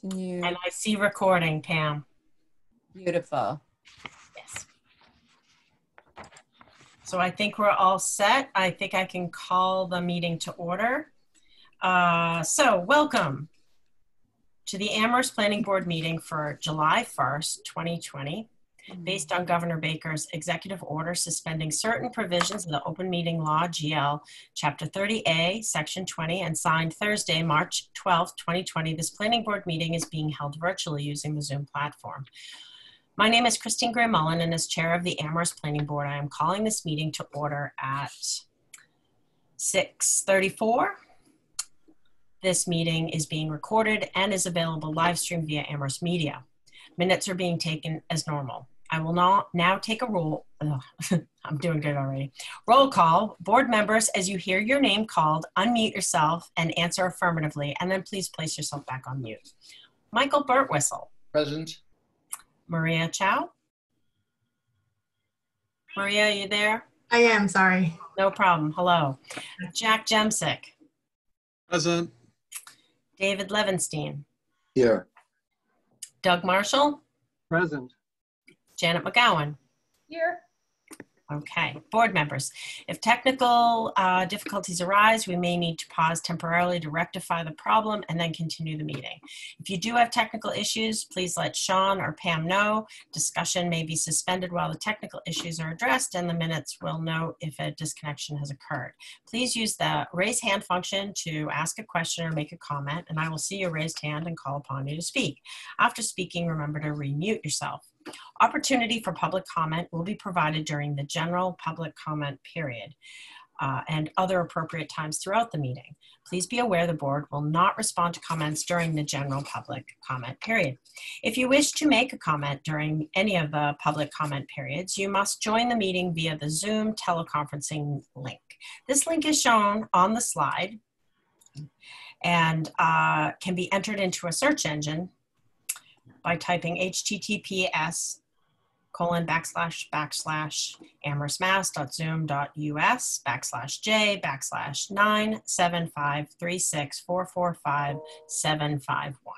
Continue. And I see recording, Pam. Beautiful. Yes. So I think we're all set. I think I can call the meeting to order. Uh, so welcome to the Amherst Planning Board meeting for July 1st, 2020 based mm. on Governor Baker's executive order suspending certain provisions of the Open Meeting Law, GL, Chapter 30A, Section 20, and signed Thursday, March 12, 2020. This planning board meeting is being held virtually using the Zoom platform. My name is Christine Gray Mullen, and as chair of the Amherst Planning Board, I am calling this meeting to order at 6:34. This meeting is being recorded and is available live stream via Amherst Media. Minutes are being taken as normal. I will not now take a roll. ugh, I'm doing good already. Roll call. Board members, as you hear your name called, unmute yourself and answer affirmatively, and then please place yourself back on mute. Michael Birtwistle, Present. Maria Chao. Maria, you there? I am, sorry. No problem. Hello. Jack Jemsek, Present. David Levenstein, Here. Doug Marshall, Present. Janet McGowan. Here. Okay, board members, if technical uh, difficulties arise, we may need to pause temporarily to rectify the problem and then continue the meeting. If you do have technical issues, please let Sean or Pam know. Discussion may be suspended while the technical issues are addressed and the minutes will know if a disconnection has occurred. Please use the raise hand function to ask a question or make a comment and I will see your raised hand and call upon you to speak. After speaking, remember to remute yourself. Opportunity for public comment will be provided during the general public comment period uh, and other appropriate times throughout the meeting. Please be aware the board will not respond to comments during the general public comment period. If you wish to make a comment during any of the public comment periods, you must join the meeting via the Zoom teleconferencing link. This link is shown on the slide and uh, can be entered into a search engine by typing https colon backslash backslash amherstmass.zoom.us backslash j backslash nine seven five three six four four five seven five one.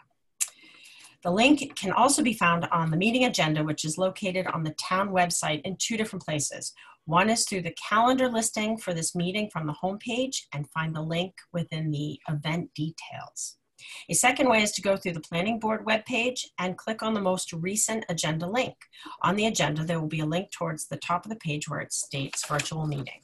The link can also be found on the meeting agenda, which is located on the town website in two different places. One is through the calendar listing for this meeting from the homepage and find the link within the event details. A second way is to go through the planning board webpage and click on the most recent agenda link. On the agenda, there will be a link towards the top of the page where it states virtual meeting.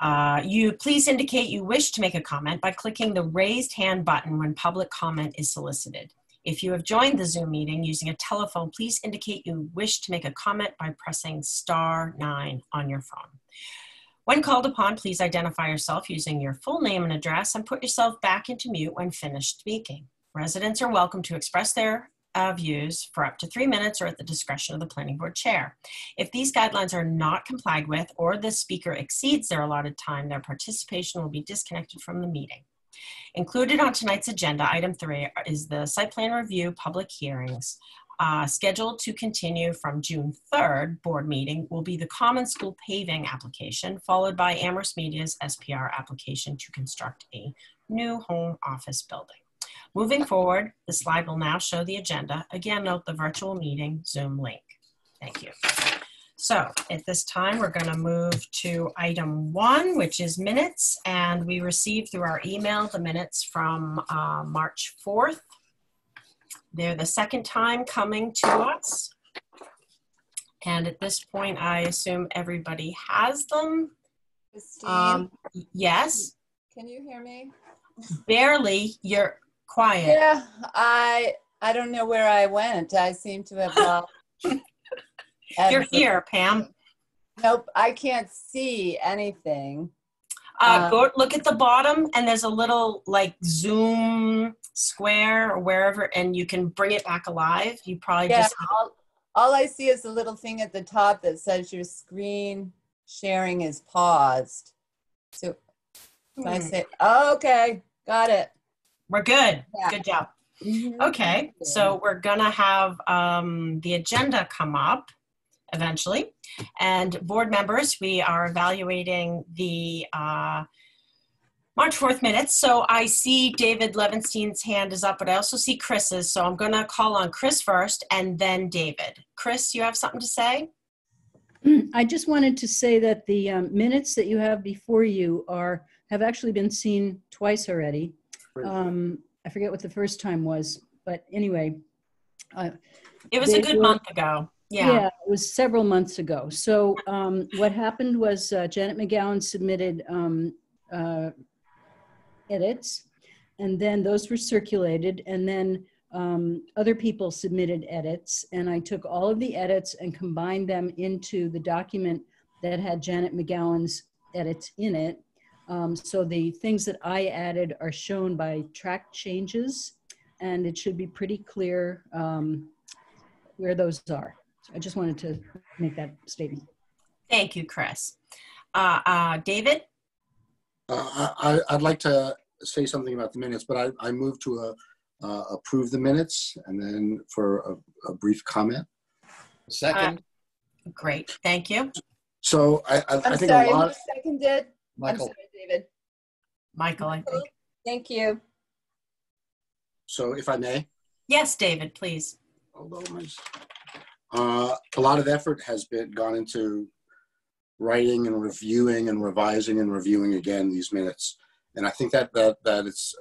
Uh, you please indicate you wish to make a comment by clicking the raised hand button when public comment is solicited. If you have joined the Zoom meeting using a telephone, please indicate you wish to make a comment by pressing star nine on your phone. When called upon, please identify yourself using your full name and address and put yourself back into mute when finished speaking. Residents are welcome to express their uh, views for up to three minutes or at the discretion of the planning board chair. If these guidelines are not complied with or the speaker exceeds their allotted time, their participation will be disconnected from the meeting. Included on tonight's agenda, item three, is the site plan review public hearings. Uh, scheduled to continue from June 3rd board meeting will be the common school paving application, followed by Amherst Media's SPR application to construct a new home office building. Moving forward, the slide will now show the agenda. Again, note the virtual meeting Zoom link. Thank you. So at this time, we're going to move to item one, which is minutes. And we received through our email the minutes from uh, March 4th. They're the second time coming to us. And at this point, I assume everybody has them. Christine, Um, yes, can you hear me? barely. You're quiet. Yeah, I I don't know where I went. I seem to have lost. You're here, Pam. Nope, I can't see anything. Uh, Uh, go look at the bottom, and there's a little like Zoom square or wherever, and you can bring it back alive. You probably Yeah, just all, all I see is a little thing at the top that says your screen sharing is paused. So if I Hmm. say, oh, okay, got it. we're good. Yeah. Good job. Mhm. Okay, so we're gonna have um, the agenda come up eventually. And board members, we are evaluating the uh, March 4th minutes. So I see David Levenstein's hand is up, but I also see Chris's. So I'm going to call on Chris first and then David. Chris, you have something to say? I just wanted to say that the um, minutes that you have before you are, have actually been seen twice already. Um, I forget what the first time was, but anyway. uh, It was a good were- month ago. Yeah. it was several months ago. So um, what happened was uh, Janet McGowan submitted um, uh, edits, and then those were circulated, and then um, other people submitted edits, and I took all of the edits and combined them into the document that had Janet McGowan's edits in it. Um, so the things that I added are shown by track changes, and it should be pretty clear um, where those are. So I just wanted to make that statement. Thank you, Chris. Uh, uh, David? Uh, I, I'd like to say something about the minutes, but I, I move to uh, uh, approve the minutes and then for a, a brief comment. Second, Great. Thank you. So I, I, I I'm think sorry, a who lot, seconded? I'm Michael. sorry, David. Michael, I think. Thank you. so if I may, Yes, David, please. although my, uh, a lot of effort has been gone into writing and reviewing and revising and reviewing again these minutes. And I think that, that, that it's,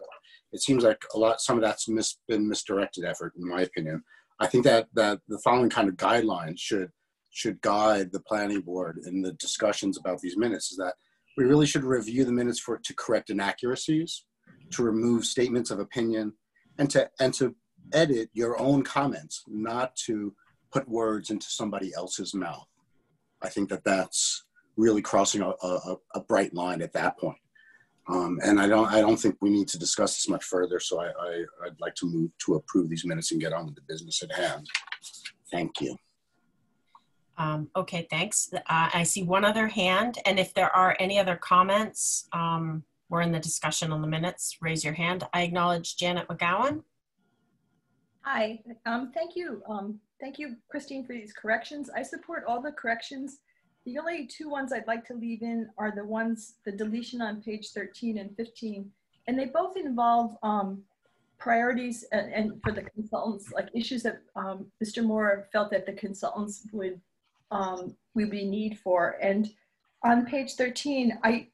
it seems like a lot, some of that's mis, been misdirected effort, in my opinion. I think that, that the following kind of guidelines should, should guide the planning board in the discussions about these minutes is that we really should review the minutes for, to correct inaccuracies, to remove statements of opinion, and to, and to edit your own comments, not to put words into somebody else's mouth. I think that that's really crossing a, a, a bright line at that point. Um, and I don't, I don't think we need to discuss this much further. So I, I, I'd like to move to approve these minutes and get on with the business at hand. Thank you. Um, okay, thanks. Uh, I see one other hand, and if there are any other comments, um, we're in the discussion on the minutes. Raise your hand. I acknowledge Janet McGowan. Hi, um, thank you. Um, thank you, Christine, for these corrections. I support all the corrections. The only two ones I'd like to leave in are the ones, the deletion on page 13 and 15. And they both involve um, priorities and, and for the consultants, like issues that um, Mr. Moore felt that the consultants would, um, would be need for. And on page 13, I,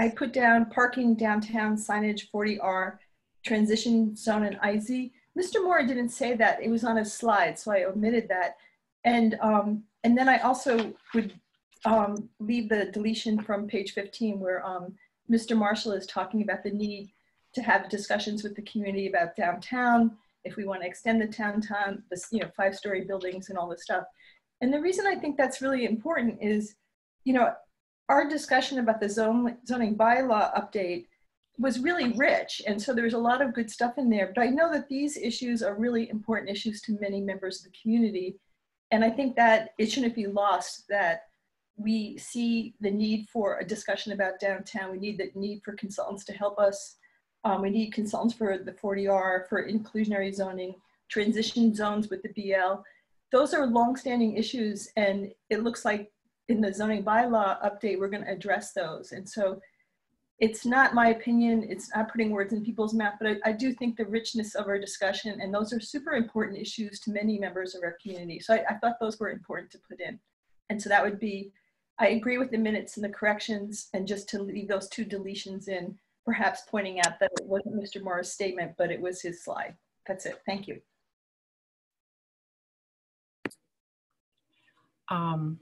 I put down parking downtown signage 40R, transition zone and IZ. Mr. Moore didn't say that. It was on his slide, so I omitted that. And um, and then I also would um, leave the deletion from page 15 where um, Mr. Marshall is talking about the need to have discussions with the community about downtown, if we want to extend the downtown, this you know five-story buildings and all this stuff. And the reason I think that's really important is, you know, our discussion about the zone, zoning bylaw update was really rich. And so there's a lot of good stuff in there. But I know that these issues are really important issues to many members of the community. And I think that it shouldn't be lost that we see the need for a discussion about downtown. We need the need for consultants to help us. Um, we need consultants for the 40R, for inclusionary zoning, transition zones with the BL. Those are longstanding issues. And it looks like in the zoning bylaw update, we're going to address those. And so it's not my opinion, it's not putting words in people's mouth, but I, I, do think the richness of our discussion, and those are super important issues to many members of our community. So I, I thought those were important to put in. And so that would be, I agree with the minutes and the corrections, and just to leave those two deletions in, perhaps pointing out that it wasn't Mr. Morris' statement, but it was his slide. That's it. Thank you. Um,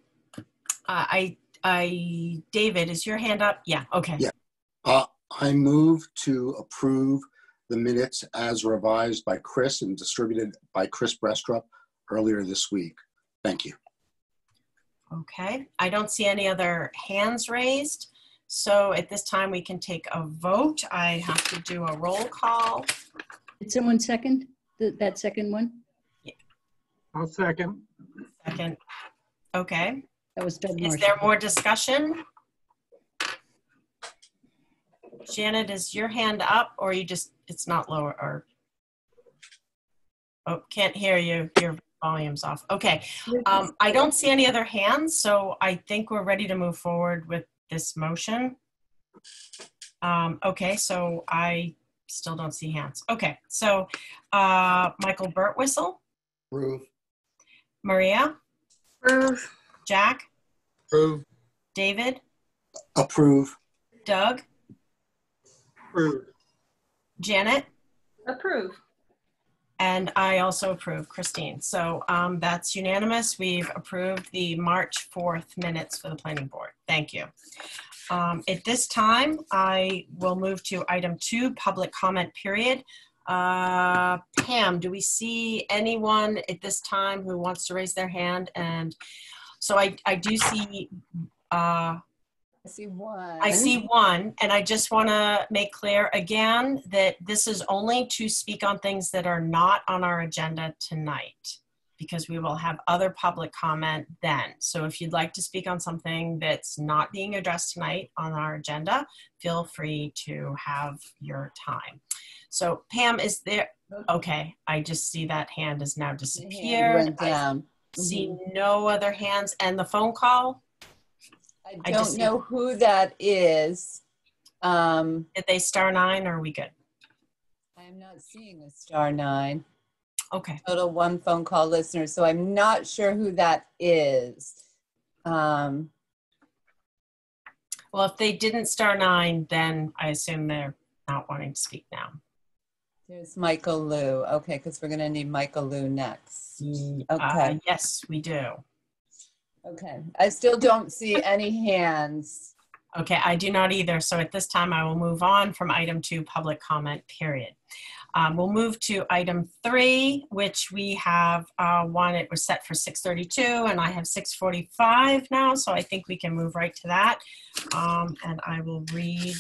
I, I, David, is your hand up? Yeah. Okay. Yeah. Uh, I move to approve the minutes as revised by Chris and distributed by Chris Brestrup earlier this week. Thank you. Okay. I don't see any other hands raised. So at this time, we can take a vote. I have to do a roll call. Did someone second the, that second one? I'll second. Second. Okay. That was Doug Is Marshall. there more discussion? Janet, is your hand up or you just, it's not lower or? Oh, can't hear you. Your volume's off. Okay. Um, I don't see any other hands, so I think we're ready to move forward with this motion. Um, okay, so I still don't see hands. Okay, so uh, Michael Birtwistle, Approve. Maria, Approve. Jack, Approve. David, Approve. Doug, Approve. Janet, Approve. and I also approve, Christine. So um, that's unanimous. We've approved the March 4th minutes for the planning board. Thank you. Um, At this time, I will move to item two, public comment period. Uh, Pam, do we see anyone at this time who wants to raise their hand? And so I, I do see, uh, I see one. I see one, and I just want to make clear again that this is only to speak on things that are not on our agenda tonight, because we will have other public comment then. So if you'd like to speak on something that's not being addressed tonight on our agenda, feel free to have your time. So Pam, is there, okay, I just see that hand has now hand disappeared. Went I down. see mm-hmm. no other hands, and the phone call, I I don't just- know who that is. Um, did they star nine, or are we good? I'm not seeing a star nine. Okay. Total one phone call listener, so I'm not sure who that is. Um, Well, if they didn't star nine, then I assume they're not wanting to speak now. there's Michael Lou. Okay, because we're gonna need Michael Lou next. Uh, Okay, yes, we do. Okay. I still don't see any hands. Okay, I do not either. So at this time, I will move on from item two, public comment period. Um, we'll move to item three, which we have uh, one. It was set for 6:32, and I have 6:45 now, so I think we can move right to that. Um, and I will read.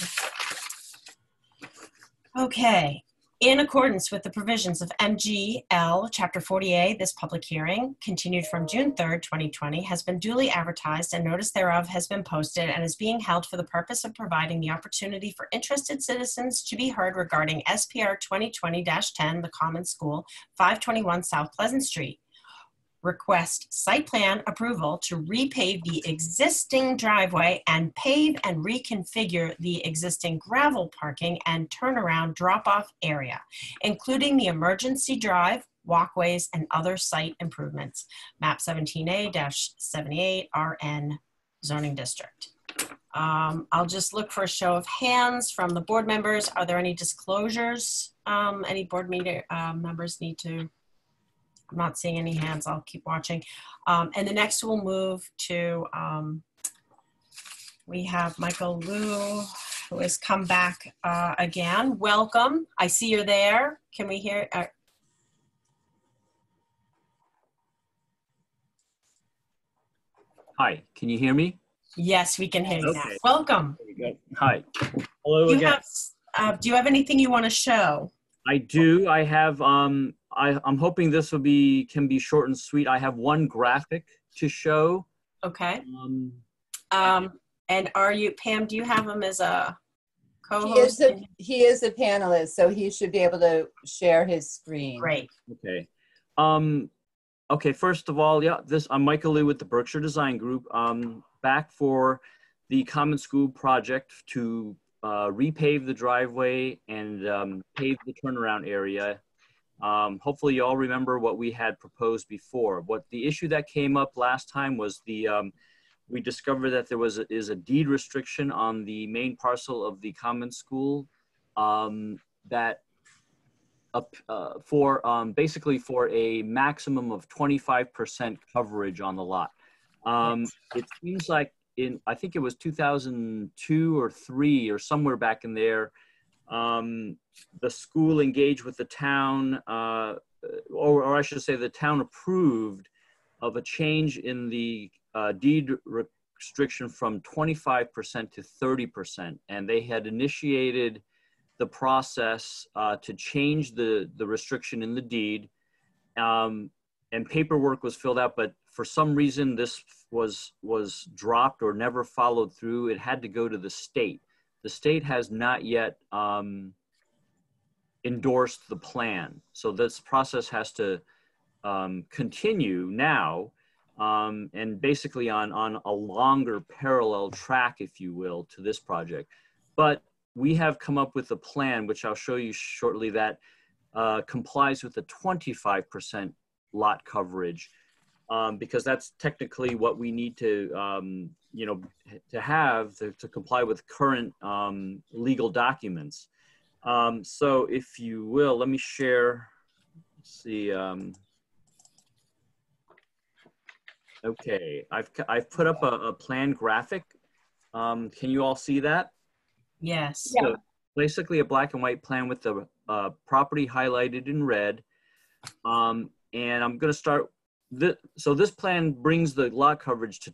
Okay. In accordance with the provisions of MGL Chapter 40A, this public hearing, continued from June 3rd, 2020, has been duly advertised and notice thereof has been posted and is being held for the purpose of providing the opportunity for interested citizens to be heard regarding SPR 2020-10, the Common School, 521 South Pleasant Street. Request site plan approval to repave the existing driveway and pave and reconfigure the existing gravel parking and turnaround drop-off area, including the emergency drive, walkways, and other site improvements. Map 17A-78 RN zoning district. Um, I'll just look for a show of hands from the board members. Are there any disclosures? Um, any board meeting, uh, members need to I'm not seeing any hands. I'll keep watching. Um, and the next we'll move to, um, we have Michael Liu, who has come back uh, again. Welcome. I see you're there. Can we hear? Uh, Hi, can you hear me? yes, we can hear you now. Welcome. Hi. Hello You again. have, uh, do you have anything you want to show? I do. I have. Um, I, I'm hoping this will be can be short and sweet. I have one graphic to show. Okay. Um, Um, and are you, Pam, do you have him as a He co-host? is a, he is a panelist, so he should be able to share his screen. Great. okay. Um, okay. First of all, yeah. This I'm Michael Lee with the Berkshire Design Group. Um, back for the Common School project to uh, repave the driveway and um, pave the turnaround area. Um, hopefully, you all remember what we had proposed before. What the issue that came up last time was the um, we discovered that there was a, is a deed restriction on the main parcel of the common school um, that up uh, for um, basically for a maximum of 25% coverage on the lot. Um, it seems like in I think it was 2002 or three or somewhere back in there, um, the school engaged with the town, uh, or, or I should say, the town approved of a change in the uh, deed restriction from 25% to 30%, and they had initiated the process uh, to change the the restriction in the deed. Um, and paperwork was filled out, but for some reason this was was dropped or never followed through. It had to go to the state. The state has not yet um, endorsed the plan, so this process has to um, continue now, um, and basically on on a longer parallel track, if you will, to this project. But we have come up with a plan, which I'll show you shortly, that uh, complies with the 25% lot coverage. Um, because that's technically what we need to, um, you know, to have to, to comply with current um, legal documents. Um, so if you will, let me share, let's see. Um, okay, I've, I've put up a, a plan graphic. Um, can you all see that? Yes. So basically a black and white plan with the uh, property highlighted in red. Um, and I'm gonna start, thi- so this plan brings the lot coverage to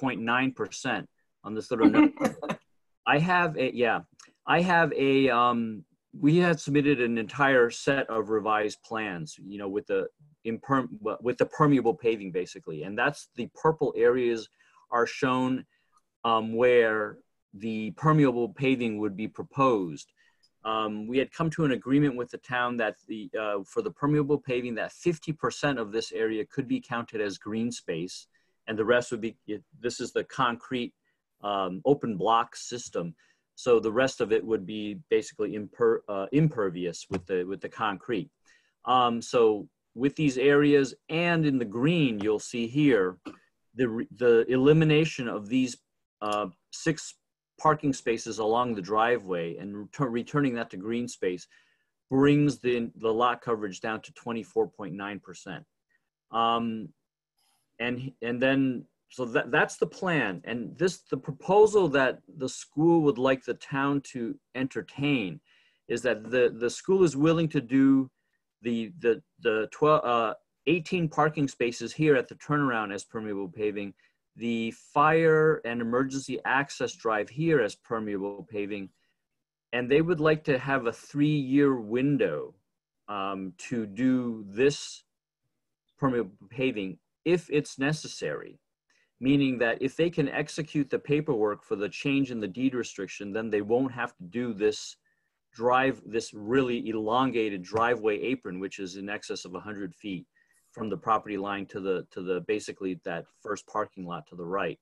24.9% on this little note. I have a, yeah, I have a, um, we had submitted an entire set of revised plans, you know, with the imperm, with the permeable paving basically. And that's the purple areas are shown um, where the permeable paving would be proposed. Um, we had come to an agreement with the town that the, uh, for the permeable paving, that 50% of this area could be counted as green space and the rest would be, this is the concrete um, open block system. So the rest of it would be basically imper, uh, impervious with the, with the concrete. Um, so with these areas and in the green, you'll see here, the, the elimination of these uh, six parking spaces along the driveway and retur- returning that to green space brings the, the lot coverage down to 24.9%. Um, and, and then, so that, that's the plan. And this, the proposal that the school would like the town to entertain is that the, the school is willing to do the, the, the 12, uh, 18 parking spaces here at the turnaround as permeable paving, the fire and emergency access drive here as permeable paving. And they would like to have a three-year window um, to do this permeable paving if it's necessary. Meaning that if they can execute the paperwork for the change in the deed restriction, then they won't have to do this drive, this really elongated driveway apron, which is in excess of 100 feet from the property line to the, to the, basically that first parking lot to the right.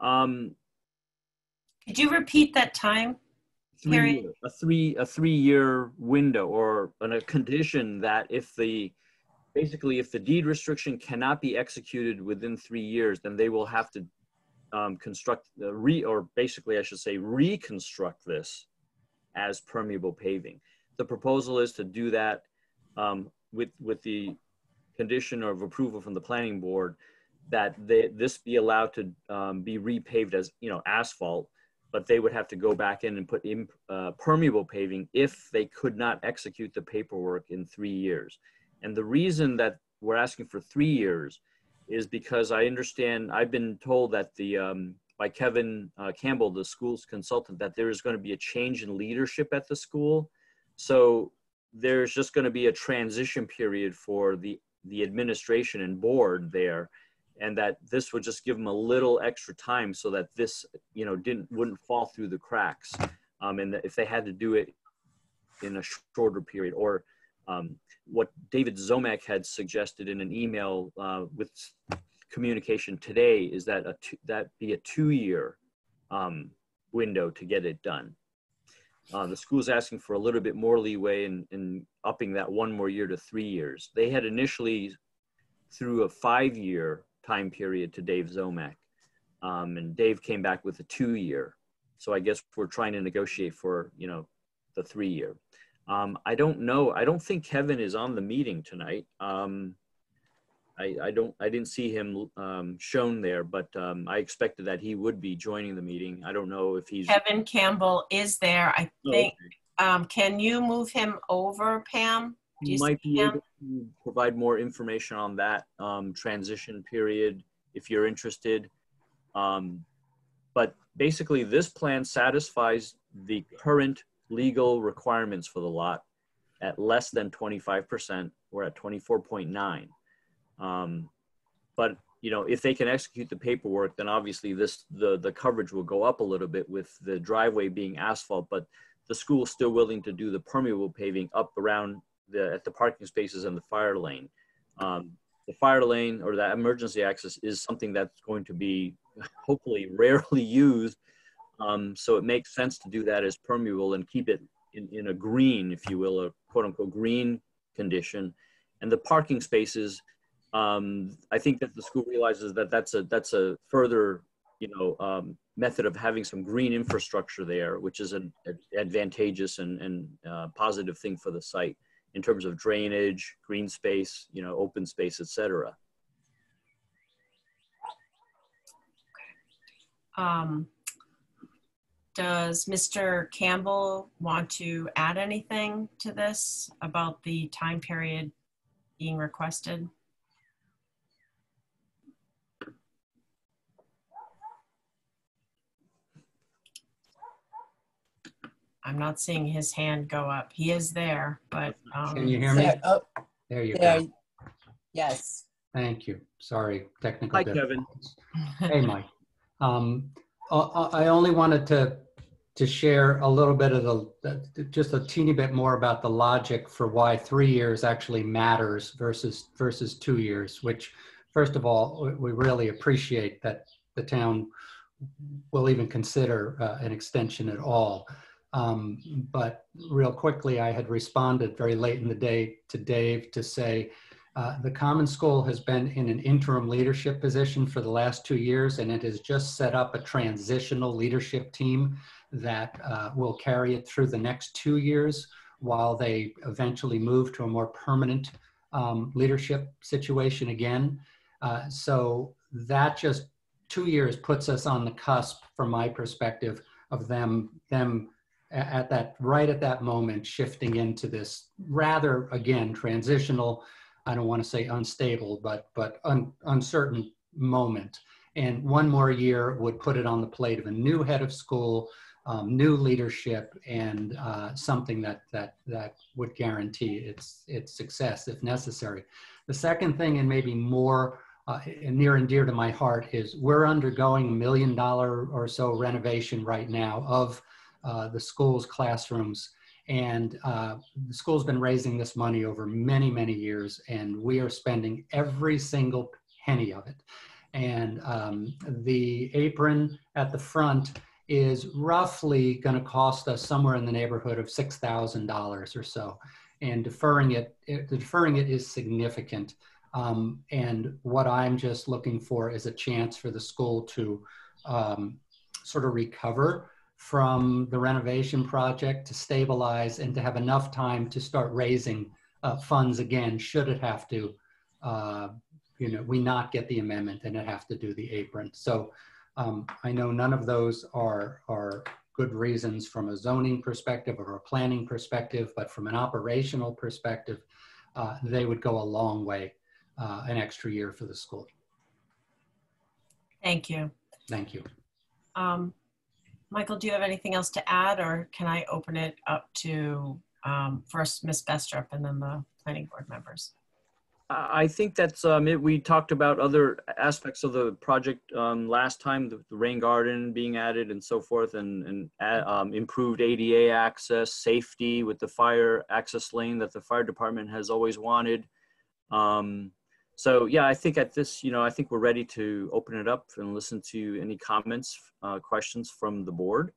Um, Could you repeat that time? three year, a three a three year window or on a condition that if the basically if the deed restriction cannot be executed within three years then they will have to um, construct the re or basically i should say reconstruct this as permeable paving the proposal is to do that um, with with the condition of approval from the planning board that they, this be allowed to um, be repaved as you know asphalt but they would have to go back in and put in uh, permeable paving if they could not execute the paperwork in three years. And the reason that we're asking for three years is because I understand, I've been told that the, um, by Kevin uh, Campbell, the school's consultant, that there is going to be a change in leadership at the school. So there's just going to be a transition period for the, the administration and board there and that this would just give them a little extra time so that this you know didn't wouldn't fall through the cracks um, and if they had to do it in a shorter period or um, what david ziomek had suggested in an email uh, with communication today is that a two, that be a two-year um, window to get it done uh, the school's asking for a little bit more leeway in, in upping that one more year to three years they had initially through a five-year time period to Dave Ziomek. Um, and Dave came back with a two year. So I guess we're trying to negotiate for, you know, the three year. Um, I don't know. I don't think Kevin is on the meeting tonight. Um, I, I don't, I didn't see him um, shown there, but um, I expected that he would be joining the meeting. I don't know if he's. Kevin Campbell is there. I Oh, think, okay. um, can you move him over, Pam? Do you might be him? able to provide more information on that um, transition period if you're interested. Um, but basically, this plan satisfies the current legal requirements for the lot at less than 25%. We're at 24.9. Um, but you know, if they can execute the paperwork, then obviously this the the coverage will go up a little bit with the driveway being asphalt. But the school still willing to do the permeable paving up around the at the parking spaces and the fire lane. Um, the fire lane or that emergency access is something that's going to be hopefully rarely used Um, so it makes sense to do that as permeable and keep it in, in a green, if you will, a quote unquote green condition. And the parking spaces, um, I think that the school realizes that that's a that's a further you know um, method of having some green infrastructure there, which is an, an advantageous and, and uh, positive thing for the site in terms of drainage, green space, you know, open space, etc. Um, does Mr. Campbell want to add anything to this about the time period being requested? I'm not seeing his hand go up. He is there, but. um, Can you hear me? There- Oh, There you there, go. yes. Thank you. Sorry, technical. Hi, Kevin. Hey, Mike. Um, I I only wanted to, to share a little bit of the, just a teeny bit more about the logic for why three years actually matters versus, versus two years, which, first of all, we- really appreciate that the town will even consider uh, an extension at all. Um, But real quickly, I had responded very late in the day to Dave to say, uh, the Common School has been in an interim leadership position for the last two years, and it has just set up a transitional leadership team that uh, will carry it through the next two years while they eventually move to a more permanent um, leadership situation again. Uh, so that just two years puts us on the cusp, from my perspective, of them them at that right at that moment shifting into this rather again transitional I don't want to say unstable, but but un, uncertain moment. And one more year would put it on the plate of a new head of school, um, new leadership, and uh, something that that that would guarantee its its success if necessary. The second thing, and maybe more uh, near and dear to my heart, is we're undergoing a million dollar or so renovation right now of uh, the school's classrooms. And uh, the school's been raising this money over many, many years, and we are spending every single penny of it. And um, the apron at the front is roughly going to cost us somewhere in the neighborhood of six thousand dollars or so, and deferring it, it deferring it is significant. Um, and what I'm just looking for is a chance for the school to um, sort of recover from the renovation project to stabilize and to have enough time to start raising uh, funds again, should it have to, uh, you know, we not get the amendment and it have to do the apron. So um, I know none of those are, are good reasons from a zoning perspective or a planning perspective, but from an operational perspective, uh, they would go a long way, uh, an extra year for the school. Thank you. Thank you. Um, Michael, do you have anything else to add, or can I open it up to um, first Ms. Brestrup and then the planning board members? I think that's, um, it, we talked about other aspects of the project, um, last time, the, the rain garden being added and so forth and, and, a- um, improved ADA access, safety with the fire access lane that the fire department has always wanted. Um, so yeah, I think at this, you know, I think we're ready to open it up and listen to any comments, uh, questions from the board.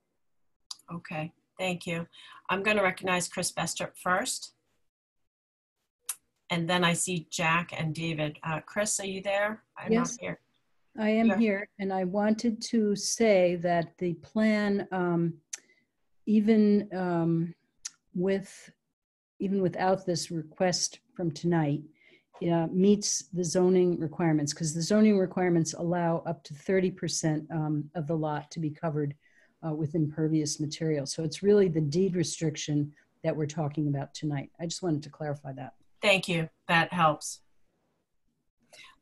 Okay, thank you. I'm going to recognize Chris Brestrup first. And then I see Jack and David. Uh, Chris, are you there? I'm not Yes. here. I am Yeah. here, and I wanted to say that the plan, um, even um, with, even without this request from tonight, uh, meets the zoning requirements, because the zoning requirements allow up to 30% um, of the lot to be covered uh, with impervious material. So it's really the deed restriction that we're talking about tonight. I just wanted to clarify that. Thank you. That helps.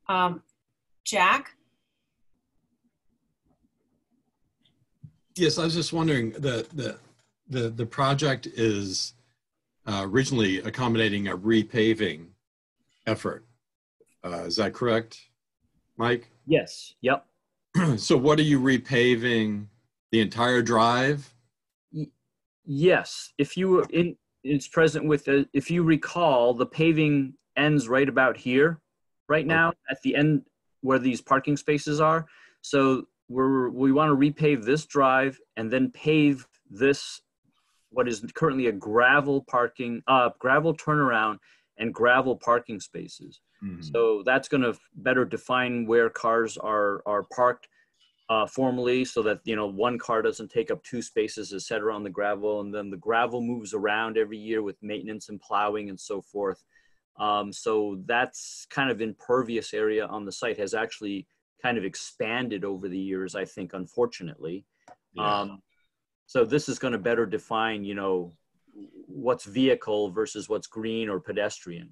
Um, Jack? Yes, I was just wondering, the, the, the, the project is uh, originally accommodating a repaving effort. Uh, Is that correct, Mike? Yes, yep. So what are you repaving, the entire drive? Yes, if you were in, it's present with, the if you recall, the paving ends right about here, right now, at the end where these parking spaces are. So we're, we want to repave this drive and then pave this, what is currently a gravel parking, uh, gravel turnaround and gravel parking spaces. Mhm. So that's going to better define where cars are are parked uh, formally, so that you know one car doesn't take up two spaces, et cetera, on the gravel, and then the gravel moves around every year with maintenance and plowing and so forth. Um, so that's kind of impervious area on the site has actually kind of expanded over the years, I think, unfortunately. Yeah. Um, so this is going to better define, you know, what's vehicle versus what's green or pedestrian.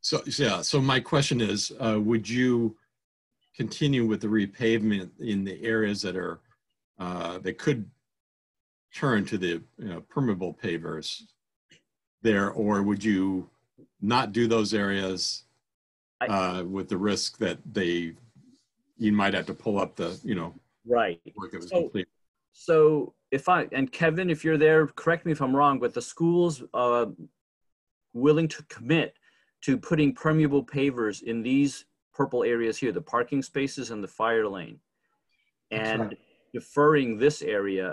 So, yeah, so my question is, uh, would you continue with the repavement in the areas that are, uh, that could turn to the, you know, permeable pavers there, or would you not do those areas uh, with the risk that they, you might have to pull up the, you know, Right. work that was So- complete? So if I, and Kevin, if you're there, correct me if I'm wrong, but the school's uh, willing to commit to putting permeable pavers in these purple areas here, the parking spaces and the fire lane. And right. deferring this area,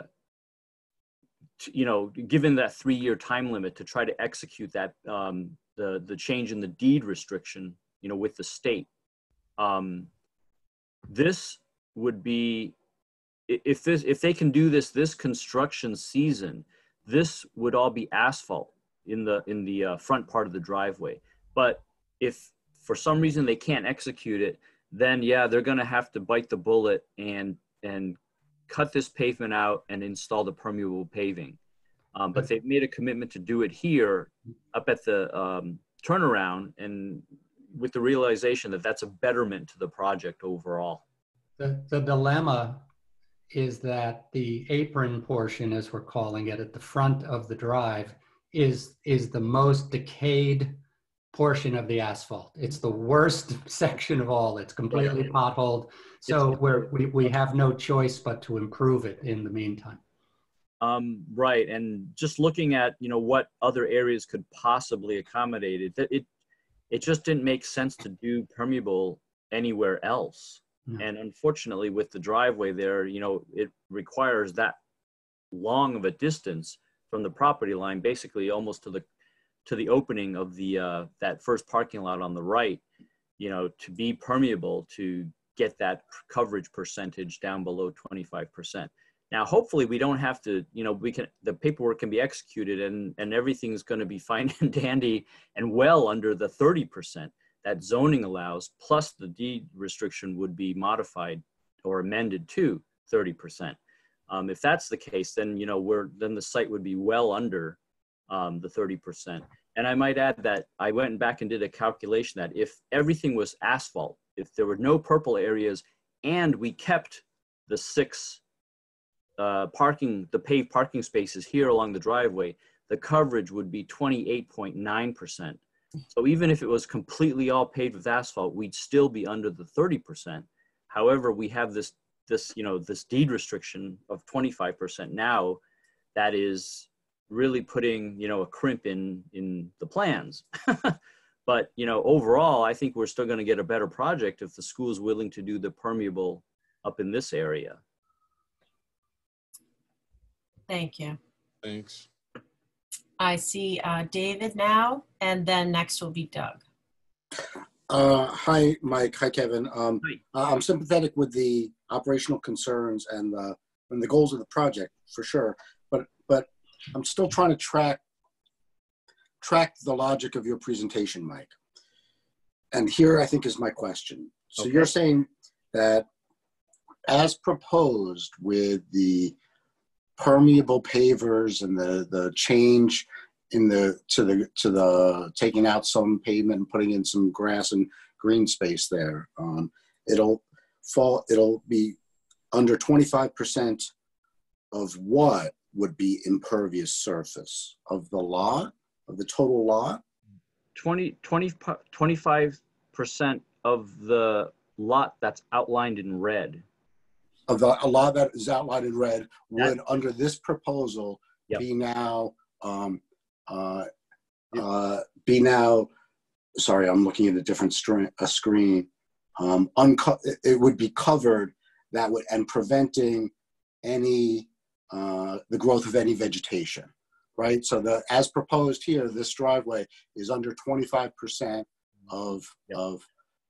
to- you know, given that three-year time limit to try to execute that, um, the, the change in the deed restriction, you know, with the state. Um, This would be if this if they can do this this construction season this would all be asphalt in the in the uh, front part of the driveway but if for some reason they can't execute it then yeah they're going to have to bite the bullet and and cut this pavement out and install the permeable paving. Um, but they've made a commitment to do it here up at the um, turnaround and with the realization that that's a betterment to the project overall. The, the dilemma is that the apron portion, as we're calling it, at the front of the drive is, is the most decayed portion of the asphalt. It's the worst section of all. It's completely potholed. So we, we have no choice but to improve it in the meantime. Um, right, and just looking at you know what other areas could possibly accommodate it, that it it just didn't make sense to do permeable anywhere else. No. And unfortunately, with the driveway there, you know, it requires that long of a distance from the property line, basically almost to the to the opening of the uh, that first parking lot on the right. You know, to be permeable to get that coverage percentage down below 25 percent. Now, hopefully, we don't have to, you know, we can, the paperwork can be executed and, and everything's going to be fine and dandy and well under the 30% that zoning allows, plus the deed restriction would be modified or amended to 30%. Um, if that's the case, then, you know, we're, then the site would be well under um, the 30%. And I might add that I went back and did a calculation that if everything was asphalt, if there were no purple areas and we kept the six uh, parking, the paved parking spaces here along the driveway, the coverage would be 28.9%. So even if it was completely all paved with asphalt, we'd still be under the 30%. However, we have this, this, you know, this deed restriction of 25% now that is really putting, you know, a crimp in, in the plans. but, you know, overall, I think we're still going to get a better project if the school is willing to do the permeable up in this area. Thank you. Thanks. I see uh, David now, and then next will be Doug. Uh, hi, Mike. Hi, Kevin. Um, Hi. uh, I'm sympathetic with the operational concerns and the and the goals of the project for sure. I'm still trying to track track the logic of your presentation, Mike. And here, I think, is my question. So Okay. you're saying that, as proposed, with the permeable pavers and the the change in the to the to the taking out some pavement and putting in some grass and green space there um, it'll fall it'll be under 25% of what would be impervious surface of the lot of the total lot 20, 20, 25% of the lot that's outlined in red. of the a lot that is outlined in red That- would under this proposal Yep. be now um, uh, uh, be now sorry i'm looking at a different a screen um, unco- it- it would be covered that would, and preventing any, uh, the growth of any vegetation, right? So the, as proposed here, this driveway is under 25% of, Yep. of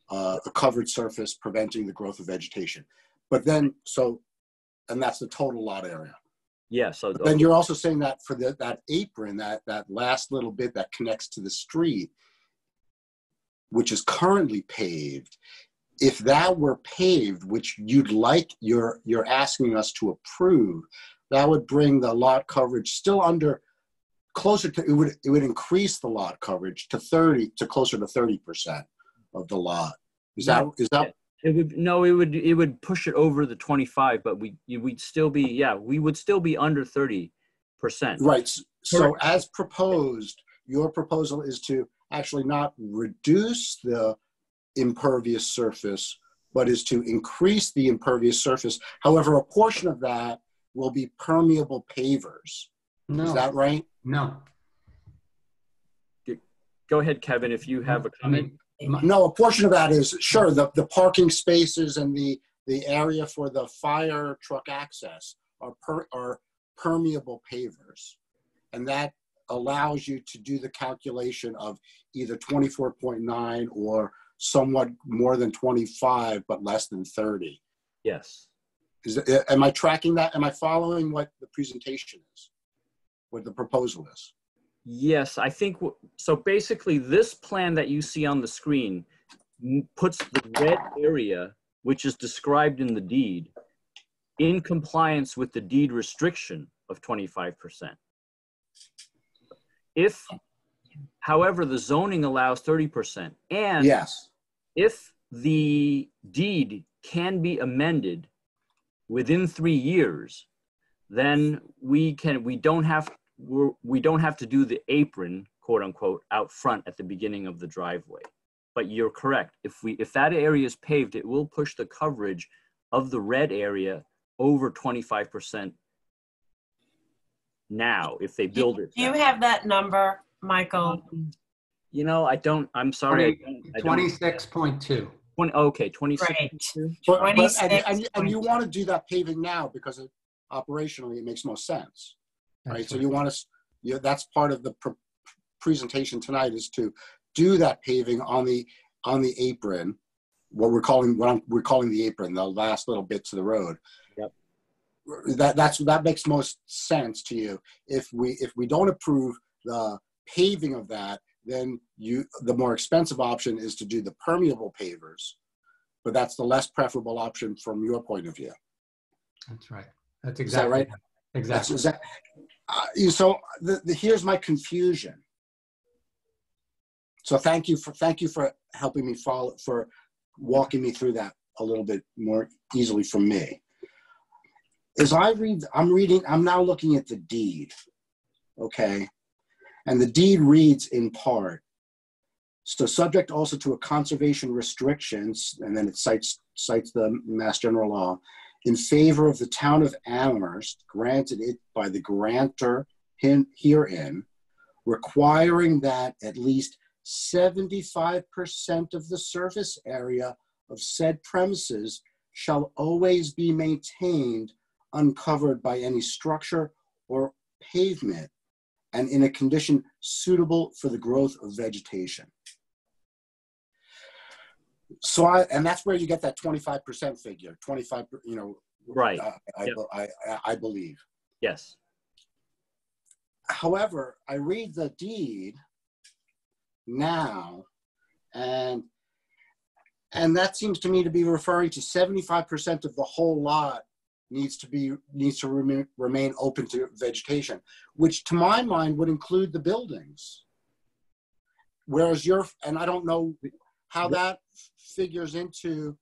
uh, a covered surface preventing the growth of vegetation. But then, so, and that's the total lot area. Yeah, so, But then you're also saying that for the, that apron, that, that last little bit that connects to the street, which is currently paved, if that were paved, which you'd like, you're, you're asking us to approve, that would bring the lot coverage still under, closer to, it would, it would increase the lot coverage to 30, to closer to 30% of the lot. Is that, is that, it would, no, it would, it would push it over the 25, but we, we'd still be, yeah, we would still be under 30%. Right. So as proposed, your proposal is to actually not reduce the impervious surface, but is to increase the impervious surface. However, a portion of that will be permeable pavers. Is that right? no. Go ahead, Kevin, if you have a comment. No, a portion of that is, sure, the, the parking spaces and the, the area for the fire truck access are per, are permeable pavers. And that allows you to do the calculation of either 24.9 or somewhat more than 25, but less than 30. Yes. Is, am I tracking that? Am I following what the presentation is? What the proposal is? Yes, I think, so basically this plan that you see on the screen puts the red area, which is described in the deed, in compliance with the deed restriction of 25%. If, however, the zoning allows 30%, and Yes. if the deed can be amended within three years, then we can, we don't have, we're, we don't have to do the apron, quote unquote, out front at the beginning of the driveway. But you're correct. If we, if that area is paved, it will push the coverage of the red area over 25% now, if they build it. Do you have that number, Michael? You know, I don't, I'm sorry. I don't- I don't- 26.2. 20, okay, 26. Right. But, but, and, 26 and, and you want to do that paving now because it, operationally it makes no sense. right? That's So you want us, you, that's part of the pr- presentation tonight is to do that paving on the, on the apron, what we're calling, what I'm, we're calling the apron, the last little bits of the road. Yep. That, that's, that makes most sense to you. If we, if we don't approve the paving of that, then you, the more expensive option is to do the permeable pavers. But that's the less preferable option from your point of view. That's right. That's Is that exactly right? Exactly. that, uh, so the, the, here's my confusion. So thank you for, thank you for helping me follow, for walking me through that a little bit more easily for me. As I read, I'm reading, I'm now looking at the deed, okay? And the deed reads in part, so subject also to a conservation restrictions, and then it cites, cites the Mass General Law, in favor of the town of Amherst, granted it by the grantor herein, requiring that at least 75% of the surface area of said premises shall always be maintained uncovered by any structure or pavement and in a condition suitable for the growth of vegetation. So I, and that's where you get that 25% figure, 25, you know, Right. uh, I, Yep. I, I, I believe. Yes. However, I read the deed now, and and that seems to me to be referring to 75% of the whole lot needs to be needs to remain, remain open to vegetation, which to my mind would include the buildings. Whereas your and I don't know how that figures into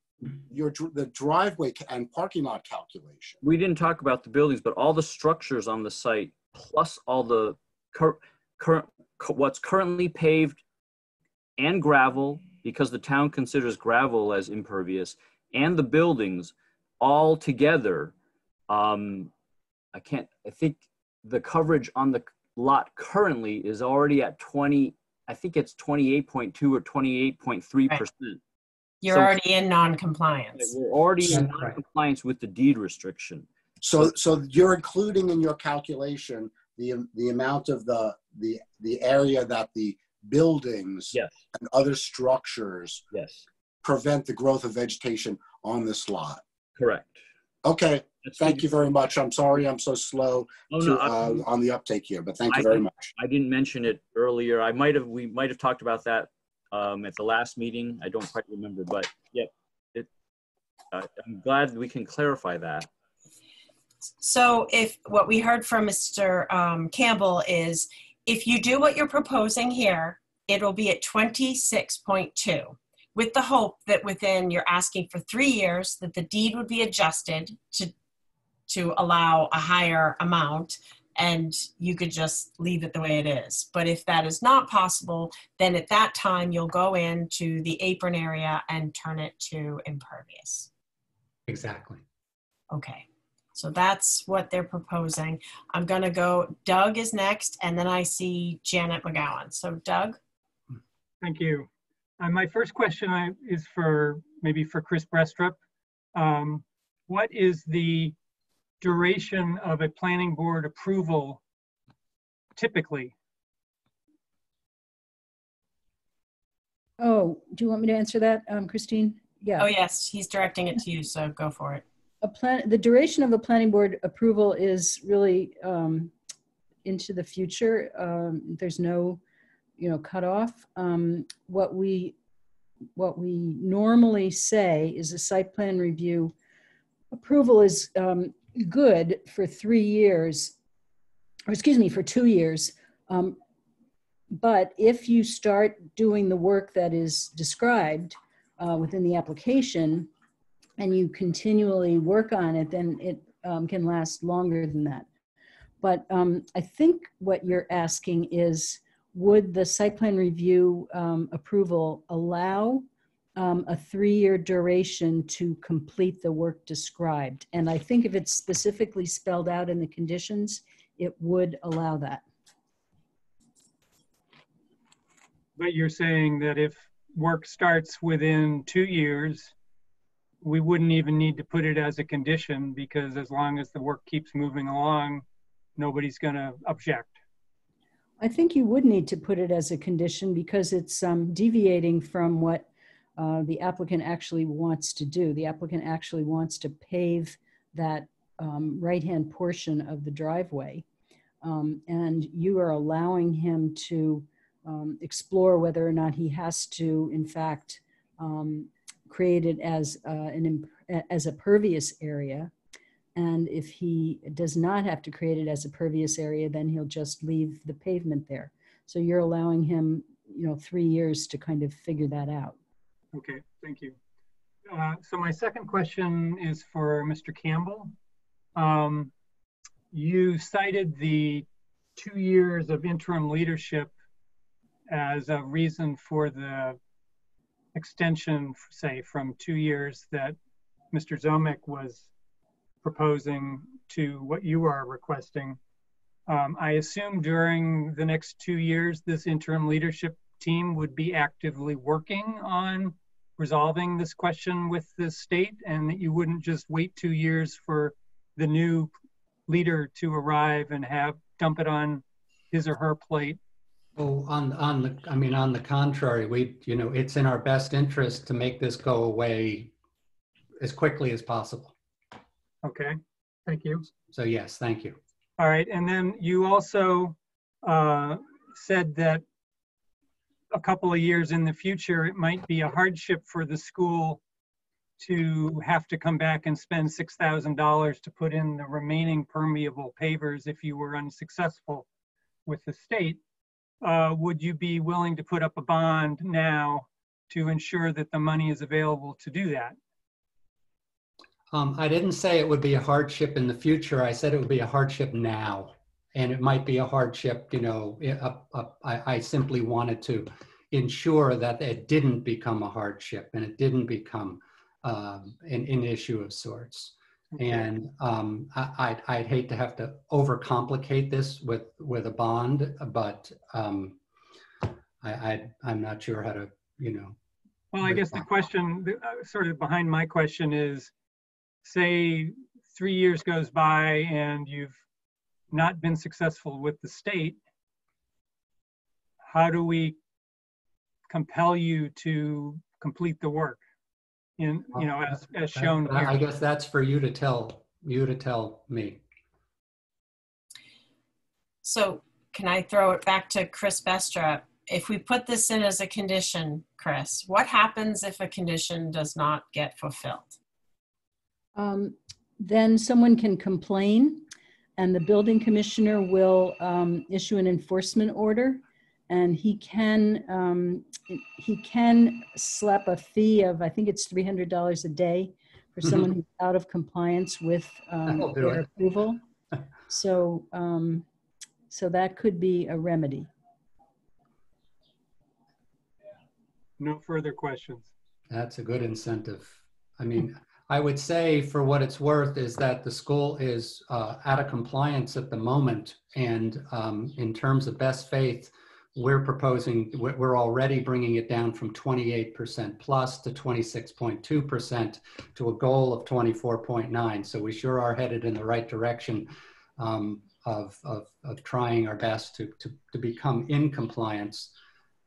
your the driveway and parking lot calculation. we didn't talk about the buildings, but all the structures on the site, plus all the cur- current, cu- what's currently paved and gravel, because the town considers gravel as impervious, and the buildings, all together, um, I can't, I think the coverage on the lot currently is already at 20, I think it's 28.2 or 28.3%. You're Some- already in non-compliance. We're already in right. non-compliance with the deed restriction. So, so you're including in your calculation the, the amount of the, the, the area that the buildings Yes, and other structures yes, prevent the growth of vegetation on this lot. correct. Okay, That's thank good. you very much. I'm sorry I'm so slow Oh, to, no, uh, on the uptake here, but thank I you very much. I didn't mention it earlier. I might have, we might have talked about that um, at the last meeting. I don't quite remember, but yeah, it, uh, I'm glad we can clarify that. So if what we heard from Mr. um, Campbell is if you do what you're proposing here, it'll be at 26.2 with the hope that within you're asking for three years that the deed would be adjusted to to allow a higher amount and you could just leave it the way it is. But if that is not possible, then at that time you'll go into the apron area and turn it to impervious. Exactly. Okay, so that's what they're proposing. I'm gonna go, Doug is next, and then I see Janet McGowan. So Doug? Thank you. Uh, my first question I, is for maybe for Chris Brestrup. Um, what is the duration of a planning board approval typically? Oh, do you want me to answer that, um, Christine? Yeah. Oh, yes, he's directing it to you, so go for it. a plan, the duration of a planning board approval is really um, into the future. Um, There's no, you know, cutoff. Um, What we, what we normally say is a site plan review approval is um, good for three years, or excuse me, for two years. Um, But if you start doing the work that is described uh, within the application, and you continually work on it, then it um, can last longer than that. But um, I think what you're asking is, would the site plan review um, approval allow um, a three-year duration to complete the work described? And I think if it's specifically spelled out in the conditions, it would allow that. But you're saying that if work starts within two years, we wouldn't even need to put it as a condition because as long as the work keeps moving along, nobody's going to object. I think you would need to put it as a condition because it's um, deviating from what uh, the applicant actually wants to do. The applicant actually wants to pave that um, right-hand portion of the driveway. Um, And you are allowing him to um, explore whether or not he has to, in fact, um, create it as uh, an, as a pervious area. And if he does not have to create it as a pervious area, then he'll just leave the pavement there. So you're allowing him, you know, three years to kind of figure that out. Okay, thank you. Uh, So my second question is for Mr. Campbell. Um, You cited the two years of interim leadership as a reason for the extension, say, from two years that Mr. Ziomek was proposing to what you are requesting. Um, I assume during the next two years, this interim leadership team would be actively working on resolving this question with the state and that you wouldn't just wait two years for the new leader to arrive and have dump it on his or her plate. Oh, on, on the, I mean, on the contrary, we, you know, it's in our best interest to make this go away as quickly as possible. Okay, thank you. So yes, thank you. All right, and then you also uh, said that a couple of years in the future, it might be a hardship for the school to have to come back and spend $6,000 to put in the remaining permeable pavers if you were unsuccessful with the state. Uh, Would you be willing to put up a bond now to ensure that the money is available to do that? Um, I didn't say it would be a hardship in the future. I said it would be a hardship now. And it might be a hardship, you know, i- up- up- I, I simply wanted to ensure that it didn't become a hardship and it didn't become um, an, an issue of sorts. And um, I, I'd, I'd hate to have to overcomplicate this with, with a bond, but um, I, I, I'm not sure how to, you know, Well, I guess the question, the, uh, sort of behind my question is, say, three years goes by and you've not been successful with the state, how do we compel you to complete the work? In, you know, as, as shown I I guess that's for you to tell, you to tell me. So can I throw it back to Chris Brestrup? If we put this in as a condition, Chris, what happens if a condition does not get fulfilled? Um, Then someone can complain and the building commissioner will um, issue an enforcement order. And he can, um, he can slap a fee of, I think it's $300 a day for someone who's out of compliance with um, their it. approval. So, um, so that could be a remedy. No further questions. That's a good incentive. I mean, I would say for what it's worth is that the school is uh, out of compliance at the moment. And um, in terms of best faith, we're proposing, we're already bringing it down from 28% plus to 26.2% to a goal of 24.9. So we sure are headed in the right direction um, of, of, of trying our best to, to, to become in compliance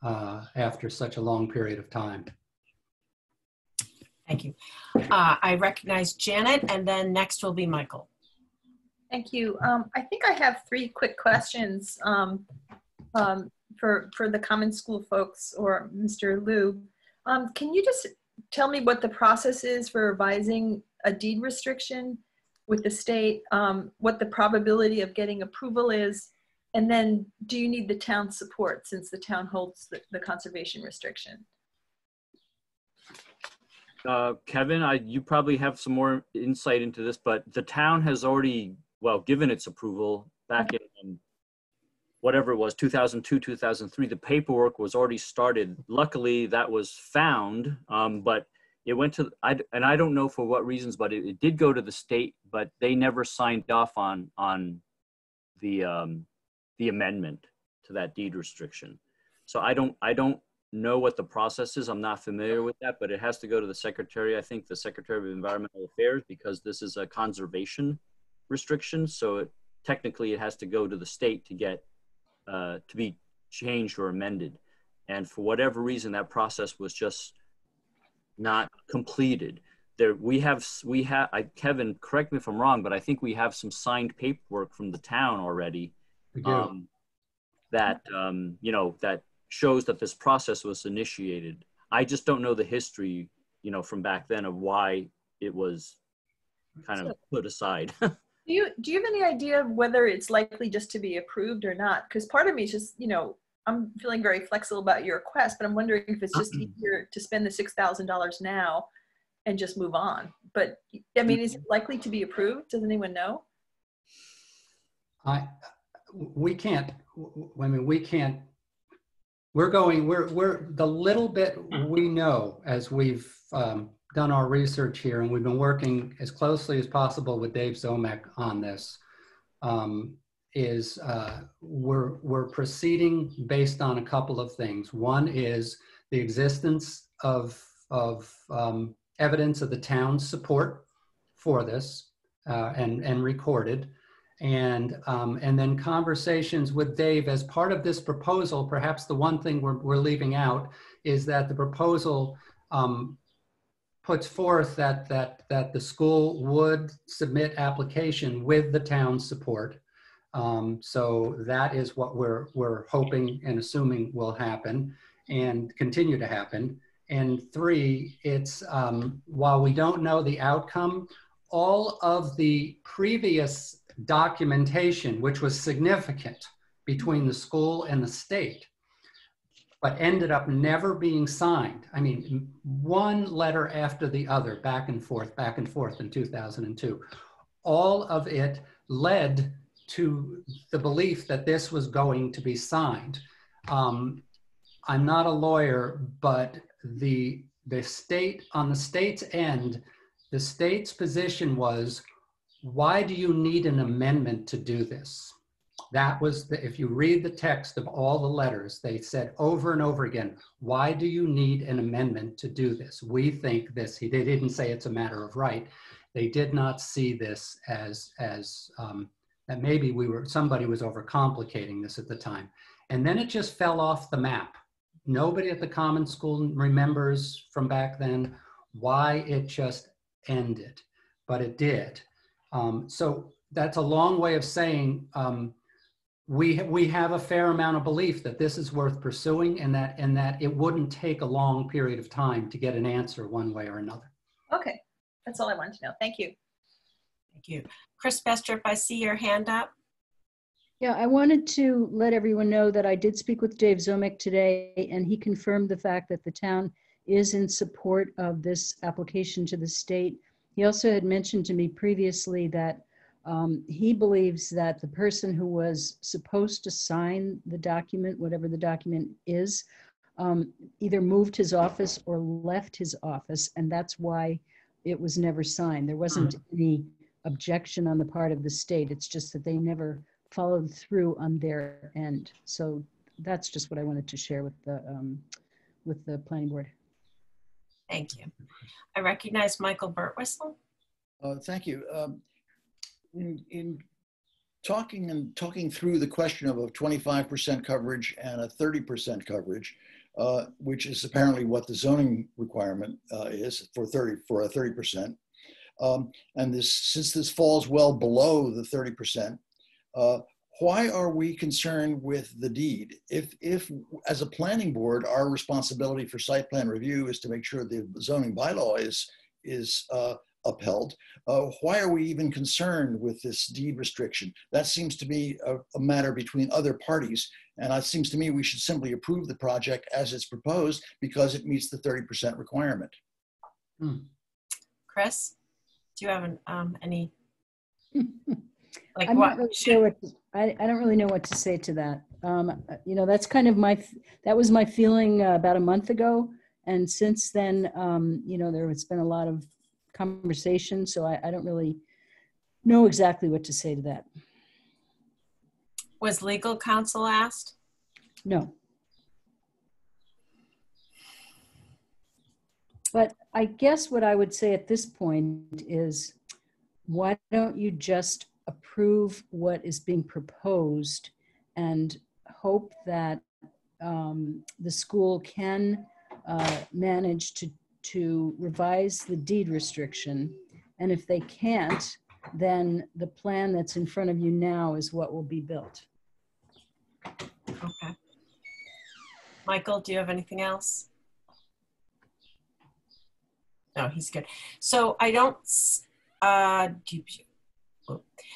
uh, after such a long period of time. Thank you. Uh, I recognize Janet and then next will be Michael. Thank you. Um, I think I have three quick questions um, um, for, for the Common School folks or Mr. Liu. Um, can you just tell me what the process is for revising a deed restriction with the state? Um, what the probability of getting approval is? And then do you need the town's support since the town holds the, the conservation restriction? Uh, Kevin, I, you probably have some more insight into this, but the town has already, well, given its approval back in whatever it was, 2002, 2003. The paperwork was already started. Luckily, that was found, um, but it went to, I, and I don't know for what reasons, but it, it did go to the state, but they never signed off on, on the, um, the amendment to that deed restriction. So I don't, I don't know what the process is. I'm not familiar with that, but it has to go to the secretary. I think the Secretary of Environmental Affairs because this is a conservation restriction. So it, technically, it has to go to the state to get uh, to be changed or amended. And for whatever reason, that process was just not completed. There, we have, we have, I, Kevin, correct me if I'm wrong, but I think we have some signed paperwork from the town already um, that um, you know that shows that this process was initiated. I just don't know the history, you know, from back then of why it was kind of put aside. Do you, do you have any idea of whether it's likely just to be approved or not? Because part of me is just, you know, I'm feeling very flexible about your request, but I'm wondering if it's just easier to spend the six thousand dollars now and just move on. But I mean, is it likely to be approved? Does anyone know? I, we can't, I mean, we can't, we're going, we're, we're, the little bit we know as we've um, done our research here, and we've been working as closely as possible with Dave Ziomek on this, um, is uh, we're, we're proceeding based on a couple of things. One is the existence of, of um, evidence of the town's support for this uh, and, and recorded and um, and then conversations with Dave as part of this proposal. Perhaps the one thing we're, we're leaving out is that the proposal um, puts forth that that that the school would submit application with the town's support. Um, so that is what we're we're hoping and assuming will happen and continue to happen. And three, it's um, while we don't know the outcome, all of the previous documentation, which was significant between the school and the state, but ended up never being signed. I mean, one letter after the other, back and forth, back and forth in 2002. All of it led to the belief that this was going to be signed. Um, I'm not a lawyer, but the the state on the state's end, the state's position was why do you need an amendment to do this? That was, the, if you read the text of all the letters, they said over and over again, why do you need an amendment to do this? We think this, he, they didn't say it's a matter of right. They did not see this as, as um, that maybe we were, somebody was overcomplicating this at the time. And then it just fell off the map. Nobody at the common school remembers from back then why it just ended, but it did. Um, so that's a long way of saying um, we we have a fair amount of belief that this is worth pursuing and that and that it wouldn't take a long period of time to get an answer one way or another. Okay, that's all I wanted to know. Thank you. Thank you. Chris Brestrup. If I see your hand up. Yeah, I wanted to let everyone know that I did speak with Dave Ziomek today, and he confirmed the fact that the town is in support of this application to the state. He also had mentioned to me previously that um, he believes that the person who was supposed to sign the document, whatever the document is, um, either moved his office or left his office, and that's why it was never signed. There wasn't any objection on the part of the state. It's just that they never followed through on their end. So that's just what I wanted to share with the um, with the planning board. Thank you. I recognize Michael Birtwistle. Uh, thank you. Um, in, in talking and talking through the question of a 25% coverage and a 30% coverage, uh, which is apparently what the zoning requirement uh, is for 30 for a 30%. Um, and this since this falls well below the 30%, uh, why are we concerned with the deed? If, if as a planning board, our responsibility for site plan review is to make sure the zoning bylaw is, is uh, upheld, uh, why are we even concerned with this deed restriction? That seems to be a, a, matter between other parties. And it seems to me we should simply approve the project as it's proposed because it meets the 30% requirement. Hmm. Chris, do you have an, um, any? like I'm what? Not really sure what to, I, I don't really know what to say to that. Um, you know, that's kind of my, that was my feeling uh, about a month ago. And since then, um, you know, there has been a lot of conversation, so I, I don't really know exactly what to say to that. Was legal counsel asked? No. But I guess what I would say at this point is why don't you just approve what is being proposed and hope that um, the school can uh, manage to to revise the deed restriction. And if they can't, then the plan that's in front of you now is what will be built. Okay. Michael, do you have anything else? No, he's good. So I don't, uh,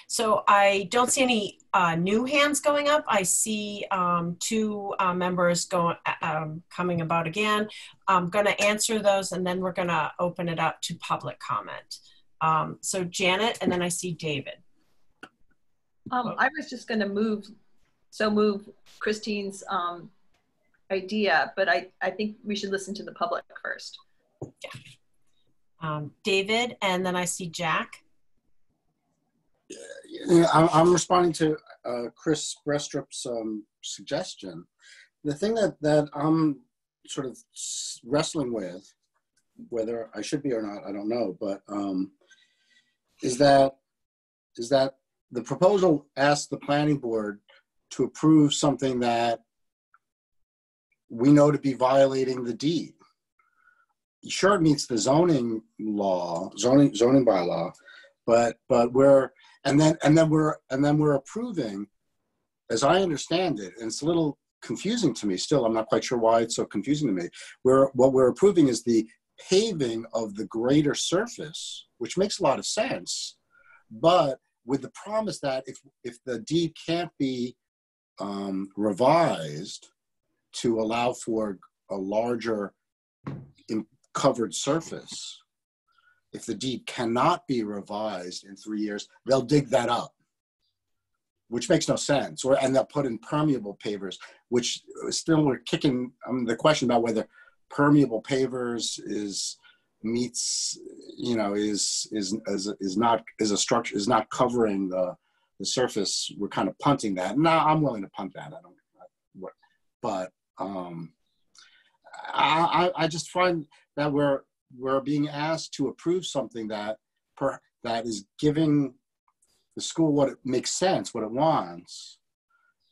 so I don't see any uh, new hands going up. I see um, two uh, members going uh, um, coming about again. I'm going to answer those and then we're going to open it up to public comment. Um, so Janet, and then I see David. Um, I was just going to move, so move Christine's um, idea, but I, I think we should listen to the public first. Yeah. Um, David, and then I see Jack. I'm responding to uh, Chris Brestrup's um, suggestion. The thing that, that I'm sort of wrestling with, whether I should be or not, I don't know, but um, is that is that the proposal asks the planning board to approve something that we know to be violating the deed. Sure, it meets the zoning law, zoning zoning bylaw, but but we're and then and then we're and then we're approving as i understand it and it's a little confusing to me still i'm not quite sure why it's so confusing to me. We're what we're approving is the paving of the greater surface which makes a lot of sense but with the promise that if if the deed can't be um, revised to allow for a larger covered surface if the deed cannot be revised in three years, they'll dig that up, which makes no sense. Or and they'll put in permeable pavers, which still we're kicking um, the question about whether permeable pavers is meets you know is is is is not is a structure is not covering the the surface, we're kind of punting that. Now I'm willing to punt that. I don't, what, but um, I, I I just find that we're we're being asked to approve something that per, that is giving the school what it makes sense, what it wants,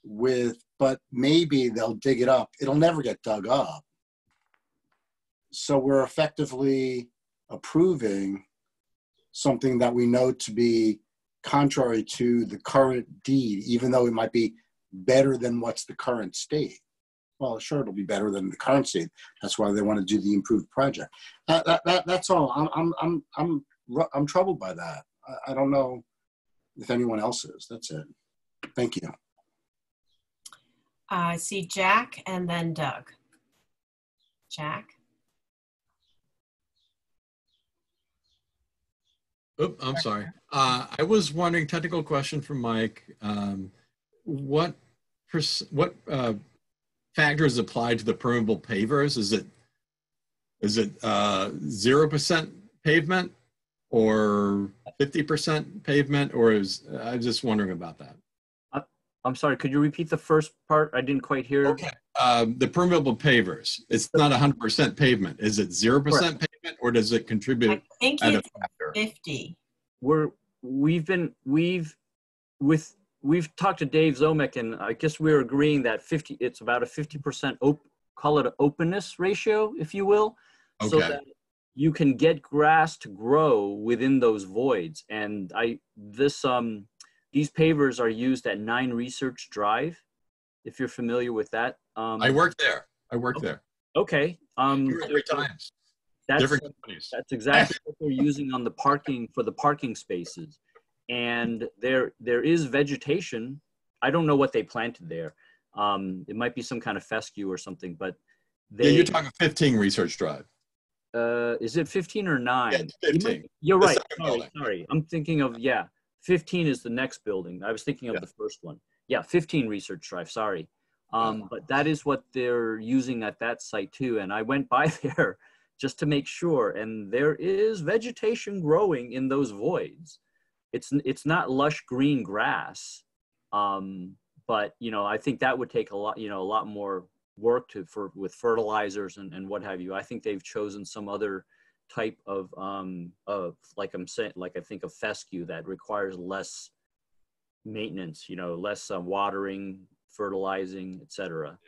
with but maybe they'll dig it up. It'll never get dug up. So we're effectively approving something that we know to be contrary to the current deed, even though it might be better than what's the current state. Well, sure, it'll be better than the current state. That's why they want to do the improved project. That, that, that that's all. I'm, I'm, I'm, I'm, I'm troubled by that. I, I don't know if anyone else is. That's it. Thank you. I see Jack and then Doug. Jack? Oop, I'm sorry. Uh, I was wondering, technical question for Mike. Um, what pers- what uh, factors apply to the permeable pavers? Is it is it uh, zero percent pavement or fifty percent pavement, or is I'm just wondering about that. I'm sorry, could you repeat the first part? I didn't quite hear. Okay. Um, the permeable pavers. It's not hundred percent pavement. Is it zero percent pavement, or does it I contribute think at a it's 50. We're, we've been, we've, with, we've talked to Dave Ziomek and I guess we're agreeing that 50, it's about a 50% op, call it an openness ratio, if you will. okay. So that you can get grass to grow within those voids. And I, this, um, these pavers are used at Nine Research Drive, if you're familiar with that. Um, I worked there. I worked there Okay. Um, three times. that's, Different companies. that's exactly what they're using on the parking for the parking spaces. And there there is vegetation. I don't know what they planted there. Um, it might be some kind of fescue or something, but Yeah, you're talking 15 Research Drive. uh, is it 15 or 9? Yeah, it's You might- 15. You're The right. Sorry, building. sorry. I'm thinking of yeah. 15 is the next building. I was thinking of Yeah. the first one. Yeah, 15 Research Drive. Sorry. Um, but that is what they're using at that site too. And I went by there just to make sure, and there is vegetation growing in those voids. It's it's not lush green grass, um, but you know I think that would take a lot you know a lot more work to for with fertilizers and, and what have you. I think they've chosen some other type of um of like I'm saying like I think of fescue that requires less maintenance, you know, less uh, watering, fertilizing, etc.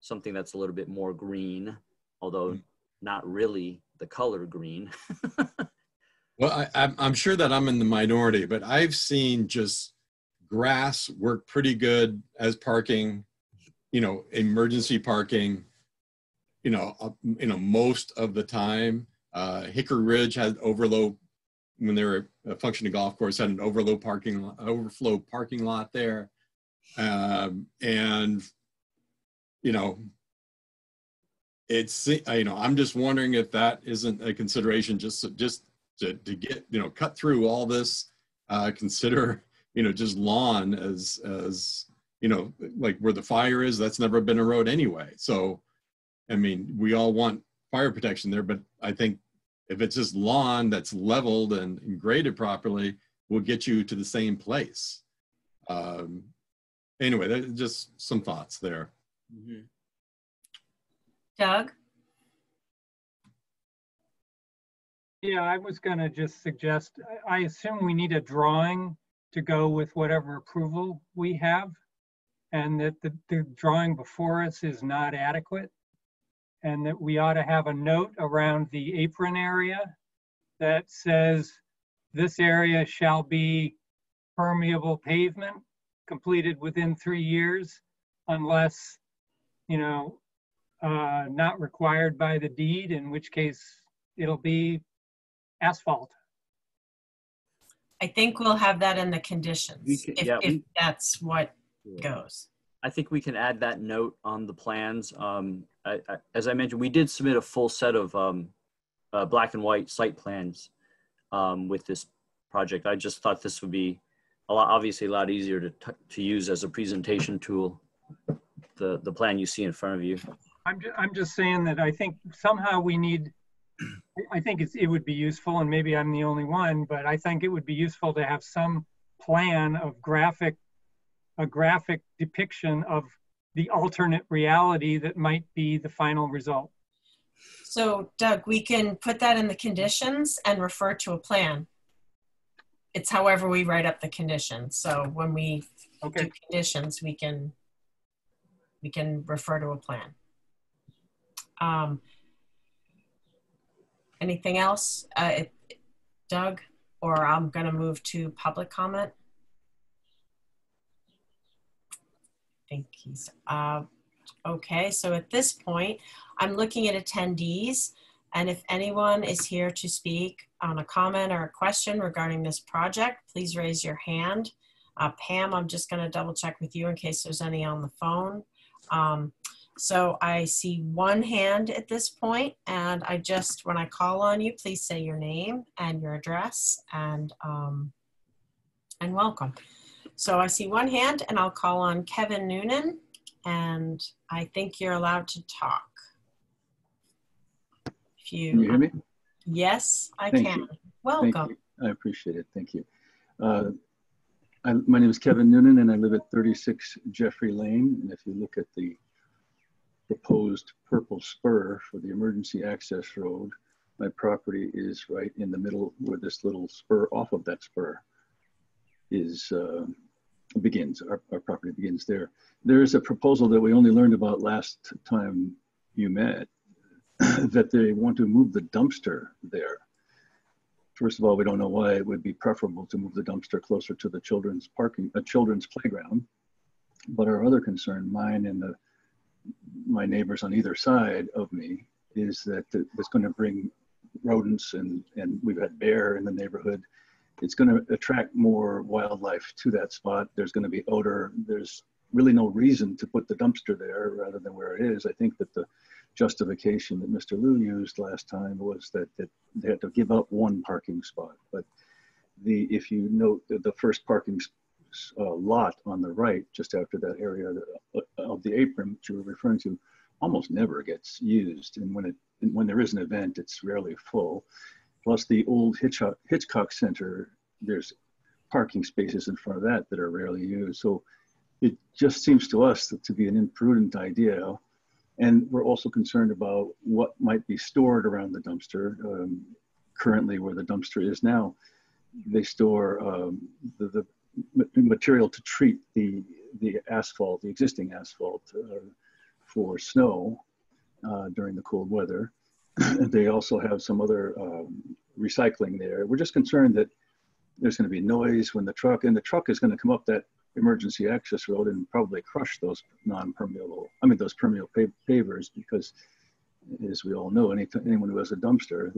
Something that's a little bit more green, although Mm. not really the color green. Well, I, I'm, I'm sure that I'm in the minority, but I've seen just grass work pretty good as parking, you know, emergency parking, you know, uh, you know, most of the time. Uh, Hickory Ridge had overload when they were a functioning golf course had an overload parking overflow parking lot there, um, and you know, it's you know, I'm just wondering if that isn't a consideration just just to, to get you know cut through all this uh consider you know just lawn as as you know like where the fire is that's never been a road anyway. So i mean we all want fire protection there but i think if it's just lawn that's leveled and, and graded properly will get you to the same place. Um anyway that, just some thoughts there. Doug? Yeah, I was going to just suggest, I assume we need a drawing to go with whatever approval we have, and that the, the drawing before us is not adequate, and that we ought to have a note around the apron area that says, this area shall be permeable pavement completed within three years unless, you know, uh, not required by the deed, in which case it'll be asphalt. I think we'll have that in the conditions, can- if, yeah, if we- that's what goes. I think we can add that note on the plans. Um, I, I, as I mentioned, we did submit a full set of um, uh, black and white site plans um, with this project. I just thought this would be a lot, obviously a lot easier to, t- to use as a presentation tool. The, the plan you see in front of you. I'm, ju- I'm just saying that I think somehow we need, I- think it's, it would be useful, and maybe I'm the only one, but I think it would be useful to have some plan of graphic, a graphic depiction of the alternate reality that might be the final result. So Doug, we can put that in the conditions and refer to a plan. It's however we write up the conditions. So when we Okay. do conditions, we can, we can refer to a plan. Um, anything else, uh, it- Doug? Or I'm gonna move to public comment. think he's, uh, okay, so at this point, I'm looking at attendees. And if anyone is here to speak on a comment or a question regarding this project, please raise your hand. Uh, Pam, I'm just gonna double check with you in case there's any on the phone. Um, so I see one hand at this point, and I just, when I call on you, please say your name and your address and, um, and welcome. So I see one hand and I'll call on Kevin Noonan and I think you're allowed to talk. If you, Can you hear me? Yes, I Thank can. you. Welcome. I appreciate it. Thank you. Uh, I, my name is Kevin Noonan and I live at 36 Jeffrey Lane. And if you look at the proposed purple spur for the emergency access road, my property is right in the middle where this little spur off of that spur is uh, begins. Our, our property begins there. There is a proposal that we only learned about last time you met that they want to move the dumpster there. First of all, we don't know why it would be preferable to move the dumpster closer to the children's parking, a children's playground. But our other concern, mine and the, my neighbors on either side of me, is that it's going to bring rodents and, and we've had bear in the neighborhood. It's going to attract more wildlife to that spot. There's going to be odor. There's really no reason to put the dumpster there rather than where it is. I think that the justification that Mr. Liu used last time was that, that they had to give up one parking spot. But the if you note the, the first parking uh, lot on the right, just after that area uh, of the apron that you were referring to, almost never gets used. And when it when there is an event, it's rarely full. Plus the old Hitchcock, Hitchcock Center, there's parking spaces in front of that that are rarely used. So it just seems to us to be an imprudent idea and we're also concerned about what might be stored around the dumpster. Um, currently, where the dumpster is now, they store um, the, the, material to treat the, the asphalt, the existing asphalt, uh, for snow uh, during the cold weather. they also have some other um, recycling there. We're just concerned that there's going to be noise when the truck, and the truck is going to come up that emergency access road and probably crush those non-permeable, I mean, those permeable pavers because as we all know, any, anyone who has a dumpster,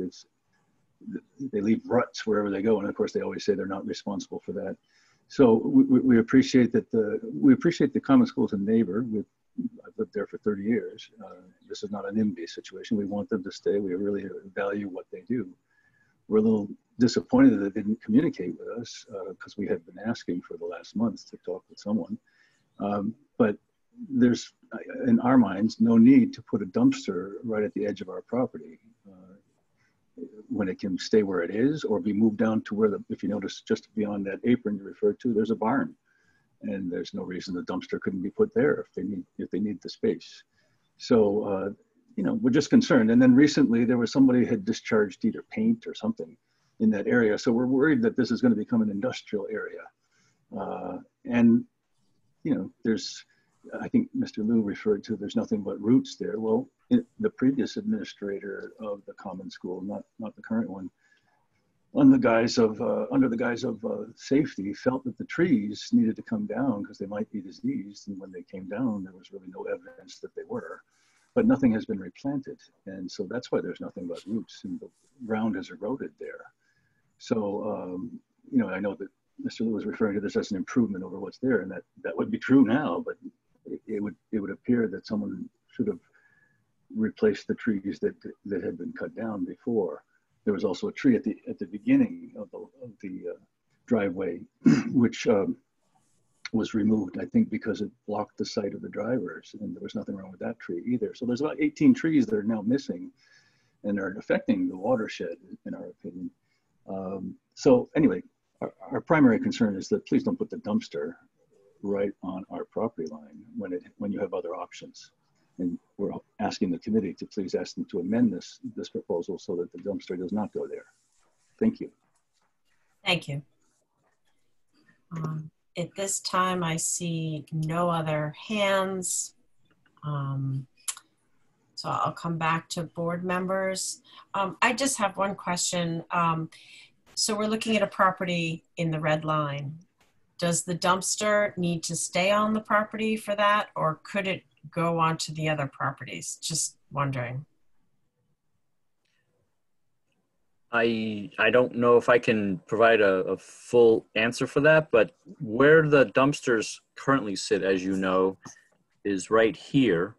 they leave ruts wherever they go. And of course, they always say they're not responsible for that. So we, we appreciate that the, we appreciate the common schools as a neighbor. We've, I've lived there for 30 years. Uh, this is not an NIMBY situation. We want them to stay. We really value what they do. We're a little disappointed that they didn't communicate with us because uh, we had been asking for the last month to talk with someone. Um, but there's, in our minds, no need to put a dumpster right at the edge of our property uh, when it can stay where it is or be moved down to where the, if you notice just beyond that apron you referred to, there's a barn. And there's no reason the dumpster couldn't be put there if they need, if they need the space. So, uh, you know, we're just concerned. And then recently there was somebody had discharged either paint or something in that area. So we're worried that this is going to become an industrial area. Uh, and, you know, there's, I think Mr. Liu referred to, there's nothing but roots there. Well, the previous administrator of the common school, not, not the current one, on the guise of, uh, under the guise of uh, safety, felt that the trees needed to come down because they might be diseased. And when they came down, there was really no evidence that they were but nothing has been replanted. And so that's why there's nothing but roots and the ground has eroded there. So, um, you know, I know that Mr. Liu was referring to this as an improvement over what's there, and that, that would be true now, but it, it would it would appear that someone should have replaced the trees that that had been cut down before. There was also a tree at the at the beginning of the of the uh, driveway, which um, was removed, I think, because it blocked the sight of the drivers, and there was nothing wrong with that tree either. So there's about 18 trees that are now missing, and are affecting the watershed, in our opinion. Um, so anyway, our, our primary concern is that please don't put the dumpster right on our property line when it when you have other options. And we're asking the committee to please ask them to amend this this proposal so that the dumpster does not go there. Thank you. Thank you. Um, At this time, I see no other hands. Um, So I'll come back to board members. Um, I just have one question. Um, So we're looking at a property in the red line. Does the dumpster need to stay on the property for that, or could it go on to the other properties? Just wondering. I I don't know if I can provide a, a full answer for that, but where the dumpsters currently sit, as you know, is right here.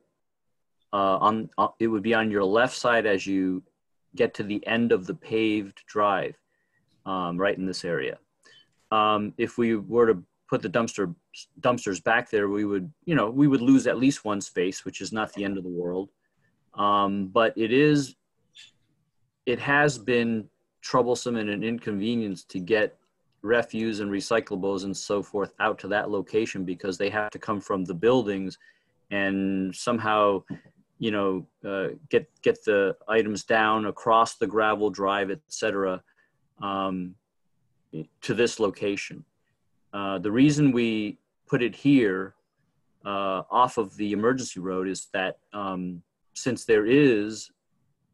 Uh, on uh, it would be on your left side as you get to the end of the paved drive, um, right in this area. Um, if we were to put the dumpster dumpsters back there, we would you know we would lose at least one space, which is not the end of the world. Um, but it is it has been troublesome and an inconvenience to get refuse and recyclables and so forth out to that location because they have to come from the buildings and somehow you know uh, get get the items down across the gravel drive etc um, to this location uh, the reason we put it here uh, off of the emergency road is that um, since there is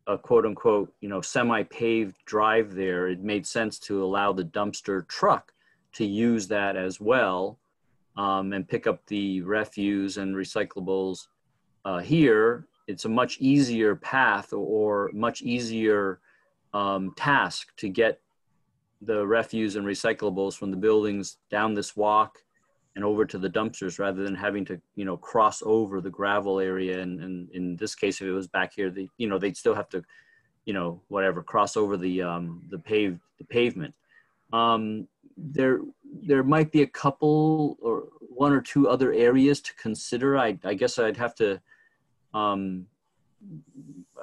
a quote unquote, you know, semi-paved drive there, it made sense to allow the dumpster truck to use that as well um, and pick up the refuse and recyclables uh, here. It's a much easier path or much easier um, task to get the refuse and recyclables from the buildings down this walk and over to the dumpsters rather than having to you know cross over the gravel area. And, and in this case if it was back here they you know they'd still have to you know whatever cross over the um the paved the pavement. Um there there might be a couple or one or two other areas to consider. I i guess i'd have to um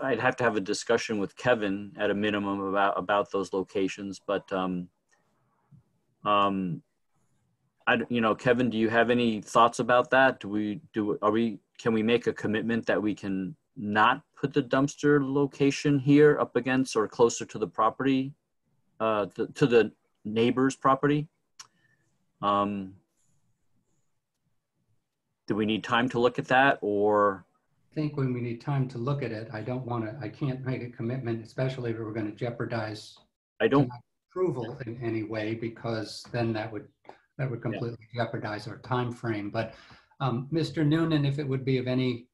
i'd have to have a discussion with kevin at a minimum about about those locations but um um I, you know, Kevin, do you have any thoughts about that? Do we do? Are we? Can we make a commitment that we can not put the dumpster location here up against or closer to the property, uh, to, to the neighbor's property? Um, do we need time to look at that, or? I think when we need time to look at it, I don't want to. I can't make a commitment, especially if we're going to jeopardize. I don't approval in any way because then that would that would completely jeopardize our time frame. But um, Mr. Noonan, if it would be of any,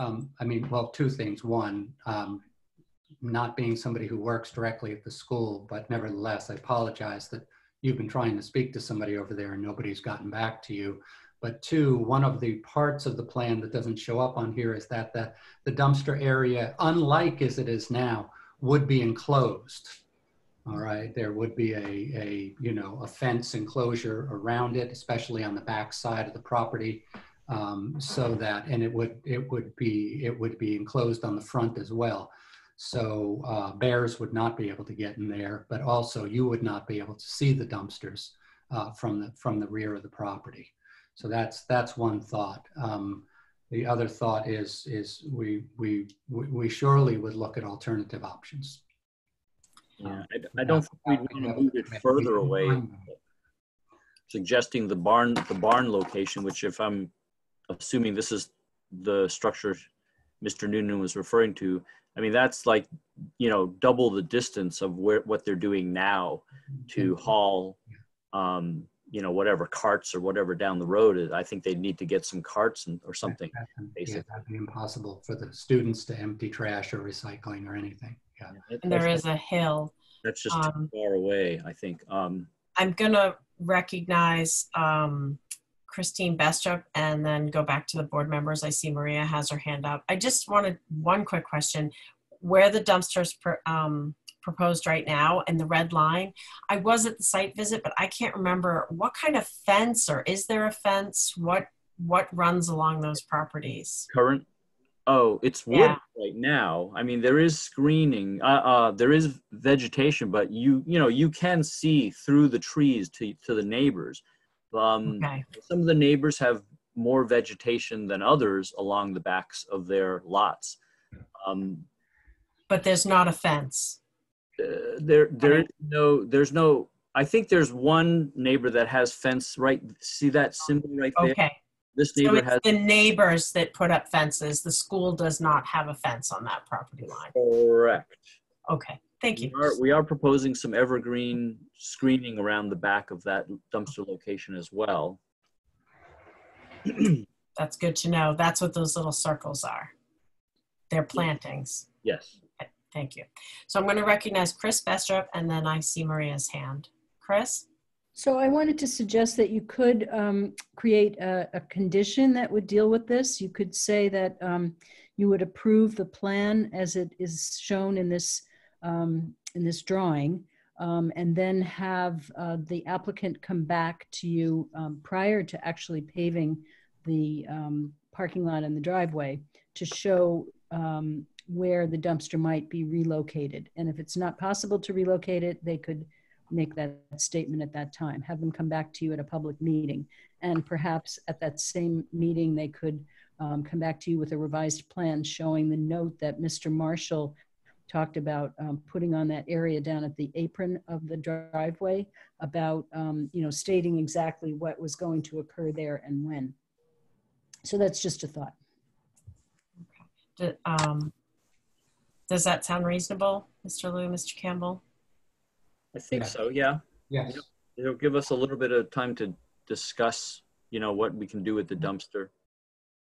um, I mean, well, two things. One, um, not being somebody who works directly at the school, but nevertheless, I apologize that you've been trying to speak to somebody over there and nobody's gotten back to you. But two, one of the parts of the plan that doesn't show up on here is that the, the dumpster area, unlike as it is now, would be enclosed all right, there would be a, a you know a fence enclosure around it, especially on the back side of the property, um, so that and it would it would be it would be enclosed on the front as well. So uh, bears would not be able to get in there, but also you would not be able to see the dumpsters uh, from the from the rear of the property. So that's that's one thought. Um, the other thought is is we we we surely would look at alternative options. Yeah, I, I don't think we'd want to move it further away. Suggesting the barn, the barn location, which if I'm assuming this is the structure Mr. Noonan was referring to, I mean, that's like, you know, double the distance of where, what they're doing now to haul, um, you know, whatever carts or whatever down the road. I think they need to get some carts and, or something. Yeah, that'd be impossible for the students to empty trash or recycling or anything. Yeah. And there is a hill. That's just um, too far away, I think. Um, I'm gonna recognize um, Christine Brestrup and then go back to the board members. I see Maria has her hand up. I just wanted one quick question. Where the dumpsters per, um, proposed right now and the red line, I was at the site visit, but I can't remember what kind of fence or is there a fence? What what runs along those properties? Current Oh, it's wood Yeah. right now. I mean, there is screening. Uh, uh, there is vegetation, but you you know you can see through the trees to to the neighbors. Um, Okay. Some of the neighbors have more vegetation than others along the backs of their lots. Um, But there's not a fence. Uh, there there is no there's no. I think there's one neighbor that has fence right. See that symbol right there. Okay. This So neighbor it's has the neighbors that put up fences. The school does not have a fence on that property line. correct. Okay, thank you. We are, we are proposing some evergreen screening around the back of that dumpster location as well. That's good to know. That's what those little circles are. They're plantings. Yes. Thank you. So I'm going to recognize Chris Brestrup and then I see Maria's hand. Chris? So I wanted to suggest that you could um, create a, a condition that would deal with this. You could say that um, you would approve the plan as it is shown in this um, in this drawing, um, and then have uh, the applicant come back to you um, prior to actually paving the um, parking lot and the driveway to show where the dumpster might be relocated. And if it's not possible to relocate it, they could make that statement at that time, have them come back to you at a public meeting. And perhaps at that same meeting, they could um, come back to you with a revised plan showing the note that Mr. Marshall talked about um, putting on that area down at the apron of the driveway about, um, you know, stating exactly what was going to occur there and when. So that's just a thought. D- um, Does that sound reasonable, Mr. Lou, Mr. Campbell? I think Yeah. so, yeah. Yes. It'll give us a little bit of time to discuss, you know, what we can do with the dumpster.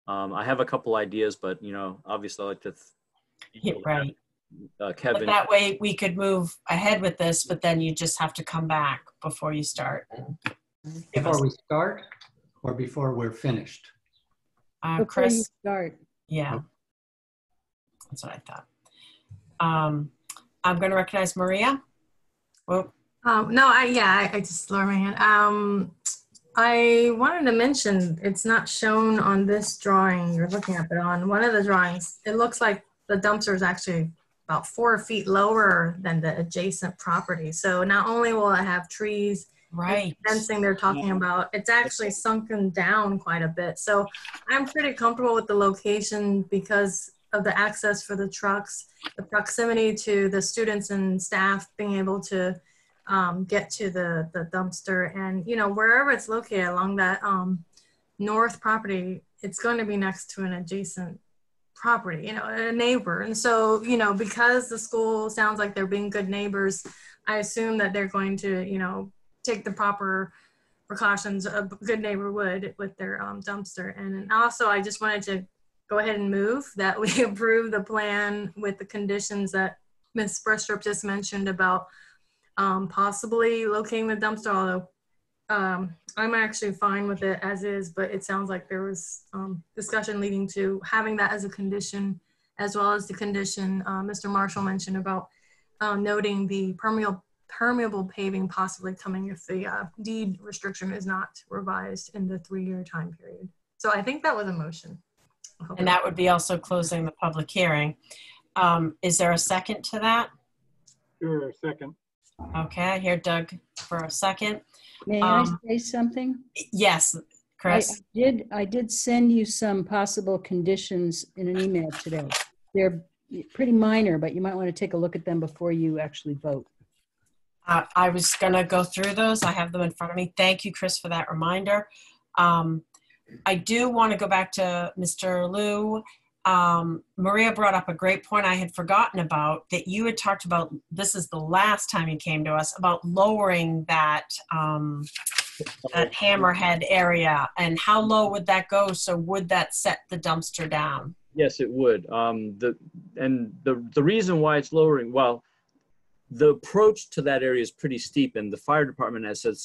Um, I have a couple ideas, but, you know, obviously I like to. th- Yeah, right. Uh, But Kevin, that way we could move ahead with this, but then you just have to come back before you start. give us- Before we start or before we're finished? Uh, Before you Chris, start, yeah. That's what I thought. Um, I'm going to recognize Maria. Well, Um, no, I yeah, I, I just lowered my hand. Um, I wanted to mention it's not shown on this drawing you're looking at, but on one of the drawings, it looks like the dumpster is actually about four feet lower than the adjacent property. So not only will it have trees, and right. fencing they're talking about, it's actually sunken down quite a bit. So I'm pretty comfortable with the location because of the access for the trucks, the proximity to the students and staff being able to um, get to the, the dumpster and, you know, wherever it's located along that um, north property, it's going to be next to an adjacent property, you know, a neighbor. And so, you know, because the school sounds like they're being good neighbors, I assume that they're going to, you know, take the proper precautions a good neighbor would with their um, dumpster. And also, I just wanted to go ahead and move that we approve the plan with the conditions that Ms. Brestrup just mentioned about um, possibly locating the dumpster, although um, I'm actually fine with it as is, but it sounds like there was um, discussion leading to having that as a condition, as well as the condition uh, Mr. Marshall mentioned about uh, noting the permeable permeable paving possibly coming if the uh, deed restriction is not revised in the three-year time period. So I think that was a motion. I hope And that would be also closing the public hearing. Um, is there a second to that? Sure, second. Okay, I hear Doug for a second. may I Um, say something? Yes, I Chris. I did, I did send you some possible conditions in an email today. They're pretty minor, but you might want to take a look at them before you actually vote. Uh, I was gonna go through those. I have them in front of me. Thank you, Chris, for that reminder. Um, I do want to go back to Mr. Liu. Um, Maria brought up a great point I had forgotten about that you had talked about. This is the last time you came to us about lowering that um, that hammerhead area, and how low would that go? So would that set the dumpster down? yes, it would. Um, the and the the reason why it's lowering, well, the approach to that area is pretty steep, and the fire department has said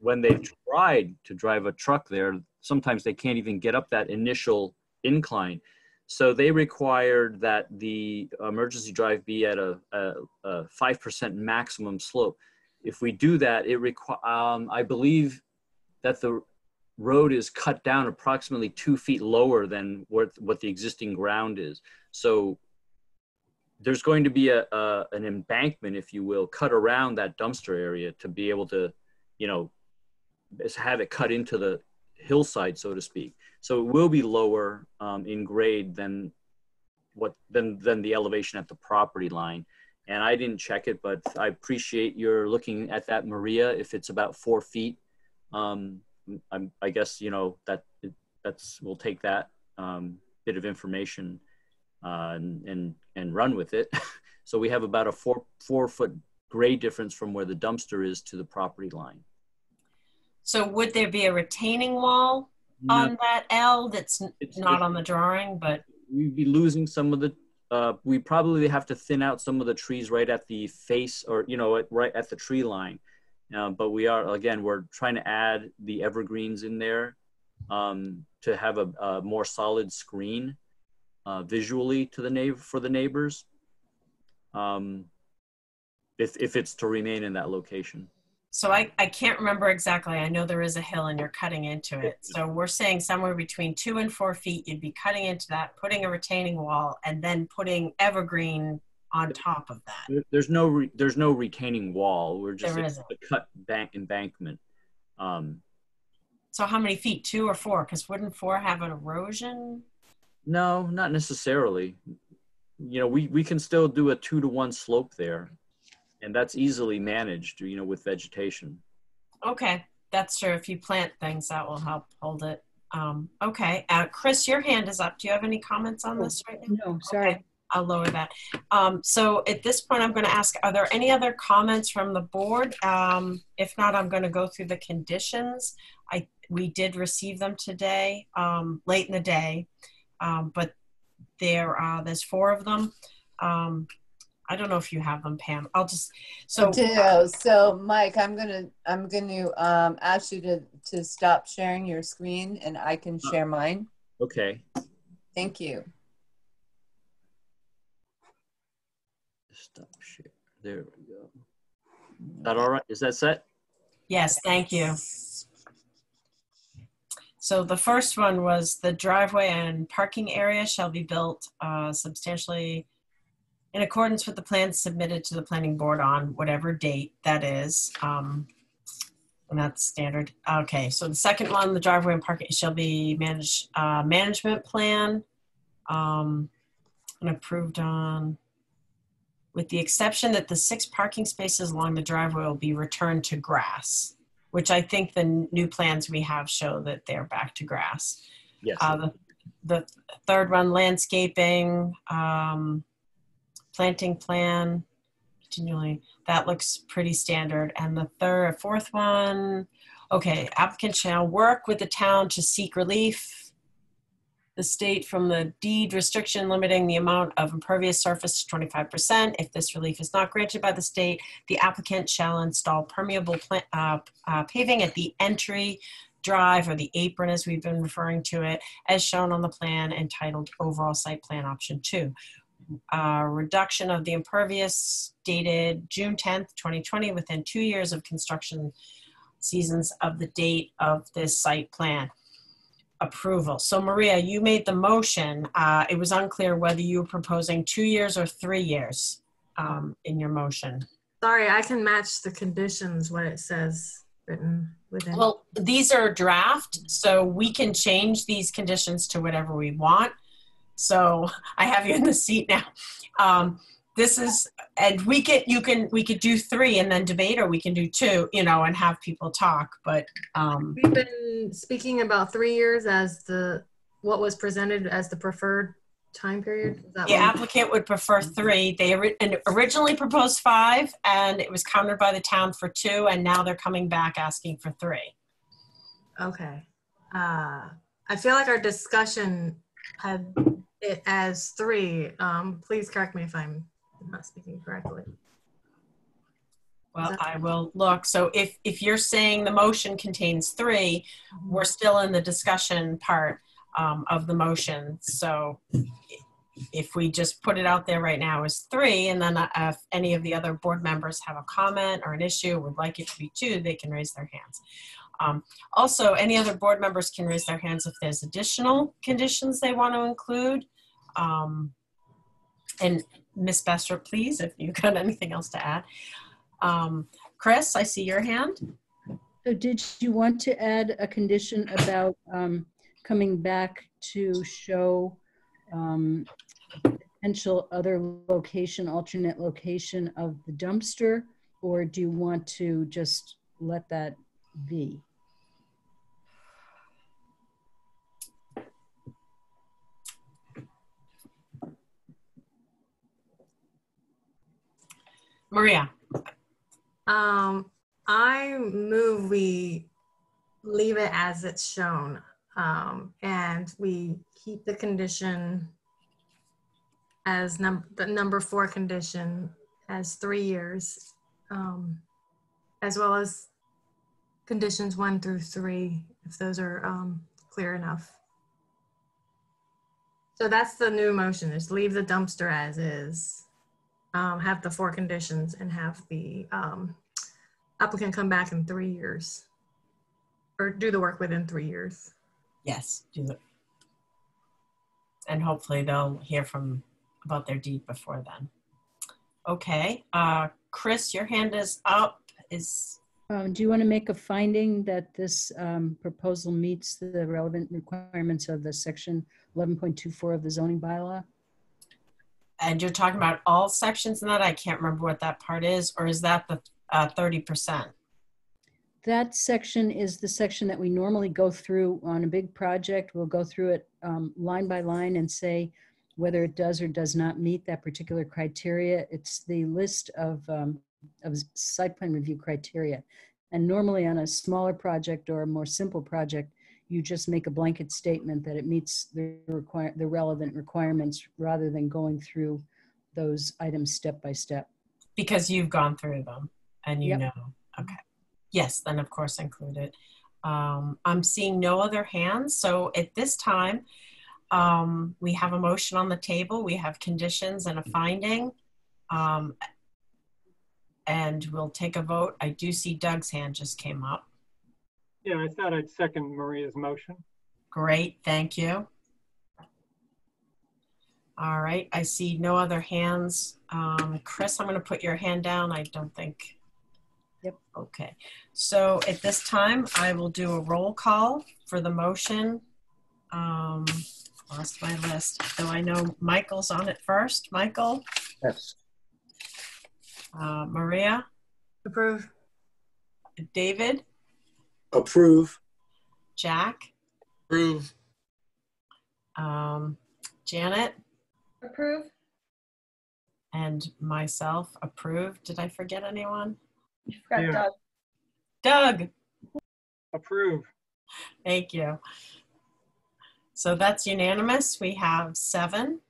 when they've tried to drive a truck there, sometimes they can't even get up that initial incline. So they required that the emergency drive be at a, a, 5% maximum slope. If we do that, it require, um, I believe that the, road is cut down approximately two feet lower than what, what the existing ground is. So there's going to be a, a an embankment, if you will, cut around that dumpster area to be able to, you know, have it cut into the hillside, so to speak. So it will be lower um, in grade than what than than the elevation at the property line. And I didn't check it, but I appreciate your looking at that, Maria. If it's about four feet, um, I'm, I guess you know that that's we'll take that um, bit of information uh, and, and and run with it. so we have about a four four foot grade difference from where the dumpster is to the property line. So would there be a retaining wall No. on that L that's It's- not it's- on the drawing, but we'd be losing some of the uh, we probably have to thin out some of the trees right at the face or you know at, right at the tree line uh, but we are again we're trying to add the evergreens in there um, to have a, a more solid screen uh, visually to the neighbor for the neighbors um, if, if it's to remain in that location so I, I can't remember exactly. I know there is a hill and you're cutting into it. So we're saying somewhere between two and four feet, you'd be cutting into that, putting a retaining wall, and then putting evergreen on top of that. There- there's no re- there's no retaining wall we're just There isn't. a cut bank embankment um, So how many feet? Two or four? Because wouldn't four have an erosion? No, not necessarily. You know, we, we can still do a two to one slope there. And that's easily managed, you know, with vegetation. Okay, that's true. If you plant things, that will help hold it. Um, okay, uh, Chris, your hand is up. Do you have any comments on this right now? No, sorry. Okay, I'll lower that. Um, so at this point, I'm going to ask, are there any other comments from the board? Um, if not, I'm going to go through the conditions. I, we did receive them today, um, late in the day, um, but there, uh, there's four of them. Um, I don't know if you have them, Pam. I'll just, so. Ditto. So Mike, I'm gonna, I'm gonna, um, ask you to, to stop sharing your screen and I can share mine. Okay. Thank you. Stop share. There we go. Is that all right? Is that set? Yes, thank you. So the first one was the driveway and parking area shall be built uh, substantially in accordance with the plans submitted to the planning board on whatever date that is. Um, and that's standard. Okay, so the second one, the driveway and parking shall be managed, uh, management plan um, and approved on, with the exception that the six parking spaces along the driveway will be returned to grass, which I think the new plans we have show that they're back to grass. Yes. Uh, the, the third one, landscaping, um, planting plan, continually, that looks pretty standard. And the third, fourth one, okay, applicant shall work with the town to seek relief. The state from the deed restriction limiting the amount of impervious surface to 25%. If this relief is not granted by the state, the applicant shall install permeable pla- uh, uh, paving at the entry drive or the apron as we've been referring to it as shown on the plan entitled overall site plan option two uh, reduction of the impervious dated June 10th, 2020, within two years of construction seasons of the date of this site plan approval. So Maria, you made the motion. Uh, it was unclear whether you were proposing two years or three years um, in your motion. Sorry, I can match the conditions, what it says written within. Well, these are draft, so we can change these conditions to whatever we want. So I have you in the seat now. Um, this is, and we could, you can, we could do three and then debate, or we can do two, you know, and have people talk. But um, We've been speaking about three years as the, what was presented as the preferred time period. Is that the what- applicant would prefer three. They ori- and originally proposed five, and it was countered by the town for two, and now they're coming back asking for three. Okay. Uh, I feel like our discussion had it as three. Um, please correct me if I'm not speaking correctly. Well, I will look. So if, if you're saying the motion contains three, we're still in the discussion part um, of the motion. So if we just put it out there right now as three, and then uh, if any of the other board members have a comment or an issue, would like it to be two, they can raise their hands. Um, also, any other board members can raise their hands if there's additional conditions they want to include. Um, and Ms. Besser, please, if you've got anything else to add. Um, Chris, I see your hand. So did you want to add a condition about um, coming back to show um, potential other location, alternate location of the dumpster? Or do you want to just let that be? Maria. Um, I move we leave it as it's shown. Um, and we keep the condition as num the number four condition as three years. Um, as well as conditions one through three, if those are um, clear enough. So that's the new motion is leave the dumpster as is. Um, have the four conditions and have the um, applicant come back in three years or do the work within three years. Yes, do it. And hopefully they'll hear from about their deed before then. Okay, uh, Chris, your hand is up. Is Um, Do you want to make a finding that this um, proposal meets the relevant requirements of the section 11.24 of the zoning bylaw? And you're talking about all sections in that? I can't remember what that part is, or is that the uh, 30%? That section is the section that we normally go through on a big project. We'll go through it um, line by line and say whether it does or does not meet that particular criteria. It's the list of, um, of site plan review criteria. And normally on a smaller project or a more simple project, you just make a blanket statement that it meets the require, the relevant requirements rather than going through those items step by step. Because you've gone through them and you Yep. know. Okay. Yes, then of course include it. Um, I'm seeing no other hands. So at this time, um, we have a motion on the table. We have conditions and a finding. Um, and we'll take a vote. I do see Doug's hand just came up. Yeah, I thought I'd second Maria's motion. Great, thank you. All right, I see no other hands. Um, Chris, I'm going to put your hand down. I don't think. Yep. Okay, so at this time, I will do a roll call for the motion. Um, lost my list, though I know Michael's on it first. Michael, Yes. uh, Maria, Approve. David, Approve. Jack, Approve. um, Janet, Approve? and myself approve. Did I forget anyone? You forgot Yeah. Doug. Doug, Approve. thank you. So that's unanimous. We have seven.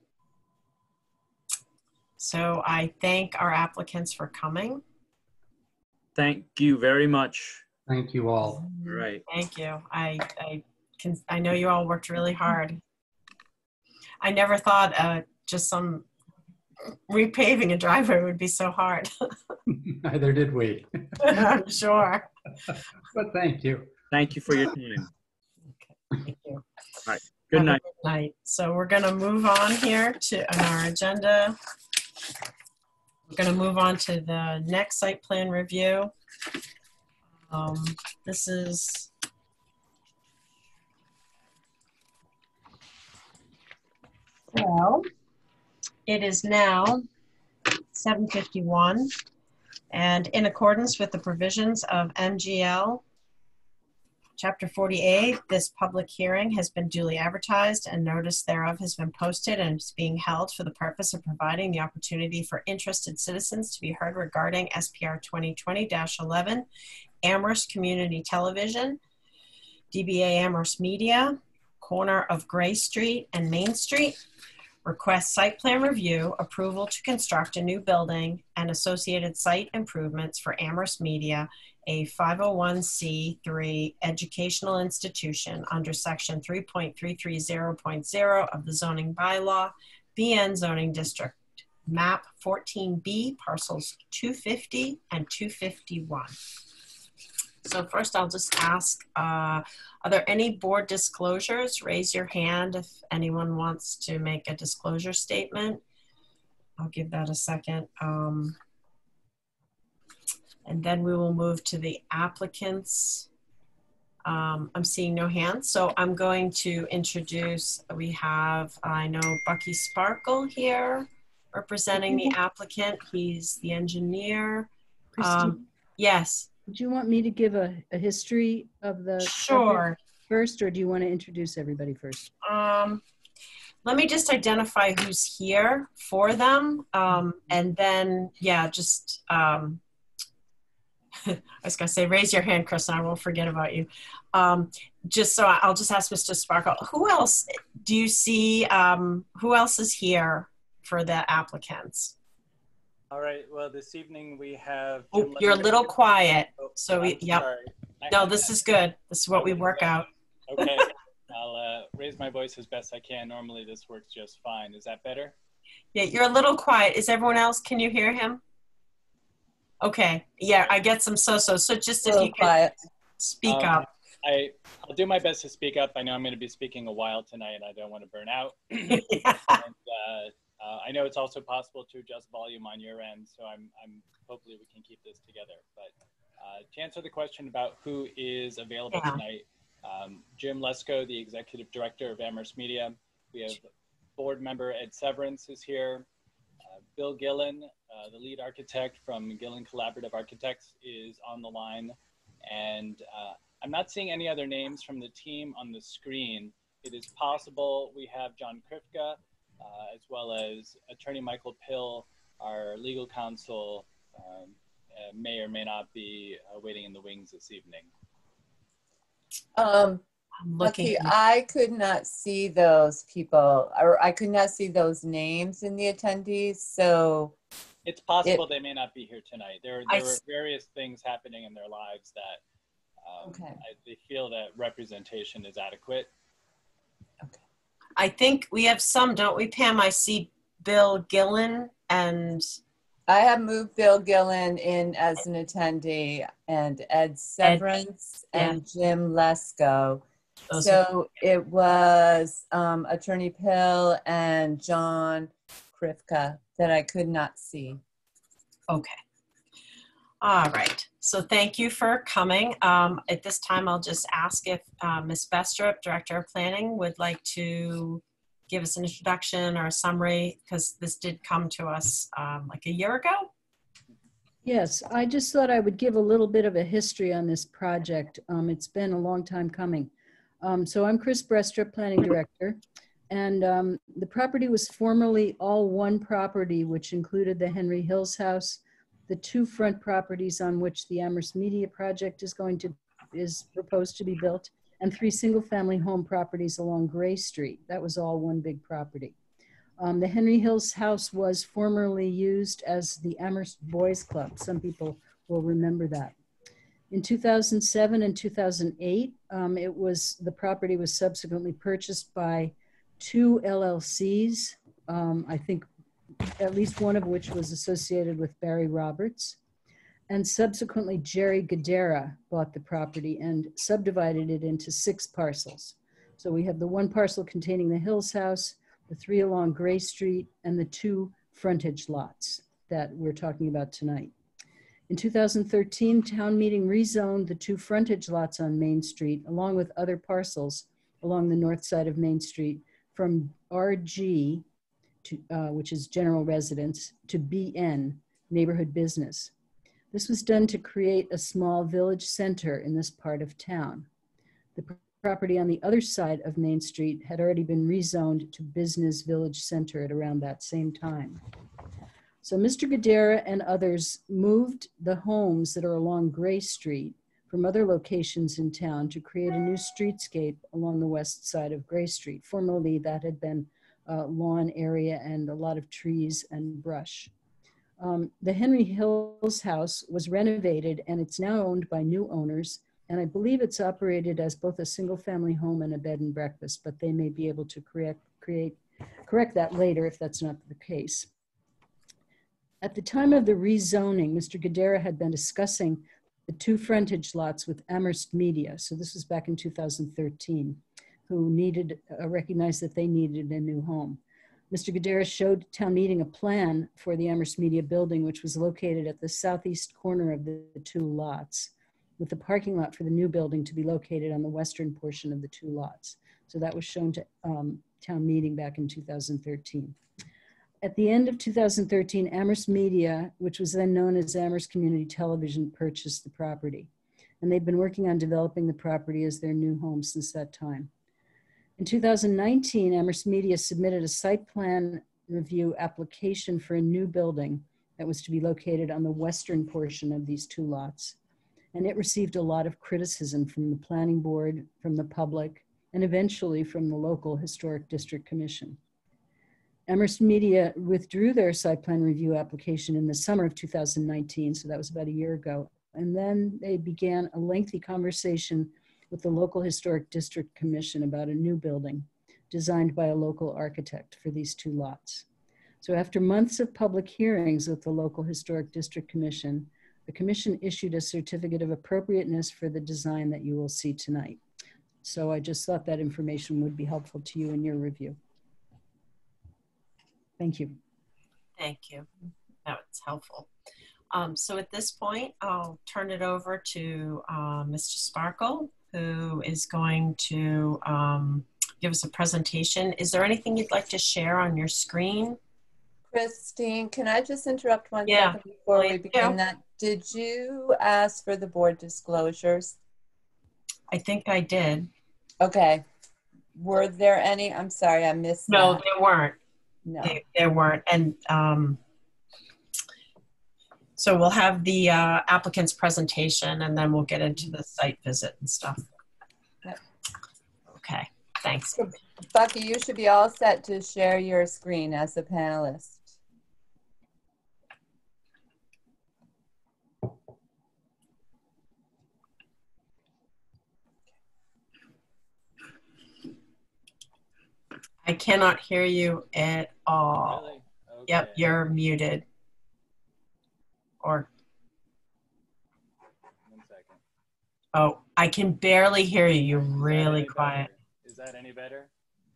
So I thank our applicants for coming. Thank you very much. Thank you all. All right. Thank you. I, I can, I know you all worked really hard. I never thought uh, just some repaving a driveway would be so hard. Neither did we. I'm sure. But thank you. Thank you for your time. Okay, Thank you. All right. Good Have a night. night. So we're going to move on here to on our agenda. We're going to move on to the next site plan review. Um, this is well, it is now 7:51 and in accordance with the provisions of MGL Chapter 48, this public hearing has been duly advertised and notice thereof has been posted and is being held for the purpose of providing the opportunity for interested citizens to be heard regarding SPR 2020-11, Amherst Community Television, DBA Amherst Media, corner of Gray Street and Main Street, request site plan review, approval to construct a new building and associated site improvements for Amherst Media a 501c3 educational institution under section 3.330.0 of the zoning bylaw, BN zoning district, map 14B, parcels 250 and 251. So first I'll just ask, uh, are there any board disclosures? Raise your hand if anyone wants to make a disclosure statement. I'll give that a second. Um, and then we will move to the applicants. Um, I'm seeing no hands, so I'm going to introduce, we have, I know Bucky Sparkle here representing the applicant. He's the engineer. Um, yes, do you want me to give a, a history of the? sure. First, or do you want to introduce everybody first? Um, let me just identify who's here for them. Um, and then, yeah, just, um, I was going to say, raise your hand, Chris, and I won't forget about you. Um, just so I'll just ask Mr. Sparkle, who else do you see? Um, who else is here for the applicants? All right. Well, this evening we have. Oh, Jim you're a little quiet. Oh, So we, yep. sorry. No, this is good. This is what we work out. Okay. I'll uh, raise my voice as best I can. Normally this works just fine. Is that better? Yeah, you're a little quiet. Is everyone else? Can you hear him? Okay. Yeah, I get some so-so. So just if Little you could quiet. speak Um, up. I, I'll do my best to speak up. I know I'm going to be speaking a while tonight and I don't want to burn out. and, uh, uh, I know it's also possible to adjust volume on your end, so I'm, I'm hopefully we can keep this together. But uh, to answer the question about who is available Yeah. tonight, um, Jim Lescault, the executive director of Amherst Media. We have board member Ed Severance is here. Uh, Bill Gillen, uh, the lead architect from Gillen Collaborative Architects, is on the line. And uh, I'm not seeing any other names from the team on the screen. It is possible we have John Krifka, uh, as well as attorney Michael Pill, our legal counsel, um, uh, may or may not be uh, waiting in the wings this evening. Um, I'm Lucky, looking. I could not see those people, or I could not see those names in the attendees. So, It's possible they may not be here tonight. There, I there were various things happening in their lives that um, Okay. I, they feel that representation is adequate. I think we have some, don't we, Pam? I see Bill Gillen and I have moved Bill Gillen in as an attendee and Ed Severance and Jim Lescault. Those are- So it was um, Attorney Pill and John Krivka that I could not see. Okay. All right. So thank you for coming. Um, at this time, I'll just ask if uh, Ms. Brestrup, Director of Planning, would like to give us an introduction or a summary because this did come to us um, like a year ago. Yes, I just thought I would give a little bit of a history on this project. Um, it's been a long time coming. Um, so I'm Chris Brestrup, Planning Director, and um, the property was formerly all one property, which included the Henry Hills House, the two front properties on which the Amherst Media Project is going to, is proposed to be built, and three single-family home properties along Gray Street. That was all one big property. Um, the Henry Hills House was formerly used as the Amherst Boys Club. Some people will remember that. In 2007 and 2008, um, it was the property was subsequently purchased by two LLCs. Um, I think at least one of which was associated with Barry Roberts. And subsequently, Jerry Gadara bought the property and subdivided it into six parcels. So we have the one parcel containing the Hills House, the three along Gray Street, and the two frontage lots that we're talking about tonight. In 2013, town meeting rezoned the two frontage lots on Main Street, along with other parcels along the north side of Main Street, from RG, to, uh, which is general residence, to BN, neighborhood business. This was done to create a small village center in this part of town. The pr- property on the other side of Main Street had already been rezoned to Business Village Center at around that same time. So Mr. Gadara and others moved the homes that are along Gray Street from other locations in town to create a new streetscape along the west side of Gray Street. Formerly, that had been a lawn area and a lot of trees and brush. Um, the Henry Hills house was renovated and it's now owned by new owners. And I believe it's operated as both a single family home and a bed and breakfast, but they may be able to correct, create, correct that later if that's not the case. At the time of the rezoning, Mr. Gadara had been discussing the two frontage lots with Amherst Media. So this was back in 2013, who needed, uh, recognized that they needed a new home. Mr. Gutierrez showed town meeting a plan for the Amherst Media building, which was located at the southeast corner of the the two lots, with the parking lot for the new building to be located on the western portion of the two lots. So that was shown to um, town meeting back in 2013. At the end of 2013, Amherst Media, which was then known as Amherst Community Television, purchased the property. And they've been working on developing the property as their new home since that time. In 2019, Amherst Media submitted a site plan review application for a new building that was to be located on the western portion of these two lots. And it received a lot of criticism from the planning board, from the public, and eventually from the local historic district commission. Amherst Media withdrew their site plan review application in the summer of 2019, so that was about a year ago. And then they began a lengthy conversation with the local historic district commission about a new building designed by a local architect for these two lots. So after months of public hearings with the local historic district commission, the commission issued a certificate of appropriateness for the design that you will see tonight. So I just thought that information would be helpful to you in your review. Thank you. Thank you. That was helpful. Um, so at this point, I'll turn it over to uh, Mr. Sparkle, who is going to um, give us a presentation. Is there anything you'd like to share on your screen? Christine, can I just interrupt one Yeah, second before we begin do. that? Did you ask for the board disclosures? I think I did. Okay. Were there any? I'm sorry, I missed No, that. there weren't. No. They, there weren't. And um, so we'll have the uh, applicant's presentation and then we'll get into the site visit and stuff. Okay, thanks. Bucky, you should be all set to share your screen as a panelist. I cannot hear you at all. Really? Yep, you're muted. Or, One second. oh, I can barely hear you. You're really quiet. better? Is that any better?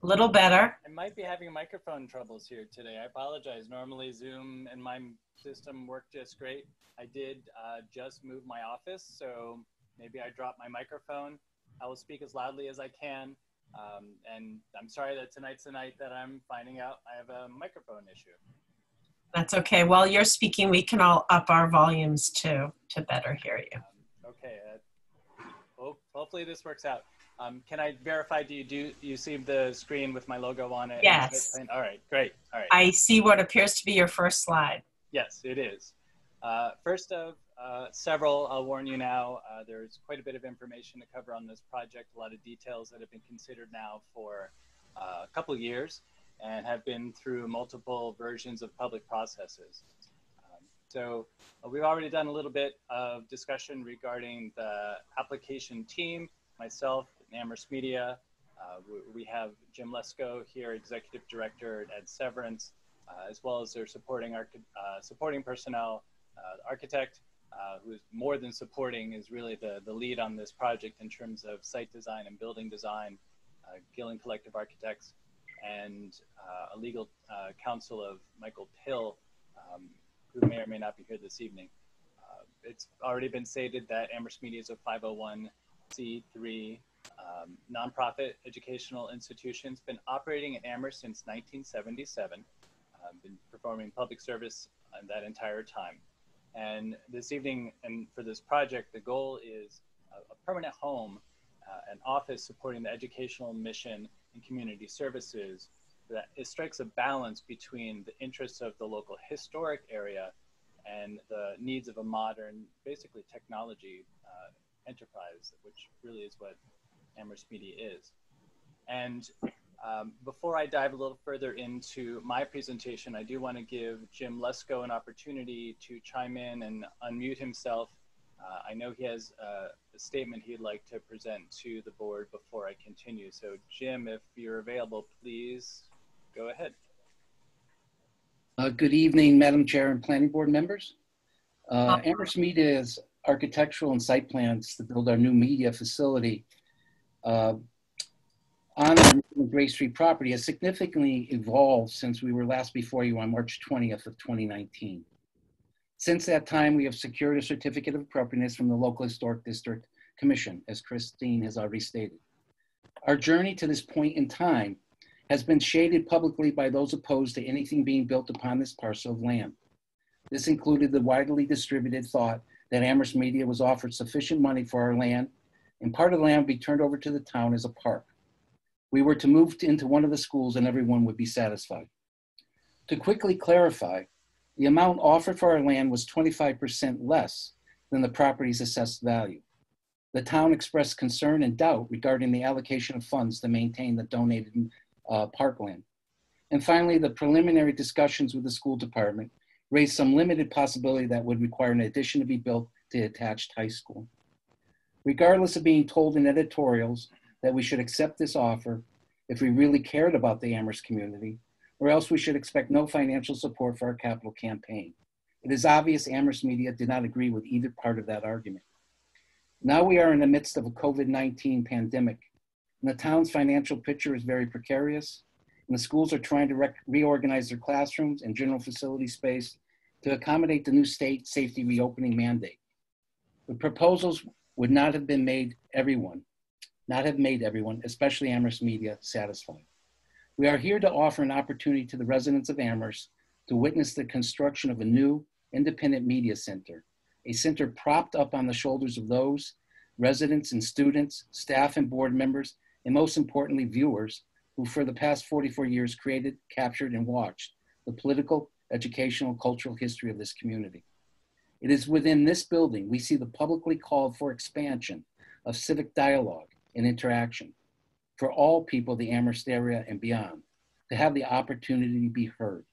A little better. I might be having microphone troubles here today. I apologize. Normally Zoom and my system work just great. I did uh, just move my office, so maybe I dropped my microphone. I will speak as loudly as I can. Um, and I'm sorry that tonight's the night that I'm finding out I have a microphone issue. That's okay. While you're speaking, we can all up our volumes too to better hear you. Um, okay. Uh, ho- hopefully this works out. Um, can I verify? Do you do you see the screen with my logo on it? Yes. All right. Great. All right. I see what appears to be your first slide. Yes, it is. Uh, first of uh, several, I'll warn you now, uh, there's quite a bit of information to cover on this project, a lot of details that have been considered now for uh, a couple of years and have been through multiple versions of public processes. Um, so uh, we've already done a little bit of discussion regarding the application team, myself, Amherst Media. Uh, we, we have Jim Lescault here, Executive Director Ed Severance, uh, as well as their supporting, uh, supporting personnel, uh, the architect, uh, who is more than supporting, is really the, the lead on this project in terms of site design and building design, uh, Gillen Collective Architects, and uh, a legal uh, counsel of Michael Pill, um, who may or may not be here this evening. Uh, it's already been stated that Amherst Media is a 501c3 um, nonprofit educational institution. It's been operating in Amherst since 1977. Uh, been performing public service that entire time. And this evening, and for this project, the goal is a, a permanent home, uh, an office supporting the educational mission and community services. That it strikes a balance between the interests of the local historic area and the needs of a modern, basically technology uh, enterprise, which really is what Amherst Media is. And um, before I dive a little further into my presentation, I do want to give Jim Lescault an opportunity to chime in and unmute himself. Uh, I know he has uh, a statement he'd like to present to the board before I continue. So Jim, if you're available, please go ahead. Uh, Good evening, Madam Chair and Planning Board members. Uh, Amherst Media is architectural and site plans to build our new media facility uh, on our Gray Street property has significantly evolved since we were last before you on March 20th of 2019. Since that time, we have secured a certificate of appropriateness from the local historic district commission, as Christine has already stated. Our journey to this point in time has been shaded publicly by those opposed to anything being built upon this parcel of land. This included the widely distributed thought that Amherst Media was offered sufficient money for our land and part of the land would be turned over to the town as a park. We were to move into one of the schools and everyone would be satisfied. To quickly clarify, the amount offered for our land was 25% less than the property's assessed value. The town expressed concern and doubt regarding the allocation of funds to maintain the donated uh, parkland. And finally, the preliminary discussions with the school department raised some limited possibility that would require an addition to be built to the attached high school. Regardless of being told in editorials that we should accept this offer if we really cared about the Amherst community, or else we should expect no financial support for our capital campaign. It is obvious Amherst Media did not agree with either part of that argument. Now we are in the midst of a COVID 19 pandemic, and the town's financial picture is very precarious, and the schools are trying to reorganize their classrooms and general facility space to accommodate the new state safety reopening mandate. The proposals would not have been made everyone, not have made everyone, especially Amherst media, satisfied. We are here to offer an opportunity to the residents of Amherst to witness the construction of a new independent media center, a center propped up on the shoulders of those residents and students, staff and board members, and most importantly, viewers who for the past 44 years created, captured, and watched the political, educational, cultural history of this community. It is within this building we see the publicly called for expansion of civic dialogue and interaction for all people the Amherst area and beyond to have the opportunity to be heard.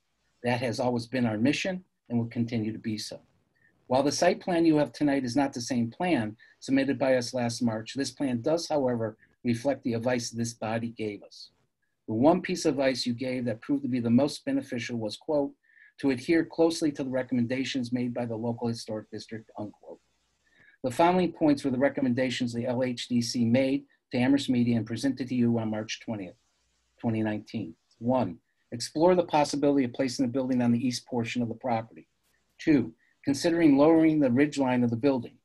That has always been our mission and will continue to be so. While the site plan you have tonight is not the same plan submitted by us last March, this plan does, however, reflect the advice this body gave us. The one piece of advice you gave that proved to be the most beneficial was, quote, to adhere closely to the recommendations made by the local historic district, unquote. The following points were the recommendations the LHDC made to Amherst Media and presented to you on March 20th, 2019. One, explore the possibility of placing the building on the east portion of the property. Two, considering lowering the ridge line of the building.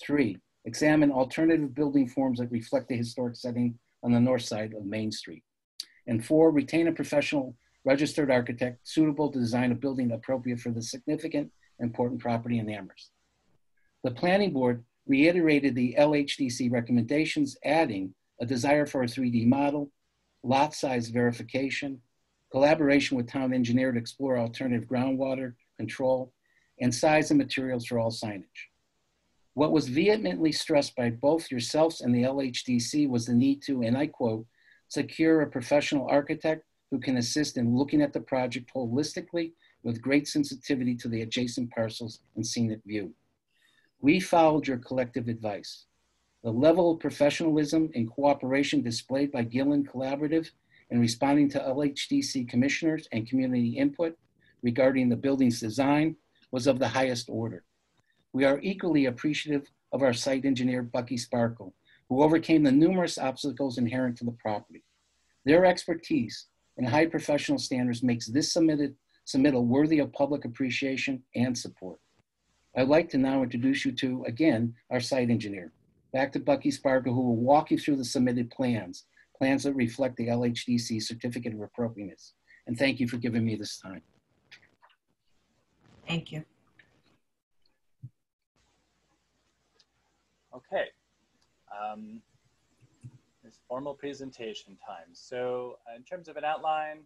Three, examine alternative building forms that reflect the historic setting on the north side of Main Street. And four, retain a professional registered architect suitable to design a building appropriate for the significant important property in Amherst. The planning board reiterated the LHDC recommendations, adding a desire for a 3D model, lot size verification, collaboration with town engineer to explore alternative groundwater control, and size and materials for all signage. What was vehemently stressed by both yourselves and the LHDC was the need to, and I quote, secure a professional architect who can assist in looking at the project holistically with great sensitivity to the adjacent parcels and scenic view. We followed your collective advice. The level of professionalism and cooperation displayed by Gillen Collaborative in responding to LHDC commissioners and community input regarding the building's design was of the highest order. We are equally appreciative of our site engineer, Bucky Sparkle, who overcame the numerous obstacles inherent to the property. Their expertise and high professional standards makes this submitted, submittal worthy of public appreciation and support. I'd like to now introduce you to, again, our site engineer. Back to Bucky Sparkle, who will walk you through the submitted plans, plans that reflect the LHDC Certificate of Appropriateness. And thank you for giving me this time. Thank you. Okay. Um, it's formal presentation time. So uh, in terms of an outline,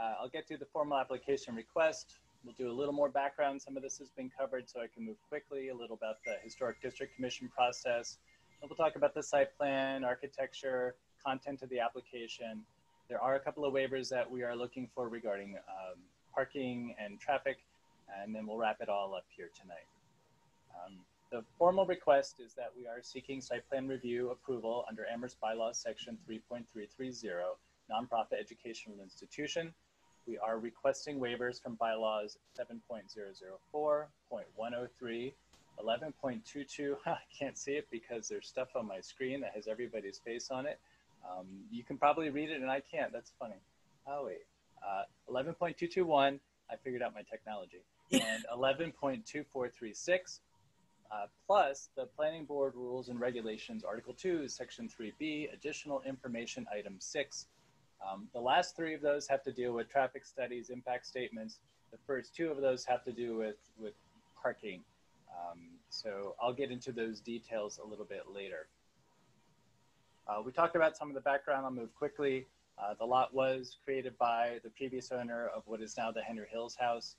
uh, I'll get to the formal application request. We'll do a little more background. Some of this has been covered, so I can move quickly, a little about the Historic District Commission process. And we'll talk about the site plan, architecture, content of the application. There are a couple of waivers that we are looking for regarding um, parking and traffic, and then we'll wrap it all up here tonight. Um, the formal request is that we are seeking site plan review approval under Amherst bylaws section 3.330, nonprofit educational institution. We are requesting waivers from bylaws 7.004, 0.103, 11.22, I can't see it because there's stuff on my screen that has everybody's face on it. Um, you can probably read it and I can't. That's funny. Oh, wait. Uh, 11.221, I figured out my technology. And 11.2436, uh, plus the Planning Board Rules and Regulations, Article 2, Section 3B, Additional Information Item 6. Um, the last three of those have to deal with traffic studies, impact statements. The first two of those have to do with, with parking. Um, so I'll get into those details a little bit later. Uh, we talked about some of the background. I'll move quickly. Uh, the lot was created by the previous owner of what is now the Henry Hills House.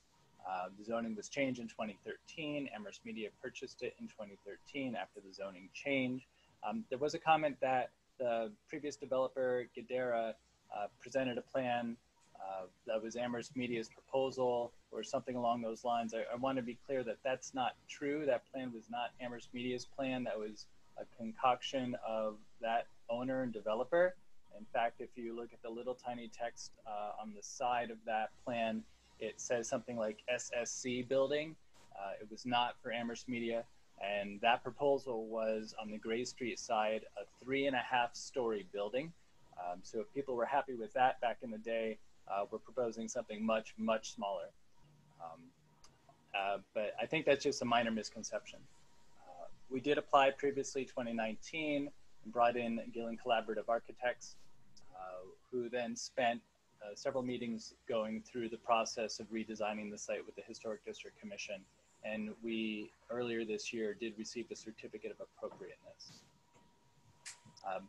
Uh, the zoning was changed in 2013. Amherst Media purchased it in 2013 after the zoning change. Um, there was a comment that the previous developer, Gadara, uh, presented a plan uh, that was Amherst Media's proposal or something along those lines. I, I want to be clear that that's not true. That plan was not Amherst Media's plan. That was a concoction of that owner and developer. In fact, if you look at the little tiny text uh, on the side of that plan, it says something like SSC building. Uh, it was not for Amherst Media. And that proposal was on the Gray Street side, a three and a half story building. Um, so if people were happy with that back in the day, uh, we're proposing something much, much smaller. Um, uh, but I think that's just a minor misconception. Uh, we did apply previously 2019 and brought in Gillen Collaborative Architects, uh, who then spent uh, several meetings going through the process of redesigning the site with the Historic District Commission. And we, earlier this year, did receive the certificate of appropriateness. Um,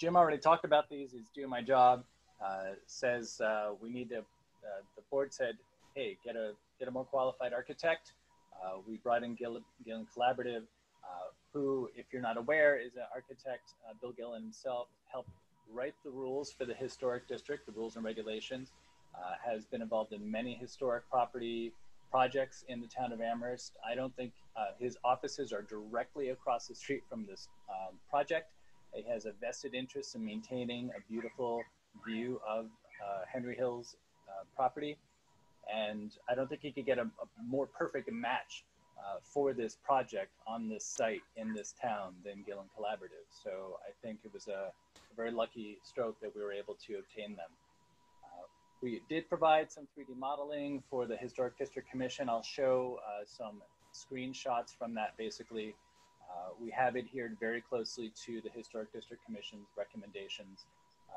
Jim already talked about these. He's doing my job. Uh, says uh, we need to. Uh, the board said, "Hey, get a get a more qualified architect." Uh, we brought in Gillen, Gillen Collaborative, uh, who, if you're not aware, is an architect. Bill Gillen himself helped write the rules for the historic district, the rules and regulations. has been involved in many historic property projects in the town of Amherst. I don't think his offices are directly across the street from this um, project. He has a vested interest in maintaining a beautiful view of uh, Henry Hills uh, property. And I don't think he could get a, a more perfect match uh, for this project on this site in this town than Gillen Collaborative. So I think it was a, a very lucky stroke that we were able to obtain them. Uh, we did provide some 3D modeling for the Historic District Commission. I'll show uh, some screenshots from that basically. Uh, we have adhered very closely to the Historic District Commission's recommendations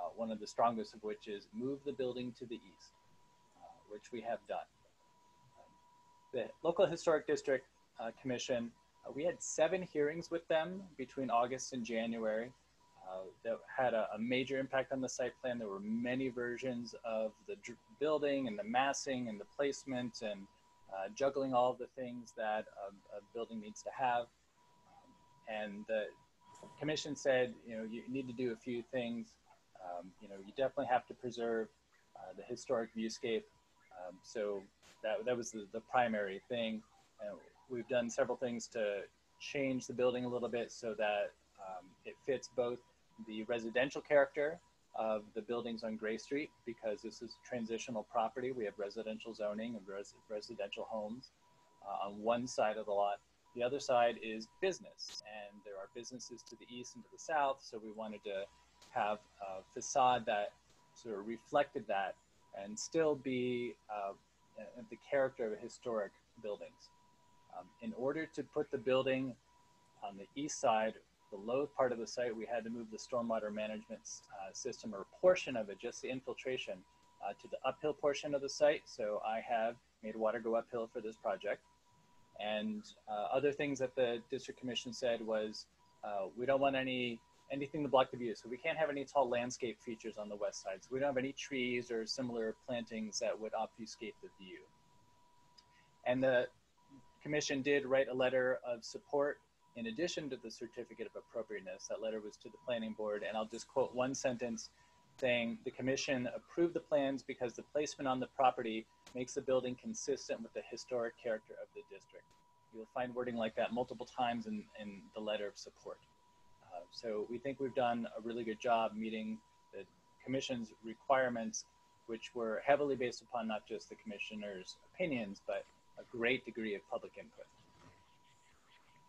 uh, one of the strongest of which is move the building to the east, uh, which we have done. The local historic district uh, commission, we had seven hearings with them between August and January uh, that had a, a, major impact on the site plan. There were many versions of the building and the massing and the placement and uh, juggling all of the things that a, a building needs to have. And the commission said, you know, you need to do a few things um, you know, you definitely have to preserve uh, the historic viewscape. Um, so that, that was the, the primary thing. And we've done several things to change the building a little bit so that um, it fits both the residential character of the buildings on Gray Street because this is transitional property. We have residential zoning and res residential homes uh, on one side of the lot. The other side is business, and there are businesses to the east and to the south. So we wanted to have a facade that sort of reflected that and still be uh, the character of historic buildings. Um, in order to put the building on the east side, the low part of the site, we had to move the stormwater management uh, system or portion of it, just the infiltration, uh, to the uphill portion of the site. So I have made water go uphill for this project. And uh, other things that the district commission said was uh, we don't want any anything to block the view. So we can't have any tall landscape features on the west side. So we don't have any trees or similar plantings that would obfuscate the view. And the commission did write a letter of support in addition to the certificate of appropriateness. That letter was to the planning board. And I'll just quote one sentence saying the commission approved the plans because the placement on the property makes the building consistent with the historic character of the district. You'll find wording like that multiple times in, in the letter of support. Uh, so we think we've done a really good job meeting the commission's requirements, which were heavily based upon not just the commissioner's opinions, but a great degree of public input.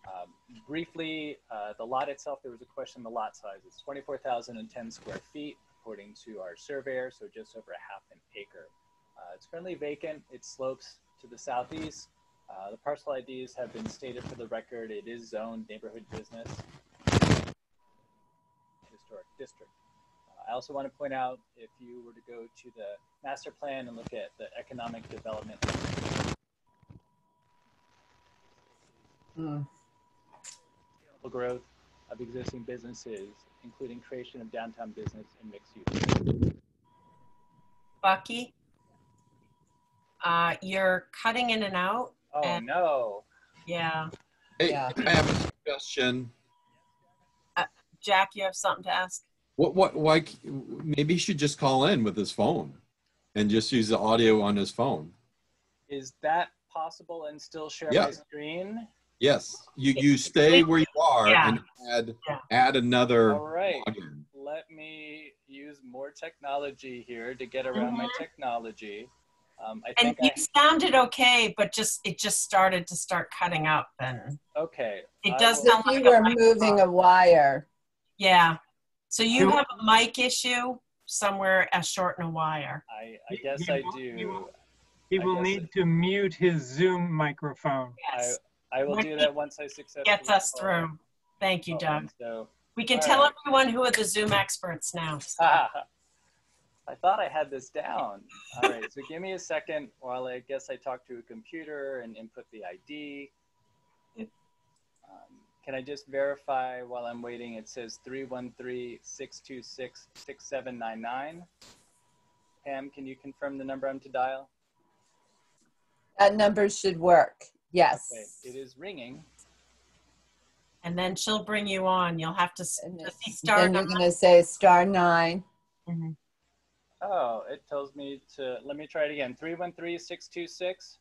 Um, briefly, uh, the lot itself, there was a question the lot size. It's 24,010 square feet, according to our surveyor, so just over a half an acre. Uh, it's currently vacant. It slopes to the southeast. Uh, the parcel IDs have been stated for the record. It is zoned neighborhood business historic district. Uh, I also want to point out if you were to go to the master plan and look at the economic development Hmm. growth of existing businesses, including creation of downtown business and mixed use. Bucky, uh, you're cutting in and out. Oh and- no. Yeah. Hey, Yeah. I have a suggestion. Jack, you have something to ask? What, what, why, maybe he should just call in with his phone and just use the audio on his phone. Is that possible and still share Yeah. my screen? Yes, you, you stay where you are Yeah. and add, Yeah. add another All right. login. Let me use more technology here to get around my technology. Um, I And think you I, sounded okay, but just it just started to start cutting up. And okay. it does will- sound If you like a were moving a wire, Yeah. So you Do- have a mic issue somewhere a shorten a wire. I, I guess he I will- he do. will- He will guess need to mute his Zoom microphone. Yes. I will do that once I successfully. Gets us call- through. Thank you, call Doug. So, We can tell right. everyone who are the Zoom experts now. I thought I had this down. All right, so give me a second while I guess I talk to a computer and input the ID. Um, can I just verify while I'm waiting? It says 313 626 6799. Pam, can you confirm the number I'm to dial? that number should work. Yes. Okay, it is ringing. And then she'll bring you on. You'll have to, s- And to then see star you're number. going to say star nine. Mhm. Oh, it tells me to, let me try it again. 313 626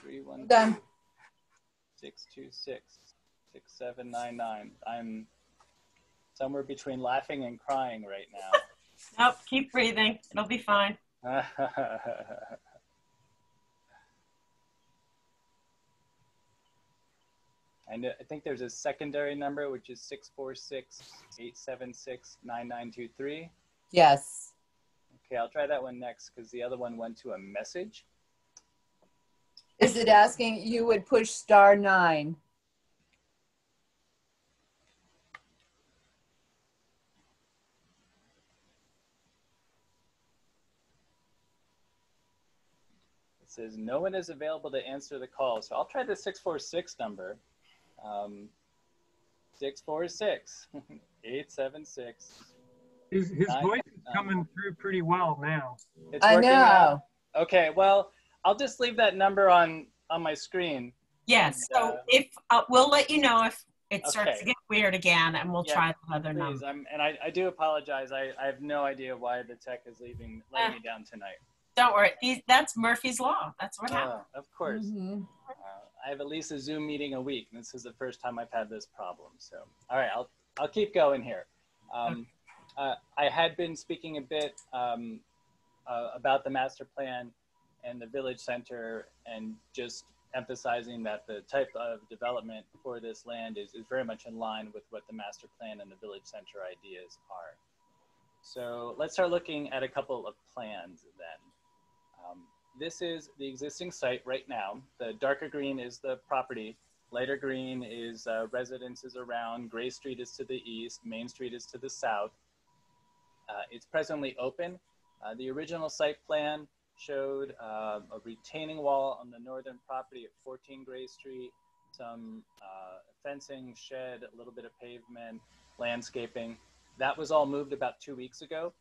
313 Done. 626 6799. I'm somewhere between laughing and crying right now. Nope, keep breathing. It'll be fine. now. I, think there's a secondary number, which is 646 876 9923. Yes. Okay, I'll try that one next because the other one went to a message. Is it asking you would push star nine? It says no one is available to answer the call. So I'll try the 646 number. Um, 646 876. His, his Nine- voice is coming through pretty well now. It's I working now? know. Okay, well, I'll just leave that number on on my screen. Yes. And, So uh, if uh, we'll let you know if it starts Okay. to get weird again, and we'll Yeah, try the other Please, number. I'm, and I, I do apologize. I, I have no idea why the tech is leaving letting me down tonight. Don't worry. These, that's Murphy's law. That's what happens. Uh, of course. Mhm. Uh, I have at least a Zoom meeting a week. and This is the first time I've had this problem. So, all right, I'll, I'll keep going here. Um, uh, I had been speaking a bit um, uh, about the master plan and the village center and just emphasizing that the type of development for this land is, is very much in line with what the master plan and the village center ideas are. So let's start looking at a couple of plans then. This is the existing site right now. The darker green is the property. Lighter green is uh, residences around. Gray Street is to the east. Main Street is to the south. Uh, it's presently open. Uh, the original site plan showed uh, a retaining wall on the northern property at 14 Gray Street, some uh, fencing, shed, a little bit of pavement, landscaping. That was all moved about two weeks ago.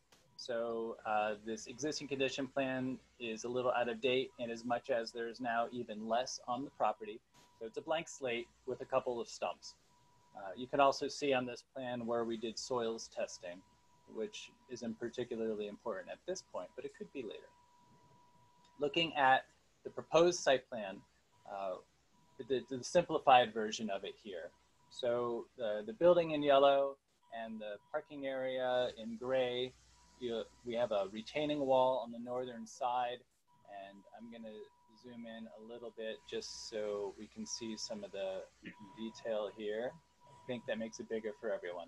So uh, this existing condition plan is a little out of date and as much as there's now even less on the property. So it's a blank slate with a couple of stumps. Uh, you can also see on this plan where we did soils testing, which isn't particularly important at this point, but it could be later. Looking at the proposed site plan, uh, the, the simplified version of it here. So the, the building in yellow and the parking area in gray you, we have a retaining wall on the northern side, and I'm going to zoom in a little bit just so we can see some of the detail here. I think that makes it bigger for everyone.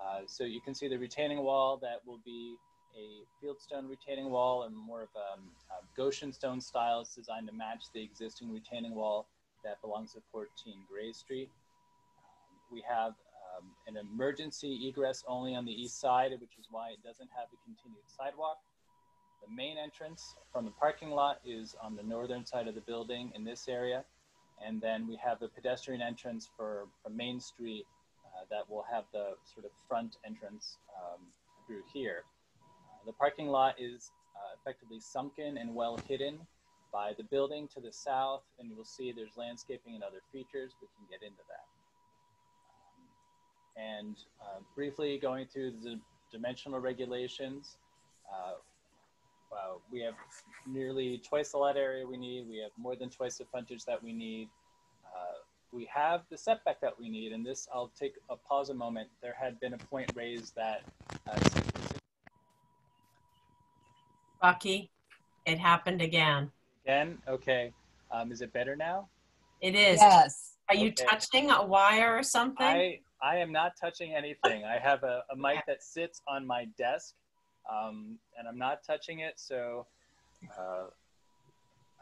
Uh, so you can see the retaining wall that will be a fieldstone retaining wall and more of a, um, a Goshen stone style. It's designed to match the existing retaining wall that belongs to 14 Gray Street. Um, we have um, an emergency egress only on the east side, which is why it doesn't have a continued sidewalk. The main entrance from the parking lot is on the northern side of the building in this area. And then we have a pedestrian entrance for, for Main Street uh, that will have the sort of front entrance um, through here. Uh, the parking lot is uh, effectively sunken and well hidden by the building to the south, and you will see there's landscaping and other features. We can get into that. And uh, briefly going through the dimensional regulations, uh, uh, we have nearly twice the lot area we need. We have more than twice the frontage that we need. Uh, we have the setback that we need, and this, I'll take a pause a moment. There had been a point raised that. Uh, Bucky, it happened again. again, okay. Um, is it better now? It is. Yes. Are you Okay. touching a wire or something? I, I am not touching anything. I have a, a mic that sits on my desk, um, and I'm not touching it. So, uh,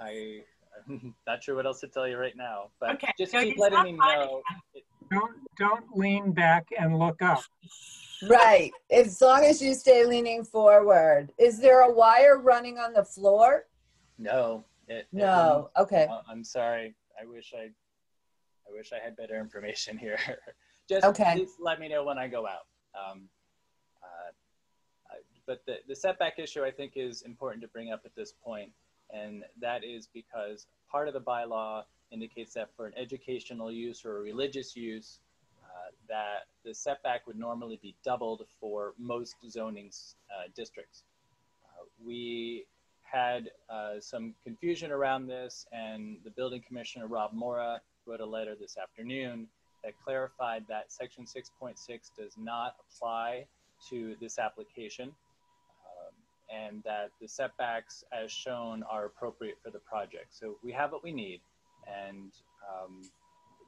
I, I'm not sure what else to tell you right now. But Okay, just so keep letting me know. Don't, don't lean back and look up. Right. As long as you stay leaning forward. Is there a wire running on the floor? No. It, it No. Okay. Uh, I'm sorry. I wish I, I wish I had better information here. Just Okay. please let me know when I go out. Um, uh, but the, the setback issue I think is important to bring up at this point, and that is because part of the bylaw indicates that for an educational use or a religious use, uh, that the setback would normally be doubled for most zoning uh, districts. Uh, we had uh, some confusion around this, and the building commissioner, Rob Morra, wrote a letter this afternoon that clarified that section 6.6 does not apply to this application, um, and that the setbacks as shown are appropriate for the project. So we have what we need, and um,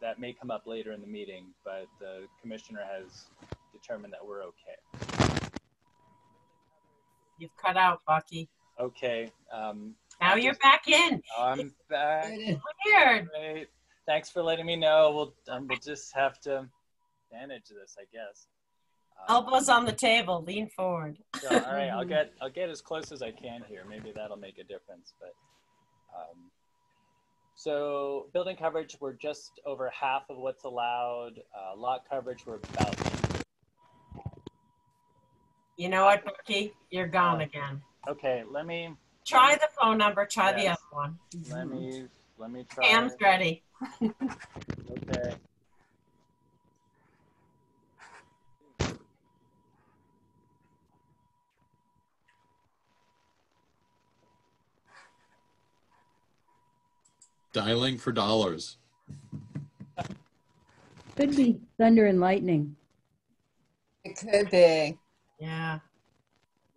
that may come up later in the meeting, but the commissioner has determined that we're okay. You've cut out, Bucky. Okay. Um, Now I'll you're just- back in. I'm back. Weird. Great. Thanks for letting me know. We'll um, we'll just have to manage this, I guess. Um, Elbows on the table. Lean forward. so, all right, I'll get I'll get as close as I can here. Maybe that'll make a difference. But um, so building coverage, we're just over half of what's allowed. Uh, lot coverage, we're about. You know what, Bucky? You're gone again. Okay, let me Try the phone number. Try the other one. let me let me try. Pam's ready. Okay. Dialing for dollars. Could be thunder and lightning. It could be. Yeah,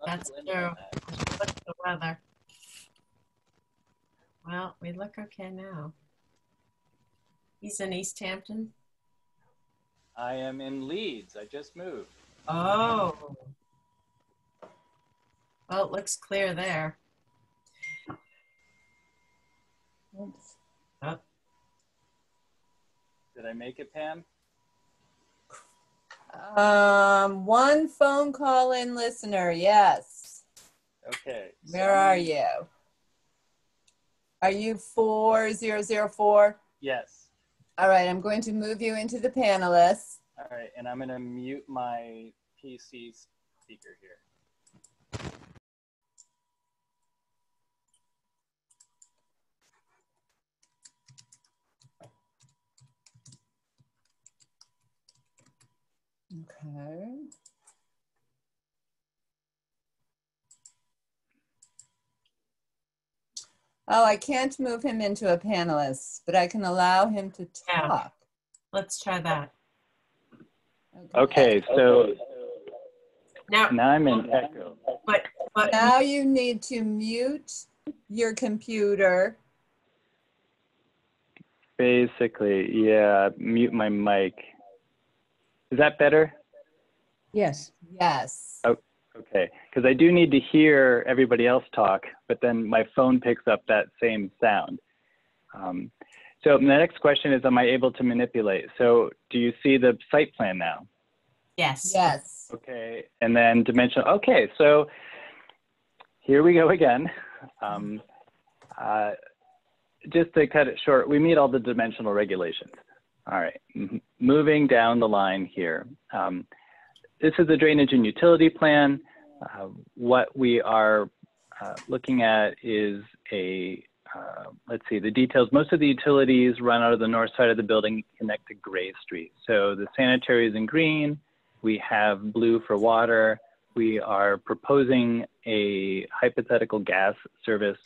that's true. that. What's the weather? Well, we look okay now. He's in Easthampton. I am in Leeds. I just moved. Oh. Well, it looks clear there. Oops. Did I make it, Pam? Um, one phone call in listener. Yes. Okay. so Where I'm are you? Are you 4004? Yes. All right, I'm going to move you into the panelists. All right, and I'm going to mute my PC speaker here. Okay. Oh, I can't move him into a panelist, but I can allow him to Yeah. talk. Let's try that. Okay, so Now, now I'm in echo. but, but Now you need to mute your computer basically, yeah, mute my mic. Is that better? Yes. Yes. Oh, okay. Because I do need to hear everybody else talk, but then my phone picks up that same sound. Um, so the next question is, am I able to manipulate? So do you see the site plan now? Yes. Yes. Okay. And then dimensional. Okay. So here we go again. Um, uh, just to cut it short, we meet all the dimensional regulations. All right. M moving down the line here. Um, this is the drainage and utility plan. Uh, what we are uh, looking at is a, uh, let's see, the details. Most of the utilities run out of the north side of the building, connect to Gray Street. So the sanitary is in green. We have blue for water. We are proposing a hypothetical gas service.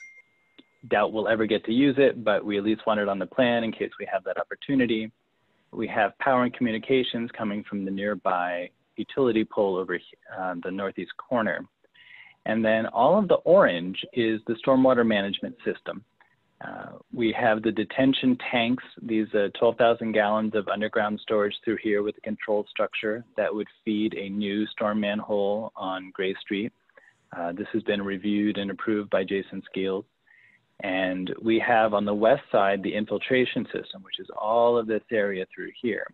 Doubt we'll ever get to use it, but we at least want it on the plan in case we have that opportunity. We have power and communications coming from the nearby utility pole over uh, the northeast corner. And then all of the orange is the stormwater management system. Uh, we have the detention tanks, these uh, 12,000 gallons of underground storage through here with a control structure that would feed a new storm manhole on Gray Street. Uh, this has been reviewed and approved by Jason Skeels. And we have on the west side the infiltration system, which is all of this area through here.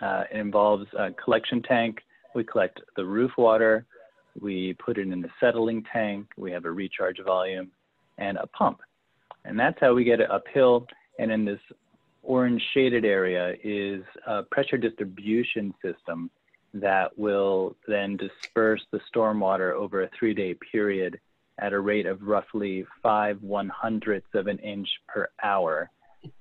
Uh, it involves a collection tank. We collect the roof water. We put it in the settling tank. We have a recharge volume and a pump. And that's how we get it uphill. And in this orange shaded area is a pressure distribution system that will then disperse the stormwater over a three day period at a rate of roughly five one hundredths of an inch per hour.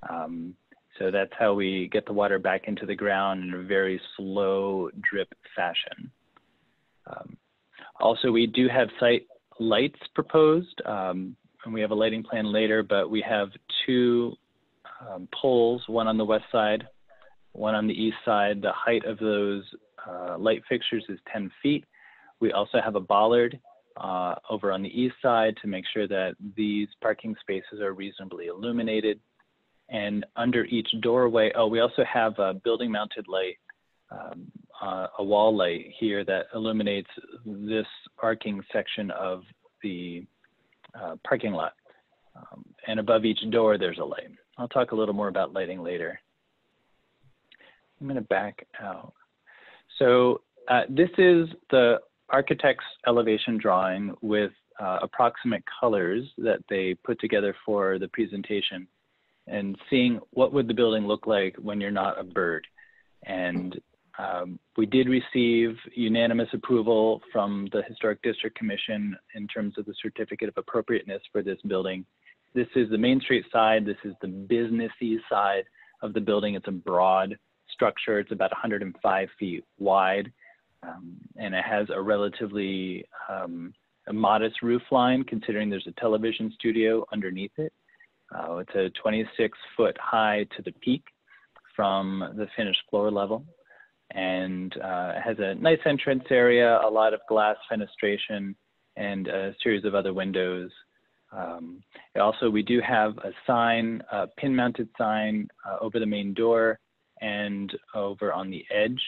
Um, so that's how we get the water back into the ground in a very slow drip fashion. Um, also, we do have site lights proposed, um, and we have a lighting plan later, but we have two um, poles, one on the west side, one on the east side. The height of those uh, light fixtures is 10 feet. We also have a bollard uh, over on the east side to make sure that these parking spaces are reasonably illuminated. And under each doorway, oh, we also have a building mounted light, um, uh, a wall light here that illuminates this parking section of the uh, parking lot. Um, and above each door, there's a light. I'll talk a little more about lighting later. I'm going to back out. So uh, this is the architect's elevation drawing with uh, approximate colors that they put together for the presentation and seeing what would the building look like when you're not a bird. And um, we did receive unanimous approval from the Historic District Commission in terms of the certificate of appropriateness for this building. This is the Main Street side. This is the businessy side of the building. It's a broad structure. It's about 105 feet wide. Um, and it has a relatively um, a modest roof line considering there's a television studio underneath it. Uh, it's a 26 foot high to the peak from the finished floor level and uh, has a nice entrance area, a lot of glass fenestration, and a series of other windows. Um, also, we do have a sign, a pin-mounted sign uh, over the main door and over on the edge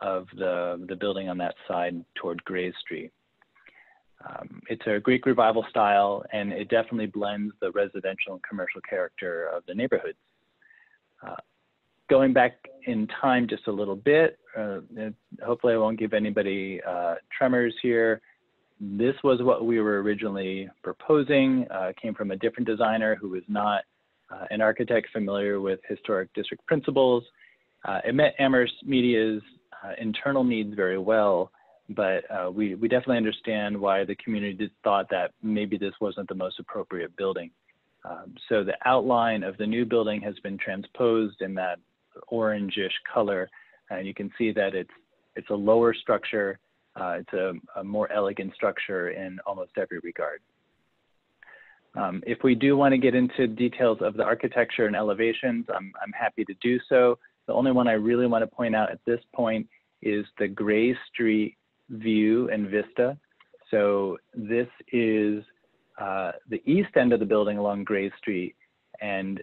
of the, the building on that side toward Gray Street. Um, it's a Greek revival style, and it definitely blends the residential and commercial character of the neighborhoods. Uh, going back in time just a little bit, uh, hopefully I won't give anybody uh, tremors here. This was what we were originally proposing. Uh, came from a different designer who was not uh, an architect familiar with historic district principles. Uh, it met Amherst Media's internal needs very well, but uh, we, we definitely understand why the community thought that maybe this wasn't the most appropriate building. Um, so the outline of the new building has been transposed in that orangish color, and you can see that it's, it's a lower structure. Uh, it's a, a, more elegant structure in almost every regard. Um, if we do want to get into details of the architecture and elevations, I'm, I'm happy to do so. The only one I really want to point out at this point is the Gray Street view and vista. So this is uh, the east end of the building along Gray Street, and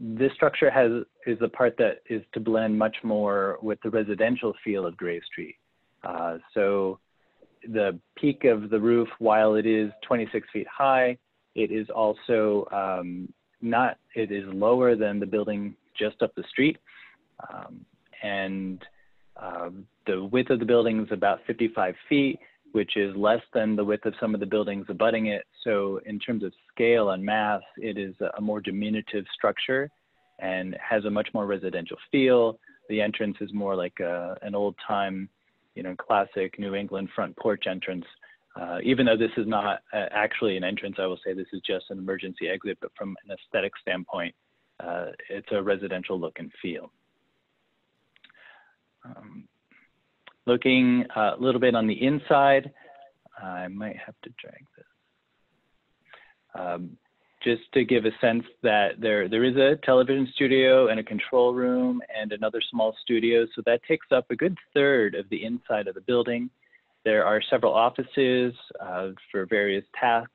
this structure has is the part that is to blend much more with the residential feel of Gray Street. Uh, so the peak of the roof, while it is 26 feet high, it is also um, not, it is lower than the building just up the street. Um, and um, the width of the building is about 55 feet, which is less than the width of some of the buildings abutting it. So in terms of scale and mass, it is a more diminutive structure and has a much more residential feel. The entrance is more like a, an old time, you know, classic New England front porch entrance. Uh, even though this is not uh, actually an entrance, I will say this is just an emergency exit, but from an aesthetic standpoint, uh, it's a residential look and feel. Um, looking a little bit on the inside, I might have to drag this. Um, just to give a sense that there, there is a television studio and a control room and another small studio. So that takes up a good third of the inside of the building. There are several offices uh, for various tasks.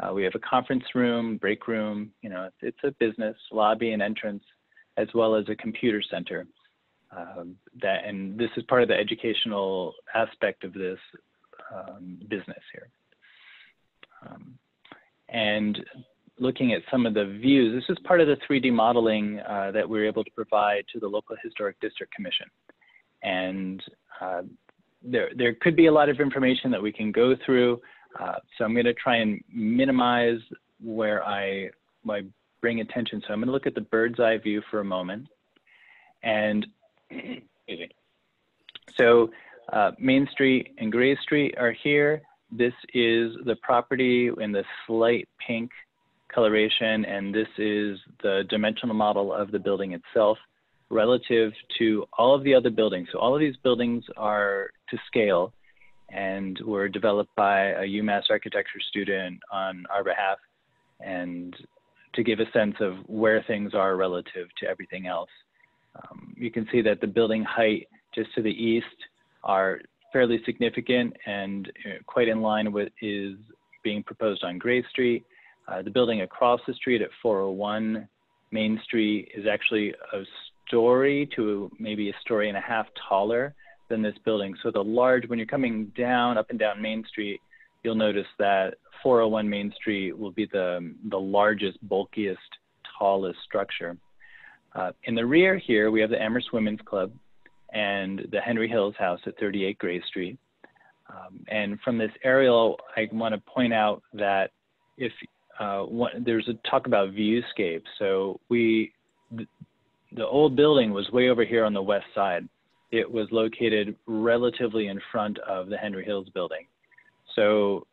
Uh, we have a conference room, break room, you know, it's, it's a business, lobby and entrance, as well as a computer center. Um, that, and this is part of the educational aspect of this um, business here. Um, and looking at some of the views, this is part of the 3D modeling uh, that we are able to provide to the local historic district commission. And uh, there, there could be a lot of information that we can go through. Uh, so I'm going to try and minimize where I, I bring attention. So I'm going to look at the bird's eye view for a moment. And so uh, Main Street and Gray Street are here. This is the property in the slight pink coloration, and this is the dimensional model of the building itself relative to all of the other buildings. So all of these buildings are to scale and were developed by a UMass architecture student on our behalf and to give a sense of where things are relative to everything else. Um, you can see that the building height just to the east are fairly significant and uh, quite in line with is being proposed on Gray Street. Uh, the building across the street at 401 Main Street is actually a story to maybe a story and a half taller than this building. So the large, when you're coming down, up and down Main Street, you'll notice that 401 Main Street will be the, the largest, bulkiest, tallest structure. Uh, in the rear here, we have the Amherst Women's Club and the Henry Hills house at 38 Gray Street. Um, and from this aerial, I want to point out that if uh, one, there's a talk about viewscape. So we, the, the old building was way over here on the west side. It was located relatively in front of the Henry Hills building. So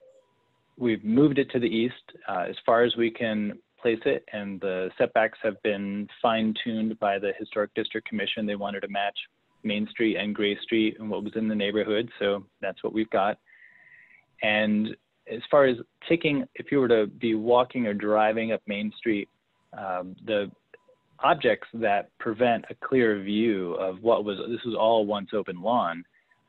we've moved it to the east uh, as far as we can place it, and the setbacks have been fine-tuned by the Historic District Commission. They wanted to match Main Street and Gray Street and what was in the neighborhood, so that's what we've got. And as far as taking, if you were to be walking or driving up Main Street, um, the objects that prevent a clear view of what was, this was all once open lawn.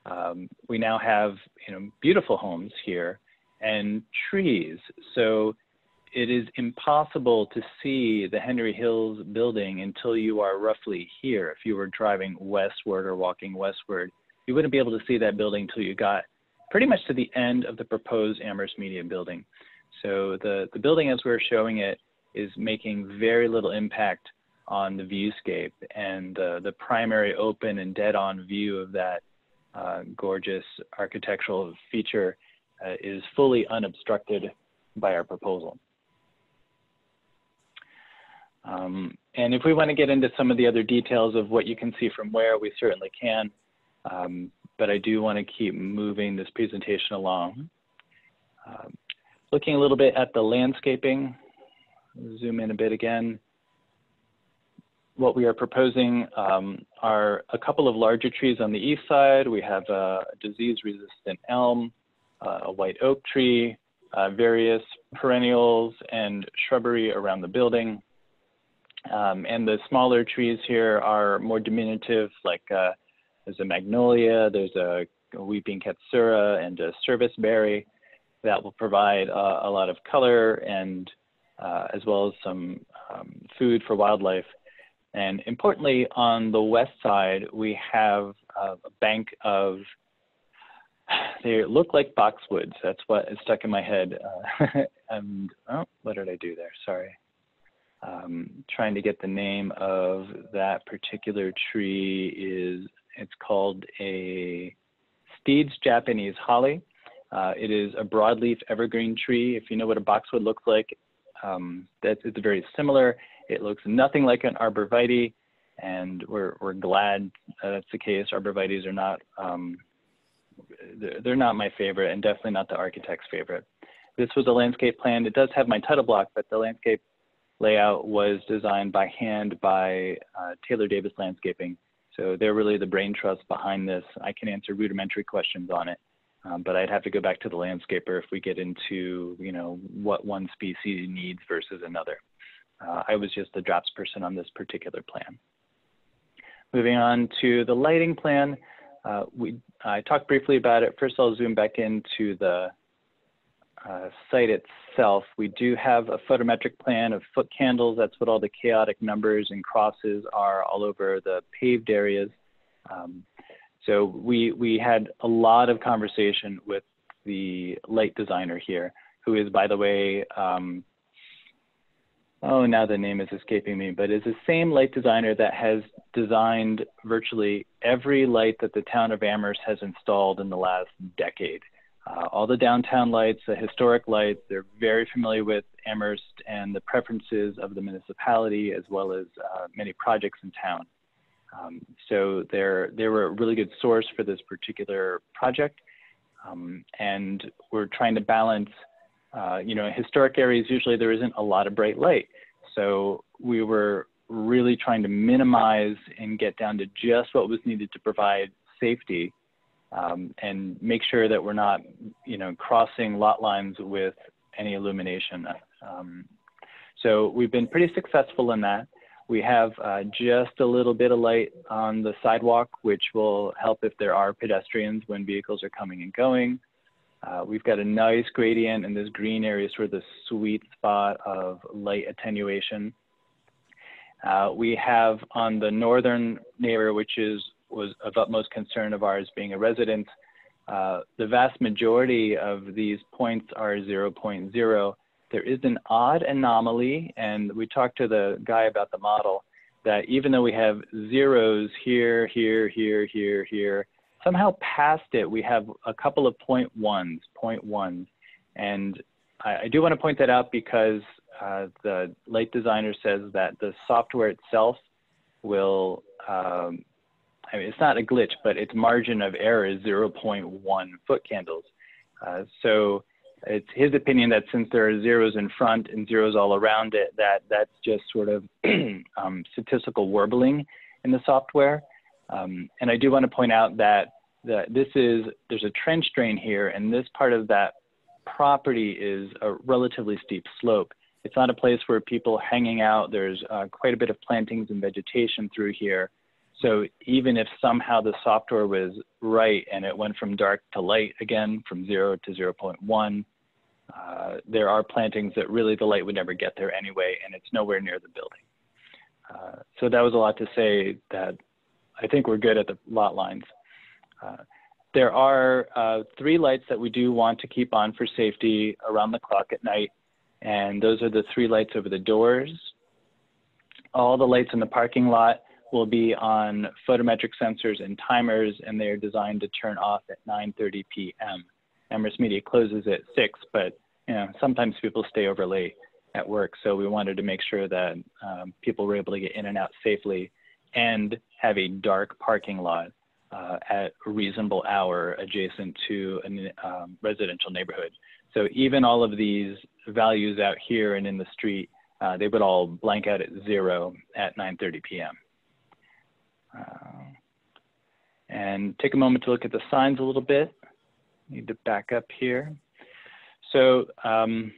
Um, we now have, you know, beautiful homes here and trees. So it is impossible to see the Henry Hills building until you are roughly here. If you were driving westward or walking westward, you wouldn't be able to see that building until you got pretty much to the end of the proposed Amherst Media building. So the, the building as we're showing it is making very little impact on the viewscape and uh, the primary open and dead on view of that uh, gorgeous architectural feature uh, is fully unobstructed by our proposal. Um, and if we want to get into some of the other details of what you can see from where, we certainly can. Um, but I do want to keep moving this presentation along. Um, looking a little bit at the landscaping, zoom in a bit again. What we are proposing um, are a couple of larger trees on the east side. We have a disease-resistant elm, uh, a white oak tree, uh, various perennials and shrubbery around the building. Um, and the smaller trees here are more diminutive, like uh, there's a magnolia, there's a, weeping katsura, and a serviceberry that will provide uh, a lot of color and uh, as well as some um, food for wildlife. And importantly, on the west side, we have a bank of, they look like boxwoods. That's what is stuck in my head. Uh, and, oh, what did I do there? Sorry. Um, trying to get the name of that particular tree is, it's called a Steed's Japanese holly. Uh, it is a broadleaf evergreen tree. If you know what a boxwood looks like, um, that it's very similar. It looks nothing like an arborvitae, and we're, we're glad that's the case. Arborvitaes are not, um, they're, they're not my favorite and definitely not the architect's favorite. This was a landscape plan. It does have my title block, but the landscape layout was designed by hand by uh, Taylor Davis Landscaping. So they're really the brain trust behind this. I can answer rudimentary questions on it. Um, but I'd have to go back to the landscaper if we get into, you know, what one species needs versus another. Uh, I was just the drops person on this particular plan. Moving on to the lighting plan, uh, we I talked briefly about it. First, I'll zoom back into the uh, site itself. We do have a photometric plan of foot candles. That's what all the chaotic numbers and crosses are all over the paved areas. Um, so we, we had a lot of conversation with the light designer here, who is, by the way, um, oh, now the name is escaping me, but is the same light designer that has designed virtually every light that the town of Amherst has installed in the last decade. Uh, all the downtown lights, the historic lights, they're very familiar with Amherst and the preferences of the municipality as well as uh, many projects in town. Um, so they're, they were a really good source for this particular project. Um, and we're trying to balance, uh, you know, historic areas, usually there isn't a lot of bright light. So we were really trying to minimize and get down to just what was needed to provide safety um, and make sure that we're not, you know, crossing lot lines with any illumination. Um, so we've been pretty successful in that. We have uh, just a little bit of light on the sidewalk, which will help if there are pedestrians when vehicles are coming and going. Uh, we've got a nice gradient in this green area, sort of the sweet spot of light attenuation. Uh, we have on the northern neighbor, which is was of utmost concern of ours being a resident, uh, the vast majority of these points are 0.0 there is an odd anomaly, and we talked to the guy about the model, that even though we have zeros here, here, here, here, here, somehow past it we have a couple of point ones, point ones. And I, I do want to point that out because uh, the light designer says that the software itself will, um, I mean, it's not a glitch, but its margin of error is 0.1 foot candles. Uh, so it's his opinion that since there are zeros in front and zeros all around it, that that's just sort of um, statistical warbling in the software. Um, and I do want to point out that that this is there's a trench drain here, and this part of that property is a relatively steep slope. It's not a place where people hanging out. There's uh, quite a bit of plantings and vegetation through here. So even if somehow the software was right and it went from dark to light again, from zero to 0.1, uh, there are plantings that really the light would never get there anyway, and it's nowhere near the building. Uh, so that was a lot to say that I think we're good at the lot lines. Uh, there are uh, three lights that we do want to keep on for safety around the clock at night, and those are the three lights over the doors. All the lights in the parking lot will be on photometric sensors and timers, and they are designed to turn off at 9.30 p.m. Amherst Media closes at 6, but you know, sometimes people stay over late at work, so we wanted to make sure that um, people were able to get in and out safely and have a dark parking lot uh, at a reasonable hour adjacent to a um, residential neighborhood. So even all of these values out here and in the street, uh, they would all blank out at zero at 9.30 p.m. Uh, and take a moment to look at the signs a little bit. Need to back up here. So um,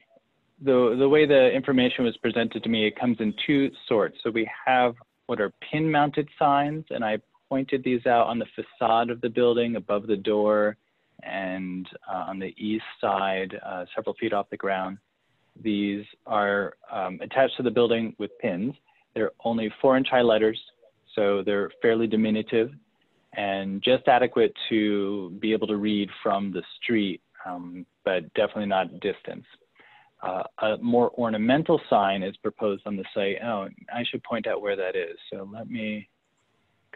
the, the way the information was presented to me, it comes in two sorts. So we have what are pin mounted signs, and I pointed these out on the facade of the building above the door and uh, on the east side, uh, several feet off the ground. These are um, attached to the building with pins. They're only four inch highlighters, so they're fairly diminutive and just adequate to be able to read from the street, um, but definitely not distance. Uh, a more ornamental sign is proposed on the site. Oh, I should point out where that is. So let me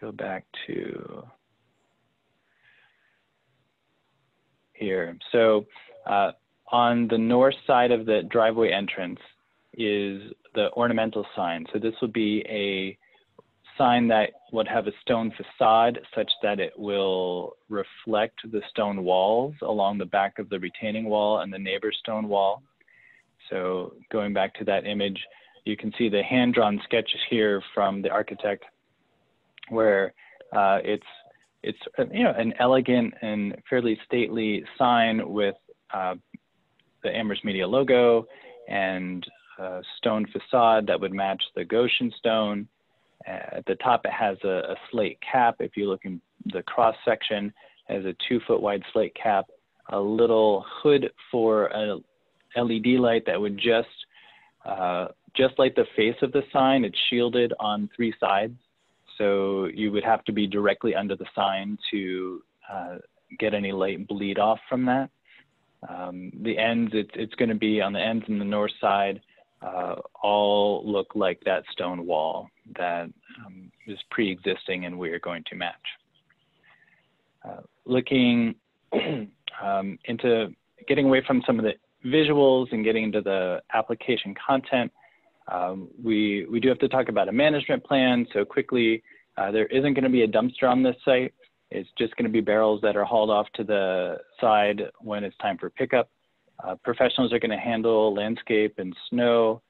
go back to here. So uh, on the north side of the driveway entrance is the ornamental sign. So this would be a sign that would have a stone facade such that it will reflect the stone walls along the back of the retaining wall and the neighbor stone wall. So going back to that image, you can see the hand-drawn sketches here from the architect where uh, it's it's you know an elegant and fairly stately sign with uh, the Amherst Media logo and a stone facade that would match the Goshen stone. At the top, it has a, a slate cap. If you look in the cross section, has a two foot wide slate cap, a little hood for a LED light that would just uh, just like the face of the sign. It's shielded on three sides so you would have to be directly under the sign to uh, get any light bleed off from that. Um, the ends, it's, it's going to be on the ends and the north side, uh, all look like that stone wall that um, is pre-existing and we're going to match. Uh, looking um, into getting away from some of the visuals and getting into the application content, um, we, we do have to talk about a management plan. So quickly, uh, there isn't going to be a dumpster on this site. It's just going to be barrels that are hauled off to the side when it's time for pickup. Uh, professionals are going to handle landscape and snow.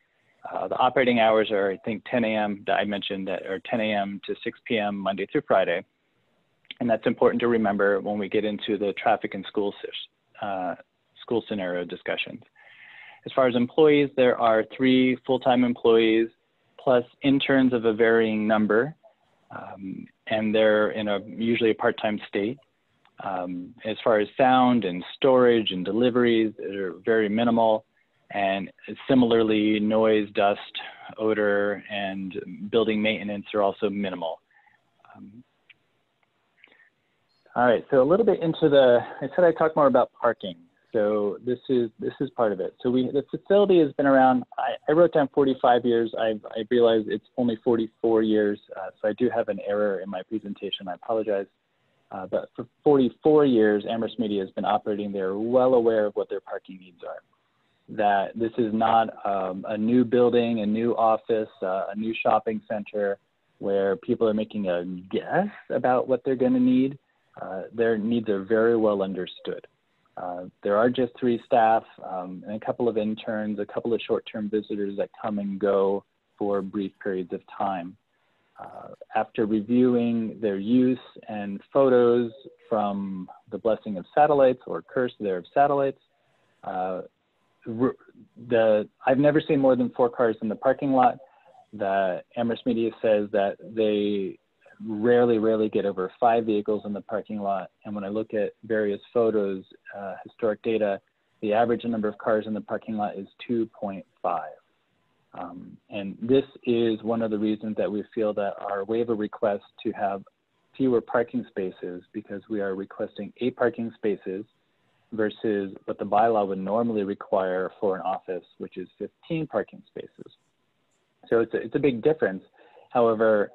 Uh, the operating hours are, I think, 10 a.m. that I mentioned that are 10 a.m. to 6 p.m. Monday through Friday. And that's important to remember when we get into the traffic and school, uh, school scenario discussions. As far as employees, there are three full-time employees plus interns of a varying number, um, and they're in a usually a part-time state. Um, as far as sound and storage and deliveries, they're very minimal. And similarly, noise, dust, odor, and building maintenance are also minimal. Um, all right, so a little bit into the, I said I'd talk more about parking. So this is this is part of it. So we the facility has been around. I, I wrote down 45 years. I I realize it's only 44 years. Uh, so I do have an error in my presentation. I apologize. Uh, but for 44 years, Amherst Media has been operating. They're well aware of what their parking needs are. That this is not um, a new building, a new office, uh, a new shopping center where people are making a guess about what they're going to need. Uh, their needs are very well understood. Uh, there are just three staff um, and a couple of interns, a couple of short-term visitors that come and go for brief periods of time. Uh, after reviewing their use and photos from the blessing of satellites or curse there of satellites, uh, the, I've never seen more than four cars in the parking lot. The Amherst Media says that they rarely, rarely get over five vehicles in the parking lot. And when I look at various photos, uh, historic data, the average number of cars in the parking lot is 2.5. Um, and this is one of the reasons that we feel that our waiver request to have fewer parking spaces because we are requesting eight parking spaces versus what the bylaw would normally require for an office, which is 15 parking spaces. So it's a, it's a big difference. However,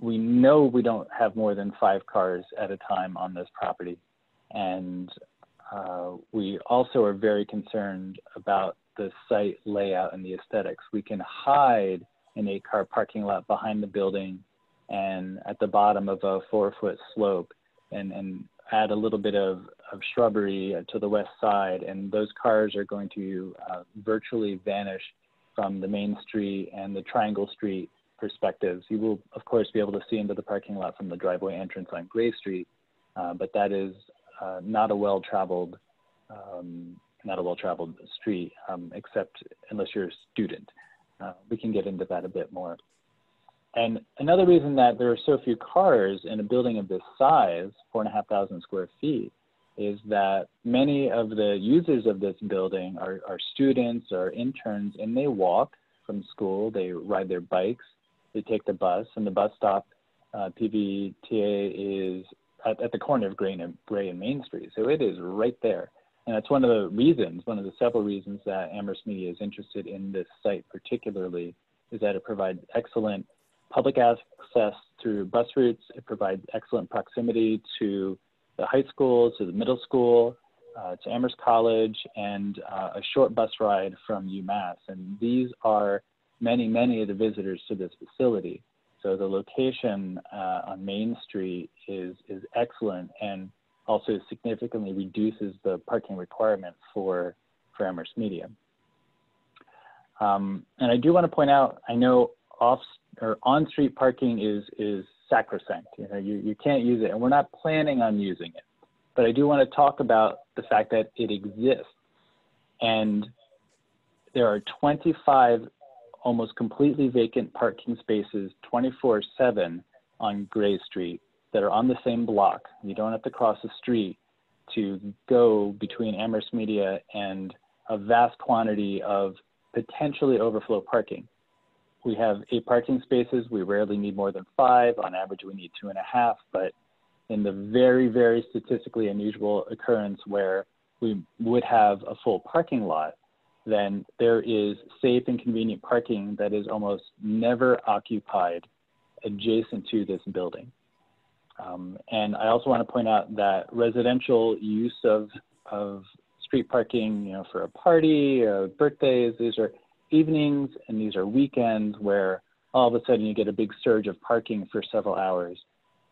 we know we don't have more than five cars at a time on this property. And uh, we also are very concerned about the site layout and the aesthetics. We can hide an eight car parking lot behind the building and at the bottom of a four foot slope and, and add a little bit of, of shrubbery to the west side. And those cars are going to uh, virtually vanish from the main street and the triangle street perspectives. You will, of course, be able to see into the parking lot from the driveway entrance on Gray Street, uh, but that is uh, not a well-traveled, um, not a well-traveled street, um, except unless you're a student. Uh, we can get into that a bit more. And another reason that there are so few cars in a building of this size, four and a half thousand square feet, is that many of the users of this building are, are students or interns and they walk from school, they ride their bikes, they take the bus, and the bus stop, uh, PVTA, is at, at, the corner of Gray and, Gray and Main Street. So it is right there. And that's one of the reasons, one of the several reasons that Amherst Media is interested in this site particularly, is that it provides excellent public access through bus routes. It provides excellent proximity to the high school, to the middle school, uh, to Amherst College, and uh, a short bus ride from UMass. And these are many, many of the visitors to this facility. So the location uh, on Main Street is, is excellent and also significantly reduces the parking requirement for, for Amherst Media. Um, and I do want to point out, I know off or on-street parking is is sacrosanct. You know, you, you can't use it, and we're not planning on using it. But I do want to talk about the fact that it exists, and there are 25 almost completely vacant parking spaces 24/7 on Gray Street that are on the same block. You don't have to cross the street to go between Amherst Media and a vast quantity of potentially overflow parking. We have eight parking spaces. We rarely need more than five. On average, we need two and a half. But in the very, very statistically unusual occurrence where we would have a full parking lot, then there is safe and convenient parking that is almost never occupied adjacent to this building. Um, and I also want to point out that residential use of, of street parking, you know, for a party, uh, birthdays, these are evenings and these are weekends where all of a sudden you get a big surge of parking for several hours.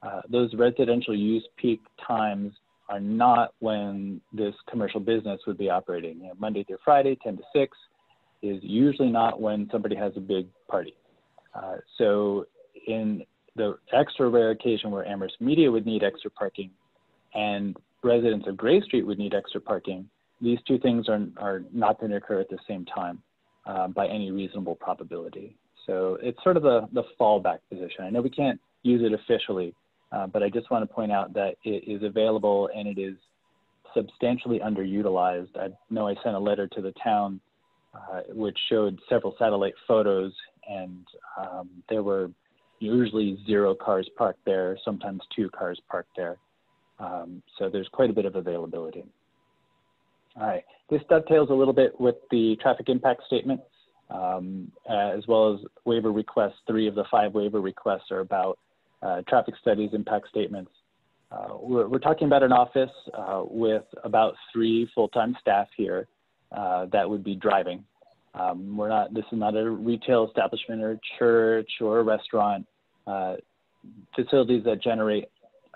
Uh, those residential use peak times are not when this commercial business would be operating. You know, Monday through Friday, 10 to 6, is usually not when somebody has a big party. Uh, so in the extra rare occasion where Amherst Media would need extra parking and residents of Gray Street would need extra parking, these two things are, are not going to occur at the same time uh, by any reasonable probability. So it's sort of the, the fallback position. I know we can't use it officially, uh, but I just want to point out that it is available and it is substantially underutilized. I know I sent a letter to the town uh, which showed several satellite photos and um, there were usually zero cars parked there, sometimes two cars parked there. Um, so there's quite a bit of availability. All right, this dovetails a little bit with the traffic impact statement, um, as well as waiver requests. Three of the five waiver requests are about uh, traffic studies impact statements. Uh, we're, we're, talking about an office uh, with about three full-time staff here uh, that would be driving. Um, we're not, this is not a retail establishment or a church or a restaurant. Uh, facilities that generate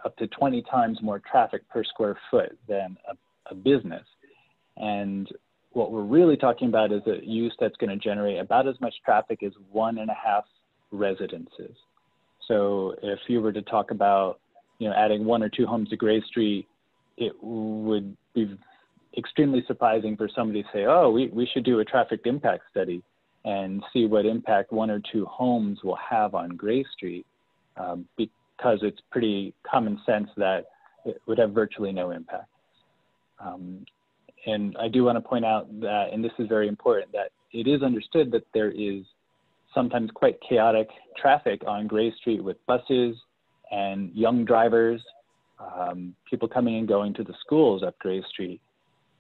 up to 20 times more traffic per square foot than a, a business. And what we're really talking about is a use that's going to generate about as much traffic as one and a half residences. So if you were to talk about, you know, adding one or two homes to Gray Street, it would be extremely surprising for somebody to say, oh, we, we should do a traffic impact study and see what impact one or two homes will have on Gray Street um, because it's pretty common sense that it would have virtually no impact. Um, and I do want to point out that, and this is very important, that it is understood that there is sometimes quite chaotic traffic on Gray Street with buses and young drivers, um, people coming and going to the schools up Gray Street.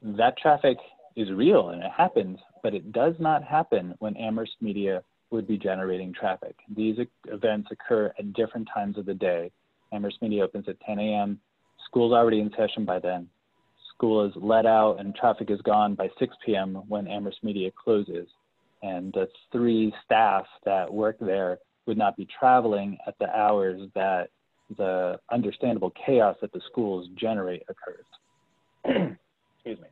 That traffic is real and it happens, but it does not happen when Amherst Media would be generating traffic. These events occur at different times of the day. Amherst Media opens at 10 a.m. School's already in session by then. School is let out and traffic is gone by 6 p.m. when Amherst Media closes. And the three staff that work there would not be traveling at the hours that the understandable chaos that the schools generate occurs. Excuse me.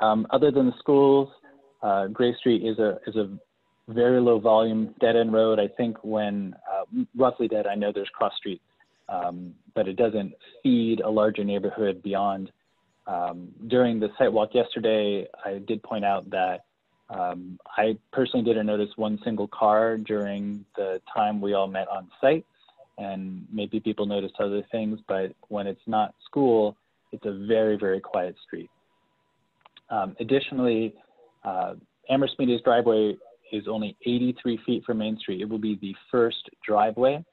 Um, other than the schools, uh, Gray Street is a is a very low volume dead end road. I think when uh, roughly dead, I know there's cross streets, um, but it doesn't feed a larger neighborhood beyond. Um, during the site walk yesterday, I did point out that um, I personally didn't notice one single car during the time we all met on site. And maybe people notice other things, but when it's not school, it's a very, very quiet street. Um, additionally, uh, Amherst Media's driveway is only 83 feet from Main Street. It will be the first driveway.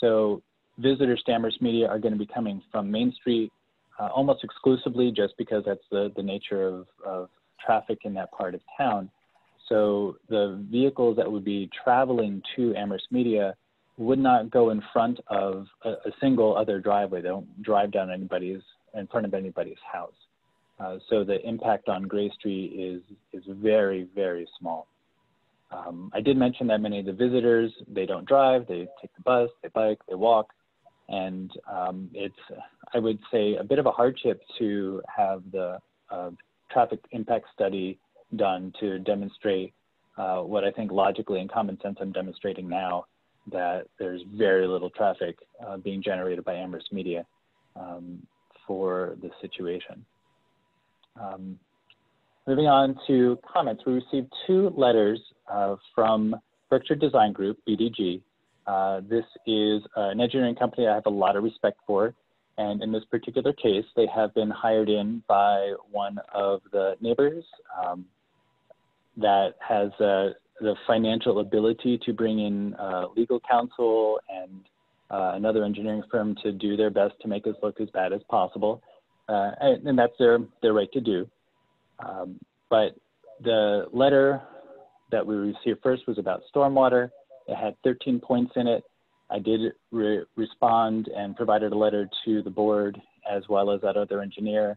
So visitors to Amherst Media are going to be coming from Main Street uh, almost exclusively just because that's the, the nature of, of traffic in that part of town. So the vehicles that would be traveling to Amherst Media would not go in front of a, a single other driveway. They don't drive down anybody's in front of anybody's house. Uh, so the impact on Gray Street is is very very small. Um, I did mention that many of the visitors they don't drive, they take the bus, they bike, they walk, and um, it's I would say a bit of a hardship to have the uh, traffic impact study done to demonstrate uh, what I think logically and common sense I'm demonstrating now that there's very little traffic uh, being generated by Amherst Media um, for the situation. Um, moving on to comments, we received two letters uh, from Berkshire Design Group, BDG. Uh, this is an engineering company I have a lot of respect for. And in this particular case, they have been hired in by one of the neighbors um, that has the financial ability to bring in uh, legal counsel and uh, another engineering firm to do their best to make us look as bad as possible. Uh, and, and, that's their, their right to do. Um, but the letter that we received first was about stormwater. It had 13 points in it. I did re respond and provided a letter to the board as well as that other engineer.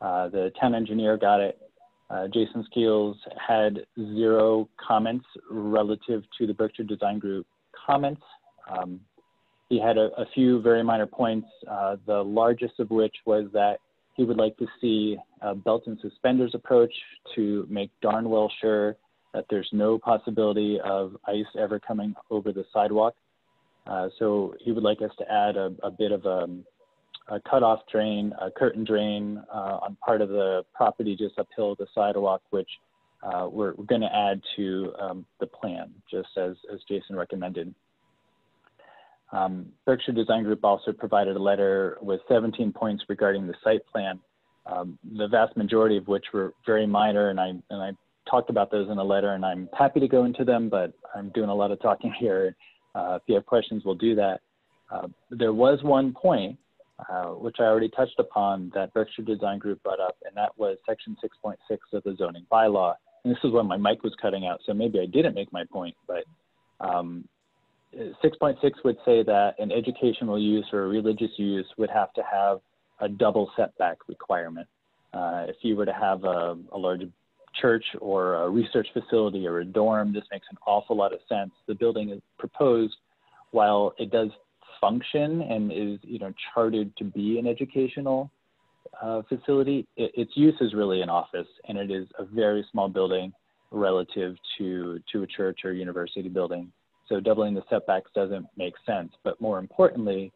Uh, the town engineer got it. Uh, Jason Skeels had zero comments relative to the Berkshire Design Group comments. Um, he had a, a, few very minor points, uh, the largest of which was that he would like to see a belt and suspenders approach to make darn well sure that there's no possibility of ice ever coming over the sidewalk. Uh, so he would like us to add a, a bit of a, a cutoff drain, a curtain drain uh, on part of the property just uphill the sidewalk, which uh, we're, we're going to add to um, the plan, just as, as Jason recommended. Um, Berkshire Design Group also provided a letter with 17 points regarding the site plan, um, the vast majority of which were very minor, and I, and I talked about those in a letter, and I'm happy to go into them, but I'm doing a lot of talking here. Uh, if you have questions, we'll do that. Uh, there was one point, uh, which I already touched upon, that Berkshire Design Group brought up, and that was section 6.6 of the zoning bylaw. And this is when my mic was cutting out, so maybe I didn't make my point, but um, 6.6 would say that an educational use or a religious use would have to have a double setback requirement. Uh, if you were to have a, a, large church or a research facility or a dorm, this makes an awful lot of sense. The building is proposed, while it does function and is you know chartered to be an educational uh, facility, it, its use is really an office, and it is a very small building relative to to a church or university building. So doubling the setbacks doesn't make sense. But more importantly,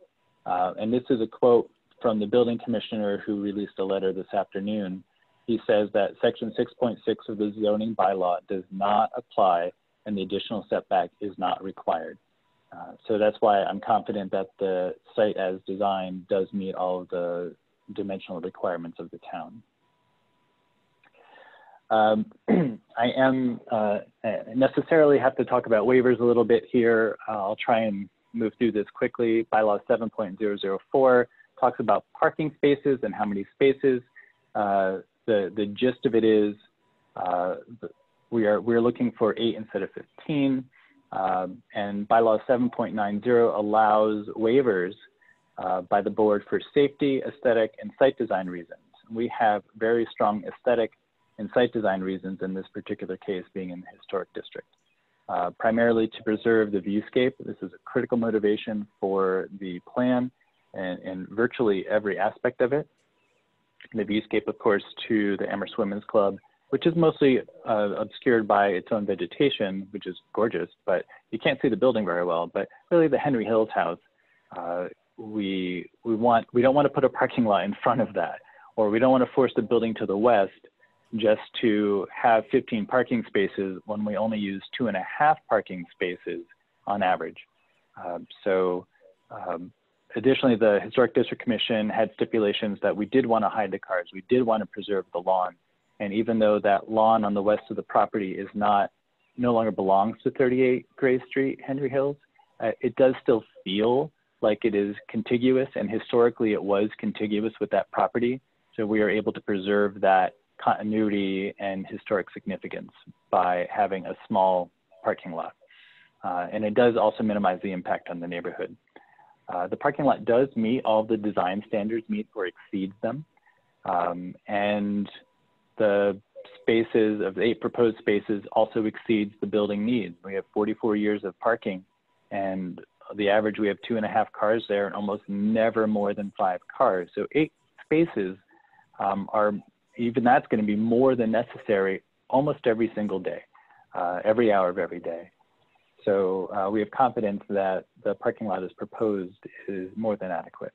uh, and this is a quote from the building commissioner who released a letter this afternoon. He says that section 6.6 of the zoning bylaw does not apply and the additional setback is not required. Uh, so that's why I'm confident that the site as designed does meet all of the dimensional requirements of the town. Um, I am uh, necessarily have to talk about waivers a little bit here. Uh, I'll try and move through this quickly. Bylaw 7.004 talks about parking spaces and how many spaces. Uh, the, the gist of it is uh, we are we're looking for eight instead of 15. Um, and bylaw 7.90 allows waivers uh, by the board for safety, aesthetic, and site design reasons. We have very strong aesthetic and site design reasons in this particular case being in the historic district. Uh, primarily to preserve the viewscape. This is a critical motivation for the plan and, and virtually every aspect of it. The viewscape, of course, to the Amherst Women's Club, which is mostly uh, obscured by its own vegetation, which is gorgeous, but you can't see the building very well. But really, the Henry Hills house, uh, we we want we don't want to put a parking lot in front of that, or we don't want to force the building to the west just to have 15 parking spaces when we only use two and a half parking spaces on average. Uh, so Um, additionally, the Historic District Commission had stipulations that we did want to hide the cars. We did want to preserve the lawn. And even though that lawn on the west of the property is not, no longer belongs to 38 Gray Street, Henry Hills, uh, it does still feel like it is contiguous and historically it was contiguous with that property. So we are able to preserve that continuity and historic significance by having a small parking lot. Uh, and it does also minimize the impact on the neighborhood. Uh, the parking lot does meet all the design standards, meet or exceeds them. Um, and the spaces of the eight proposed spaces also exceeds the building needs. We have 44 years of parking and the average we have two and a half cars there and almost never more than five cars. So eight spaces um, are, even that's gonna be more than necessary almost every single day, uh, every hour of every day. So uh, we have confidence that the parking lot as proposed is more than adequate.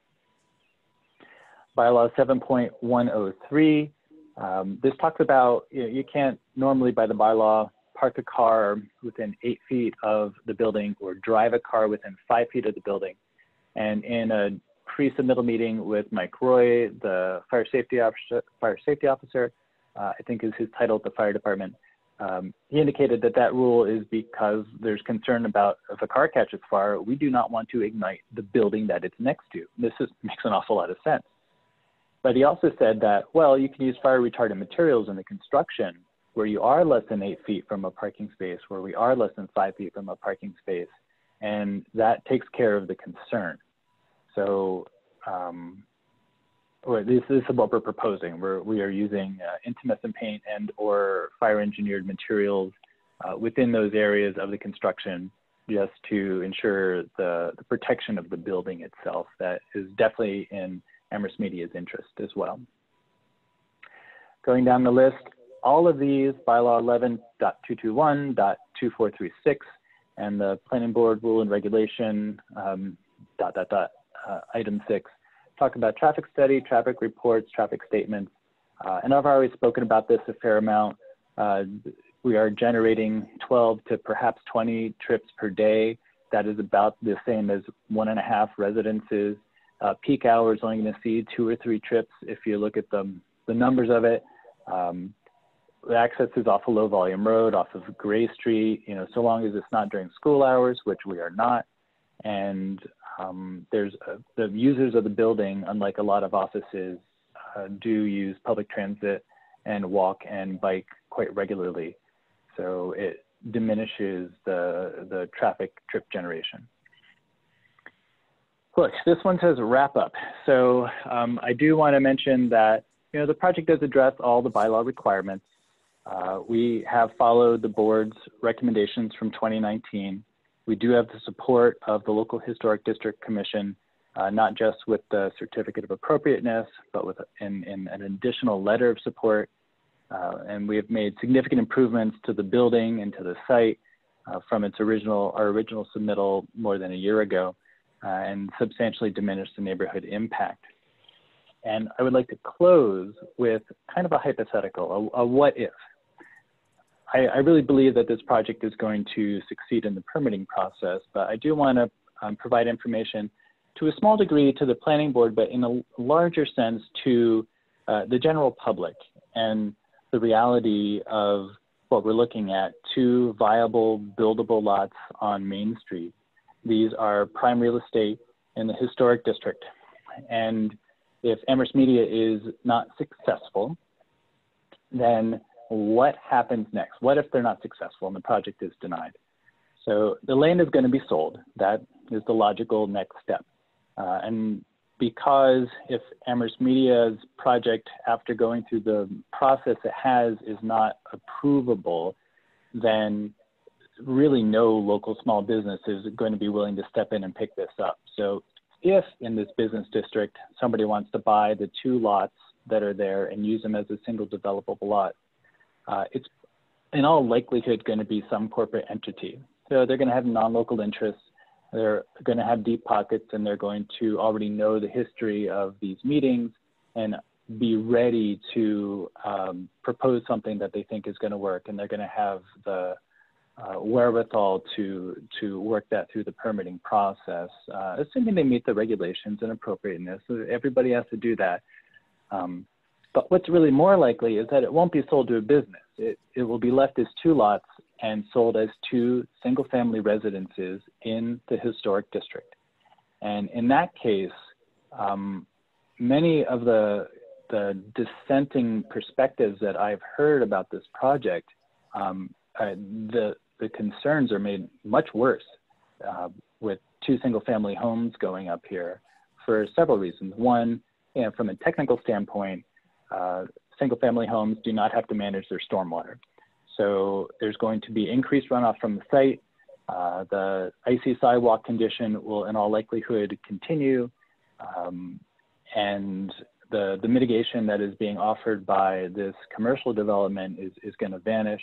Bylaw 7.103, um, this talks about, you, know, you can't normally by the bylaw park a car within eight feet of the building or drive a car within five feet of the building. And in a pre-submittal meeting with Mike Roy, the fire safety officer, fire safety officer uh, I think is his title at the fire department, um, he indicated that that rule is because there's concern about if a car catches fire, we do not want to ignite the building that it's next to. This is, makes an awful lot of sense. But he also said that, well, you can use fire retardant materials in the construction where you are less than eight feet from a parking space, where we are less than five feet from a parking space, and that takes care of the concern. So um, or this, this is what we're proposing. We're, we are using uh, intumescent paint and or fire engineered materials uh, within those areas of the construction just to ensure the, the protection of the building itself that is definitely in Amherst Media's interest as well. Going down the list, all of these, bylaw 11.221.2436 and the planning board rule and regulation um, dot, dot, dot, uh, item six talk about traffic study, traffic reports, traffic statements. Uh, and I've already spoken about this a fair amount. Uh, we are generating 12 to perhaps 20 trips per day. That is about the same as one and a half residences. Uh, peak hours only going to see two or three trips if you look at the, the numbers of it. Um, the access is off a low volume road, off of Gray Street, you know, so long as it's not during school hours, which we are not. And um, there's uh, the users of the building, unlike a lot of offices, uh, do use public transit and walk and bike quite regularly. So it diminishes the, the traffic trip generation. Look, this one says wrap up. So um, I do want to mention that you know the project does address all the bylaw requirements. Uh, we have followed the board's recommendations from 2019. We do have the support of the local historic district commission, uh, not just with the certificate of appropriateness, but with in, in an additional letter of support. Uh, and we have made significant improvements to the building and to the site uh, from its original, our original submittal more than a year ago, uh, and substantially diminish the neighborhood impact. And I would like to close with kind of a hypothetical, a, a what if. I, I, really believe that this project is going to succeed in the permitting process, but I do want to um, provide information to a small degree to the planning board, but in a larger sense to uh, the general public and the reality of what we're looking at, two viable buildable lots on Main Street. These are prime real estate in the historic district. And if Amherst Media is not successful, then what happens next? What if they're not successful and the project is denied? So the land is going to be sold. That is the logical next step. Uh, and because if Amherst Media's project, after going through the process it has, is not approvable, then really no local small business is going to be willing to step in and pick this up. So if in this business district somebody wants to buy the two lots that are there and use them as a single developable lot, uh, it's in all likelihood going to be some corporate entity. So they're going to have non-local interests. They're going to have deep pockets, and they're going to already know the history of these meetings and be ready to um, propose something that they think is going to work. And they're going to have the uh, wherewithal to to work that through the permitting process, uh, assuming they meet the regulations and appropriateness. Everybody has to do that. Um, but what's really more likely is that it won't be sold to a business. It, it will be left as two lots and sold as two single-family residences in the historic district. And in that case, um, many of the the dissenting perspectives that I've heard about this project, um, uh, the the concerns are made much worse uh, with two single family homes going up here for several reasons. One, you know, from a technical standpoint, uh, single family homes do not have to manage their stormwater. So there's going to be increased runoff from the site. Uh, the icy sidewalk condition will in all likelihood continue. Um, and the, the mitigation that is being offered by this commercial development is, is going to vanish.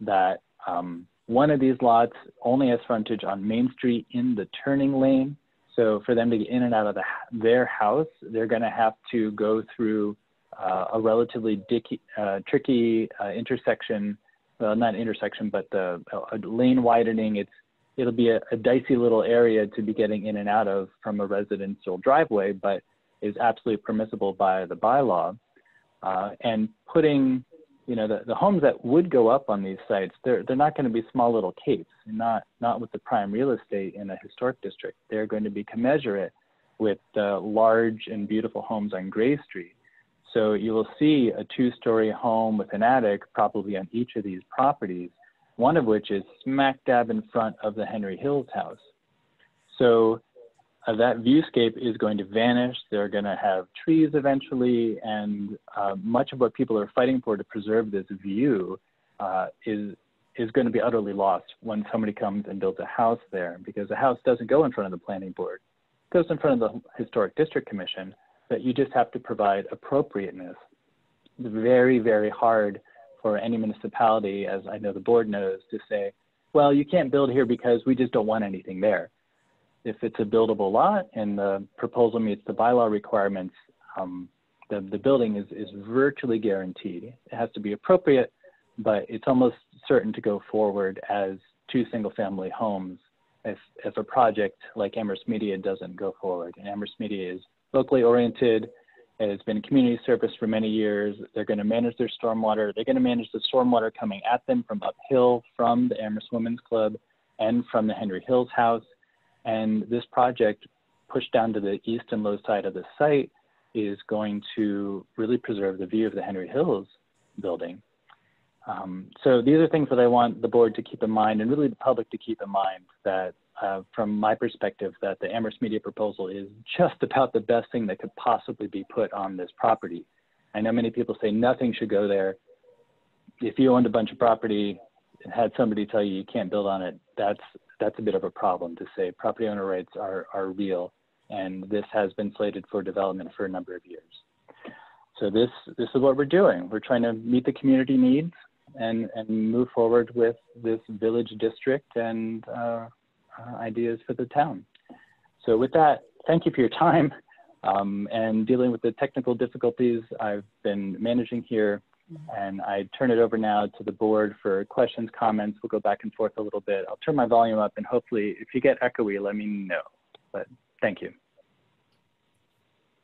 That um, one of these lots only has frontage on Main Street in the turning lane. So for them to get in and out of the, their house, they're going to have to go through uh, a relatively dicky, uh, tricky uh, intersection. Well, not intersection, but the lane widening. It's it'll be a, a, dicey little area to be getting in and out of from a residential driveway, but is absolutely permissible by the bylaw. Uh, and putting you know, the, the homes that would go up on these sites, they're, they're not going to be small little capes, not, not with the prime real estate in a historic district. They're going to be commensurate with the large and beautiful homes on Gray Street. So you will see a two-story home with an attic probably on each of these properties, one of which is smack dab in front of the Henry Hills house. So uh, that viewscape is going to vanish. They're going to have trees eventually, and uh, much of what people are fighting for to preserve this view uh, is is going to be utterly lost when somebody comes and builds a house there, because the house doesn't go in front of the planning board, it goes in front of the historic district commission. But you just have to provide appropriateness. It's very very hard for any municipality, as I know the board knows, to say, well, you can't build here because we just don't want anything there if it's a buildable lot and the proposal meets the bylaw requirements, um, the, the building is, is virtually guaranteed. It has to be appropriate, but it's almost certain to go forward as two single family homes if, if a project like Amherst Media doesn't go forward. And Amherst Media is locally oriented, it has been community service for many years. They're going to manage their stormwater. They're going to manage the stormwater coming at them from uphill from the Amherst Women's Club and from the Henry Hills House. And this project pushed down to the east and low side of the site is going to really preserve the view of the Henry Hills building. Um, so these are things that I want the board to keep in mind and really the public to keep in mind that uh, from my perspective that the Amherst Media proposal is just about the best thing that could possibly be put on this property. I know many people say nothing should go there. If you owned a bunch of property and had somebody tell you you can't build on it, that's that's a bit of a problem to say property owner rights are, are real and this has been slated for development for a number of years. So this, this is what we're doing. We're trying to meet the community needs and, and move forward with this village district and uh, uh, ideas for the town. So with that, thank you for your time um, and dealing with the technical difficulties I've been managing here. And I turn it over now to the board for questions, comments. We'll go back and forth a little bit. I'll turn my volume up and hopefully if you get echoey, let me know. But thank you.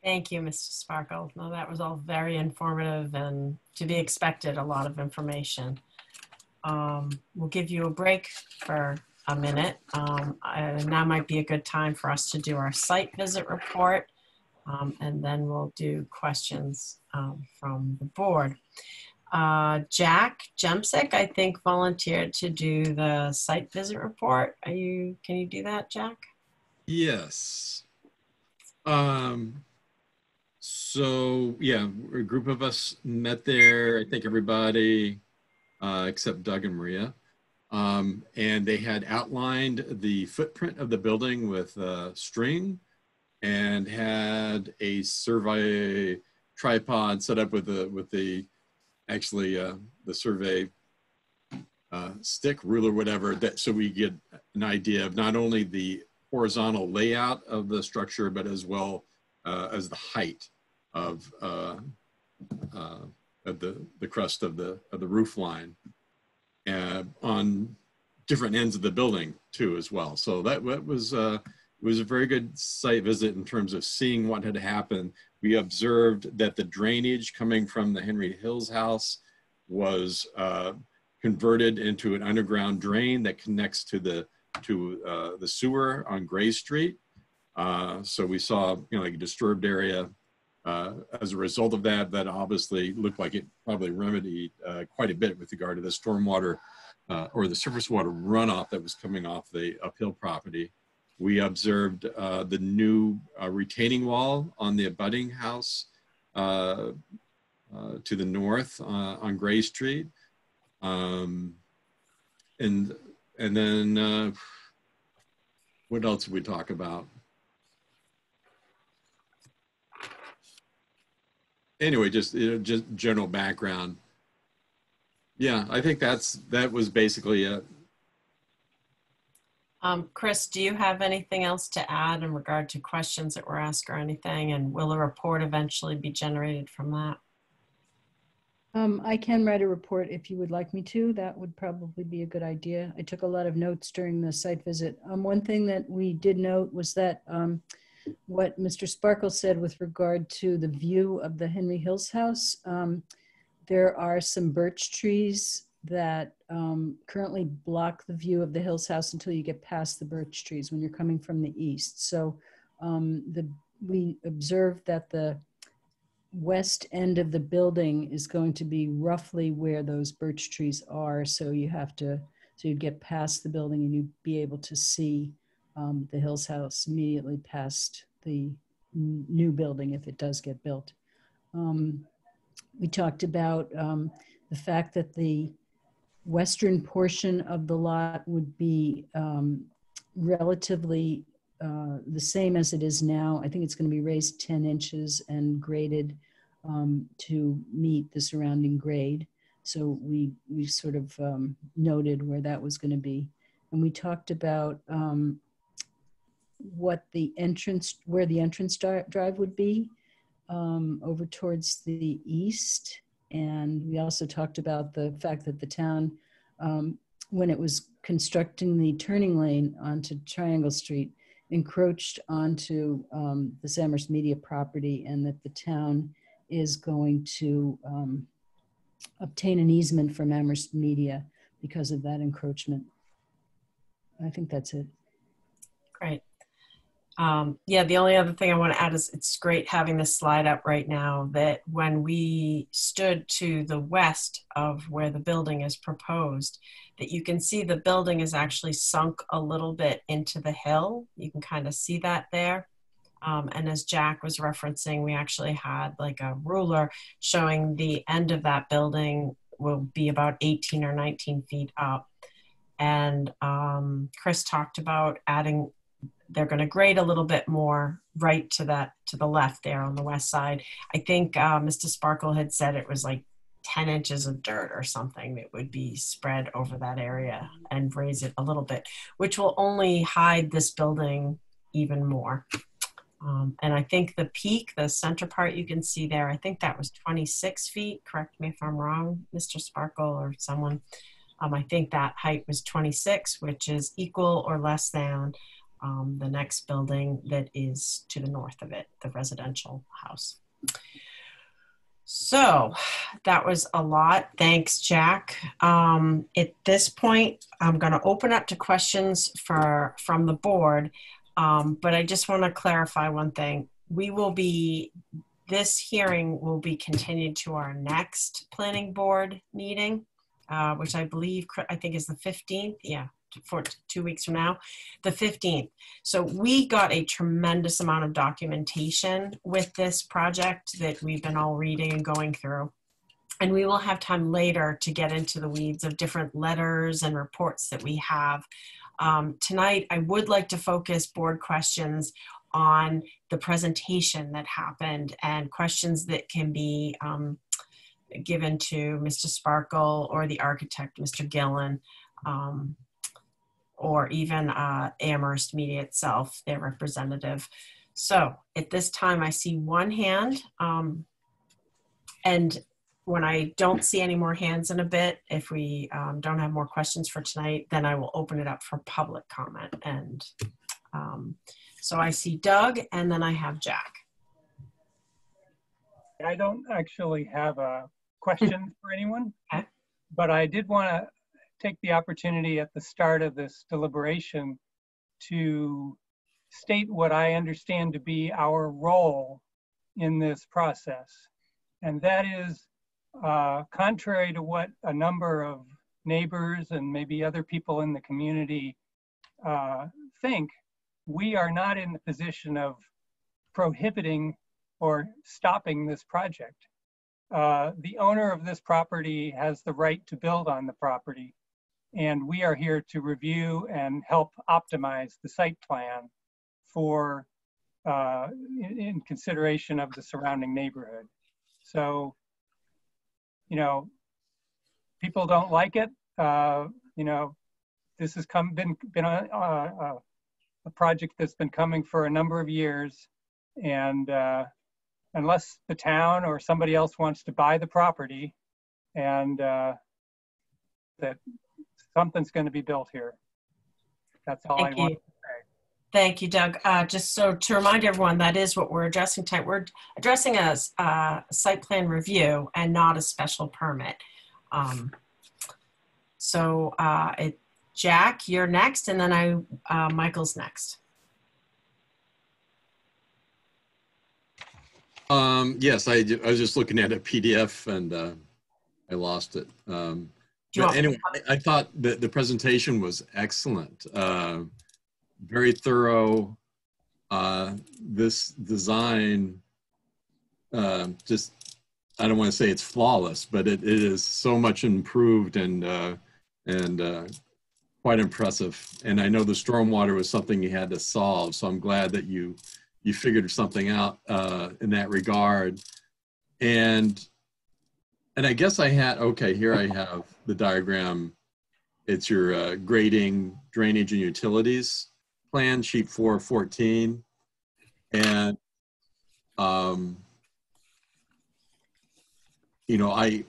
Thank you, Mr. Sparkle. No, that was all very informative and to be expected, a lot of information. Um, we'll give you a break for a minute. Um, I, now might be a good time for us to do our site visit report. Um, and then we'll do questions um, from the board. Uh, Jack Jemsek, I think, volunteered to do the site visit report. Are you? Can you do that, Jack? Yes. Um, so yeah, a group of us met there. I think everybody uh, except Doug and Maria. Um, and they had outlined the footprint of the building with uh, string and had a survey tripod set up with the with the actually uh, the survey uh, stick ruler whatever that so we get an idea of not only the horizontal layout of the structure but as well uh, as the height of uh, uh, of the the crust of the of the roof line. on different ends of the building too as well. So that, that was uh, it was a very good site visit in terms of seeing what had happened. We observed that the drainage coming from the Henry Hills house was uh, converted into an underground drain that connects to the to uh, the sewer on Gray Street. Uh, so we saw, you know, like a disturbed area. Uh, as a result of that, that obviously looked like it probably remedied uh, quite a bit with regard to the stormwater uh, or the surface water runoff that was coming off the uphill property. We observed uh, the new retaining wall on the abutting house to the north on Gray Street. Um, and and then uh, what else did we talk about? Anyway, just you know, just general background. Yeah, I think that's that was basically it. Um, Chris, do you have anything else to add in regard to questions that were asked or anything? And will a report eventually be generated from that? Um, I can write a report if you would like me to. That would probably be a good idea. I took a lot of notes during the site visit. Um, one thing that we did note was that um, what Mr. Sparkle said with regard to the view of the Henry Hills house, um, there are some birch trees that um, currently block the view of the Hills house until you get past the birch trees when you're coming from the east. So um, the, we observed that the west end of the building is going to be roughly where those birch trees are. So you have to, so you'd get past the building and you'd be able to see um, the Hills House immediately past the new building if it does get built. Um, we talked about um, the fact that the western portion of the lot would be um, relatively uh, the same as it is now. I think it's going to be raised 10 inches and graded um, to meet the surrounding grade. So we, we sort of um, noted where that was going to be. And we talked about um, what the entrance, where the entrance drive would be um, over towards the east. And we also talked about the fact that the town, um, when it was constructing the turning lane onto Triangle Street, encroached onto um, the Amherst Media property and that the town is going to um, obtain an easement from Amherst Media because of that encroachment. I think that's it. Great. Um, yeah, the only other thing I want to add is it's great having this slide up right now that when we stood to the west of where the building is proposed, that you can see the building is actually sunk a little bit into the hill. You can kind of see that there. Um, and as Jack was referencing, we actually had like a ruler showing the end of that building will be about 18 or 19 feet up. And um, Chris talked about adding they're going to grade a little bit more right to that to the left there on the west side. I think uh, Mr. Sparkle had said it was like 10 inches of dirt or something that would be spread over that area and raise it a little bit, which will only hide this building even more. Um, and I think the peak, the center part you can see there, I think that was 26 feet. Correct me if I'm wrong, Mr. Sparkle or someone. Um, I think that height was 26, which is equal or less than um, the next building that is to the north of it, the residential house. So that was a lot. Thanks, Jack. Um, at this point, I'm going to open up to questions for from the board, um, but I just want to clarify one thing. We will be this hearing will be continued to our next planning board meeting, uh, which I believe I think is the 15th. Yeah, for two weeks from now, the 15th. So we got a tremendous amount of documentation with this project that we've been all reading and going through. And we will have time later to get into the weeds of different letters and reports that we have. Um, tonight, I would like to focus board questions on the presentation that happened and questions that can be um, given to Mr. Sparkle or the architect, Mr. Gillen. Um, or even uh, Amherst Media itself, their representative. So at this time, I see one hand. Um, and when I don't see any more hands in a bit, if we um, don't have more questions for tonight, then I will open it up for public comment. And um, so I see Doug and then I have Jack. I don't actually have a question for anyone, Okay. but I did want to take the opportunity at the start of this deliberation to state what I understand to be our role in this process. And that is uh, contrary to what a number of neighbors and maybe other people in the community uh, think, we are not in the position of prohibiting or stopping this project. Uh, the owner of this property has the right to build on the property, and we are here to review and help optimize the site plan for uh, in, in consideration of the surrounding neighborhood. So, you know, people don't like it. Uh, you know, this has come been been a, a, a project that's been coming for a number of years, and uh, unless the town or somebody else wants to buy the property, and uh, that something's going to be built here. That's all Thank I want you. to say. Thank you, Doug. Uh, just so to remind everyone, that is what we're addressing tonight. We're addressing a, uh, site plan review and not a special permit. Um, so uh, it, Jack, you're next, and then I, uh, Michael's next. Um, yes, I, I was just looking at a PDF and uh, I lost it. Um, Do you but anyway, I, I thought that the presentation was excellent, uh, very thorough. Uh, this design, uh, just I don't want to say it's flawless, but it, it is so much improved and uh, and uh, quite impressive. And I know the stormwater was something you had to solve, so I'm glad that you you figured something out uh, in that regard. And and I guess I had okay. Here I have the diagram. It's your uh, grading, drainage, and utilities plan, sheet 414, and um, you know I.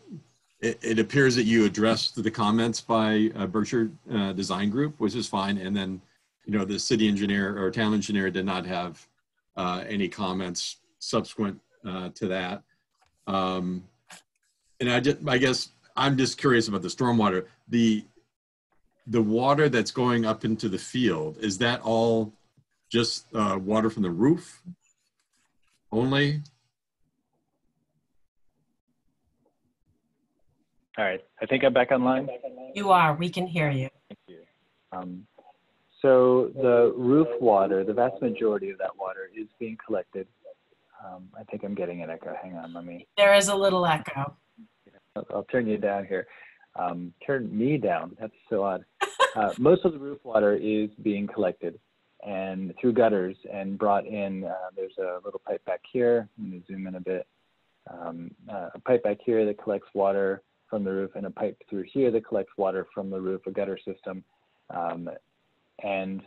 It, it appears that you addressed the comments by uh, Berkshire uh, Design Group, which is fine, and then you know the city engineer or town engineer did not have uh, any comments subsequent uh, to that. Um, and I just, I guess I'm just curious about the stormwater. The the water that's going up into the field is that all just uh, water from the roof only? All right, I think I'm back online. You are. We can hear you. Thank you. Um, so the roof water, the vast majority of that water is being collected. Um, I think I'm getting an echo. Hang on, let me. There is a little echo. I'll, turn you down here. Um, turn me down. That's so odd. Uh, most of the roof water is being collected and through gutters and brought in. Uh, there's a little pipe back here. I'm going to zoom in a bit. Um, uh, a pipe back here that collects water from the roof, and a pipe through here that collects water from the roof, a gutter system. Um, and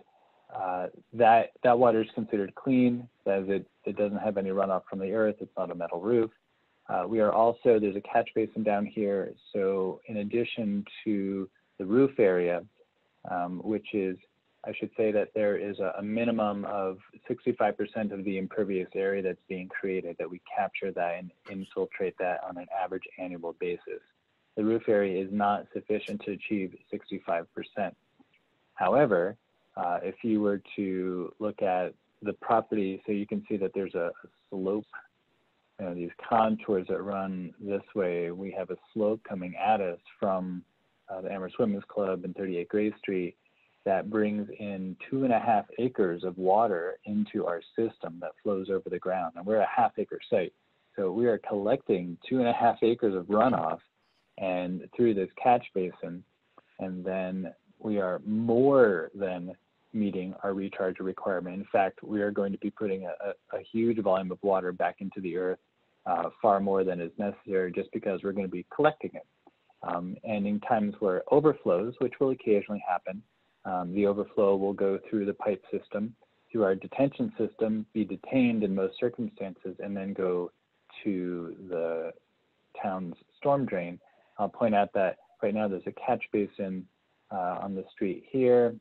uh, that that water is considered clean, as it it doesn't have any runoff from the earth. It's not a metal roof. Uh, we are also there's a catch basin down here. So in addition to the roof area, um, which is I should say that there is a, a minimum of 65% of the impervious area that's being created that we capture that and infiltrate that on an average annual basis. The roof area is not sufficient to achieve 65%. However, uh, if you were to look at the property, so you can see that there's a, a slope, you know, these contours that run this way. We have a slope coming at us from uh, the Amherst Women's Club and 38 Gray Street that brings in two and a half acres of water into our system that flows over the ground. And we're a half acre site. So we are collecting two and a half acres of runoff and through this catch basin. And then we are more than meeting our recharge requirement. In fact, we are going to be putting a, a, a huge volume of water back into the earth, uh, far more than is necessary just because we're going to be collecting it. Um, and in times where it overflows, which will occasionally happen, um, the overflow will go through the pipe system, through our detention system, be detained in most circumstances, and then go to the town's storm drain. I'll point out that right now there's a catch basin uh, on the street here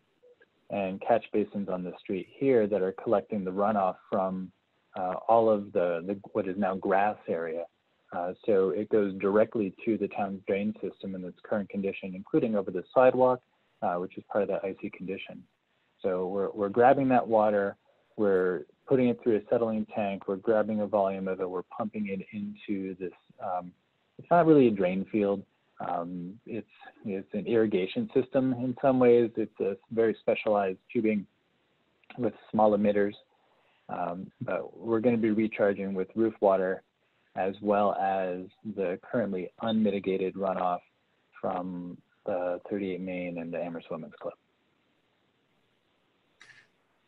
and catch basins on the street here that are collecting the runoff from uh, all of the, the, what is now grass area. Uh, so it goes directly to the town's drain system in its current condition, including over the sidewalk, uh, which is part of that icy condition. So we're, we're grabbing that water, we're putting it through a settling tank, we're grabbing a volume of it, we're pumping it into this, um, it's not really a drain field, um, it's, it's an irrigation system in some ways. It's a very specialized tubing with small emitters. Um, but we're going to be recharging with roof water as well as the currently unmitigated runoff from the 38 Main and the Amherst Women's Club.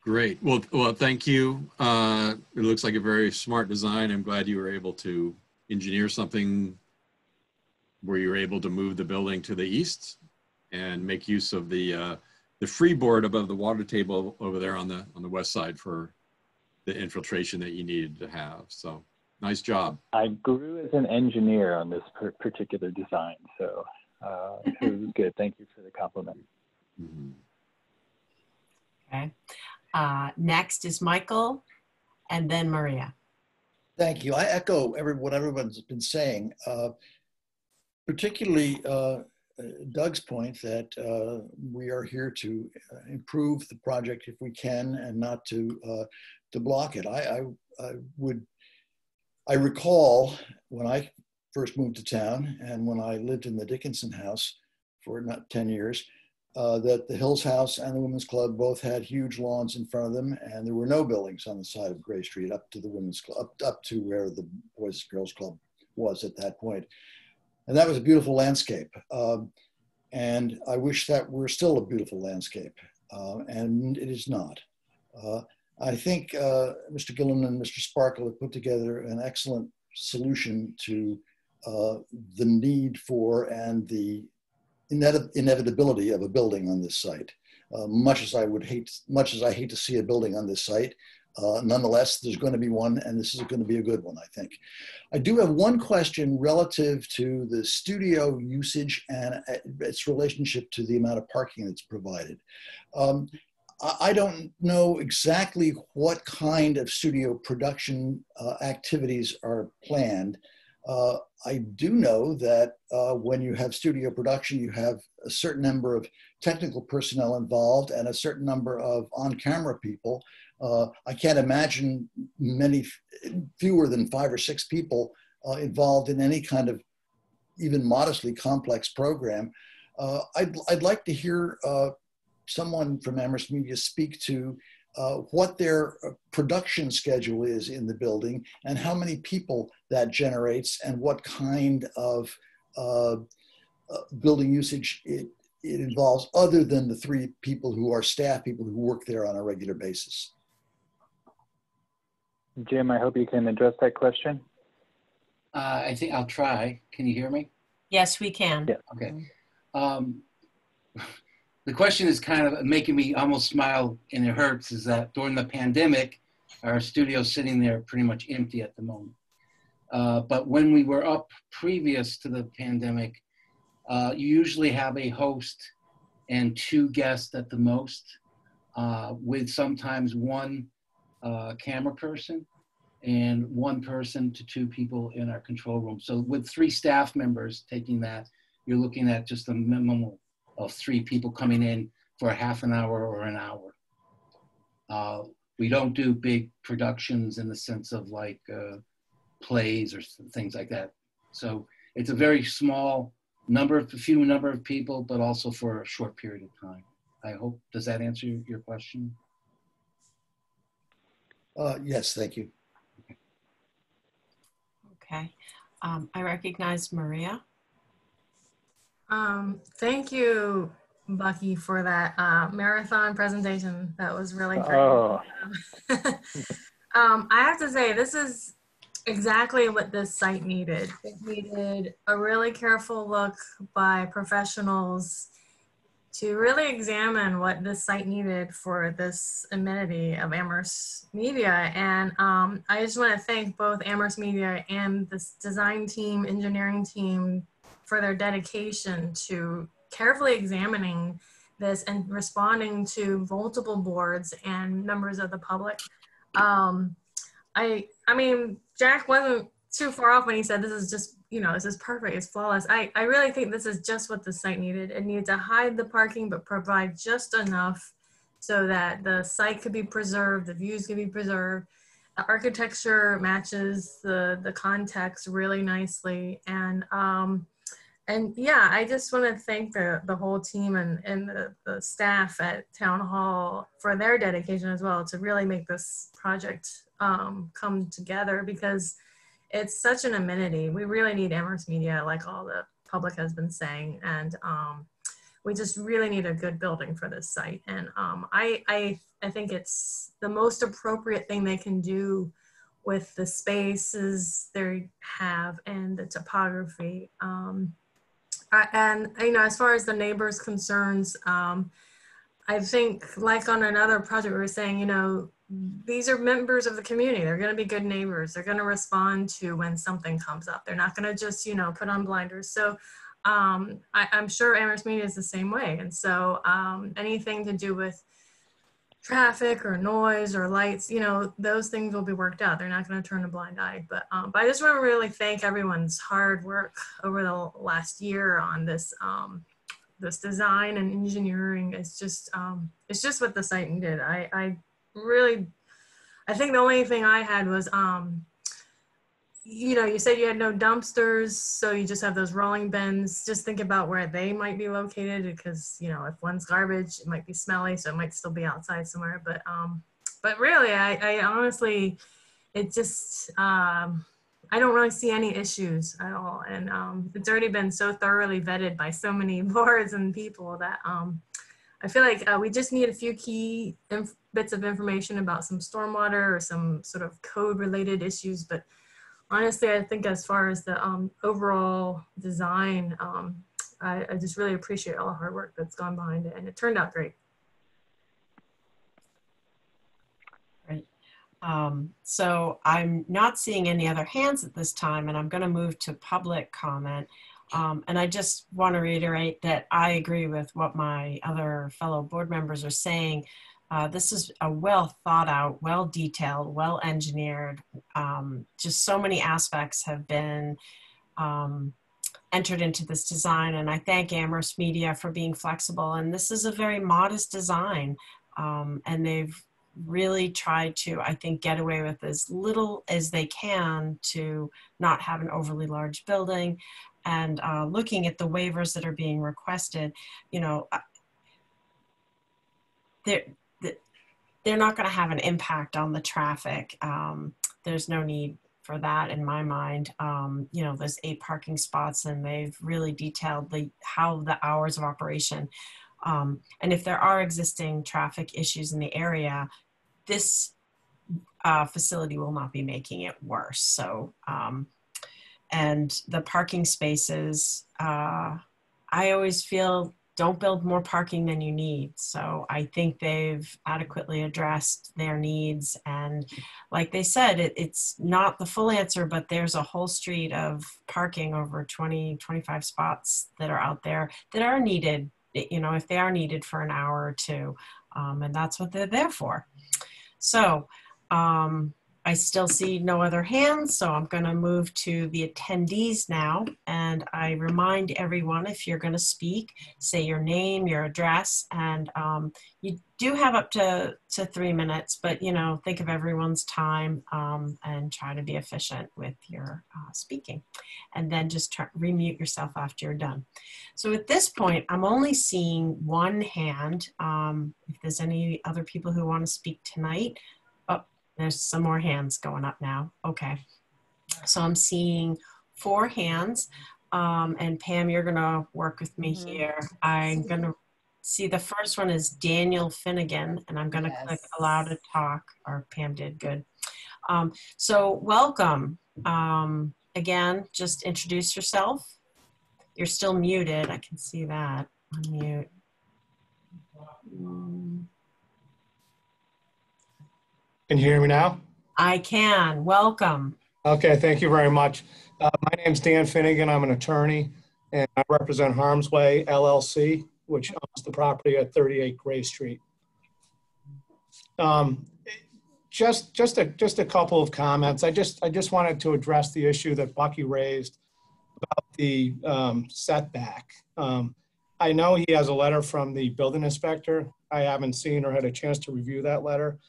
Great. Well, well, thank you. Uh, it looks like a very smart design. I'm glad you were able to engineer something where you were able to move the building to the east and make use of the uh, the freeboard above the water table over there on the on the west side for the infiltration that you needed to have. So nice job. I grew as an engineer on this particular design, so uh, it was good. Thank you for the compliment. Mm -hmm. Okay. Uh, next is Michael, and then Maria. Thank you. I echo every, what everyone's been saying. Uh, particularly uh, Doug's point that uh, we are here to uh, improve the project if we can and not to uh, to block it. I, I, I, would, I recall when I first moved to town and when I lived in the Dickinson house for not 10 years, uh, that the Hills House and the Women's Club both had huge lawns in front of them, and there were no buildings on the side of Gray Street up to the Women's Club, up, up to where the Boys and Girls Club was at that point. And that was a beautiful landscape. Um, and I wish that were still a beautiful landscape, uh, and it is not. Uh, I think uh, Mr. Gillen and Mr. Sparkle have put together an excellent solution to uh, the need for and the inevitability of a building on this site. Uh, much as I would hate, much as I hate to see a building on this site, uh, nonetheless, there's going to be one, and this is going to be a good one, I think. I do have one question relative to the studio usage and uh, its relationship to the amount of parking that's provided. Um, I don't know exactly what kind of studio production uh, activities are planned. Uh, I do know that uh, when you have studio production, you have a certain number of technical personnel involved and a certain number of on-camera people uh, I can't imagine many fewer than five or six people uh, involved in any kind of even modestly complex program. Uh, I'd, I'd like to hear uh, someone from Amherst Media speak to uh, what their uh, production schedule is in the building and how many people that generates and what kind of building usage it, it involves other than the three people who are staff people who work there on a regular basis. Jim, I hope you can address that question. Uh, I think I'll try. Can you hear me? Yes, we can. Yeah. Okay. Um, the question is kind of making me almost smile and it hurts is that during the pandemic, our studio's sitting there pretty much empty at the moment. Uh, but when we were up previous to the pandemic, uh, you usually have a host and two guests at the most, uh, with sometimes one uh, camera person and one person to two people in our control room. So with three staff members taking that, you're looking at just a minimum of three people coming in for a half an hour or an hour. Uh, we don't do big productions in the sense of like uh, plays or things like that. So it's a very small number of, few number of people, but also for a short period of time. I hope, does that answer your question? Uh, yes, thank you. Okay. Um, I recognize Maria. Um, thank you, Bucky, for that uh, marathon presentation. That was really great. Oh. um, I have to say, this is exactly what this site needed. It needed a really careful look by professionals to really examine what this site needed for this amenity of Amherst Media. And um, I just want to thank both Amherst Media and this design team, engineering team for their dedication to carefully examining this and responding to multiple boards and members of the public. Um, I, I mean, Jack wasn't too far off when he said this is just you know this is perfect it's flawless. I i really think this is just what the site needed. It needed to hide the parking but provide just enough so that the site could be preserved the views could be preserved the architecture matches the the context really nicely. And um and yeah i just want to thank the the whole team and and the, the staff at town hall for their dedication as well to really make this project um come together because it's such an amenity. We really need Amherst Media, like all the public has been saying, and um, we just really need a good building for this site. And um, I, I, I think it's the most appropriate thing they can do with the spaces they have and the topography. Um, and you know, as far as the neighbors' concerns, um, I think like on another project we were saying, you know, these are members of the community. They're going to be good neighbors. They're going to respond to when something comes up. They're not going to just, you know, put on blinders. So um, I, am sure Amherst Media is the same way. And so um, anything to do with traffic or noise or lights, you know, those things will be worked out. They're not going to turn a blind eye. But, um, but I just want to really thank everyone's hard work over the last year on this um, this design and engineering. It's just um, it's just what the site needed. I, I really, I think the only thing I had was, um, you know, you said you had no dumpsters, so you just have those rolling bins. Just think about where they might be located because, you know, if one's garbage, it might be smelly, so it might still be outside somewhere. But, um, but really, I, I honestly, it just, um, I don't really see any issues at all. And um, it's already been so thoroughly vetted by so many boards and people that um, I feel like uh, we just need a few key bits of information about some stormwater or some sort of code related issues. But honestly, I think as far as the um, overall design, um, I, I, just really appreciate all the hard work that's gone behind it and it turned out great. Um, so I'm not seeing any other hands at this time and I'm gonna move to public comment. Um, and I just want to reiterate that I agree with what my other fellow board members are saying. Uh, this is a well thought out, well detailed, well engineered. Um, just so many aspects have been um, entered into this design, and I thank Amherst Media for being flexible. And this is a very modest design, um, and they've really tried to, I think, get away with as little as they can to not have an overly large building and uh, looking at the waivers that are being requested, you know, uh, they're, they're not going to have an impact on the traffic. Um, there's no need for that in my mind. Um, you know, there's eight parking spots and they've really detailed the how the hours of operation. Um, and if there are existing traffic issues in the area, this uh, facility will not be making it worse. So um, and the parking spaces, uh, I always feel don't build more parking than you need. So I think they've adequately addressed their needs. And like they said, it, it's not the full answer, but there's a whole street of parking over 20, 25 spots that are out there that are needed, you know, if they are needed for an hour or two. Um, and that's what they're there for. So, um, I still see no other hands, so I'm going to move to the attendees now. And I remind everyone if you're going to speak, say your name, your address, and um, you do have up to, to three minutes, but you know, think of everyone's time um, and try to be efficient with your uh, speaking. And then just remute yourself after you're done. So at this point, I'm only seeing one hand. Um, if there's any other people who want to speak tonight, there's some more hands going up now. Okay. So I'm seeing four hands. Um, and Pam, you're going to work with me mm-hmm. here. I'm going to see the first one is Daniel Finnegan, and I'm going to yes. click allow to talk, or Pam did good. Um, so welcome. Um, again, just introduce yourself. You're still muted. I can see that. Unmute. Mm, Can you hear me now? I can. Welcome. Okay, thank you very much. Uh, My name's Dan Finnegan. I'm an attorney, and I represent Harm's Way LLC, which owns the property at 38 Gray Street. Um, Just, just a, just a couple of comments. I just, I just wanted to address the issue that Bucky raised about the um, setback. Um, I know he has a letter from the building inspector. I haven't seen or had a chance to review that letter.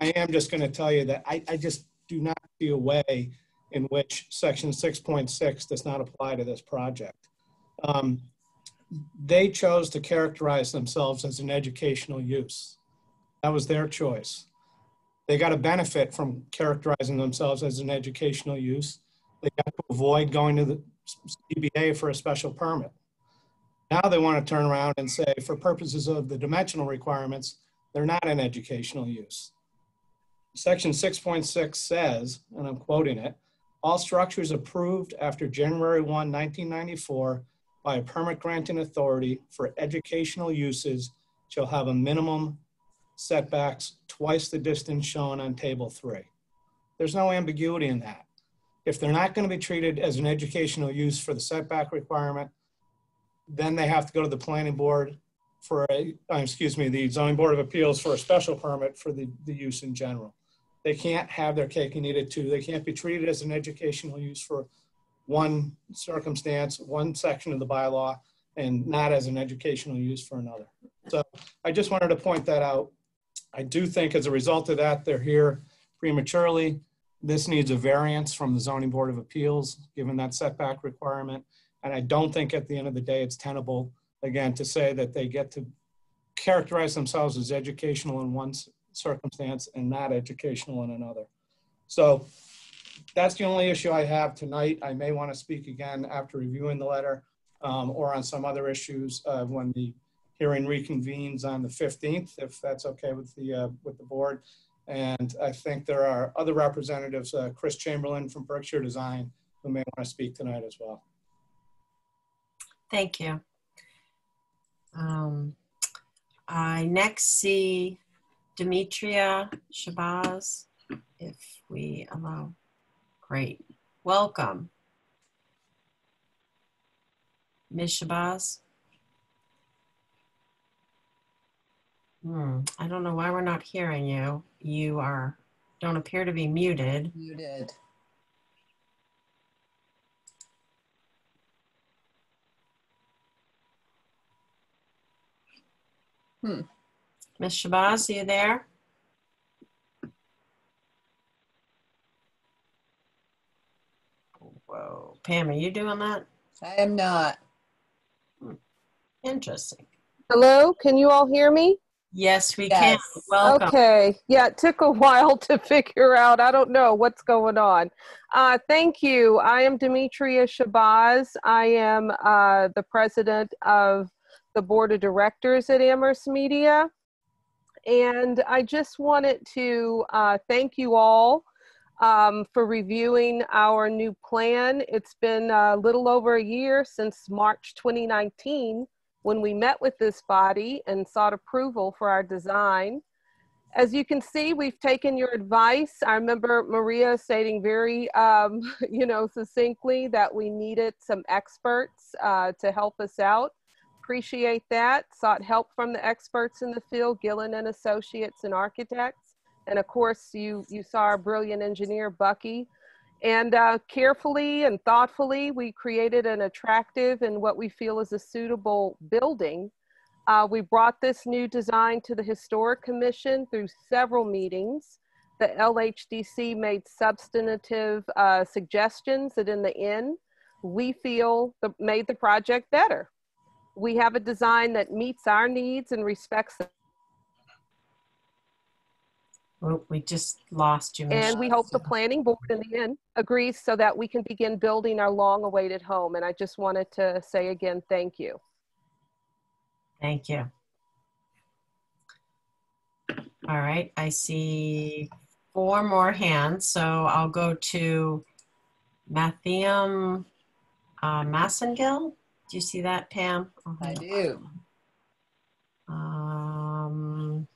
I am just going to tell you that I, I just do not see a way in which section 6.6 does not apply to this project. Um, They chose to characterize themselves as an educational use. That was their choice. They got a benefit from characterizing themselves as an educational use. They got to avoid going to the ZBA for a special permit. Now they want to turn around and say, for purposes of the dimensional requirements, they're not an educational use. Section 6.6 says, and I'm quoting it, all structures approved after January 1, 1994 by a permit granting authority for educational uses shall have a minimum setbacks twice the distance shown on table three. There's no ambiguity in that. If they're not going to be treated as an educational use for the setback requirement, then they have to go to the planning board for a, uh, excuse me, the zoning board of appeals for a special permit for the, the use in general. They can't have their cake and eat it too. They can't be treated as an educational use for one circumstance, one section of the bylaw, and not as an educational use for another. So I just wanted to point that out. I do think as a result of that, they're here prematurely. This needs a variance from the zoning board of appeals, given that setback requirement. And I don't think at the end of the day, it's tenable, again, to say that they get to characterize themselves as educational in one circumstance and not educational in another. So that's the only issue I have tonight. I may want to speak again after reviewing the letter um, or on some other issues uh, when the hearing reconvenes on the 15th, if that's okay with the, uh, with the board. And I think there are other representatives, uh, Chris Chamberlain from Berkshire Design, who may want to speak tonight as well. Thank you. Um, I next see Demetria Shabazz, if we allow. Great. Welcome. Ms. Shabazz? Hmm, I don't know why we're not hearing you. You are, don't appear to be muted. Muted. Hmm. Ms. Shabazz, are you there? Whoa, Pam, are you doing that? I am not. Interesting. Hello, can you all hear me? Yes, we can. Welcome. Okay. Yeah, it took a while to figure out. I don't know what's going on. Uh, thank you. I am Demetria Shabazz. I am uh, the president of the board of directors at Amherst Media. And I just wanted to uh, thank you all um, for reviewing our new plan. It's been a little over a year since March 2019 when we met with this body and sought approval for our design. As you can see, we've taken your advice. I remember Maria stating very, um, you know, succinctly that we needed some experts uh, to help us out. Appreciate that. Sought help from the experts in the field, Gillen and Associates and architects. And of course, you, you saw our brilliant engineer, Bucky, and uh, carefully and thoughtfully, we created an attractive and what we feel is a suitable building. Uh, we brought this new design to the Historic Commission through several meetings. The LHDC made substantive uh, suggestions that in the end, we feel the, made the project better. We have a design that meets our needs and respects them. Oh, we just lost you. And we hope the planning board in the end agrees so that we can begin building our long awaited home. And I just wanted to say again, thank you. Thank you. All right, I see four more hands, so I'll go to Mattheum uh, Massengill. Do you see that, Pam? I uh-huh. do. Um,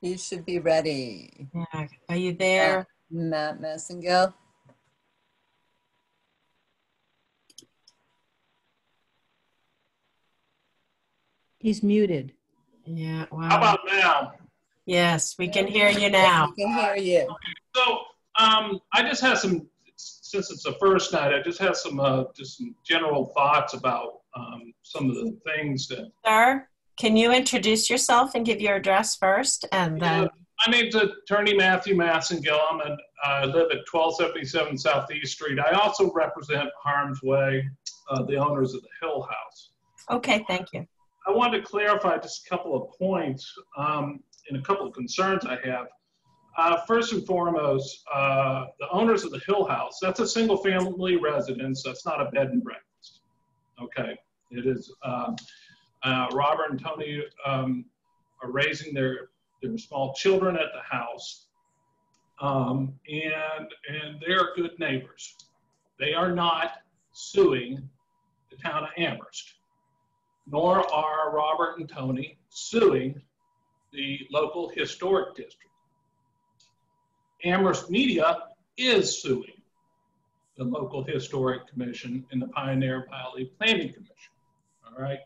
you should be ready. Yeah. Are you there? Matt, Matt Massengill. He's muted. Yeah. Wow. How about now? Yes, we can hear you now. We can hear you. So um, I just had some since it's the first night, I just have some uh, just some general thoughts about um, some of the things that. Sir, can you introduce yourself and give your address first, and then? Yeah, my name's Attorney Matthew Massengill. I'm a, I live at 1277 Southeast Street. I also represent Harm's Way, uh, the owners of the Hill House. Okay, thank you. I wanted to clarify just a couple of points um, and a couple of concerns I have. Uh, first and foremost, uh, the owners of the Hill House, that's a single family residence. That's not a bed and breakfast. Okay. It is, uh, uh Robert and Tony um, are raising their, their small children at the house. Um, and, and they're good neighbors. They are not suing the town of Amherst nor are Robert and Tony suing the local historic district. Amherst Media is suing the local historic commission and the Pioneer Valley Planning Commission. All right.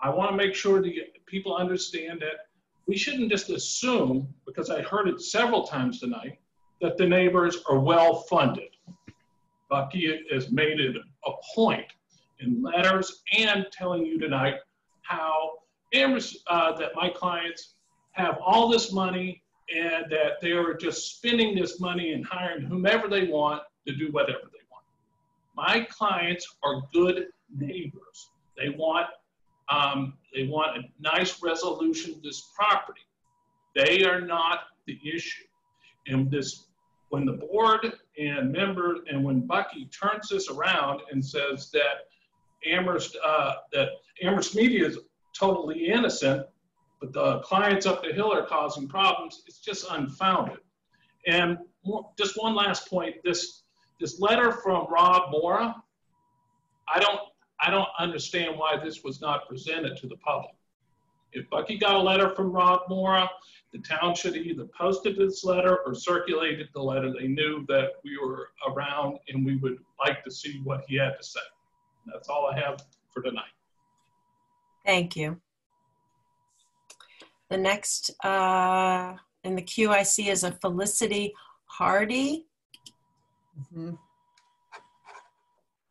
I want to make sure that people understand that we shouldn't just assume, because I heard it several times tonight, that the neighbors are well funded. Bucky has made it a point in letters and telling you tonight how Amherst, uh, that my clients have all this money and that they are just spending this money and hiring whomever they want to do whatever they want. My clients are good neighbors. They want um, they want a nice resolution of this property. They are not the issue. And this, when the board and member, and when Bucky turns this around and says that Amherst, uh, that Amherst Media is totally innocent, but the clients up the hill are causing problems. It's just unfounded. And just one last point: this this letter from Rob Morra, I don't I don't understand why this was not presented to the public. If Bucky got a letter from Rob Morra, the town should have either posted this letter or circulated the letter. They knew that we were around and we would like to see what he had to say. That's all I have for tonight. Thank you. The next uh, in the queue I see is a Felicity Hardy. Mm-hmm.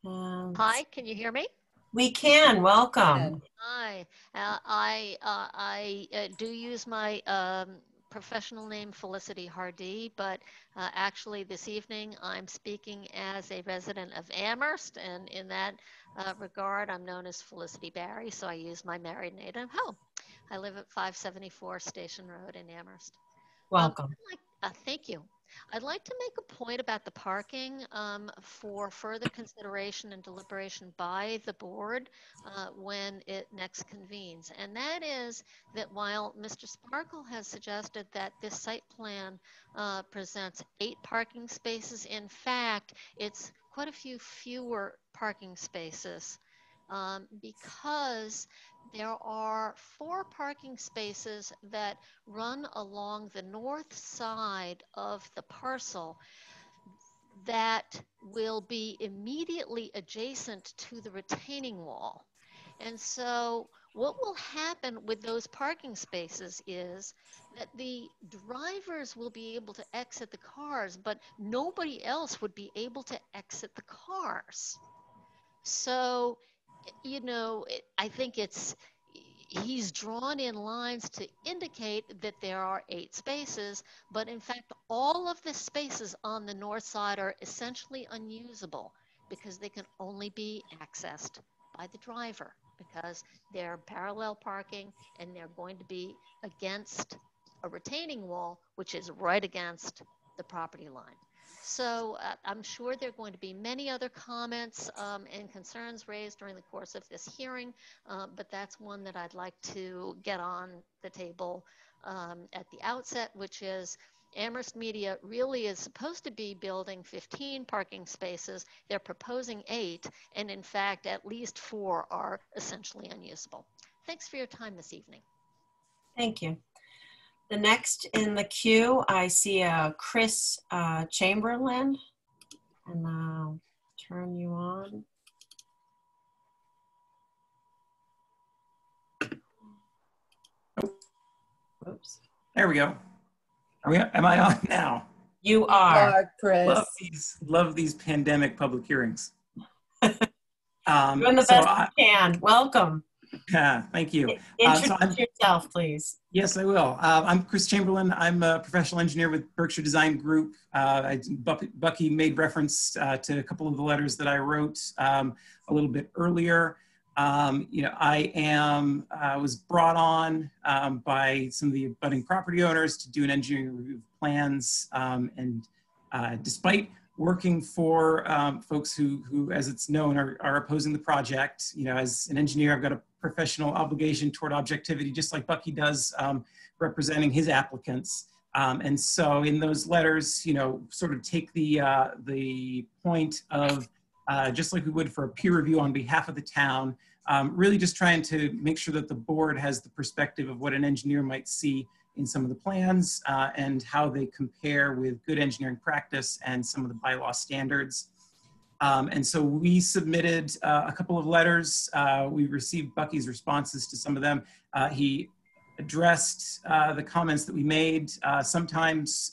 Um, Hi, can you hear me? We can. Welcome. Hi, uh, I uh, I uh, do use my um, professional name Felicity Hardy, but uh, actually this evening I'm speaking as a resident of Amherst, and in that uh, regard, I'm known as Felicity Barry, so I use my married name home. I live at 574 Station Road in Amherst. Welcome. Um, like, uh, thank you. I'd like to make a point about the parking um, for further consideration and deliberation by the board uh, when it next convenes. And that is that while Mr. Sparkle has suggested that this site plan uh, presents eight parking spaces, in fact, it's quite a few fewer parking spaces um, because there are four parking spaces that run along the north side of the parcel that will be immediately adjacent to the retaining wall. And so what will happen with those parking spaces is that the drivers will be able to exit the cars, but nobody else would be able to exit the cars. So, you know, I think it's he's drawn in lines to indicate that there are eight spaces, but in fact, all of the spaces on the north side are essentially unusable because they can only be accessed by the driver because they're parallel parking and they're going to be against a retaining wall, which is right against the property line. So uh, I'm sure there are going to be many other comments um, and concerns raised during the course of this hearing, uh, but that's one that I'd like to get on the table um, at the outset, which is Amherst Media really is supposed to be building 15 parking spaces. They're proposing eight, and in fact, at least four are essentially unusable. Thanks for your time this evening. Thank you. The next in the queue, I see a Chris uh, Chamberlain, and I'll turn you on. Oops. There we go. Are we, am I on now? You are. Chris. Love these, love these pandemic public hearings. Um, Doing the so best I- you can. Welcome. Yeah, thank you. Uh, Introduce so yourself, please. Yes, I will. Uh, I'm Chris Chamberlain. I'm a professional engineer with Berkshire Design Group. Uh, I, Bucky made reference uh, to a couple of the letters that I wrote um, a little bit earlier. Um, you know, I am uh, was brought on um, by some of the budding property owners to do an engineering review of plans, um, and uh, despite working for um, folks who, who, as it's known, are, are opposing the project. You know, as an engineer, I've got a professional obligation toward objectivity, just like Bucky does, um, representing his applicants. Um, and so, in those letters, you know, sort of take the uh, the point of uh, just like we would for a peer review on behalf of the town, um, really just trying to make sure that the board has the perspective of what an engineer might see in some of the plans uh, and how they compare with good engineering practice and some of the bylaw standards. Um, and so we submitted uh, a couple of letters. Uh, we received Bucky's responses to some of them. Uh, he addressed uh, the comments that we made, uh, sometimes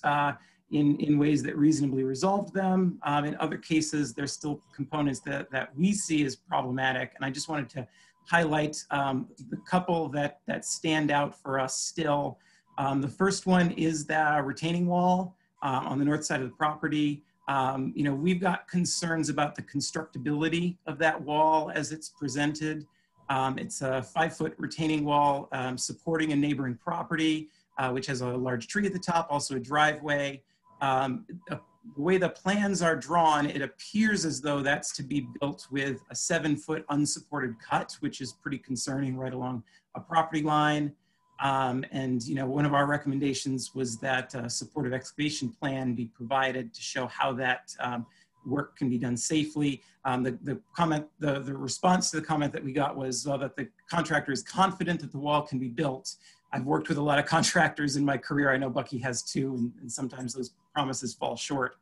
in, in ways that reasonably resolved them. Um, in other cases, there's still components that, that we see as problematic. And I just wanted to highlight um, the couple that, that stand out for us still. Um, the first one is the retaining wall uh, on the north side of the property. Um, you know, we've got concerns about the constructability of that wall as it's presented. Um, it's a five foot retaining wall um, supporting a neighboring property, uh, which has a large tree at the top, also a driveway. Um, uh, the way the plans are drawn, it appears as though that's to be built with a seven foot unsupported cut, which is pretty concerning right along a property line. Um, and you know, one of our recommendations was that a supportive excavation plan be provided to show how that um, work can be done safely. Um, the, the comment, the, the response to the comment that we got was uh, that the contractor is confident that the wall can be built. I've worked with a lot of contractors in my career. I know Bucky has too, and, and sometimes those promises fall short.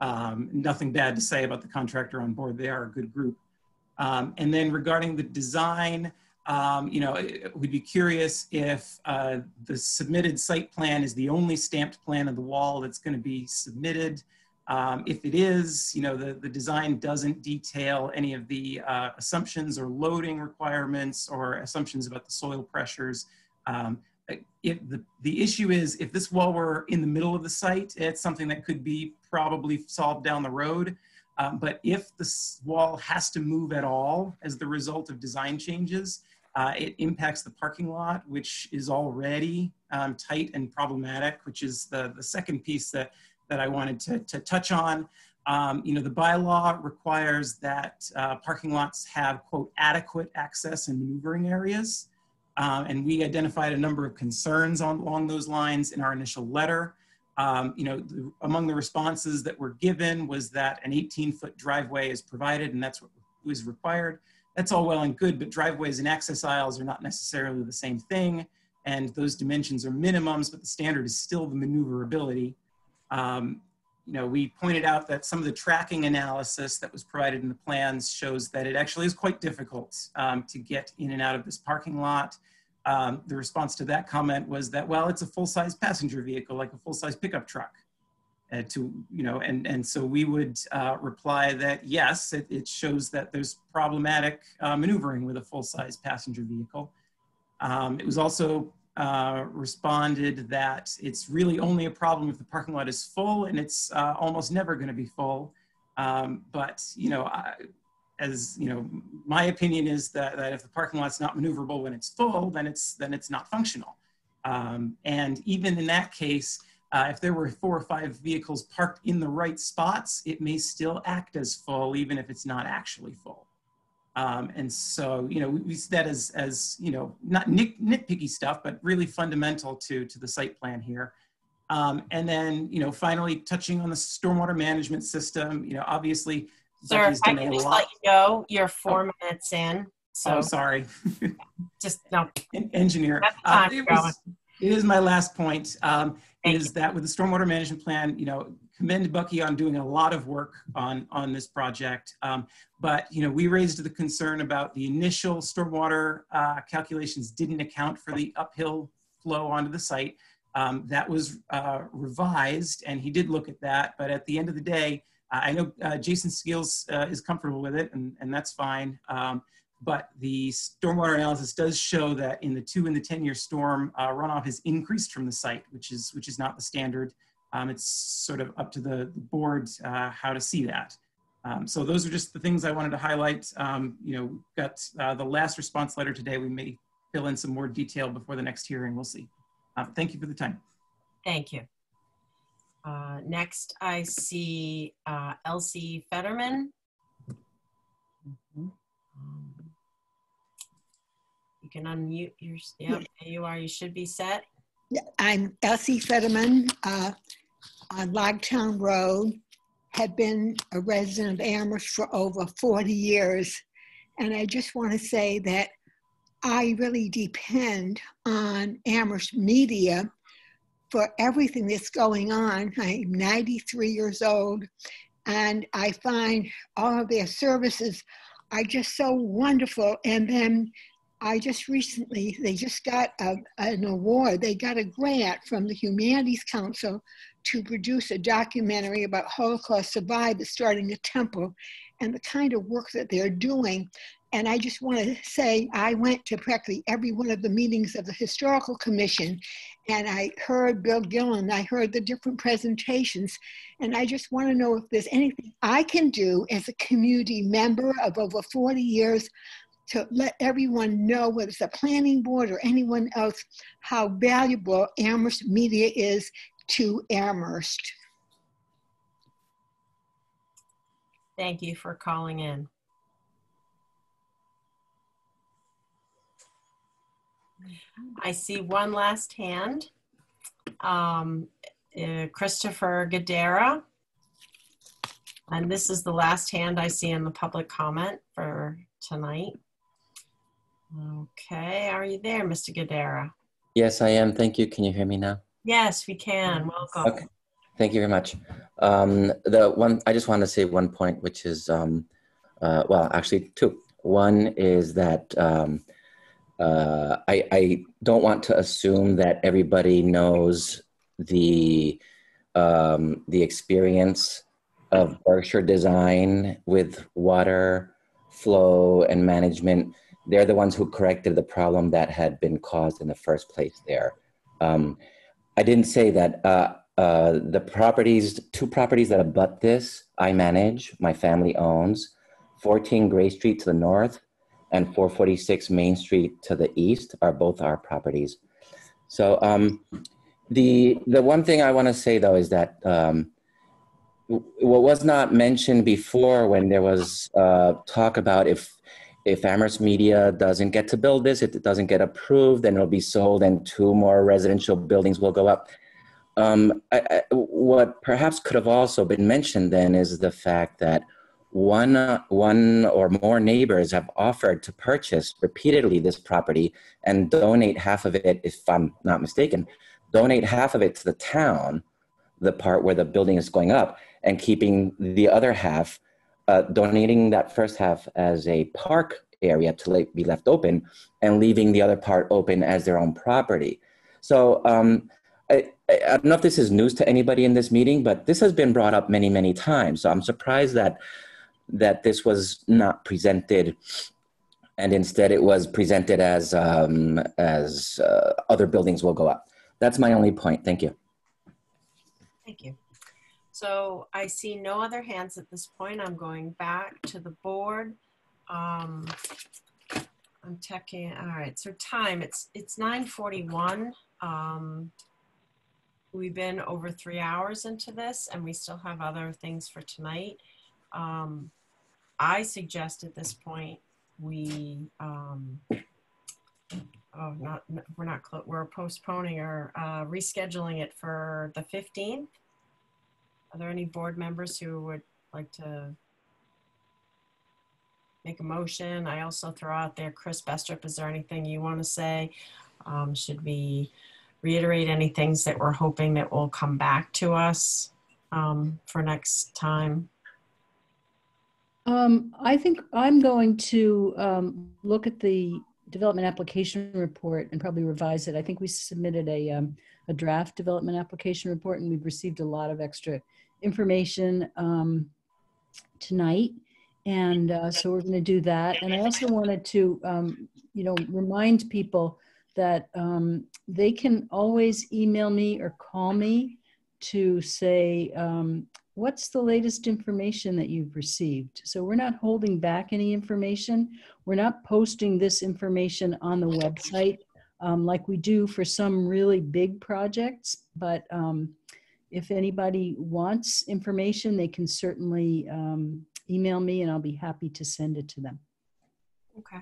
Um, nothing bad to say about the contractor on board. They are a good group. Um, and then regarding the design, um, you know, we'd be curious if uh, the submitted site plan is the only stamped plan of the wall that's going to be submitted. Um, if it is, you know, the, the design doesn't detail any of the uh, assumptions or loading requirements or assumptions about the soil pressures. Um, the, the issue is if this wall were in the middle of the site, it's something that could be probably solved down the road. Um, but if this wall has to move at all as the result of design changes, uh, it impacts the parking lot, which is already um, tight and problematic, which is the, the second piece that, that I wanted to, to touch on. Um, you know, the bylaw requires that uh, parking lots have, quote, adequate access and maneuvering areas. Um, and we identified a number of concerns on, along those lines in our initial letter. Um, you know, the, among the responses that were given was that an 18 foot driveway is provided and that's what was required. That's all well and good, but driveways and access aisles are not necessarily the same thing. And those dimensions are minimums, but the standard is still the maneuverability. Um, you know, we pointed out that some of the tracking analysis that was provided in the plans shows that it actually is quite difficult um, to get in and out of this parking lot. Um, the response to that comment was that, well, it's a full-size passenger vehicle, like a full-size pickup truck. Uh, to you know, and and so we would uh, reply that yes, it, it, shows that there's problematic uh, maneuvering with a full-size passenger vehicle. Um, it was also uh, responded that it's really only a problem if the parking lot is full, and it's uh, almost never going to be full. Um, but you know, I, as you know, my opinion is that, that if the parking lot's not maneuverable when it's full, then it's then it's not functional. Um, and even in that case, uh, if there were four or five vehicles parked in the right spots, it may still act as full, even if it's not actually full. Um, and so, you know, we, we see that as, as you know, not nit, nitpicky stuff, but really fundamental to, to the site plan here. Um, and then, you know, finally touching on the stormwater management system, you know, obviously, Sir, I can just let you know, you're four oh. minutes in. So oh, sorry. just no. Engineer. Uh, it, was, it is my last point. Um, is that with the stormwater management plan, you know, commend Bucky on doing a lot of work on on this project. Um, but you know, we raised the concern about the initial stormwater uh, calculations didn't account for the uphill flow onto the site. Um, that was uh, revised, and he did look at that. But at the end of the day, I know uh, Jason Skeels uh, is comfortable with it, and, and that's fine. Um, but the stormwater analysis does show that in the two and the 10 year storm, uh, runoff has increased from the site, which is, which is not the standard. Um, it's sort of up to the, the board uh, how to see that. Um, so those are just the things I wanted to highlight. Um, you know, got uh, the last response letter today. We may fill in some more detail before the next hearing. We'll see. Uh, thank you for the time. Thank you. Uh, next, I see uh, Elsie Fetterman. You can unmute your, yeah, there you are. You should be set. I'm Elsie Fetterman uh, on Logtown Road. Had been a resident of Amherst for over 40 years. And I just want to say that I really depend on Amherst media for everything that's going on. I'm 93 years old, and I find all of their services are just so wonderful. And then I just recently, they just got a, an award. They got a grant from the Humanities Council to produce a documentary about Holocaust survivors starting a temple and the kind of work that they're doing. And I just want to say, I went to practically every one of the meetings of the Historical Commission, and I heard Bill Gillen, I heard the different presentations, and I just want to know if there's anything I can do as a community member of over 40 years to let everyone know, whether it's the planning board or anyone else, how valuable Amherst media is to Amherst. Thank you for calling in. I see one last hand. Um, uh, Christopher Gadara. And this is the last hand I see in the public comment for tonight. Okay, are you there, Mr. Gadara? Yes, I am. Thank you. Can you hear me now? Yes, we can. Welcome. Okay. Thank you very much. Um, the one I just want to say one point, which is, um, uh, well, actually two. One is that um, uh, I, I, don't want to assume that everybody knows the um, the experience of Berkshire design with water flow and management they're the ones who corrected the problem that had been caused in the first place there. Um, I didn't say that uh, uh, the properties, two properties that abut this, I manage, my family owns, 14 Gray Street to the north and 446 Main Street to the east are both our properties. So um, the, the one thing I want to say though is that um, what was not mentioned before when there was uh, talk about if if Amherst Media doesn't get to build this, if it doesn't get approved, then it'll be sold and two more residential buildings will go up. Um, I, I, what perhaps could have also been mentioned then is the fact that one, uh, one or more neighbors have offered to purchase repeatedly this property and donate half of it, if I'm not mistaken, donate half of it to the town, the part where the building is going up, and keeping the other half uh, donating that first half as a park area to be left open and leaving the other part open as their own property. So um, I, I, don't know if this is news to anybody in this meeting, but this has been brought up many, many times. So I'm surprised that that this was not presented, and instead it was presented as um, as uh, other buildings will go up. That's my only point. Thank you. Thank you. So I see no other hands at this point. I'm going back to the board. Um, I'm checking. All right. So time. It's it's 9:41. Um, we've been over three hours into this, and we still have other things for tonight. Um, I suggest at this point we. Um, oh, not we're not we're postponing or uh, rescheduling it for the 15th. Are there any board members who would like to make a motion? I also throw out there, Chris Brestrup, is there anything you want to say? Um, should we reiterate any things that we're hoping that will come back to us um, for next time? Um, I think I'm going to um, look at the development application report and probably revise it. I think we submitted a, um, a draft development application report and we've received a lot of extra information um, tonight. And uh, so we're going to do that. And I also wanted to, um, you know, remind people that um, they can always email me or call me to say, um, what's the latest information that you've received? So we're not holding back any information. We're not posting this information on the website um, like we do for some really big projects. But um, if anybody wants information, they can certainly um, email me and I'll be happy to send it to them. Okay.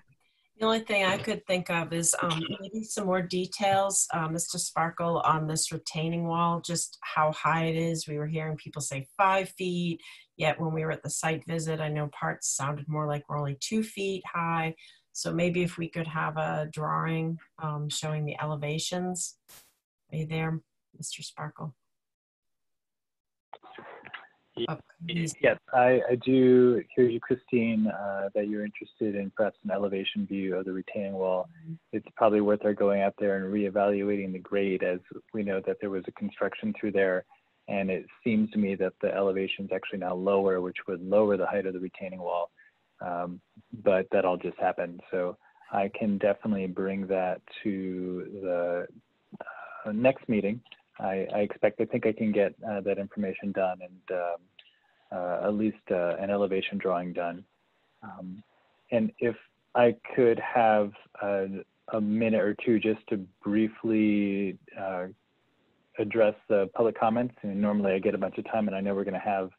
The only thing I could think of is um, maybe some more details, uh, Mr. Sparkle, on this retaining wall, just how high it is. We were hearing people say five feet, yet when we were at the site visit, I know parts sounded more like we're only two feet high. So maybe if we could have a drawing um, showing the elevations. Are you there, Mr. Sparkle? Yes, I, I do hear you, Christine, uh, that you're interested in perhaps an elevation view of the retaining wall. It's probably worth our going out there and reevaluating the grade as we know that there was a construction through there. And it seems to me that the elevation is actually now lower, which would lower the height of the retaining wall. Um, but that all just happened. So I can definitely bring that to the uh, next meeting I, I, expect, I think I can get uh, that information done and um, uh, at least uh, an elevation drawing done. Um, and if I could have a, a, minute or two just to briefly uh, address the public comments. And normally I get a bunch of time and I know we're gonna have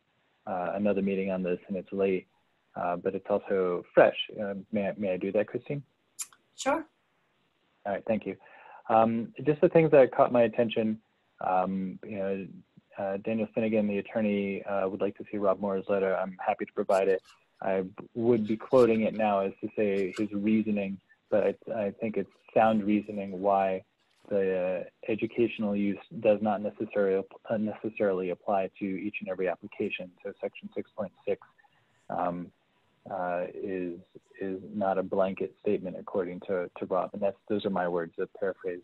uh, another meeting on this and it's late, but it's also fresh. may, I, may I do that, Christine? Sure. All right, thank you. Um, just the things that caught my attention. Um, you know, uh, Daniel Finnegan, the attorney, uh, would like to see Rob Morra's letter. I'm happy to provide it. I would be quoting it now as to say his reasoning, but I, I think it's sound reasoning why the uh, educational use does not necessarily uh, necessarily apply to each and every application. So Section 6.6 um, uh, is is not a blanket statement according to to Rob, and that's those are my words, a paraphrase.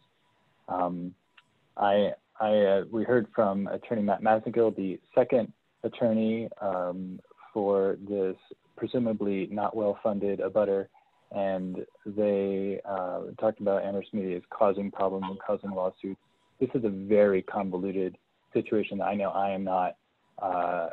Um, I I, uh, we heard from Attorney Matt Massengill, the second attorney um, for this presumably not well-funded abutter, and they uh, talked about Amherst Media is causing problems and causing lawsuits. This is a very convoluted situation that I know I am not, uh,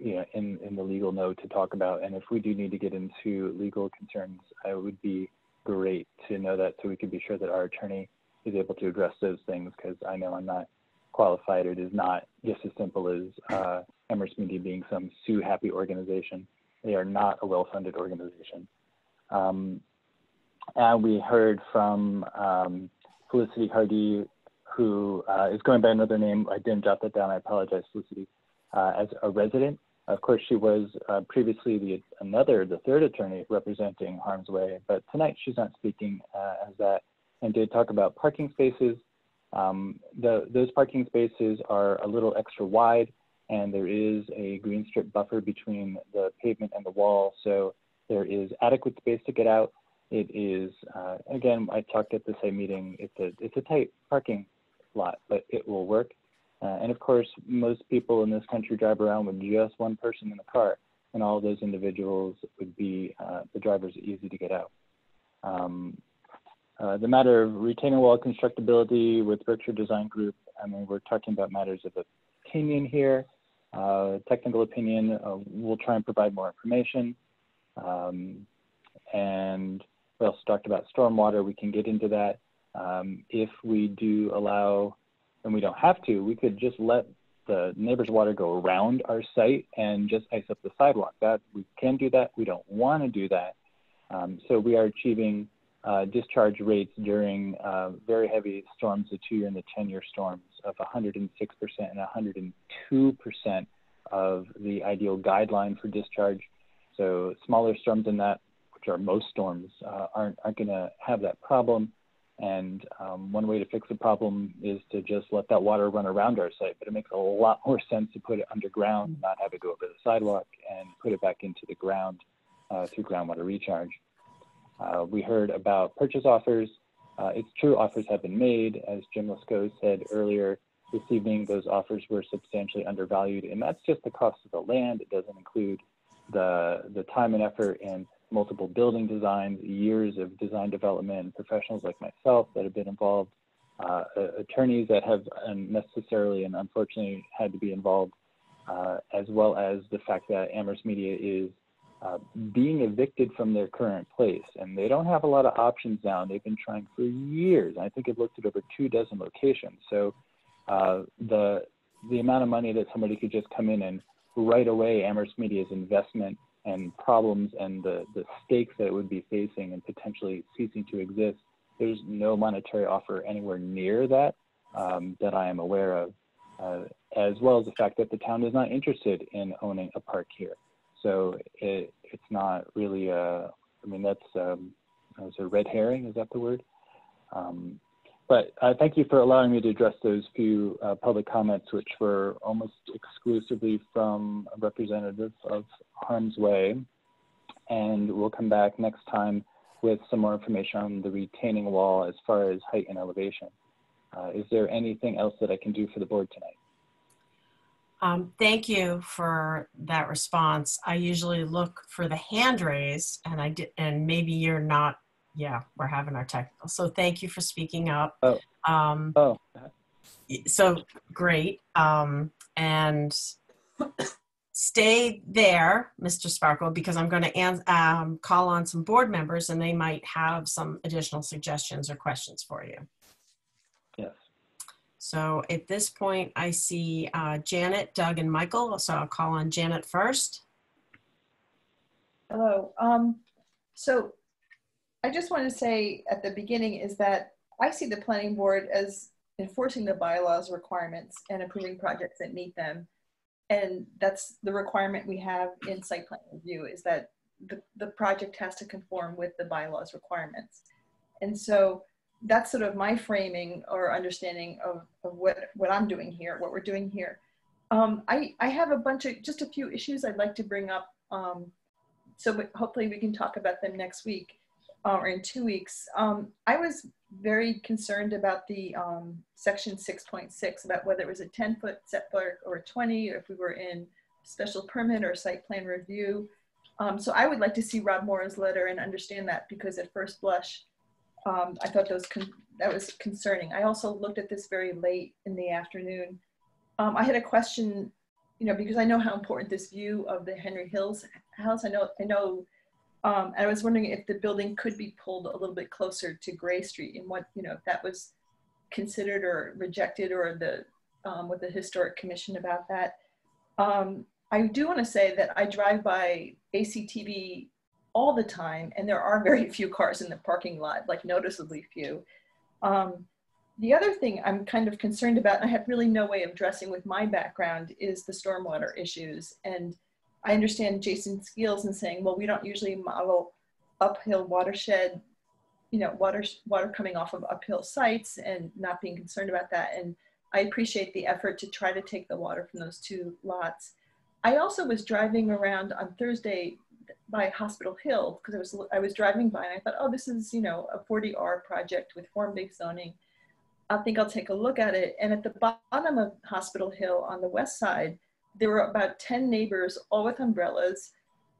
you know, in, in the legal note to talk about. And if we do need to get into legal concerns, it would be great to know that so we could be sure that our attorney is able to address those things because I know I'm not qualified. It is not just as simple as uh, Amherst Media being some sue happy organization. They are not a well funded organization. Um, and we heard from um, Felicity Hardy, who uh, is going by another name. I didn't jot that down. I apologize, Felicity. Uh, as a resident, of course, she was uh, previously the another, the third attorney representing Harm's Way, but tonight she's not speaking uh, as that, and did talk about parking spaces um, the, those parking spaces are a little extra wide and there is a green strip buffer between the pavement and the wall. So there is adequate space to get out. It is, uh, again, I talked at the same meeting, it's a, it's a tight parking lot, but it will work. Uh, and of course, most people in this country drive around with just one person in the car, and all those individuals would be uh, the drivers easy to get out. Um, uh, the matter of retaining wall constructability with Berkshire Design Group, I mean, we're talking about matters of opinion here, uh, technical opinion. Uh, we'll try and provide more information. Um, and we also talked about stormwater. We can get into that. Um, if we do allow, and we don't have to, we could just let the neighbor's water go around our site and just ice up the sidewalk. That we can do that. We don't want to do that. Um, so we are achieving uh, discharge rates during uh, very heavy storms, the two-year and the 10-year storms, of 106% and 102% of the ideal guideline for discharge. So smaller storms than that, which are most storms, uh, aren't, aren't going to have that problem. And um, one way to fix the problem is to just let that water run around our site, but it makes a lot more sense to put it underground, not have it go over the sidewalk, and put it back into the ground uh, through groundwater recharge. Uh, we heard about purchase offers. Uh, it's true, offers have been made. As Jim Lescault said earlier this evening, those offers were substantially undervalued, and that's just the cost of the land. It doesn't include the, the time and effort and multiple building designs, years of design development, professionals like myself that have been involved, uh, attorneys that have unnecessarily and unfortunately had to be involved, uh, as well as the fact that Amherst Media is uh, being evicted from their current place. And they don't have a lot of options now. They've been trying for years. I think I've looked at over two dozen locations. So uh, the, the amount of money that somebody could just come in and right away Amherst Media's investment and problems and the, the stakes that it would be facing and potentially ceasing to exist, there's no monetary offer anywhere near that um, that I am aware of, uh, as well as the fact that the town is not interested in owning a park here. So it, it's not really a, I mean, that's um, is a red herring, is that the word? Um, but uh, thank you for allowing me to address those few uh, public comments, which were almost exclusively from a representative of Harm's Way. And we'll come back next time with some more information on the retaining wall as far as height and elevation. Uh, is there anything else that I can do for the board tonight? Um, thank you for that response. I usually look for the hand raise and I did, and maybe you're not yeah, we're having our technical. So thank you for speaking up. Oh. Um, oh. So great. Um, and stay there, Mr. Sparkle, because I'm going to um, call on some board members and they might have some additional suggestions or questions for you. Yes. So at this point, I see uh, Janet, Doug, and Michael. So I'll call on Janet first. Hello. Um, so I just want to say at the beginning is that I see the planning board as enforcing the bylaws requirements and approving projects that meet them. And that's the requirement we have in site plan review is that the, the project has to conform with the bylaws requirements. And so that's sort of my framing or understanding of, of what, what I'm doing here, what we're doing here. Um, I, I have a bunch of, just a few issues I'd like to bring up. Um, so hopefully we can talk about them next week uh, or in two weeks. Um, I was very concerned about the um, section 6.6 about whether it was a 10 foot setback or a 20, or if we were in special permit or site plan review. Um, so I would like to see Rob Morra's letter and understand that because at first blush, um, I thought those that was concerning. I also looked at this very late in the afternoon. Um, I had a question, you know, because I know how important this view of the Henry Hills house. I know, I know um, and I was wondering if the building could be pulled a little bit closer to Gray Street and what, you know, if that was considered or rejected or the, um, with the Historic Commission about that. Um, I do want to say that I drive by ACTV all the time and there are very few cars in the parking lot, like noticeably few. Um, the other thing I'm kind of concerned about, and I have really no way of dressing with my background, is the stormwater issues. And I understand Jason Skeels and saying, well, we don't usually model uphill watershed, you know, water, water coming off of uphill sites and not being concerned about that. And I appreciate the effort to try to take the water from those two lots. I also was driving around on Thursday by Hospital Hill because I was I was driving by and I thought, oh, this is you know a 40R project with form-based zoning. I think I'll take a look at it. And at the bottom of Hospital Hill on the west side, there were about 10 neighbors, all with umbrellas.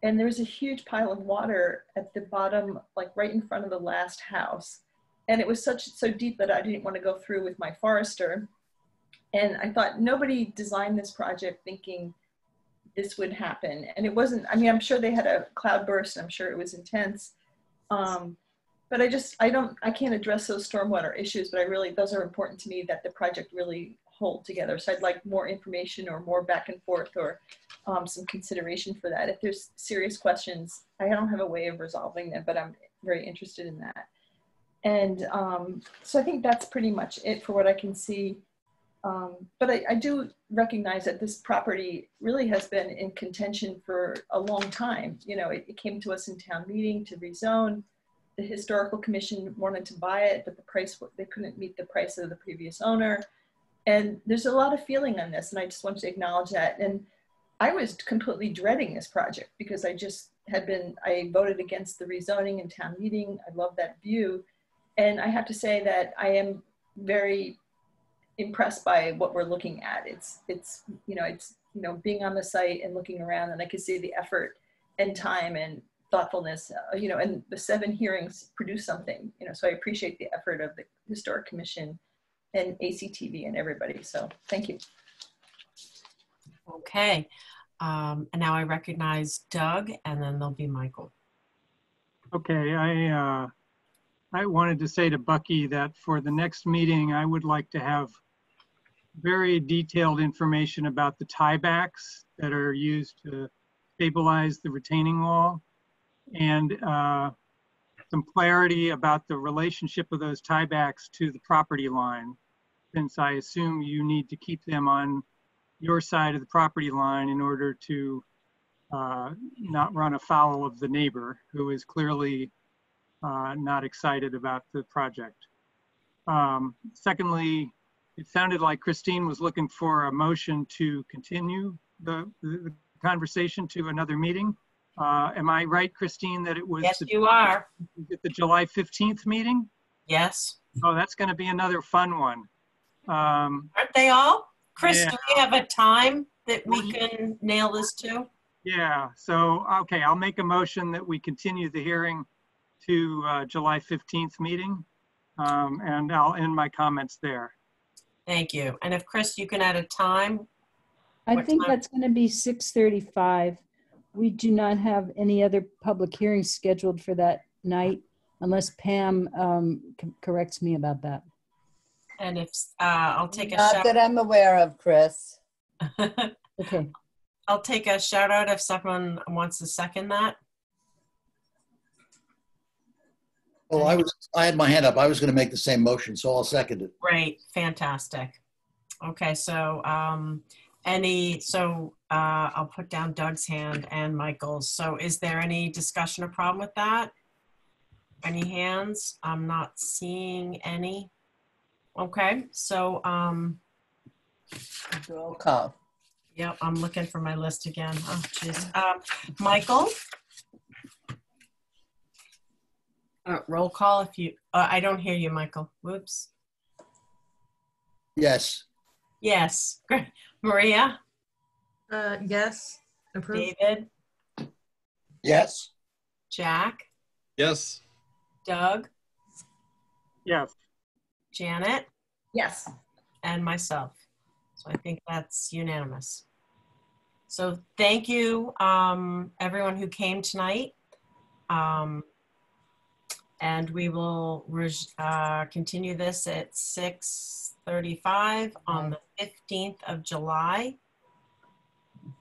And there was a huge pile of water at the bottom, like right in front of the last house. And it was such so deep that I didn't want to go through with my forester. And I thought nobody designed this project thinking this would happen. And it wasn't, I mean, I'm sure they had a cloud burst. I'm sure it was intense. Um, but I just, I don't, I can't address those stormwater issues, but I really, those are important to me that the project really hold together. So I'd like more information or more back and forth or um, some consideration for that. If there's serious questions, I don't have a way of resolving them, but I'm very interested in that. And um, so I think that's pretty much it for what I can see. Um, but I, I, do recognize that this property really has been in contention for a long time. You know, it, it came to us in town meeting to rezone. the historical commission wanted to buy it, but the price, they couldn't meet the price of the previous owner. And there's a lot of feeling on this, and I just want to acknowledge that. And I was completely dreading this project because I just had been, I voted against the rezoning in town meeting. I love that view. And I have to say that I am very impressed by what we're looking at. It's, it's, you know, it's, you know, being on the site and looking around and I could see the effort and time and thoughtfulness, uh, you know, and the seven hearings produce something, you know, so I appreciate the effort of the Historic Commission and ACTV and everybody. So thank you. Okay. Um, and now I recognize Doug and then there'll be Michael. Okay, I, uh, I wanted to say to Bucky that for the next meeting, I would like to have very detailed information about the tiebacks that are used to stabilize the retaining wall and uh, some clarity about the relationship of those tiebacks to the property line, since I assume you need to keep them on your side of the property line in order to uh, not run afoul of the neighbor who is clearly uh, not excited about the project. Um, secondly, it sounded like Christine was looking for a motion to continue the, the conversation to another meeting. Uh, am I right, Christine, that it was? Yes, the- you are. The July 15th meeting? Yes. Oh, that's going to be another fun one. Um, Aren't they all? Chris, Yeah. do we have a time that we can nail this to? Yeah, so, okay, I'll make a motion that we continue the hearing to uh, July 15th meeting. Um, And I'll end my comments there. Thank you. And if Chris, you can add a time, I What think time? that's going to be 6:35. We do not have any other public hearings scheduled for that night unless Pam um, corrects me about that. and if, uh, I'll take a Not shout. that I'm aware of, Chris. Okay. I'll take a shout out if someone wants to second that. Well, I was, I had my hand up. I was going to make the same motion, so I'll second it. Great, fantastic. Okay, so um, any, so uh, I'll put down Doug's hand and Michael's. So is there any discussion or problem with that? Any hands? I'm not seeing any. Okay, so um, Roll call. yep, I'm looking for my list again. Oh, jeez. Um, Michael? Uh, roll call if you, uh, I don't hear you, Michael. Whoops. Yes. Yes, great. Maria? Uh, yes. Approved. David? Yes. Jack? Yes. Doug? Yes. Janet? Yes. And myself. So I think that's unanimous. So thank you, um, everyone who came tonight. Um, and we will res- uh, continue this at 6:35 on the 15th of July.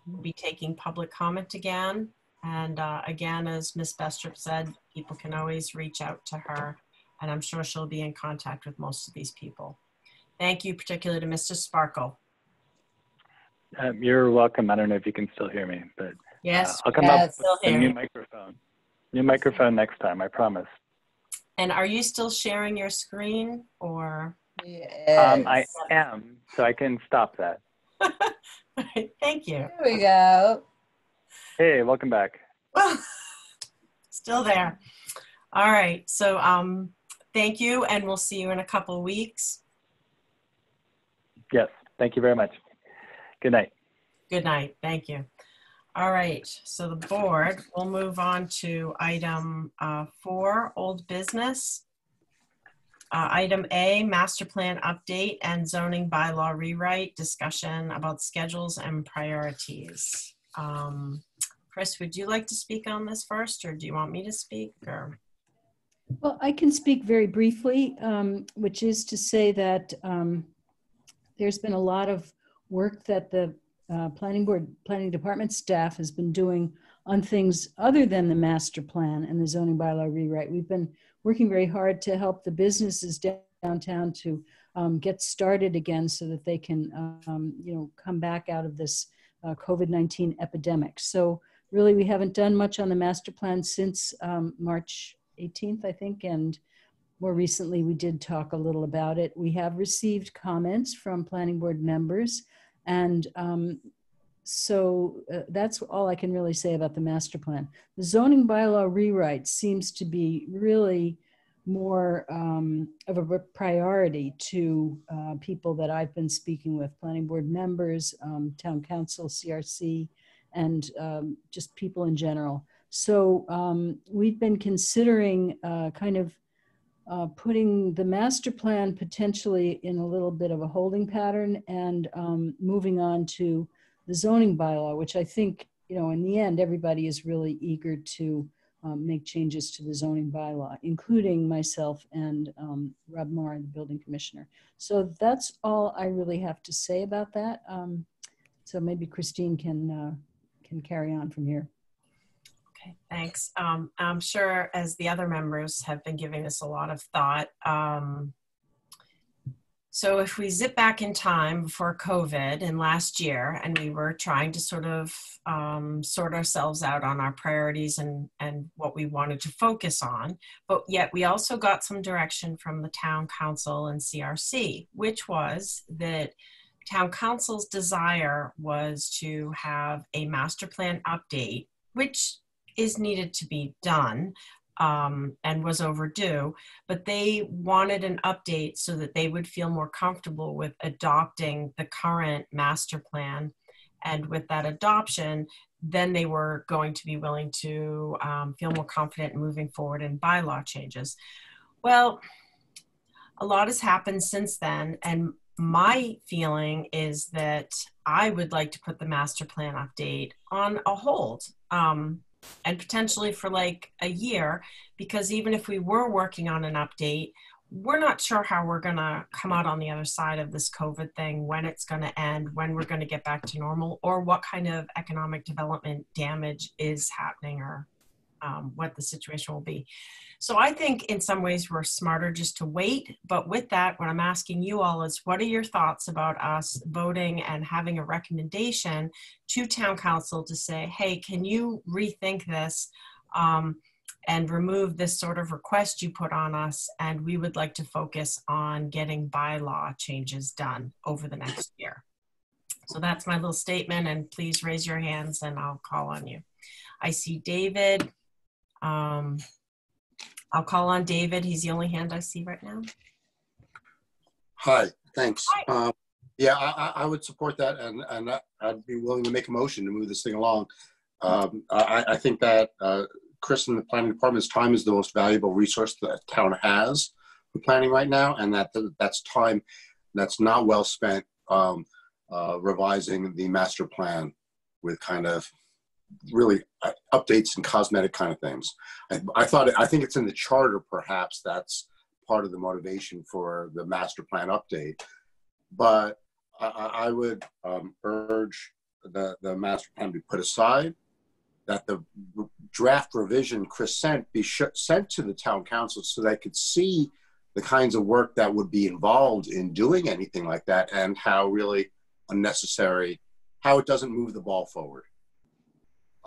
We'll be taking public comment again. And uh, again, as Ms. Brestrup said, people can always reach out to her, and I'm sure she'll be in contact with most of these people. Thank you, particularly to Mr. Sparkle. Um, you're welcome. I don't know if you can still hear me, but Yes, uh, I'll come we up can with a new microphone. New microphone next time, I promise. And are you still sharing your screen or? Um, I am, so I can stop that. Thank you. There we go. Hey, welcome back. Still there. All right. So um, thank you, and we'll see you in a couple of weeks. Yes, thank you very much. Good night. Good night. Thank you. All right. So the board, we'll move on to item uh, four, old business. Uh, Item A, master plan update and zoning bylaw rewrite, discussion about schedules and priorities. Um, Chris, would you like to speak on this first, or do you want me to speak, or? Well, I can speak very briefly, um, which is to say that um, there's been a lot of work that the uh, planning board, planning department staff has been doing on things other than the master plan and the zoning bylaw rewrite. We've been working very hard to help the businesses downtown to um, get started again so that they can, um, you know, come back out of this uh, COVID-19 epidemic. So really, we haven't done much on the master plan since um, March 18th, I think, and more recently we did talk a little about it. We have received comments from planning board members, and um, so uh, that's all I can really say about the master plan. The zoning bylaw rewrite seems to be really more um, of a priority to uh, people that I've been speaking with, planning board members, um, town council, CRC, and um, just people in general. So um, we've been considering uh, kind of uh, putting the master plan potentially in a little bit of a holding pattern and um, moving on to the zoning bylaw, which I think, you know, in the end, everybody is really eager to um, make changes to the zoning bylaw, including myself and um, Rob Morra, the building commissioner. So that's all I really have to say about that. Um, so maybe Christine can uh, can carry on from here. Okay, thanks. Um, I'm sure as the other members have been giving this a lot of thought. Um, so if we zip back in time before COVID and last year, and we were trying to sort of um, sort ourselves out on our priorities and, and what we wanted to focus on, but yet we also got some direction from the town council and CRC, which was that town council's desire was to have a master plan update, which is needed to be done um, and was overdue, but they wanted an update so that they would feel more comfortable with adopting the current master plan. And with that adoption, then they were going to be willing to um, feel more confident in moving forward in bylaw changes. Well, a lot has happened since then, and my feeling is that I would like to put the master plan update on a hold. Um, and potentially for like a year because even if we were working on an update we're not sure how we're going to come out on the other side of this covid thing when it's going to end when we're going to get back to normal or what kind of economic development damage is happening or um, what the situation will be so I think in some ways we're smarter just to wait. But with that, what I'm asking you all is what are your thoughts about us voting and having a recommendation to town council to say, hey, can you rethink this? Um, and remove this sort of request you put on us. And we would like to focus on getting bylaw changes done over the next year. So that's my little statement. And please raise your hands and I'll call on you. I see David. Um, I'll call on David. He's the only hand I see right now. Hi, thanks. Hi. Um, yeah, I, I, would support that, and, and I'd be willing to make a motion to move this thing along. Um, I, I, think that uh, Chris and the planning department's time is the most valuable resource that town has for planning right now, and that that's time that's not well spent um, uh, revising the master plan with kind of really uh, updates and cosmetic kind of things. I, I thought, I think it's in the charter, perhaps that's part of the motivation for the master plan update. But I, I would um, urge the, the master plan be put aside, that the draft revision Chris sent be sent to the town council so they could see the kinds of work that would be involved in doing anything like that and how really unnecessary, how it doesn't move the ball forward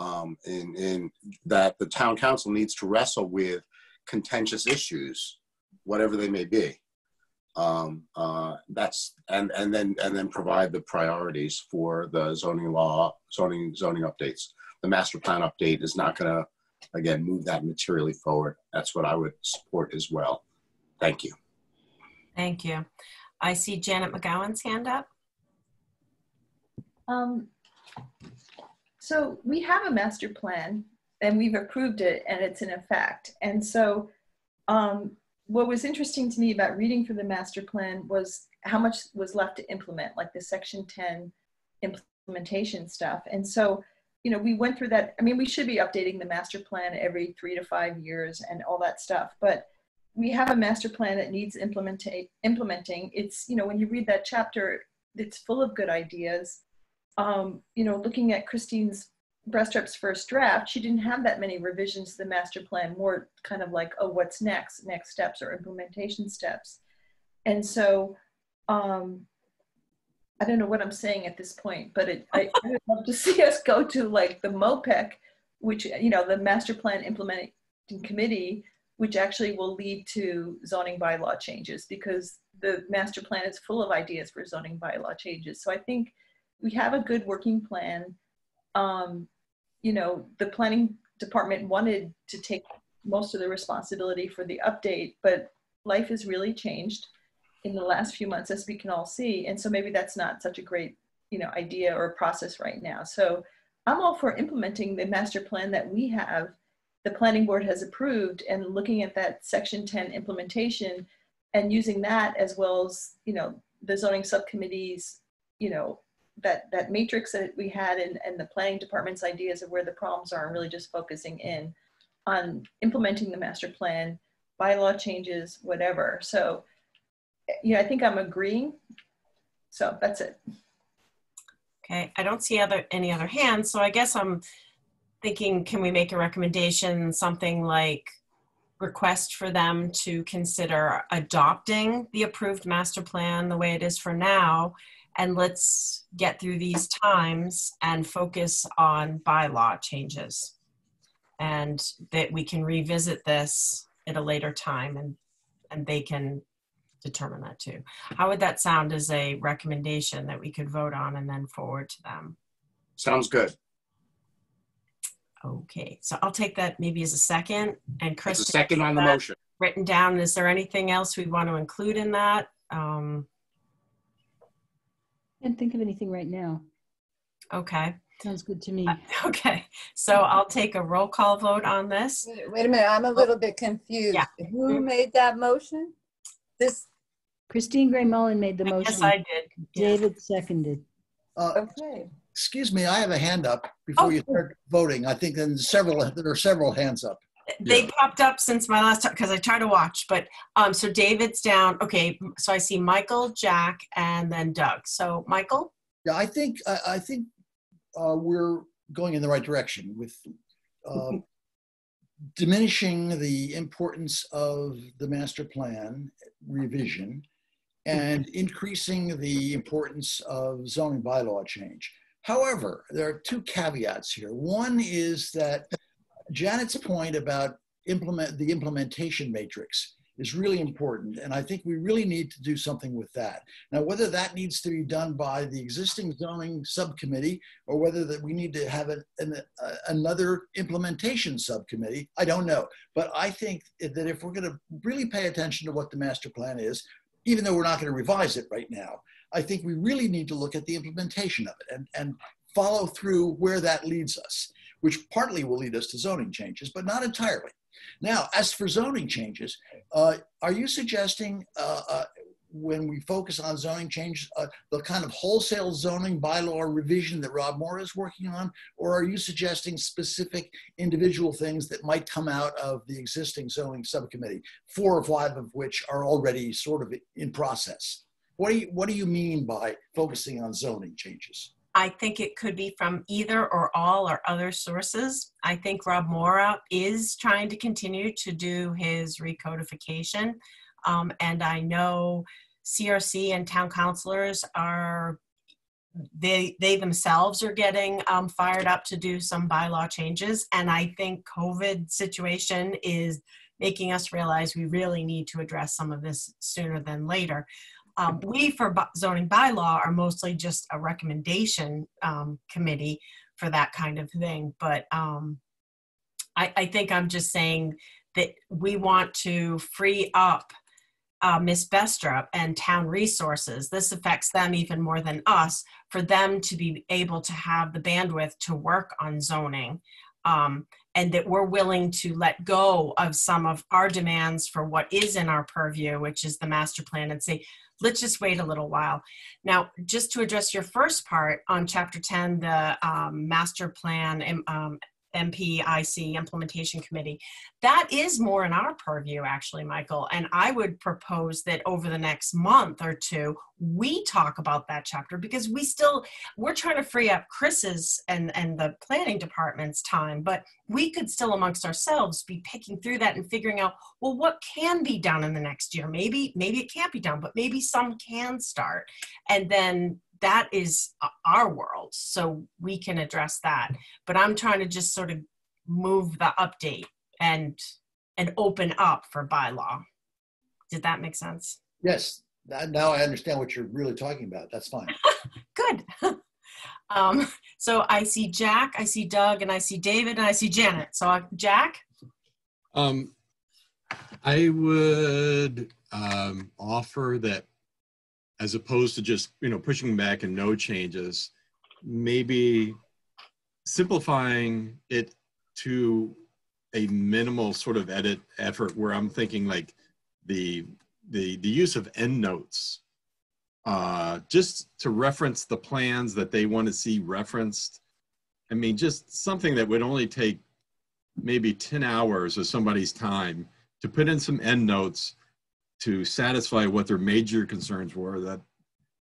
um, in, in that the town council needs to wrestle with contentious issues, whatever they may be. Um, uh, that's and and then and then provide the priorities for the zoning law, zoning zoning updates. The master plan update is not going to again move that materially forward. That's what I would support as well. Thank you. Thank you. I see Janet McGowan's hand up. Um, so we have a master plan and we've approved it and it's in effect. And so um, what was interesting to me about reading for the master plan was how much was left to implement, like the section 10 implementation stuff. And so, you know, we went through that. I mean, we should be updating the master plan every three to five years and all that stuff. But we have a master plan that needs implementing. It's, you know, when you read that chapter, it's full of good ideas um, you know, looking at Christine's Brestrup's first draft, she didn't have that many revisions to the master plan, more kind of like, oh, what's next, next steps or implementation steps. And so um, I don't know what I'm saying at this point, but it, I, I, would love to see us go to like the MOPEC, which, you know, the master plan implementing committee, which actually will lead to zoning bylaw changes because the master plan is full of ideas for zoning bylaw changes. So I think we have a good working plan. Um, you know, the planning department wanted to take most of the responsibility for the update, but life has really changed in the last few months, as we can all see. And so maybe that's not such a great, you know, idea or process right now. So I'm all for implementing the master plan that we have, the planning board has approved and looking at that section 10 implementation and using that as well as, you know, the zoning subcommittees, you know, that, that matrix that we had and, and the planning department's ideas of where the problems are and really just focusing in on implementing the master plan, bylaw changes, whatever. So, yeah, I think I'm agreeing. So that's it. Okay, I don't see other any other hands, so I guess I'm thinking, can we make a recommendation, something like request for them to consider adopting the approved master plan the way it is for now, and let's get through these times and focus on bylaw changes, and that we can revisit this at a later time, and and they can determine that too. How would that sound as a recommendation that we could vote on and then forward to them? Sounds good. Okay, so I'll take that maybe as a second. And Chris, As a second on the motion. Written down. Is there anything else we want to include in that? Um, Can't think of anything right now. okay. Sounds good to me. Okay. So I'll take a roll call vote on this. Wait wait a minute, I'm a little bit confused. Yeah. Who made that motion? This, Christine Gray Mullen made the motion. Yes, I did. David seconded. Uh, okay. Excuse me, I have a hand up before you start voting. I think then several, there are several hands up. They popped up since my last time because I try to watch. But um, so David's down. Okay. So I see Michael, Jack, and then Doug. So Michael? Yeah, I think, I, I think uh, we're going in the right direction with uh, diminishing the importance of the master plan revision and increasing the importance of zoning bylaw change. However, there are two caveats here. One is that Janet's point about implement the implementation matrix is really important, and I think we really need to do something with that. Now, whether that needs to be done by the existing zoning subcommittee or whether that we need to have an, an, uh, another implementation subcommittee, I don't know. But I think that if we're going to really pay attention to what the master plan is, even though we're not going to revise it right now, I think we really need to look at the implementation of it and, and follow through where that leads us, which partly will lead us to zoning changes, but not entirely. Now, as for zoning changes, uh, are you suggesting uh, uh, when we focus on zoning changes, uh, the kind of wholesale zoning bylaw revision that Rob Morra is working on, or are you suggesting specific individual things that might come out of the existing zoning subcommittee, four or five of which are already sort of in process? What do you, what do you mean by focusing on zoning changes? I think it could be from either or all or other sources. I think Rob Morra is trying to continue to do his recodification. Um, and I know CRC and town councilors are, they, they themselves are getting um, fired up to do some bylaw changes. And I think COVID situation is making us realize we really need to address some of this sooner than later. Um, we for zoning bylaw are mostly just a recommendation um, committee for that kind of thing. But um, I, I, think I'm just saying that we want to free up uh, Miss Brestrup and town resources. This affects them even more than us for them to be able to have the bandwidth to work on zoning. Um, and that we're willing to let go of some of our demands for what is in our purview, which is the master plan, and say, let's just wait a little while. Now, just to address your first part on chapter 10, the um, master plan um, MPIC implementation committee. That is more in our purview, actually, Michael. And I would propose that over the next month or two, we talk about that chapter because we still we're trying to free up Chris's and and the planning department's time, but we could still amongst ourselves be picking through that and figuring out well what can be done in the next year. Maybe maybe it can't be done, but maybe some can start, and then that is our world so we can address that but i'm trying to just sort of move the update and and open up for bylaw. Did that make sense? Yes, that- now I understand what you're really talking about. That's fine. Good. um, so I see Jack, I see Doug, and I see David, and I see Janet. So uh, Jack, Um, I would um, offer that as opposed to just, you know, pushing back and no changes, maybe simplifying it to a minimal sort of edit effort where I'm thinking like the the the use of endnotes uh just to reference the plans that they want to see referenced. I mean just something that would only take maybe 10 hours of somebody's time to put in some endnotes to satisfy what their major concerns were that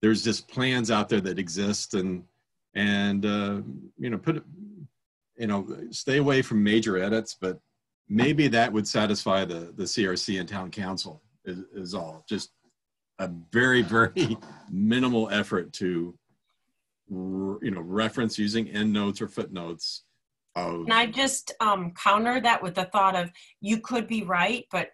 there's just plans out there that exist and and uh, you know put you know stay away from major edits but maybe that would satisfy the the crc and town council is, is all. Just a very very minimal effort to you know reference using endnotes or footnotes of can I just um, counter that with the thought of you could be right, but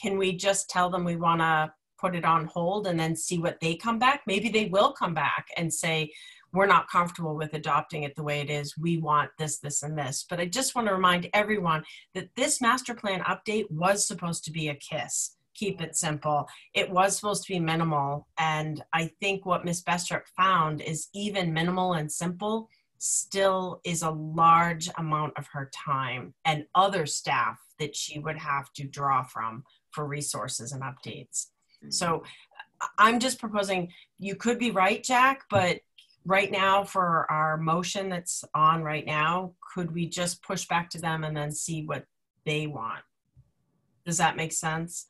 can we just tell them we want to put it on hold and then see what they come back? Maybe they will come back and say, we're not comfortable with adopting it the way it is. We want this, this, and this. But I just want to remind everyone that this master plan update was supposed to be a kiss. Keep it simple. It was supposed to be minimal. And I think what Ms. Brestrup found is even minimal and simple still is a large amount of her time and other staff that she would have to draw from for resources and updates. Mm-hmm. So I- I'm just proposing, you could be right, Jack, but right now for our motion that's on right now, could we just push back to them and then see what they want? Does that make sense?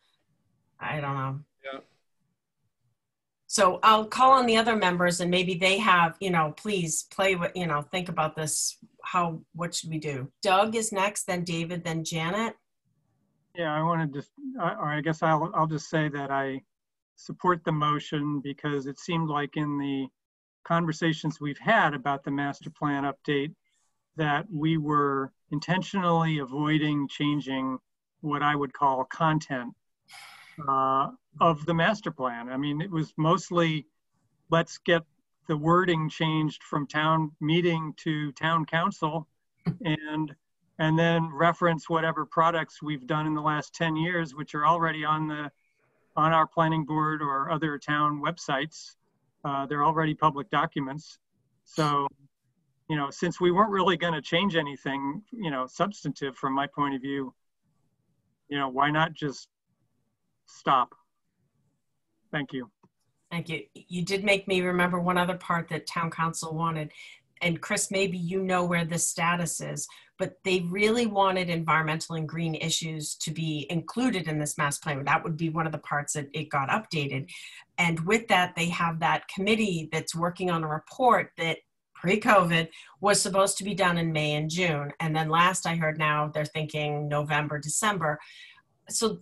I don't know. Yeah. So I'll call on the other members and maybe they have, you know, please play with, you know, think about this. How, what should we do? Doug is next, then David, then Janet. Yeah, I want to or I guess I'll, I'll just say that I support the motion because it seemed like in the conversations we've had about the master plan update, that we were intentionally avoiding changing what I would call content uh, of the master plan. I mean, it was mostly, let's get the wording changed from town meeting to town council and and then reference whatever products we've done in the last 10 years, which are already on the on our planning board or other town websites. Uh, they're already public documents. So, you know, since we weren't really going to change anything, you know, substantive from my point of view, you know, why not just stop? Thank you. Thank you. You did make me remember one other part that town council wanted. And Chris, maybe you know where the status is, but they really wanted environmental and green issues to be included in this mass plan. That would be one of the parts that it got updated. And with that, they have that committee that's working on a report that pre-COVID was supposed to be done in May and June. And then last I heard now they're thinking November, December. So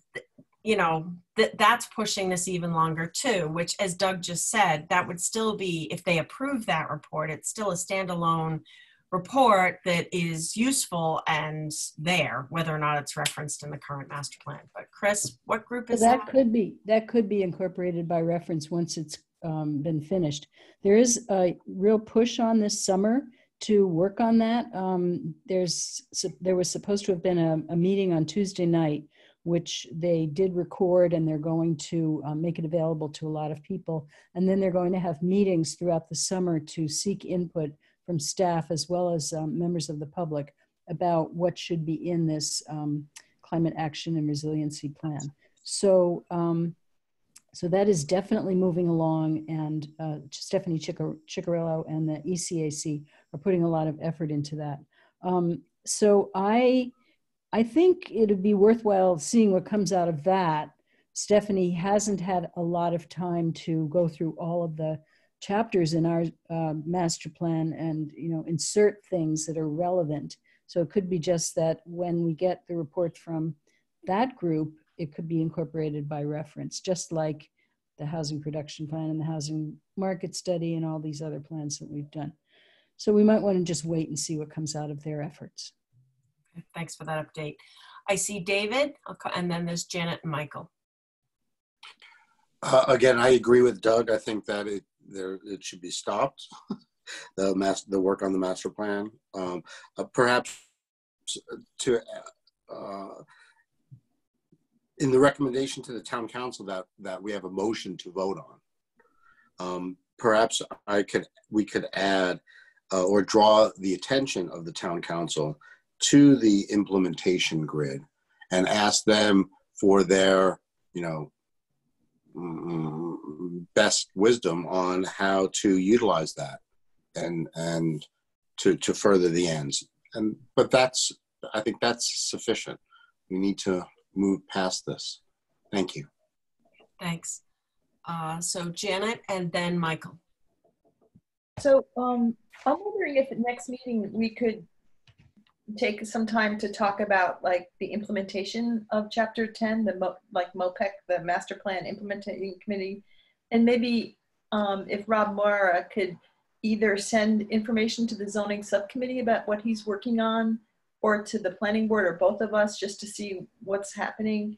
you know that that's pushing this even longer too which as doug just said that would still be if they approve that report it's still a standalone report that is useful and there whether or not it's referenced in the current master plan but chris what group is that that could be that could be incorporated by reference once it's um, been finished. There is a real push on this summer to work on that. Um, there's there was supposed to have been a, a meeting on Tuesday night, which they did record, and they're going to um, make it available to a lot of people. And then they're going to have meetings throughout the summer to seek input from staff as well as um, members of the public about what should be in this um, climate action and resiliency plan. So, um, so that is definitely moving along, and uh, Stephanie Chicar- Ciccarello and the ECAC are putting a lot of effort into that. Um, so I, I think it'd be worthwhile seeing what comes out of that. Stephanie hasn't had a lot of time to go through all of the chapters in our uh, master plan and you know insert things that are relevant. So it could be just that when we get the report from that group, it could be incorporated by reference, just like the housing production plan and the housing market study and all these other plans that we've done. So we might want to just wait and see what comes out of their efforts. Thanks for that update. I see David, and then there's Janet and Michael. Uh, again, I agree with Doug. I think that it there it should be stopped. the mas- the work on the master plan, um, uh, perhaps to uh, in the recommendation to the town council that that we have a motion to vote on. Um, perhaps I could we could add uh, or draw the attention of the town council to the implementation grid and ask them for their you know best wisdom on how to utilize that and and to to further the ends and but that's i think that's sufficient we need to move past this thank you Thanks. Uh, so Janet and then Michael. So um, I'm wondering if at next meeting we could take some time to talk about like the implementation of chapter 10, the Mo- like MOPEC, the master plan implementing committee. And maybe um, if Rob Morra could either send information to the zoning subcommittee about what he's working on or to the planning board or both of us just to see what's happening.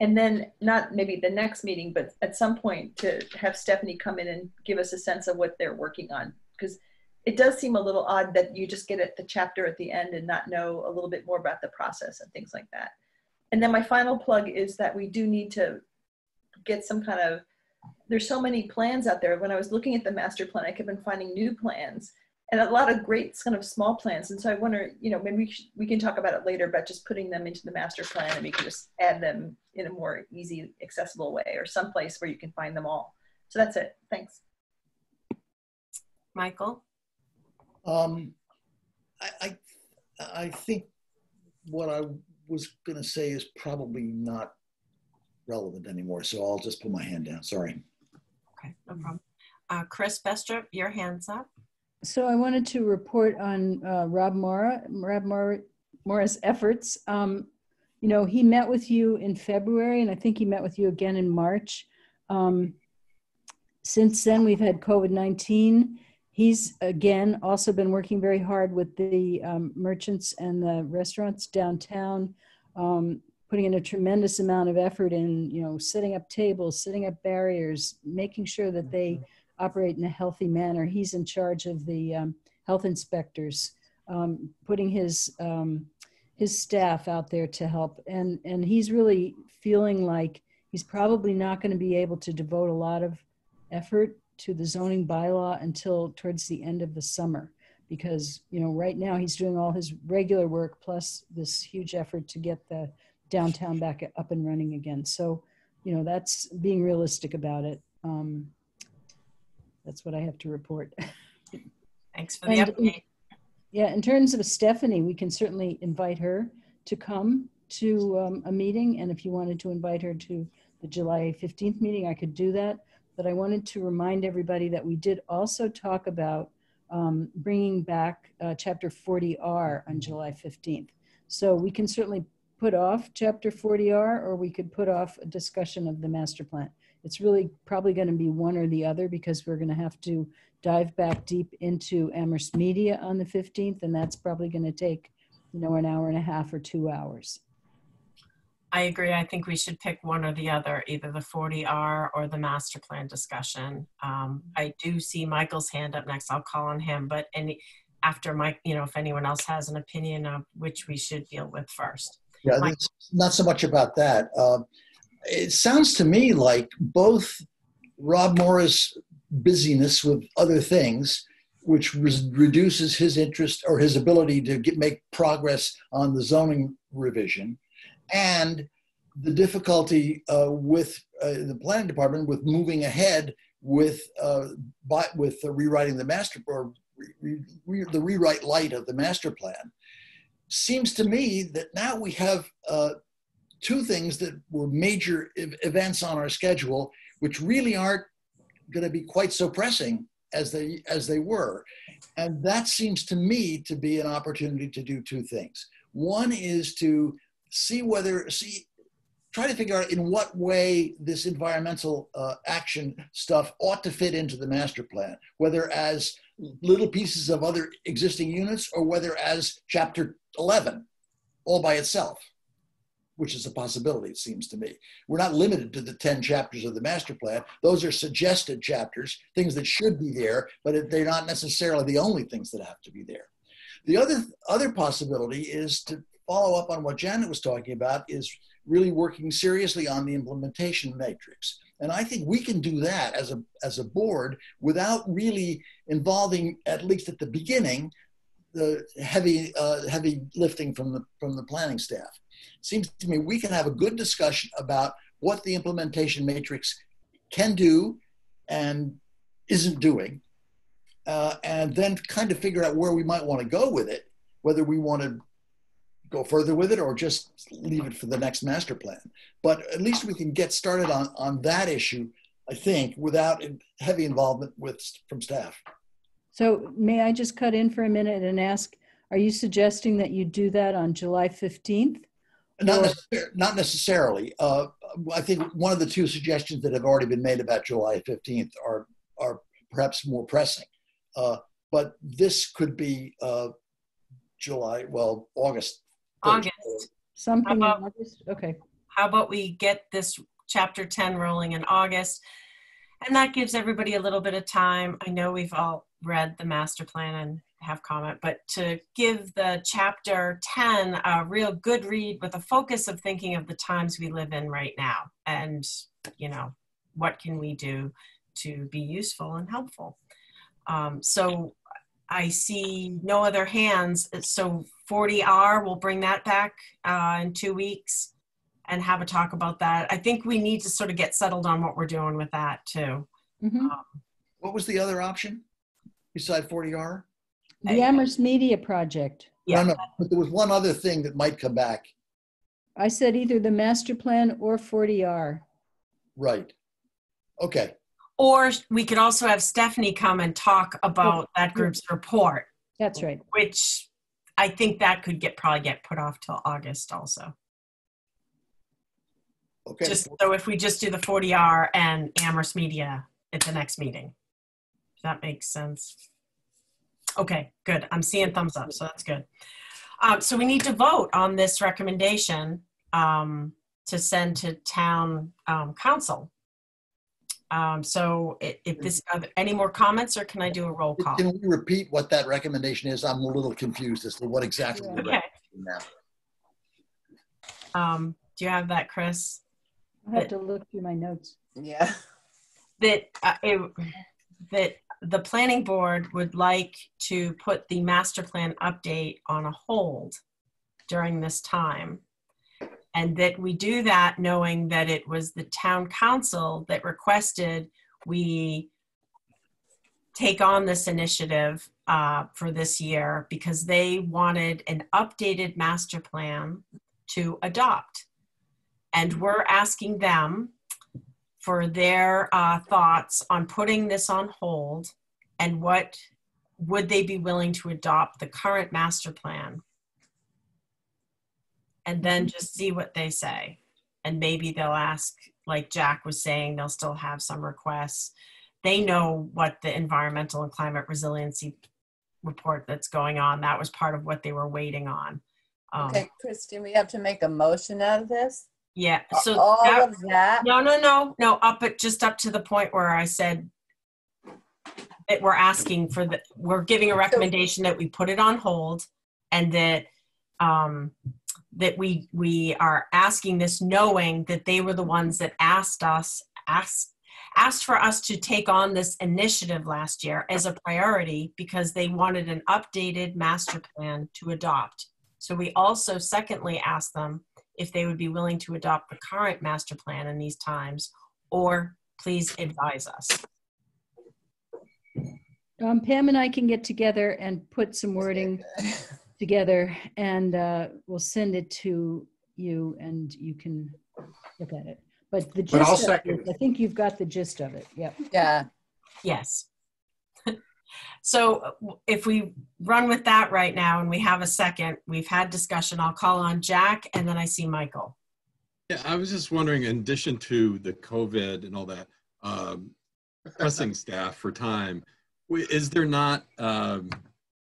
And then not maybe the next meeting, but at some point to have Stephanie come in and give us a sense of what they're working on. Because it does seem a little odd that you just get at the chapter at the end and not know a little bit more about the process and things like that. And then my final plug is that we do need to get some kind of, there's so many plans out there. When I was looking at the master plan, I kept on finding new plans and a lot of great kind of small plans. And so I wonder, you know, maybe we, we can talk about it later, but just putting them into the master plan and we can just add them in a more easy, accessible way or someplace where you can find them all. So that's it. Thanks. Michael? Um, I, I, I think what I was going to say is probably not relevant anymore. So I'll just put my hand down. Sorry. Okay, no problem. Uh, Chris Brestrup, your hand's up. So I wanted to report on uh, Rob Morra, Rob Morra, Morra's efforts. Um, you know, he met with you in February, and I think he met with you again in March. Um, since then, we've had COVID 19. He's again also been working very hard with the um, merchants and the restaurants downtown, um, putting in a tremendous amount of effort in, you know, setting up tables, setting up barriers, making sure that they operate in a healthy manner. He's in charge of the um, health inspectors, um, putting his um, his staff out there to help, and and he's really feeling like he's probably not going to be able to devote a lot of effort to the zoning bylaw until towards the end of the summer because you know right now he's doing all his regular work plus this huge effort to get the downtown back up and running again so you know that's being realistic about it um, that's what I have to report. Thanks for the And, update. Yeah, in terms of Stephanie, we can certainly invite her to come to um, a meeting. And if you wanted to invite her to the July 15th meeting, I could do that. But I wanted to remind everybody that we did also talk about um, bringing back uh, Chapter 40R on July 15th. So we can certainly put off Chapter 40R or we could put off a discussion of the master plan. It's really probably going to be one or the other because we're going to have to dive back deep into Amherst Media on the 15th, and that's probably going to take, you know, an hour and a half or two hours. I agree. I think we should pick one or the other, either the 40R or the master plan discussion. Um, I do see Michael's hand up next. I'll call on him, but any after Mike, you know, if anyone else has an opinion of which we should deal with first. Yeah, Mike- it's not so much about that. Uh, it sounds to me like both Rob Morra's busyness with other things, which res- reduces his interest or his ability to get, make progress on the zoning revision, and the difficulty uh, with uh, the planning department with moving ahead with uh, by, with rewriting the master or re, re, the rewrite light of the master plan. Seems to me that now we have uh, two things that were major ev- events on our schedule, which really aren't going to be quite so pressing as they as they were, and that seems to me to be an opportunity to do two things. One is to see whether see try to figure out in what way this environmental uh, action stuff ought to fit into the master plan, whether as little pieces of other existing units or whether as chapter 11 all by itself which is a possibility, it seems to me. We're not limited to the 10 chapters of the master plan. Those are suggested chapters, things that should be there, but they're not necessarily the only things that have to be there. The other, other possibility is to follow up on what Janet was talking about is really working seriously on the implementation matrix. And I think we can do that as a, as a board without really involving, at least at the beginning, the heavy, uh, heavy lifting from the, from the planning staff. Seems to me we can have a good discussion about what the implementation matrix can do and isn't doing, uh, and then kind of figure out where we might want to go with it, whether we want to go further with it or just leave it for the next master plan. But at least we can get started on, on that issue, I think, without heavy involvement with from staff. So may I just cut in for a minute and ask, are you suggesting that you do that on July 15th? Not, necessar- not necessarily. Uh, I think one of the two suggestions that have already been made about July 15th are, are perhaps more pressing. Uh, but this could be uh, July, well, August August. Something in about- August? Okay. How about we get this chapter 10 rolling in August? And that gives everybody a little bit of time. I know we've all read the master plan and have comment, but to give the chapter 10 a real good read with a focus of thinking of the times we live in right now and, you know, what can we do to be useful and helpful. Um, so I see no other hands. So 40R, we'll bring that back uh, in two weeks and have a talk about that. I think we need to sort of get settled on what we're doing with that too. Mhm. What was the other option beside 40R? The Amherst Media Project. No, no, but there was one other thing that might come back. I said either the master plan or 40R. Right. Okay. Or we could also have Stephanie come and talk about that group's report, That's right. which I think that could get probably get put off till August also. Okay. Just so if we just do the 40R and Amherst Media at the next meeting. If that makes sense. Okay, good. I'm seeing thumbs up, so that's good. Um, so we need to vote on this recommendation um, to send to town um, council. Um, so i- if this, are there any more comments or can I do a roll call? Can we repeat what that recommendation is? I'm a little confused as to what exactly we're Okay. recommending now. Um, do you have that, Chris? I have to look through my notes. Yeah. that uh, it, that the planning board would like to put the master plan update on a hold during this time. And that we do that knowing that it was the town council that requested we take on this initiative uh, for this year because they wanted an updated master plan to adopt. And we're asking them for their uh, thoughts on putting this on hold and what would they be willing to adopt the current master plan and then just see what they say and maybe they'll ask like jack was saying they'll still have some requests they know what the environmental and climate resiliency report that's going on that was part of what they were waiting on um, Okay, Christine, we have to make a motion out of this? yeah so All that- of that? no, no, no, no, up at, just up to the point where I said that we're asking for the, we're giving a recommendation that we put it on hold and that, um, that we, we are asking this knowing that they were the ones that asked us, asked, asked for us to take on this initiative last year as a priority because they wanted an updated master plan to adopt. So we also secondly asked them if they would be willing to adopt the current master plan in these times, or please advise us. Um, Pam and I can get together and put some wording together and uh, we'll send it to you and you can look at it. But the But I'll gist of second it, I think you've got the gist of it. Yep. Yeah. Yes. So if we run with that right now and we have a second, we've had discussion, I'll call on Jack and then I see Michael. Yeah, I was just wondering, in addition to the COVID and all that, um, pressing staff for time, w- is there not, um,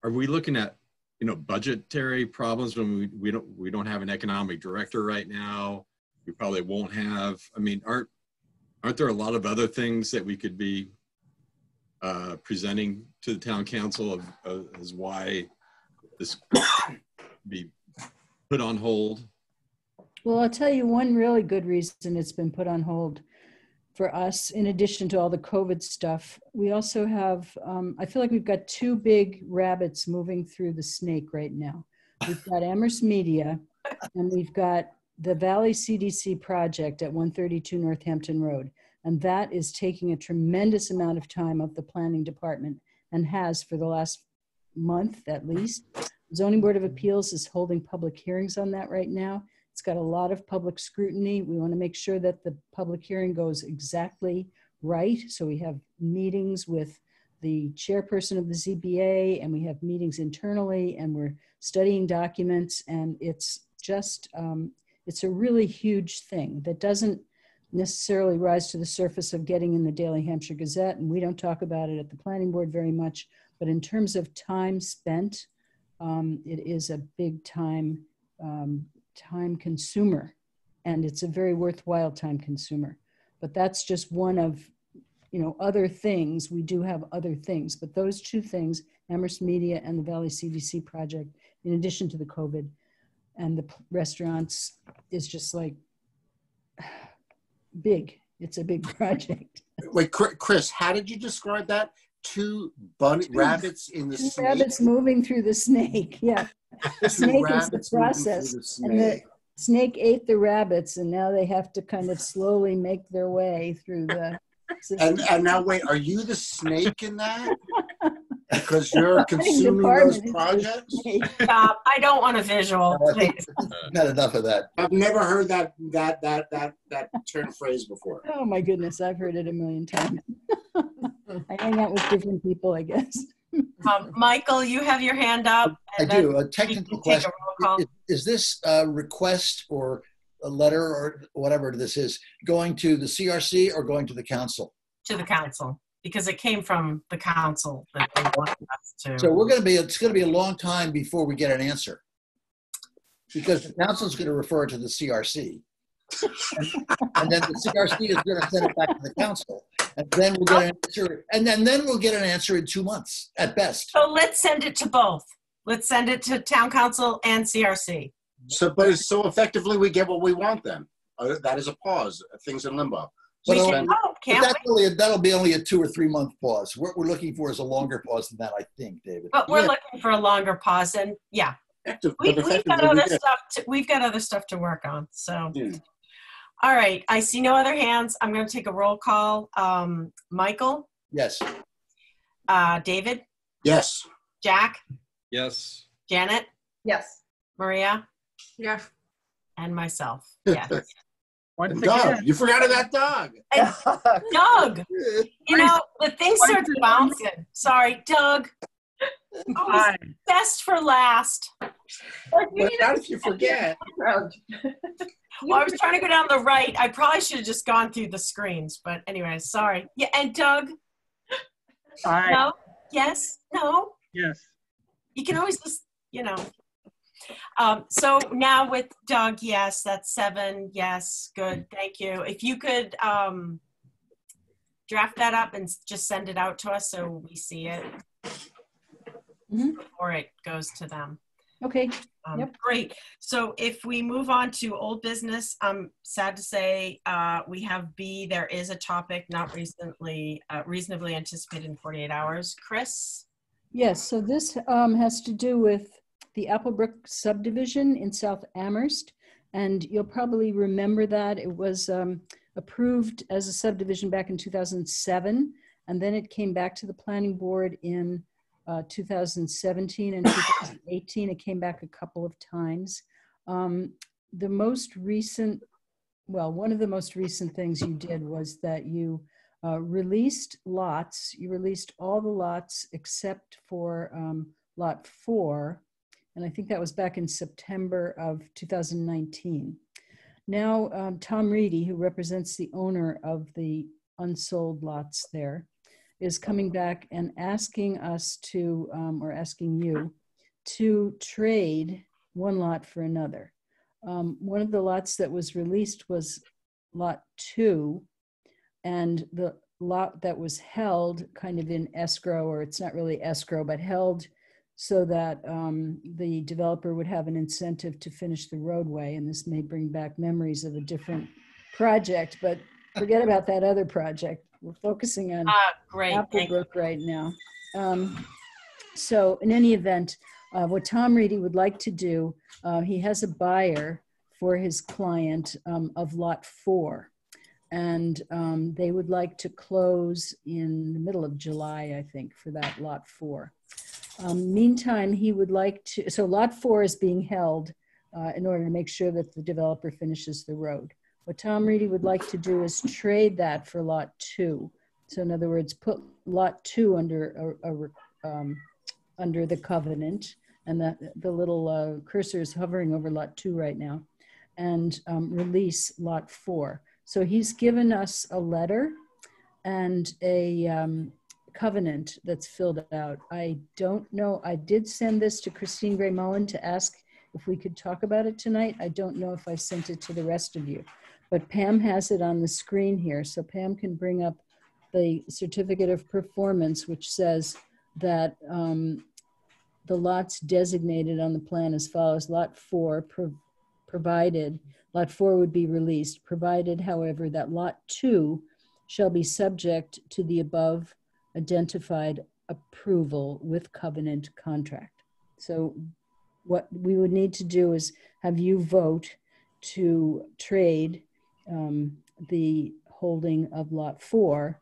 are we looking at you know, budgetary problems when we, we don't, we don't have an economic director right now. We probably won't have, I mean, aren't, aren't there a lot of other things that we could be uh, presenting to the town council of, uh, as why this be put on hold? Well, I'll tell you one really good reason it's been put on hold for us, in addition to all the COVID stuff. We also have, um, I feel like we've got two big rabbits moving through the snake right now. We've got Amherst Media and we've got the Valley CDC project at 132 Northampton Road. And that is taking a tremendous amount of time of the planning department and has for the last month at least. Zoning Board of Appeals is holding public hearings on that right now. It's got a lot of public scrutiny. We want to make sure that the public hearing goes exactly right. So we have meetings with the chairperson of the ZBA and we have meetings internally and we're studying documents and it's just, um, it's a really huge thing that doesn't necessarily rise to the surface of getting in the Daily Hampshire Gazette, and we don't talk about it at the planning board very much. But in terms of time spent, um, it is a big time um, time consumer, and it's a very worthwhile time consumer. But that's just one of you know other things. We do have other things, but those two things, Amherst Media and the Valley CDC project, in addition to the COVID and the restaurants, is just like big. It's a big project. Wait, Chris, how did you describe that? Two bunny rabbits in the Two snake. rabbits moving through the snake. Yeah, the snake is the rabbits moving through process, the and the snake. snake ate the rabbits, and now they have to kind of slowly make their way through the. And and now wait, are you the snake in that? Because you're consuming those department is the projects. Stop. I don't want a visual. Not enough of that. I've never heard that that that that that turn phrase before. Oh my goodness, I've heard it a million times. I hang out with different people, I guess. Um, Michael, you have your hand up. I do. A technical question. a. Is, is this a request or a letter or whatever this is going to the CRC or going to the council? To the council, because it came from the council that they wanted us to. So we're going to be, it's going to be a long time before we get an answer. Because the council's going to refer it to the CRC. And then the CRC is going to send it back to the council. And then we'll get an answer, and then, then we'll get an answer in two months at best. So let's send it to both. Let's send it to town council and CRC. So, but so effectively, we get what we want. Then uh, that is a pause. Things in limbo. But, So uh, then- Oh, but can't that's only, that'll be only a two or three month pause. What we're looking for is a longer pause than that, I think, David. But we're looking for a longer pause and yeah. Effective- we, we've got other get- stuff, to, we've got other stuff to work on, so. Yeah. All right, I see no other hands. I'm gonna take a roll call. Um, Michael, Yes. uh, David, Yes. Jack, Yes. Janet, Yes. Maria, Yes. and myself, yes. And Doug, you forgot about Doug. Doug, you know, the thing starts bouncing. Sorry, Doug. Always best for last. But not if you forget. Well, I was trying to go down the right. I probably should have just gone through the screens, but anyway, sorry. Yeah, and Doug? Aye. No? Yes? No? Yes. You can always just, you know. Um, so now with Doug, yes, that's seven. Yes, good. Thank you. If you could um, draft that up and just send it out to us so we see it before it goes to them. Okay. Um, Yep. Great. So if we move on to old business, I'm sad to say uh, we have B. There is a topic not recently, uh, reasonably anticipated in 48 hours. Chris? Yes, so this um, has to do with the Applebrook subdivision in South Amherst. And you'll probably remember that it was um, approved as a subdivision back in 2007. And then it came back to the planning board in uh, 2017 and 2018. It came back a couple of times. Um, the most recent, well, one of the most recent things you did was that you uh, released lots. You released all the lots except for um, lot four. And I think that was back in September of 2019. Now, um, Tom Reedy, who represents the owner of the unsold lots there, is coming back and asking us to, um, or asking you, to trade one lot for another. Um, one of the lots that was released was lot two, and the lot that was held kind of in escrow, or it's not really escrow, but held so that um, the developer would have an incentive to finish the roadway. And this may bring back memories of a different project, but forget about that other project. We're focusing on Ah, great. Applebrook right now. Um, so in any event, uh, what Tom Reedy would like to do, uh, he has a buyer for his client um, of lot four. And um, they would like to close in the middle of July, I think, for that lot four. Um, meantime, he would like to, so lot four is being held uh, in order to make sure that the developer finishes the road. What Tom Reedy would like to do is trade that for lot two. So in other words, put lot two under a, a um, under the covenant, and the the little uh, cursor is hovering over lot two right now, and um, release lot four. So he's given us a letter and a um, covenant that's filled out. I don't know. I did send this to Christine Gray Mullen to ask if we could talk about it tonight. I don't know if I sent it to the rest of you, but Pam has it on the screen here. So Pam can bring up the certificate of performance, which says that um, the lots designated on the plan as follows. Lot four, pro- provided, lot four would be released, provided, however, that lot two shall be subject to the above identified approval with covenant contract. So what we would need to do is have you vote to trade um, the holding of lot four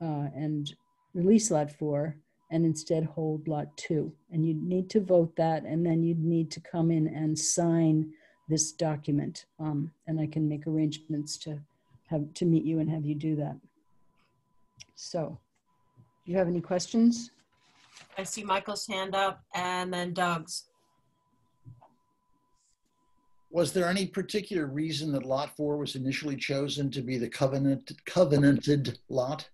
uh, and release lot four and instead hold lot two. And you'd need to vote that and then you'd need to come in and sign this document. Um, and I can make arrangements to have, to meet you and have you do that. So, you have any questions? I see Michael's hand up and then Doug's. Was there any particular reason that Lot 4 was initially chosen to be the covenant, covenanted lot?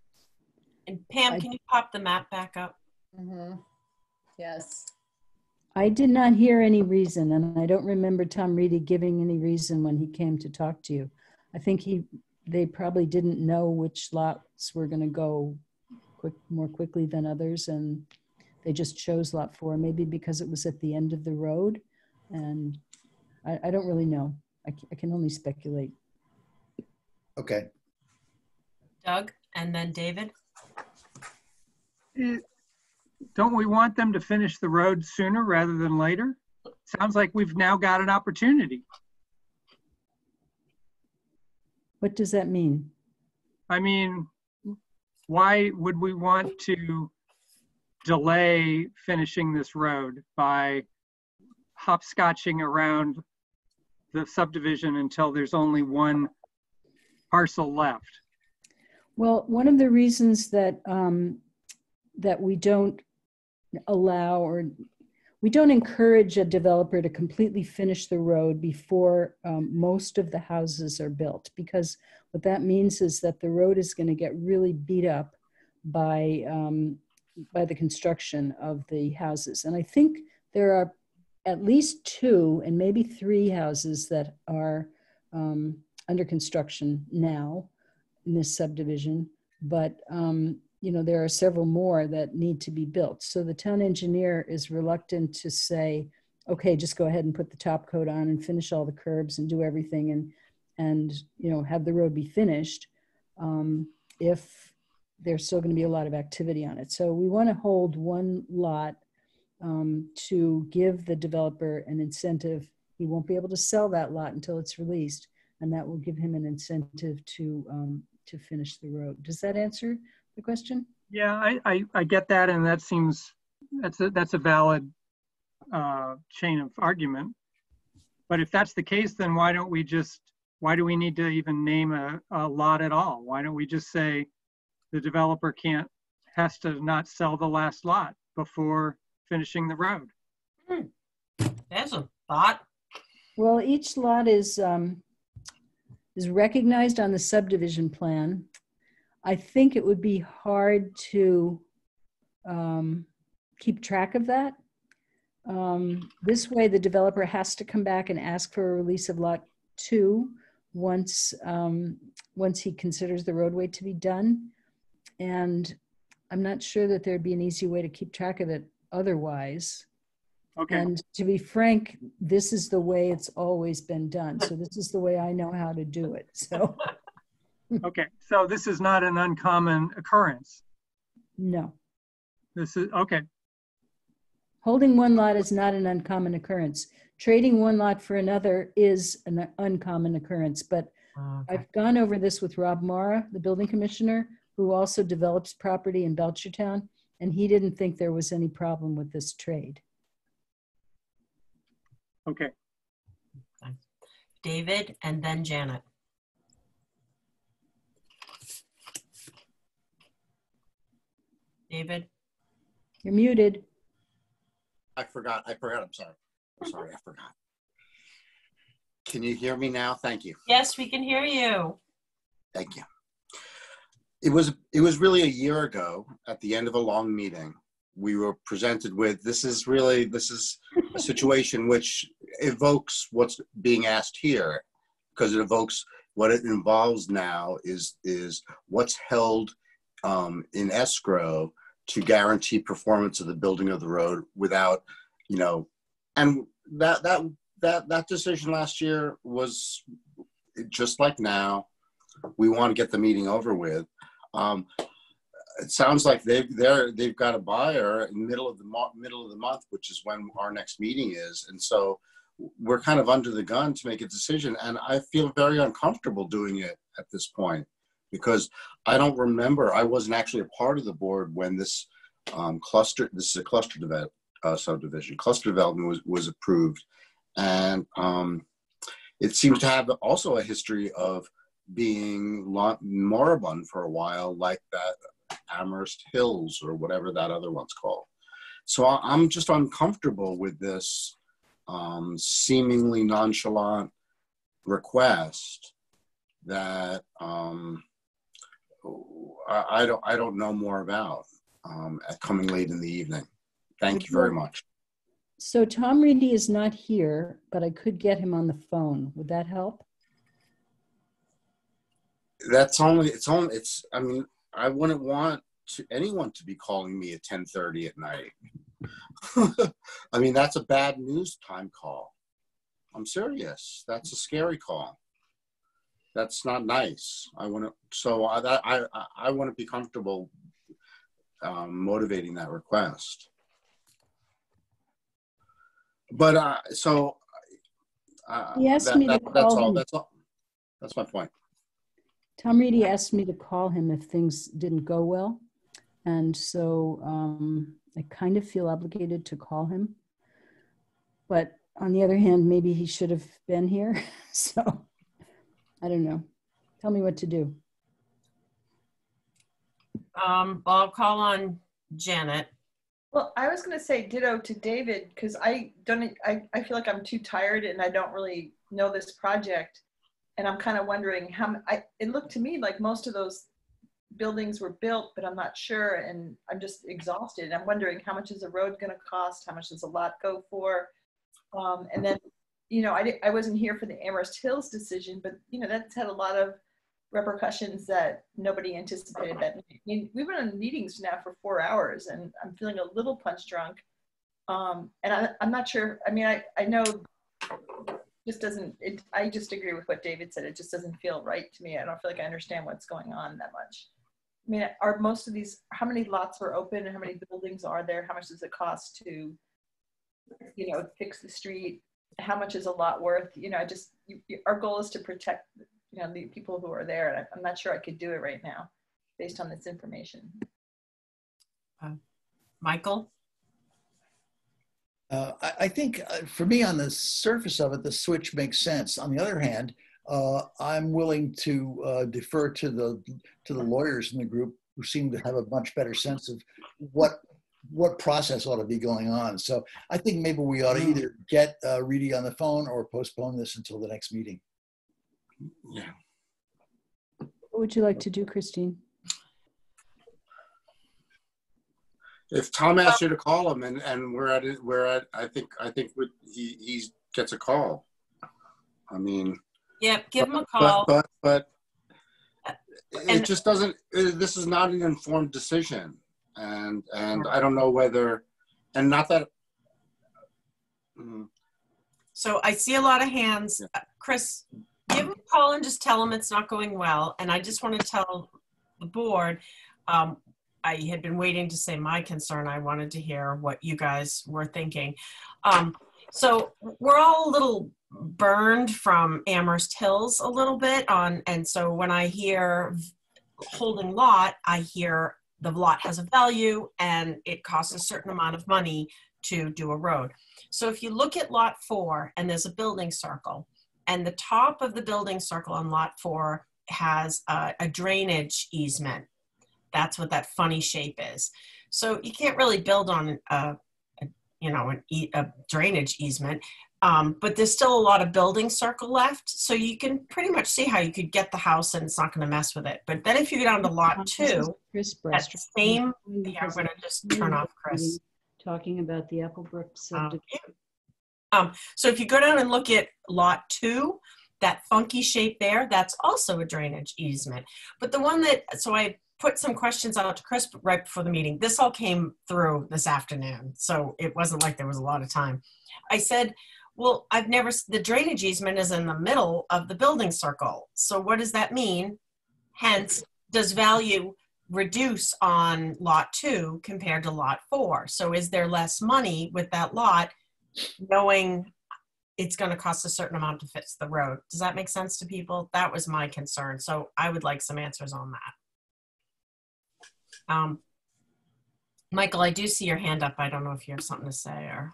And Pam, can you pop the map back up? Mm-hmm. Yes. I did not hear any reason, and I don't remember Tom Reedy giving any reason when he came to talk to you. I think he, they probably didn't know which lots were going to go quick, more quickly than others, and they just chose lot four, maybe because it was at the end of the road. And I, I don't really know. I, I can only speculate. Okay. Doug and then David. Eh, Don't we want them to finish the road sooner rather than later? Sounds like we've now got an opportunity. What does that mean? I mean, why would we want to delay finishing this road by hopscotching around the subdivision until there's only one parcel left? Well, one of the reasons that um, that we don't allow or we don't encourage a developer to completely finish the road before um, most of the houses are built, because what that means is that the road is going to get really beat up by um, by the construction of the houses. And I think there are at least two and maybe three houses that are um, under construction now in this subdivision, but um, you know there are several more that need to be built. So the town engineer is reluctant to say, okay, just go ahead and put the top coat on and finish all the curbs and do everything and and you know have the road be finished um, if there's still going to be a lot of activity on it. So we want to hold one lot um, to give the developer an incentive. He won't be able to sell that lot until it's released, and that will give him an incentive to um, to finish the road. Does that answer the question? Yeah, I, I, I get that, and that seems, that's a, that's a valid uh, chain of argument. But if that's the case, then why don't we just, why do we need to even name a, a lot at all? Why don't we just say the developer can't, has to not sell the last lot before finishing the road? That's a thought. Well, each lot is um, is recognized on the subdivision plan. I think it would be hard to um, keep track of that. um, this way, the developer has to come back and ask for a release of lot two once, um, once he considers the roadway to be done. And I'm not sure that there'd be an easy way to keep track of it otherwise. Okay. And to be frank, this is the way it's always been done. So this is the way I know how to do it. So, Okay, so this is not an uncommon occurrence. no. This is, okay, Holding one lot is not an uncommon occurrence. Trading one lot for another is an uncommon occurrence, but I've gone over this with Rob Morra, the building commissioner, who also develops property in Belchertown, and he didn't think there was any problem with this trade. okay. David and then Janet. David? You're muted. I forgot. I forgot. I'm sorry. I'm sorry. I forgot. Can you hear me now? Thank you. Yes, we can hear you. Thank you. It was it was really a year ago at the end of a long meeting. We were presented with this is really this is a situation which evokes what's being asked here because it evokes what it involves now is is what's held um, in escrow to guarantee performance of the building of the road without you know and that that that that decision last year was just like now we want to get the meeting over with. Um, it sounds like they've they're they've got a buyer in the middle of the mo- middle of the month which is when our next meeting is and so we're kind of under the gun to make a decision and i feel very uncomfortable doing it at this point because i don't remember i wasn't actually a part of the board when this um, cluster this is a cluster develop, uh, subdivision. Cluster development was, was approved. And um, it seems to have also a history of being moribund for a while like that amherst hills or whatever that other one's called. So i'm just uncomfortable with this um, seemingly nonchalant request that um, I, I don't I don't know more about um, at coming late in the evening. Thank you very much. So Tom Reedy is not here, but I could get him on the phone. Would that help? That's only it's only it's I mean I wouldn't want to, anyone to be calling me at 10:30 at night. I mean that's a bad news time call. I'm serious. That's a scary call. That's not nice. I want to so I I I, want to be comfortable um, motivating that request. But uh, so uh, He asked that- me to that- that's call all. him. That's all. That's my point. Tom Reedy asked me to call him if things didn't go well. And so um, I kind of feel obligated to call him. But on the other hand, maybe he should have been here. So I don't know. Tell me what to do. Um, well, I'll call on Janet. Well, I was going to say ditto to David because I don't. I, I feel like I'm too tired and I don't really know this project, and I'm kind of wondering how. m- I it looked to me like most of those buildings were built, but I'm not sure, and I'm just exhausted. I'm wondering how much is a road going to cost? How much does a lot go for? Um, and then, you know, I I wasn't here for the Amherst Hills decision, but you know that's had a lot of repercussions that nobody anticipated that. I mean, we've been in meetings now for four hours and I'm feeling a little punch drunk. Um, and I, I'm not sure, I mean, I, I know just doesn't, it, I just agree with what David said. It just doesn't feel right to me. I don't feel like I understand what's going on that much. I mean, are most of these, how many lots were open and how many buildings are there? How much does it cost to, you know, fix the street? How much is a lot worth? You know, I just, you, you- our goal is to protect you know, the people who are there. And I- I'm not sure I could do it right now based on this information. Michael? Uh, I, I think uh, for me, on the surface of it, the switch makes sense. On the other hand, uh, I'm willing to uh, defer to the to the lawyers in the group who seem to have a much better sense of what what process ought to be going on. So I think maybe we ought to either get uh, Reedy on the phone or postpone this until the next meeting. Yeah. What would you like to do, Christine? if Tom asks you to call him and, and we're at it, we're at, I think, I think we- he, he gets a call. I mean. Yep, give him a call. But, but, it And- just doesn't, uh, this is not an informed decision. And, and I don't know whether, and not that. Mm, So I see a lot of hands. Uh, Chris, give him a call and just tell him it's not going well. And I just want to tell the board, um, I had been waiting to say my concern. I wanted to hear what you guys were thinking. Um, so we're all a little burned from Amherst Hills a little bit on, and so when I hear holding lot, I hear the lot has a value and it costs a certain amount of money to do a road. So if you look at lot four and there's a building circle and the top of the building circle on lot four has a, a drainage easement. That's what that funny shape is. So you can't really build on a, a you know, an e- a drainage easement. Um, but there's still a lot of building circle left. So you can pretty much see how you could get the house and it's not going to mess with it. But then if you go down to lot two, Chris at Breast. the same, yeah, I'm going to just turn off Chris. Talking about the Applebrook subdivision. Um, so if you go down and look at lot two, that funky shape there, that's also a drainage easement. But the one that, so I put some questions out to Chris right before the meeting. This all came through this afternoon, so it wasn't like there was a lot of time. I said, well, I've never, the drainage easement is in the middle of the building circle. So what does that mean? Hence, does value reduce on lot two compared to lot four? So is there less money with that lot knowing it's going to cost a certain amount to fix the road. Does that make sense to people? That was my concern. So I would like some answers on that. Um, Michael, I do see your hand up. I don't know if you have something to say or.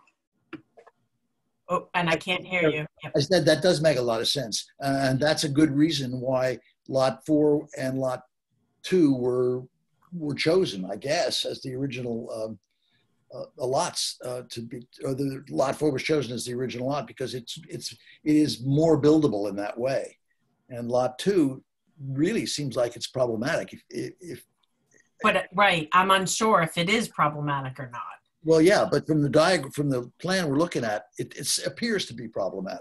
Oh, and I can't hear you. Yep. I said that does make a lot of sense. Uh, and that's a good reason why lot four and lot two were, were chosen, I guess, as the original um, uh, lots uh, to be, or the lot four was chosen as the original lot because it's, it's, it is more buildable in that way. And lot two really seems like it's problematic. If, if, if But uh, right, I'm unsure if it is problematic or not. Well, yeah, but from the diagram, from the plan we're looking at, it, it appears to be problematic.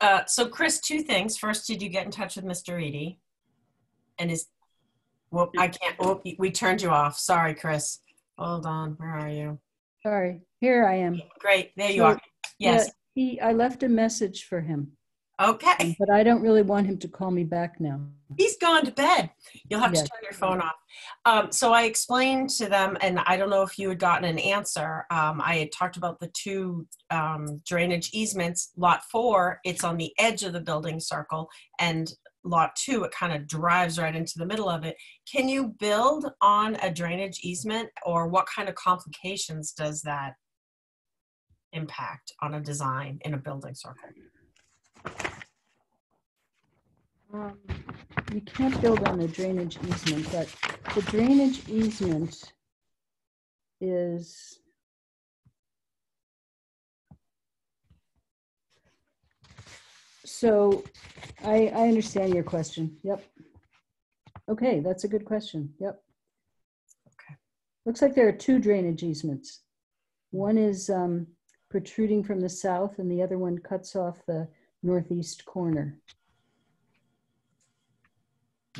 Uh, so Chris, two things. First, did you get in touch with Mr. Reedy? And is, well, I can't, oh, we turned you off. Sorry, Chris. Hold on, where are you? Sorry, here I am. Great, there you So, are. Yes. yeah, He, I left a message for him. Okay. But I don't really want him to call me back now. He's gone to bed. You'll have Yes. to turn your phone off. Um, so I explained to them, and I don't know if you had gotten an answer. Um, I had talked about the two um, drainage easements. Lot four, it's on the edge of the building circle, and lot two, it kind of drives right into the middle of it. Can you build on a drainage easement, or what kind of complications does that impact on a design in a building circle? Um, You can't build on a drainage easement, but the drainage easement is So I, I understand your question. Yep. Okay, that's a good question. Yep. Okay. Looks like there are two drainage easements. One is um, protruding from the south and the other one cuts off the northeast corner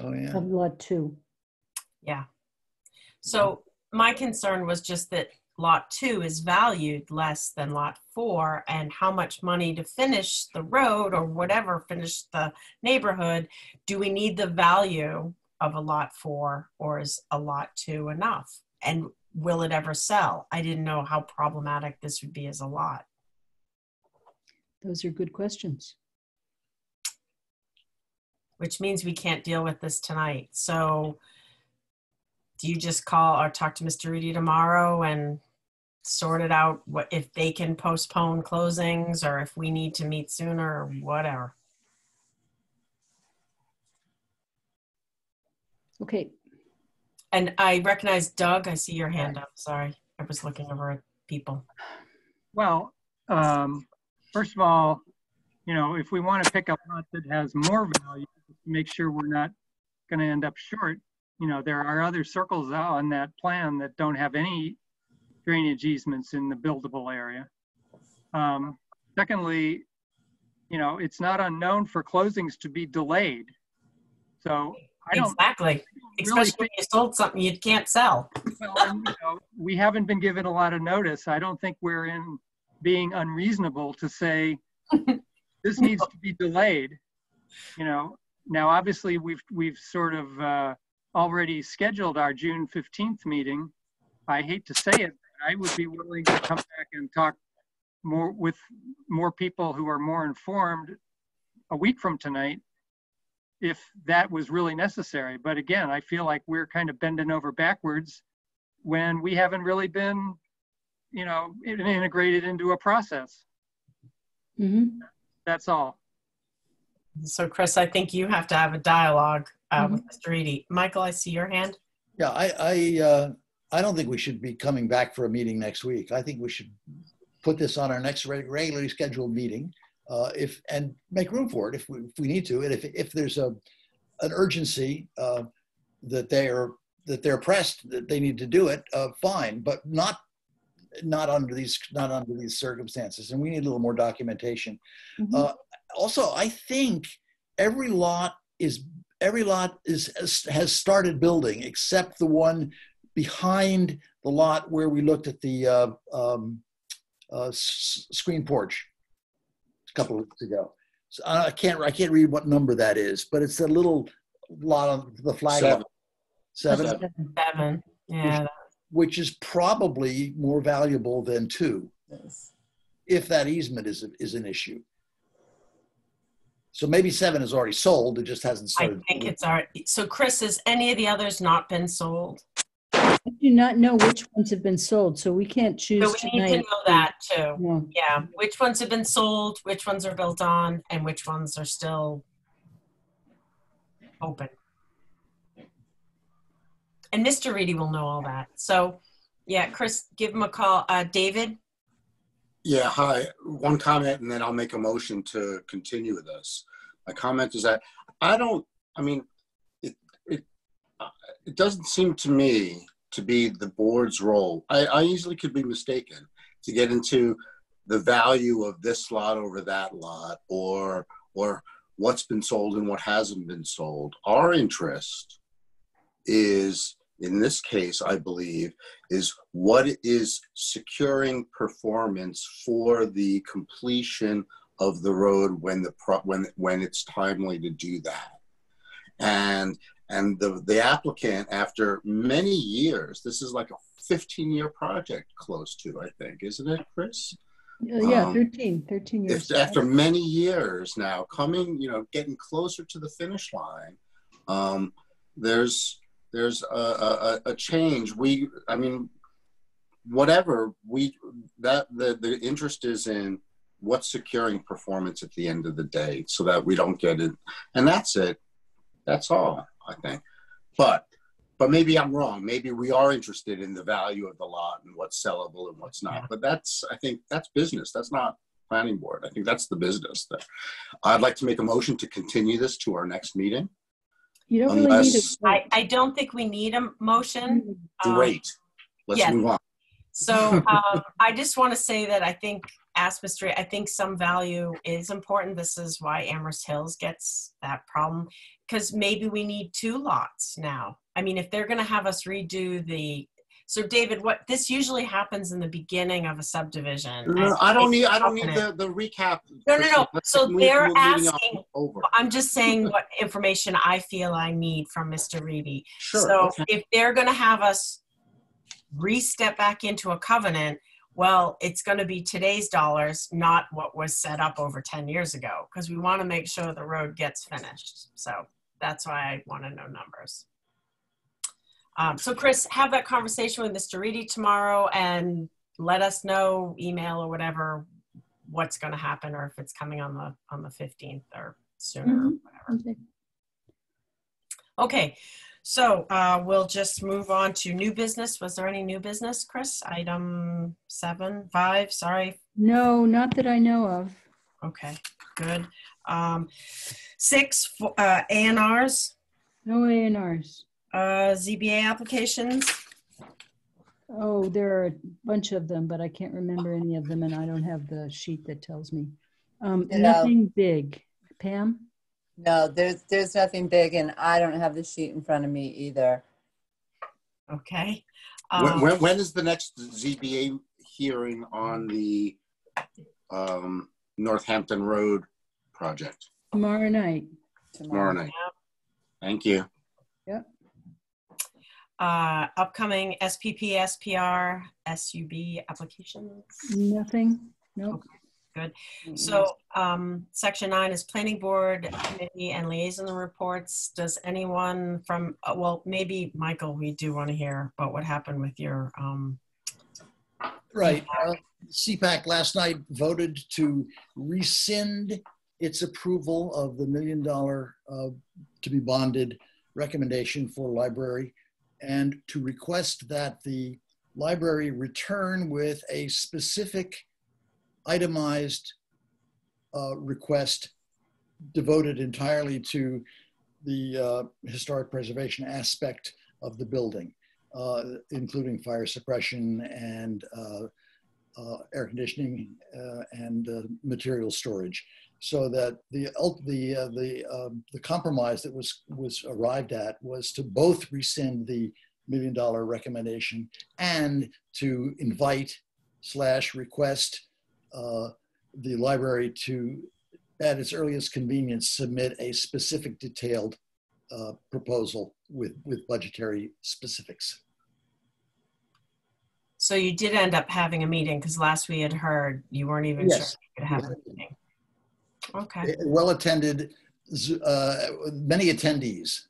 Oh, yeah. of lot two. Yeah. So my concern was just that lot two is valued less than lot four and how much money to finish the road or whatever, finish the neighborhood. Do we need the value of a lot four or is a lot two enough? And will it ever sell? I didn't know how problematic this would be as a lot. Those are good questions. Which means we can't deal with this tonight. So do you just call or talk to Mr. Reedy tomorrow and sort it out what if they can postpone closings or if we need to meet sooner or whatever? Okay, And I recognize Doug. I see your hand up. Sorry. I was looking over at people. Well, um, first of all, you know, if we want to pick a lot that has more value, to make sure we're not going to end up short, you know, there are other circles on that plan that don't have any drainage easements in the buildable area. Um, secondly, you know, it's not unknown for closings to be delayed. So I don't Exactly. really Especially when you sold something you can't sell. well, and, you know, we haven't been given a lot of notice. I don't think we're in being unreasonable to say this needs to be delayed. You know, now obviously we've we've sort of uh, already scheduled our June 15th meeting. I hate to say it, but I would be willing to come back and talk more with more people who are more informed a week from tonight if that was really necessary. But again, I feel like we're kind of bending over backwards when we haven't really been, you know, integrated into a process. Mhm. That's all. So Chris, I think you have to have a dialogue uh, with Mr. Reedy. Michael, I see your hand. Yeah, I, I, uh, I don't think we should be coming back for a meeting next week. I think we should put this on our next reg- regularly scheduled meeting, uh, if, and make room for it if we, if we need to. And if, if there's a, an urgency, uh, that they are, that they're pressed, that they need to do it, uh, fine, but not, not under these, not under these circumstances. And we need a little more documentation. Uh, also, I think every lot is every lot is has, has started building except the one behind the lot where we looked at the uh, um, uh, s- screen porch a couple of weeks ago. So I I can't I can't read what number that is, but it's a little lot of the flag. Seven. lot. Seven. Seven. Yeah. Which is probably more valuable than two, if that easement is is an issue. So maybe seven is already sold. It just hasn't sold. I think it's our, so Chris, has any of the others not been sold? I do not know which ones have been sold, so we can't choose So we need to tonight. know that too. No. Yeah, which ones have been sold, which ones are built on, and which ones are still open. And Mr. Reedy will know all that. So, yeah, Chris, give him a call. Uh, David? Yeah, hi. One comment and then I'll make a motion to continue with this. My comment is that I don't, I mean, it, it, it doesn't seem to me to be the board's role. I, I easily could be mistaken to get into the value of this lot over that lot or, or what's been sold and what hasn't been sold. Our interest is, in this case, I believe, is what is securing performance for the completion of the road when the pro- when when it's timely to do that. And and the the applicant, after many years, this is like a 15 year project, close to I think, isn't it, Chris? Uh, Yeah, Um, 13, 13 years. if after many years now coming you know getting closer to the finish line um, there's there's a, a, a change we i mean whatever we that the the interest is in what's securing performance at the end of the day so that we don't get it. And that's it. That's all i think. But but maybe i'm wrong. Maybe we are interested in the value of the lot and what's sellable and what's not. But that's i think that's business. That's not planning board. I think that's the business. That i'd like to make a motion to continue this to our next meeting. You don't really need Unless- a I, I don't think we need a motion. Um, great. Let's yes. move on. So um, I just want to say that I think, Mr. I think some value is important. This is why Amherst Hills gets that problem because maybe we need two lots now. I mean, if they're going to have us redo the, so David, what this usually happens in the beginning of a subdivision. No, I don't need. I don't need the, the recap. No, no, no. Let's So move- they're move meeting on asking. Over. I'm just saying what information I feel I need from Mr. Reedy. Sure, So okay. if they're going to have us re-step back into a covenant, well, it's going to be today's dollars, not what was set up over 10 years ago, because we want to make sure the road gets finished. So that's why I want to know numbers. Um, so Chris, have that conversation with Mr. Reedy tomorrow and let us know, email or whatever, what's going to happen or if it's coming on the on the 15th or sooner or whatever. Okay. Okay, so uh, we'll just move on to new business. Was there any new business, Chris? Item seven, five, sorry. No, not that I know of. Okay, good. Um, six, fo- uh, A and Rs. No A and Rs. Uh, ZBA applications? Oh, there are a bunch of them, but I can't remember any of them and I don't have the sheet that tells me. Um, Ditto. nothing big. Pam? No, there's, there's nothing big and I don't have the sheet in front of me either. Okay. When, Um, when, when is the next ZBA hearing on the um, Northampton Road project? Tomorrow night. Tomorrow night. Thank you. Yep. uh, upcoming SPP, SPR, SUB applications? Nothing? Nope. Good. So um, section nine is planning board committee and liaison reports. Does anyone from, uh, well, maybe Michael, we do want to hear about what happened with your, um, Right. Uh, CPAC last night voted to rescind its approval of the million dollar uh, to be bonded recommendation for library and to request that the library return with a specific itemized uh, request devoted entirely to the uh, historic preservation aspect of the building, uh, including fire suppression and uh, uh, air conditioning uh, and material storage, so that the the the um, the compromise that was was arrived at was to both rescind the million dollar recommendation and to invite slash request the library to, at its earliest convenience, submit a specific detailed uh, proposal with with budgetary specifics. so you did end up having a meeting because last we had heard you weren't even sure you could have a meeting. Okay, Well attended, uh, many attendees.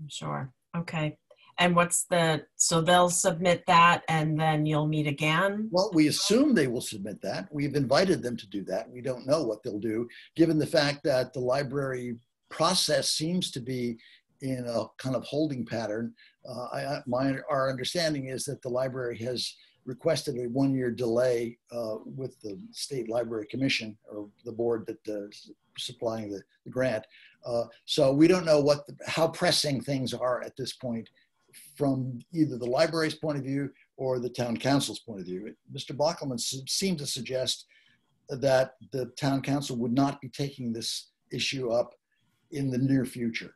I'm sure. Okay. And what's the, so they'll submit that and then you'll meet again? Well, we assume they will submit that. We've invited them to do that. We don't know what they'll do, given the fact that the library process seems to be in a kind of holding pattern. Uh, I, my, our understanding is that the library has requested a one-year delay uh, with the State Library Commission or the board that uh, supplying the, the grant. Uh, so we don't know what, the, how pressing things are at this point from either the library's point of view or the town council's point of view. Mr. Bockelman seemed to suggest that the town council would not be taking this issue up in the near future.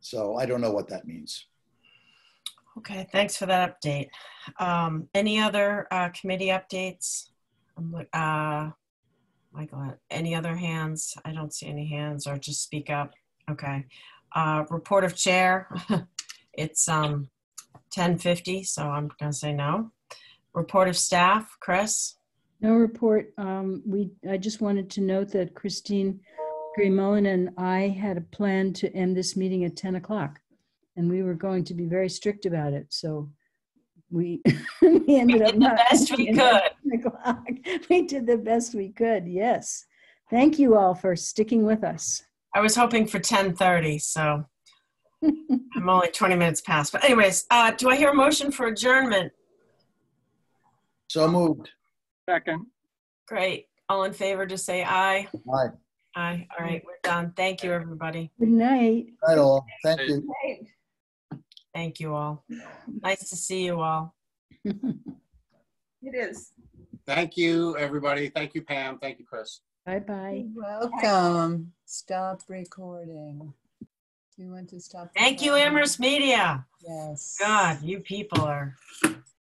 So I don't know what that means. Okay, thanks for that update. Um, any other uh, committee updates? Uh, Michael, any other hands? I don't see any hands or just speak up. Okay. Uh, report of chair. it's um, 1050, so I'm gonna say no. Report of staff, Chris? No report. Um, we, I just wanted to note that Christine Gray Mullen and I had a plan to end this meeting at 10 o'clock. And we were going to be very strict about it, so we, we ended up did the not. best we ending at could. 10 o'clock. We did the best we could, yes. Thank you all for sticking with us. I was hoping for 1030, so I'm only 20 minutes past. But anyways, uh, do I hear a motion for adjournment? So moved. Second. Great. All in favor, just say aye. Aye. Aye. All right, we're done. Thank you, everybody. Good night. Right all. Thank you. Thank you all. Nice to see you all. It is. Thank you, everybody. Thank you, Pam. Thank you, Chris. Bye-bye. Welcome. Stop recording. You want to stop? Thank you? Amherst Media. Yes. God, you people are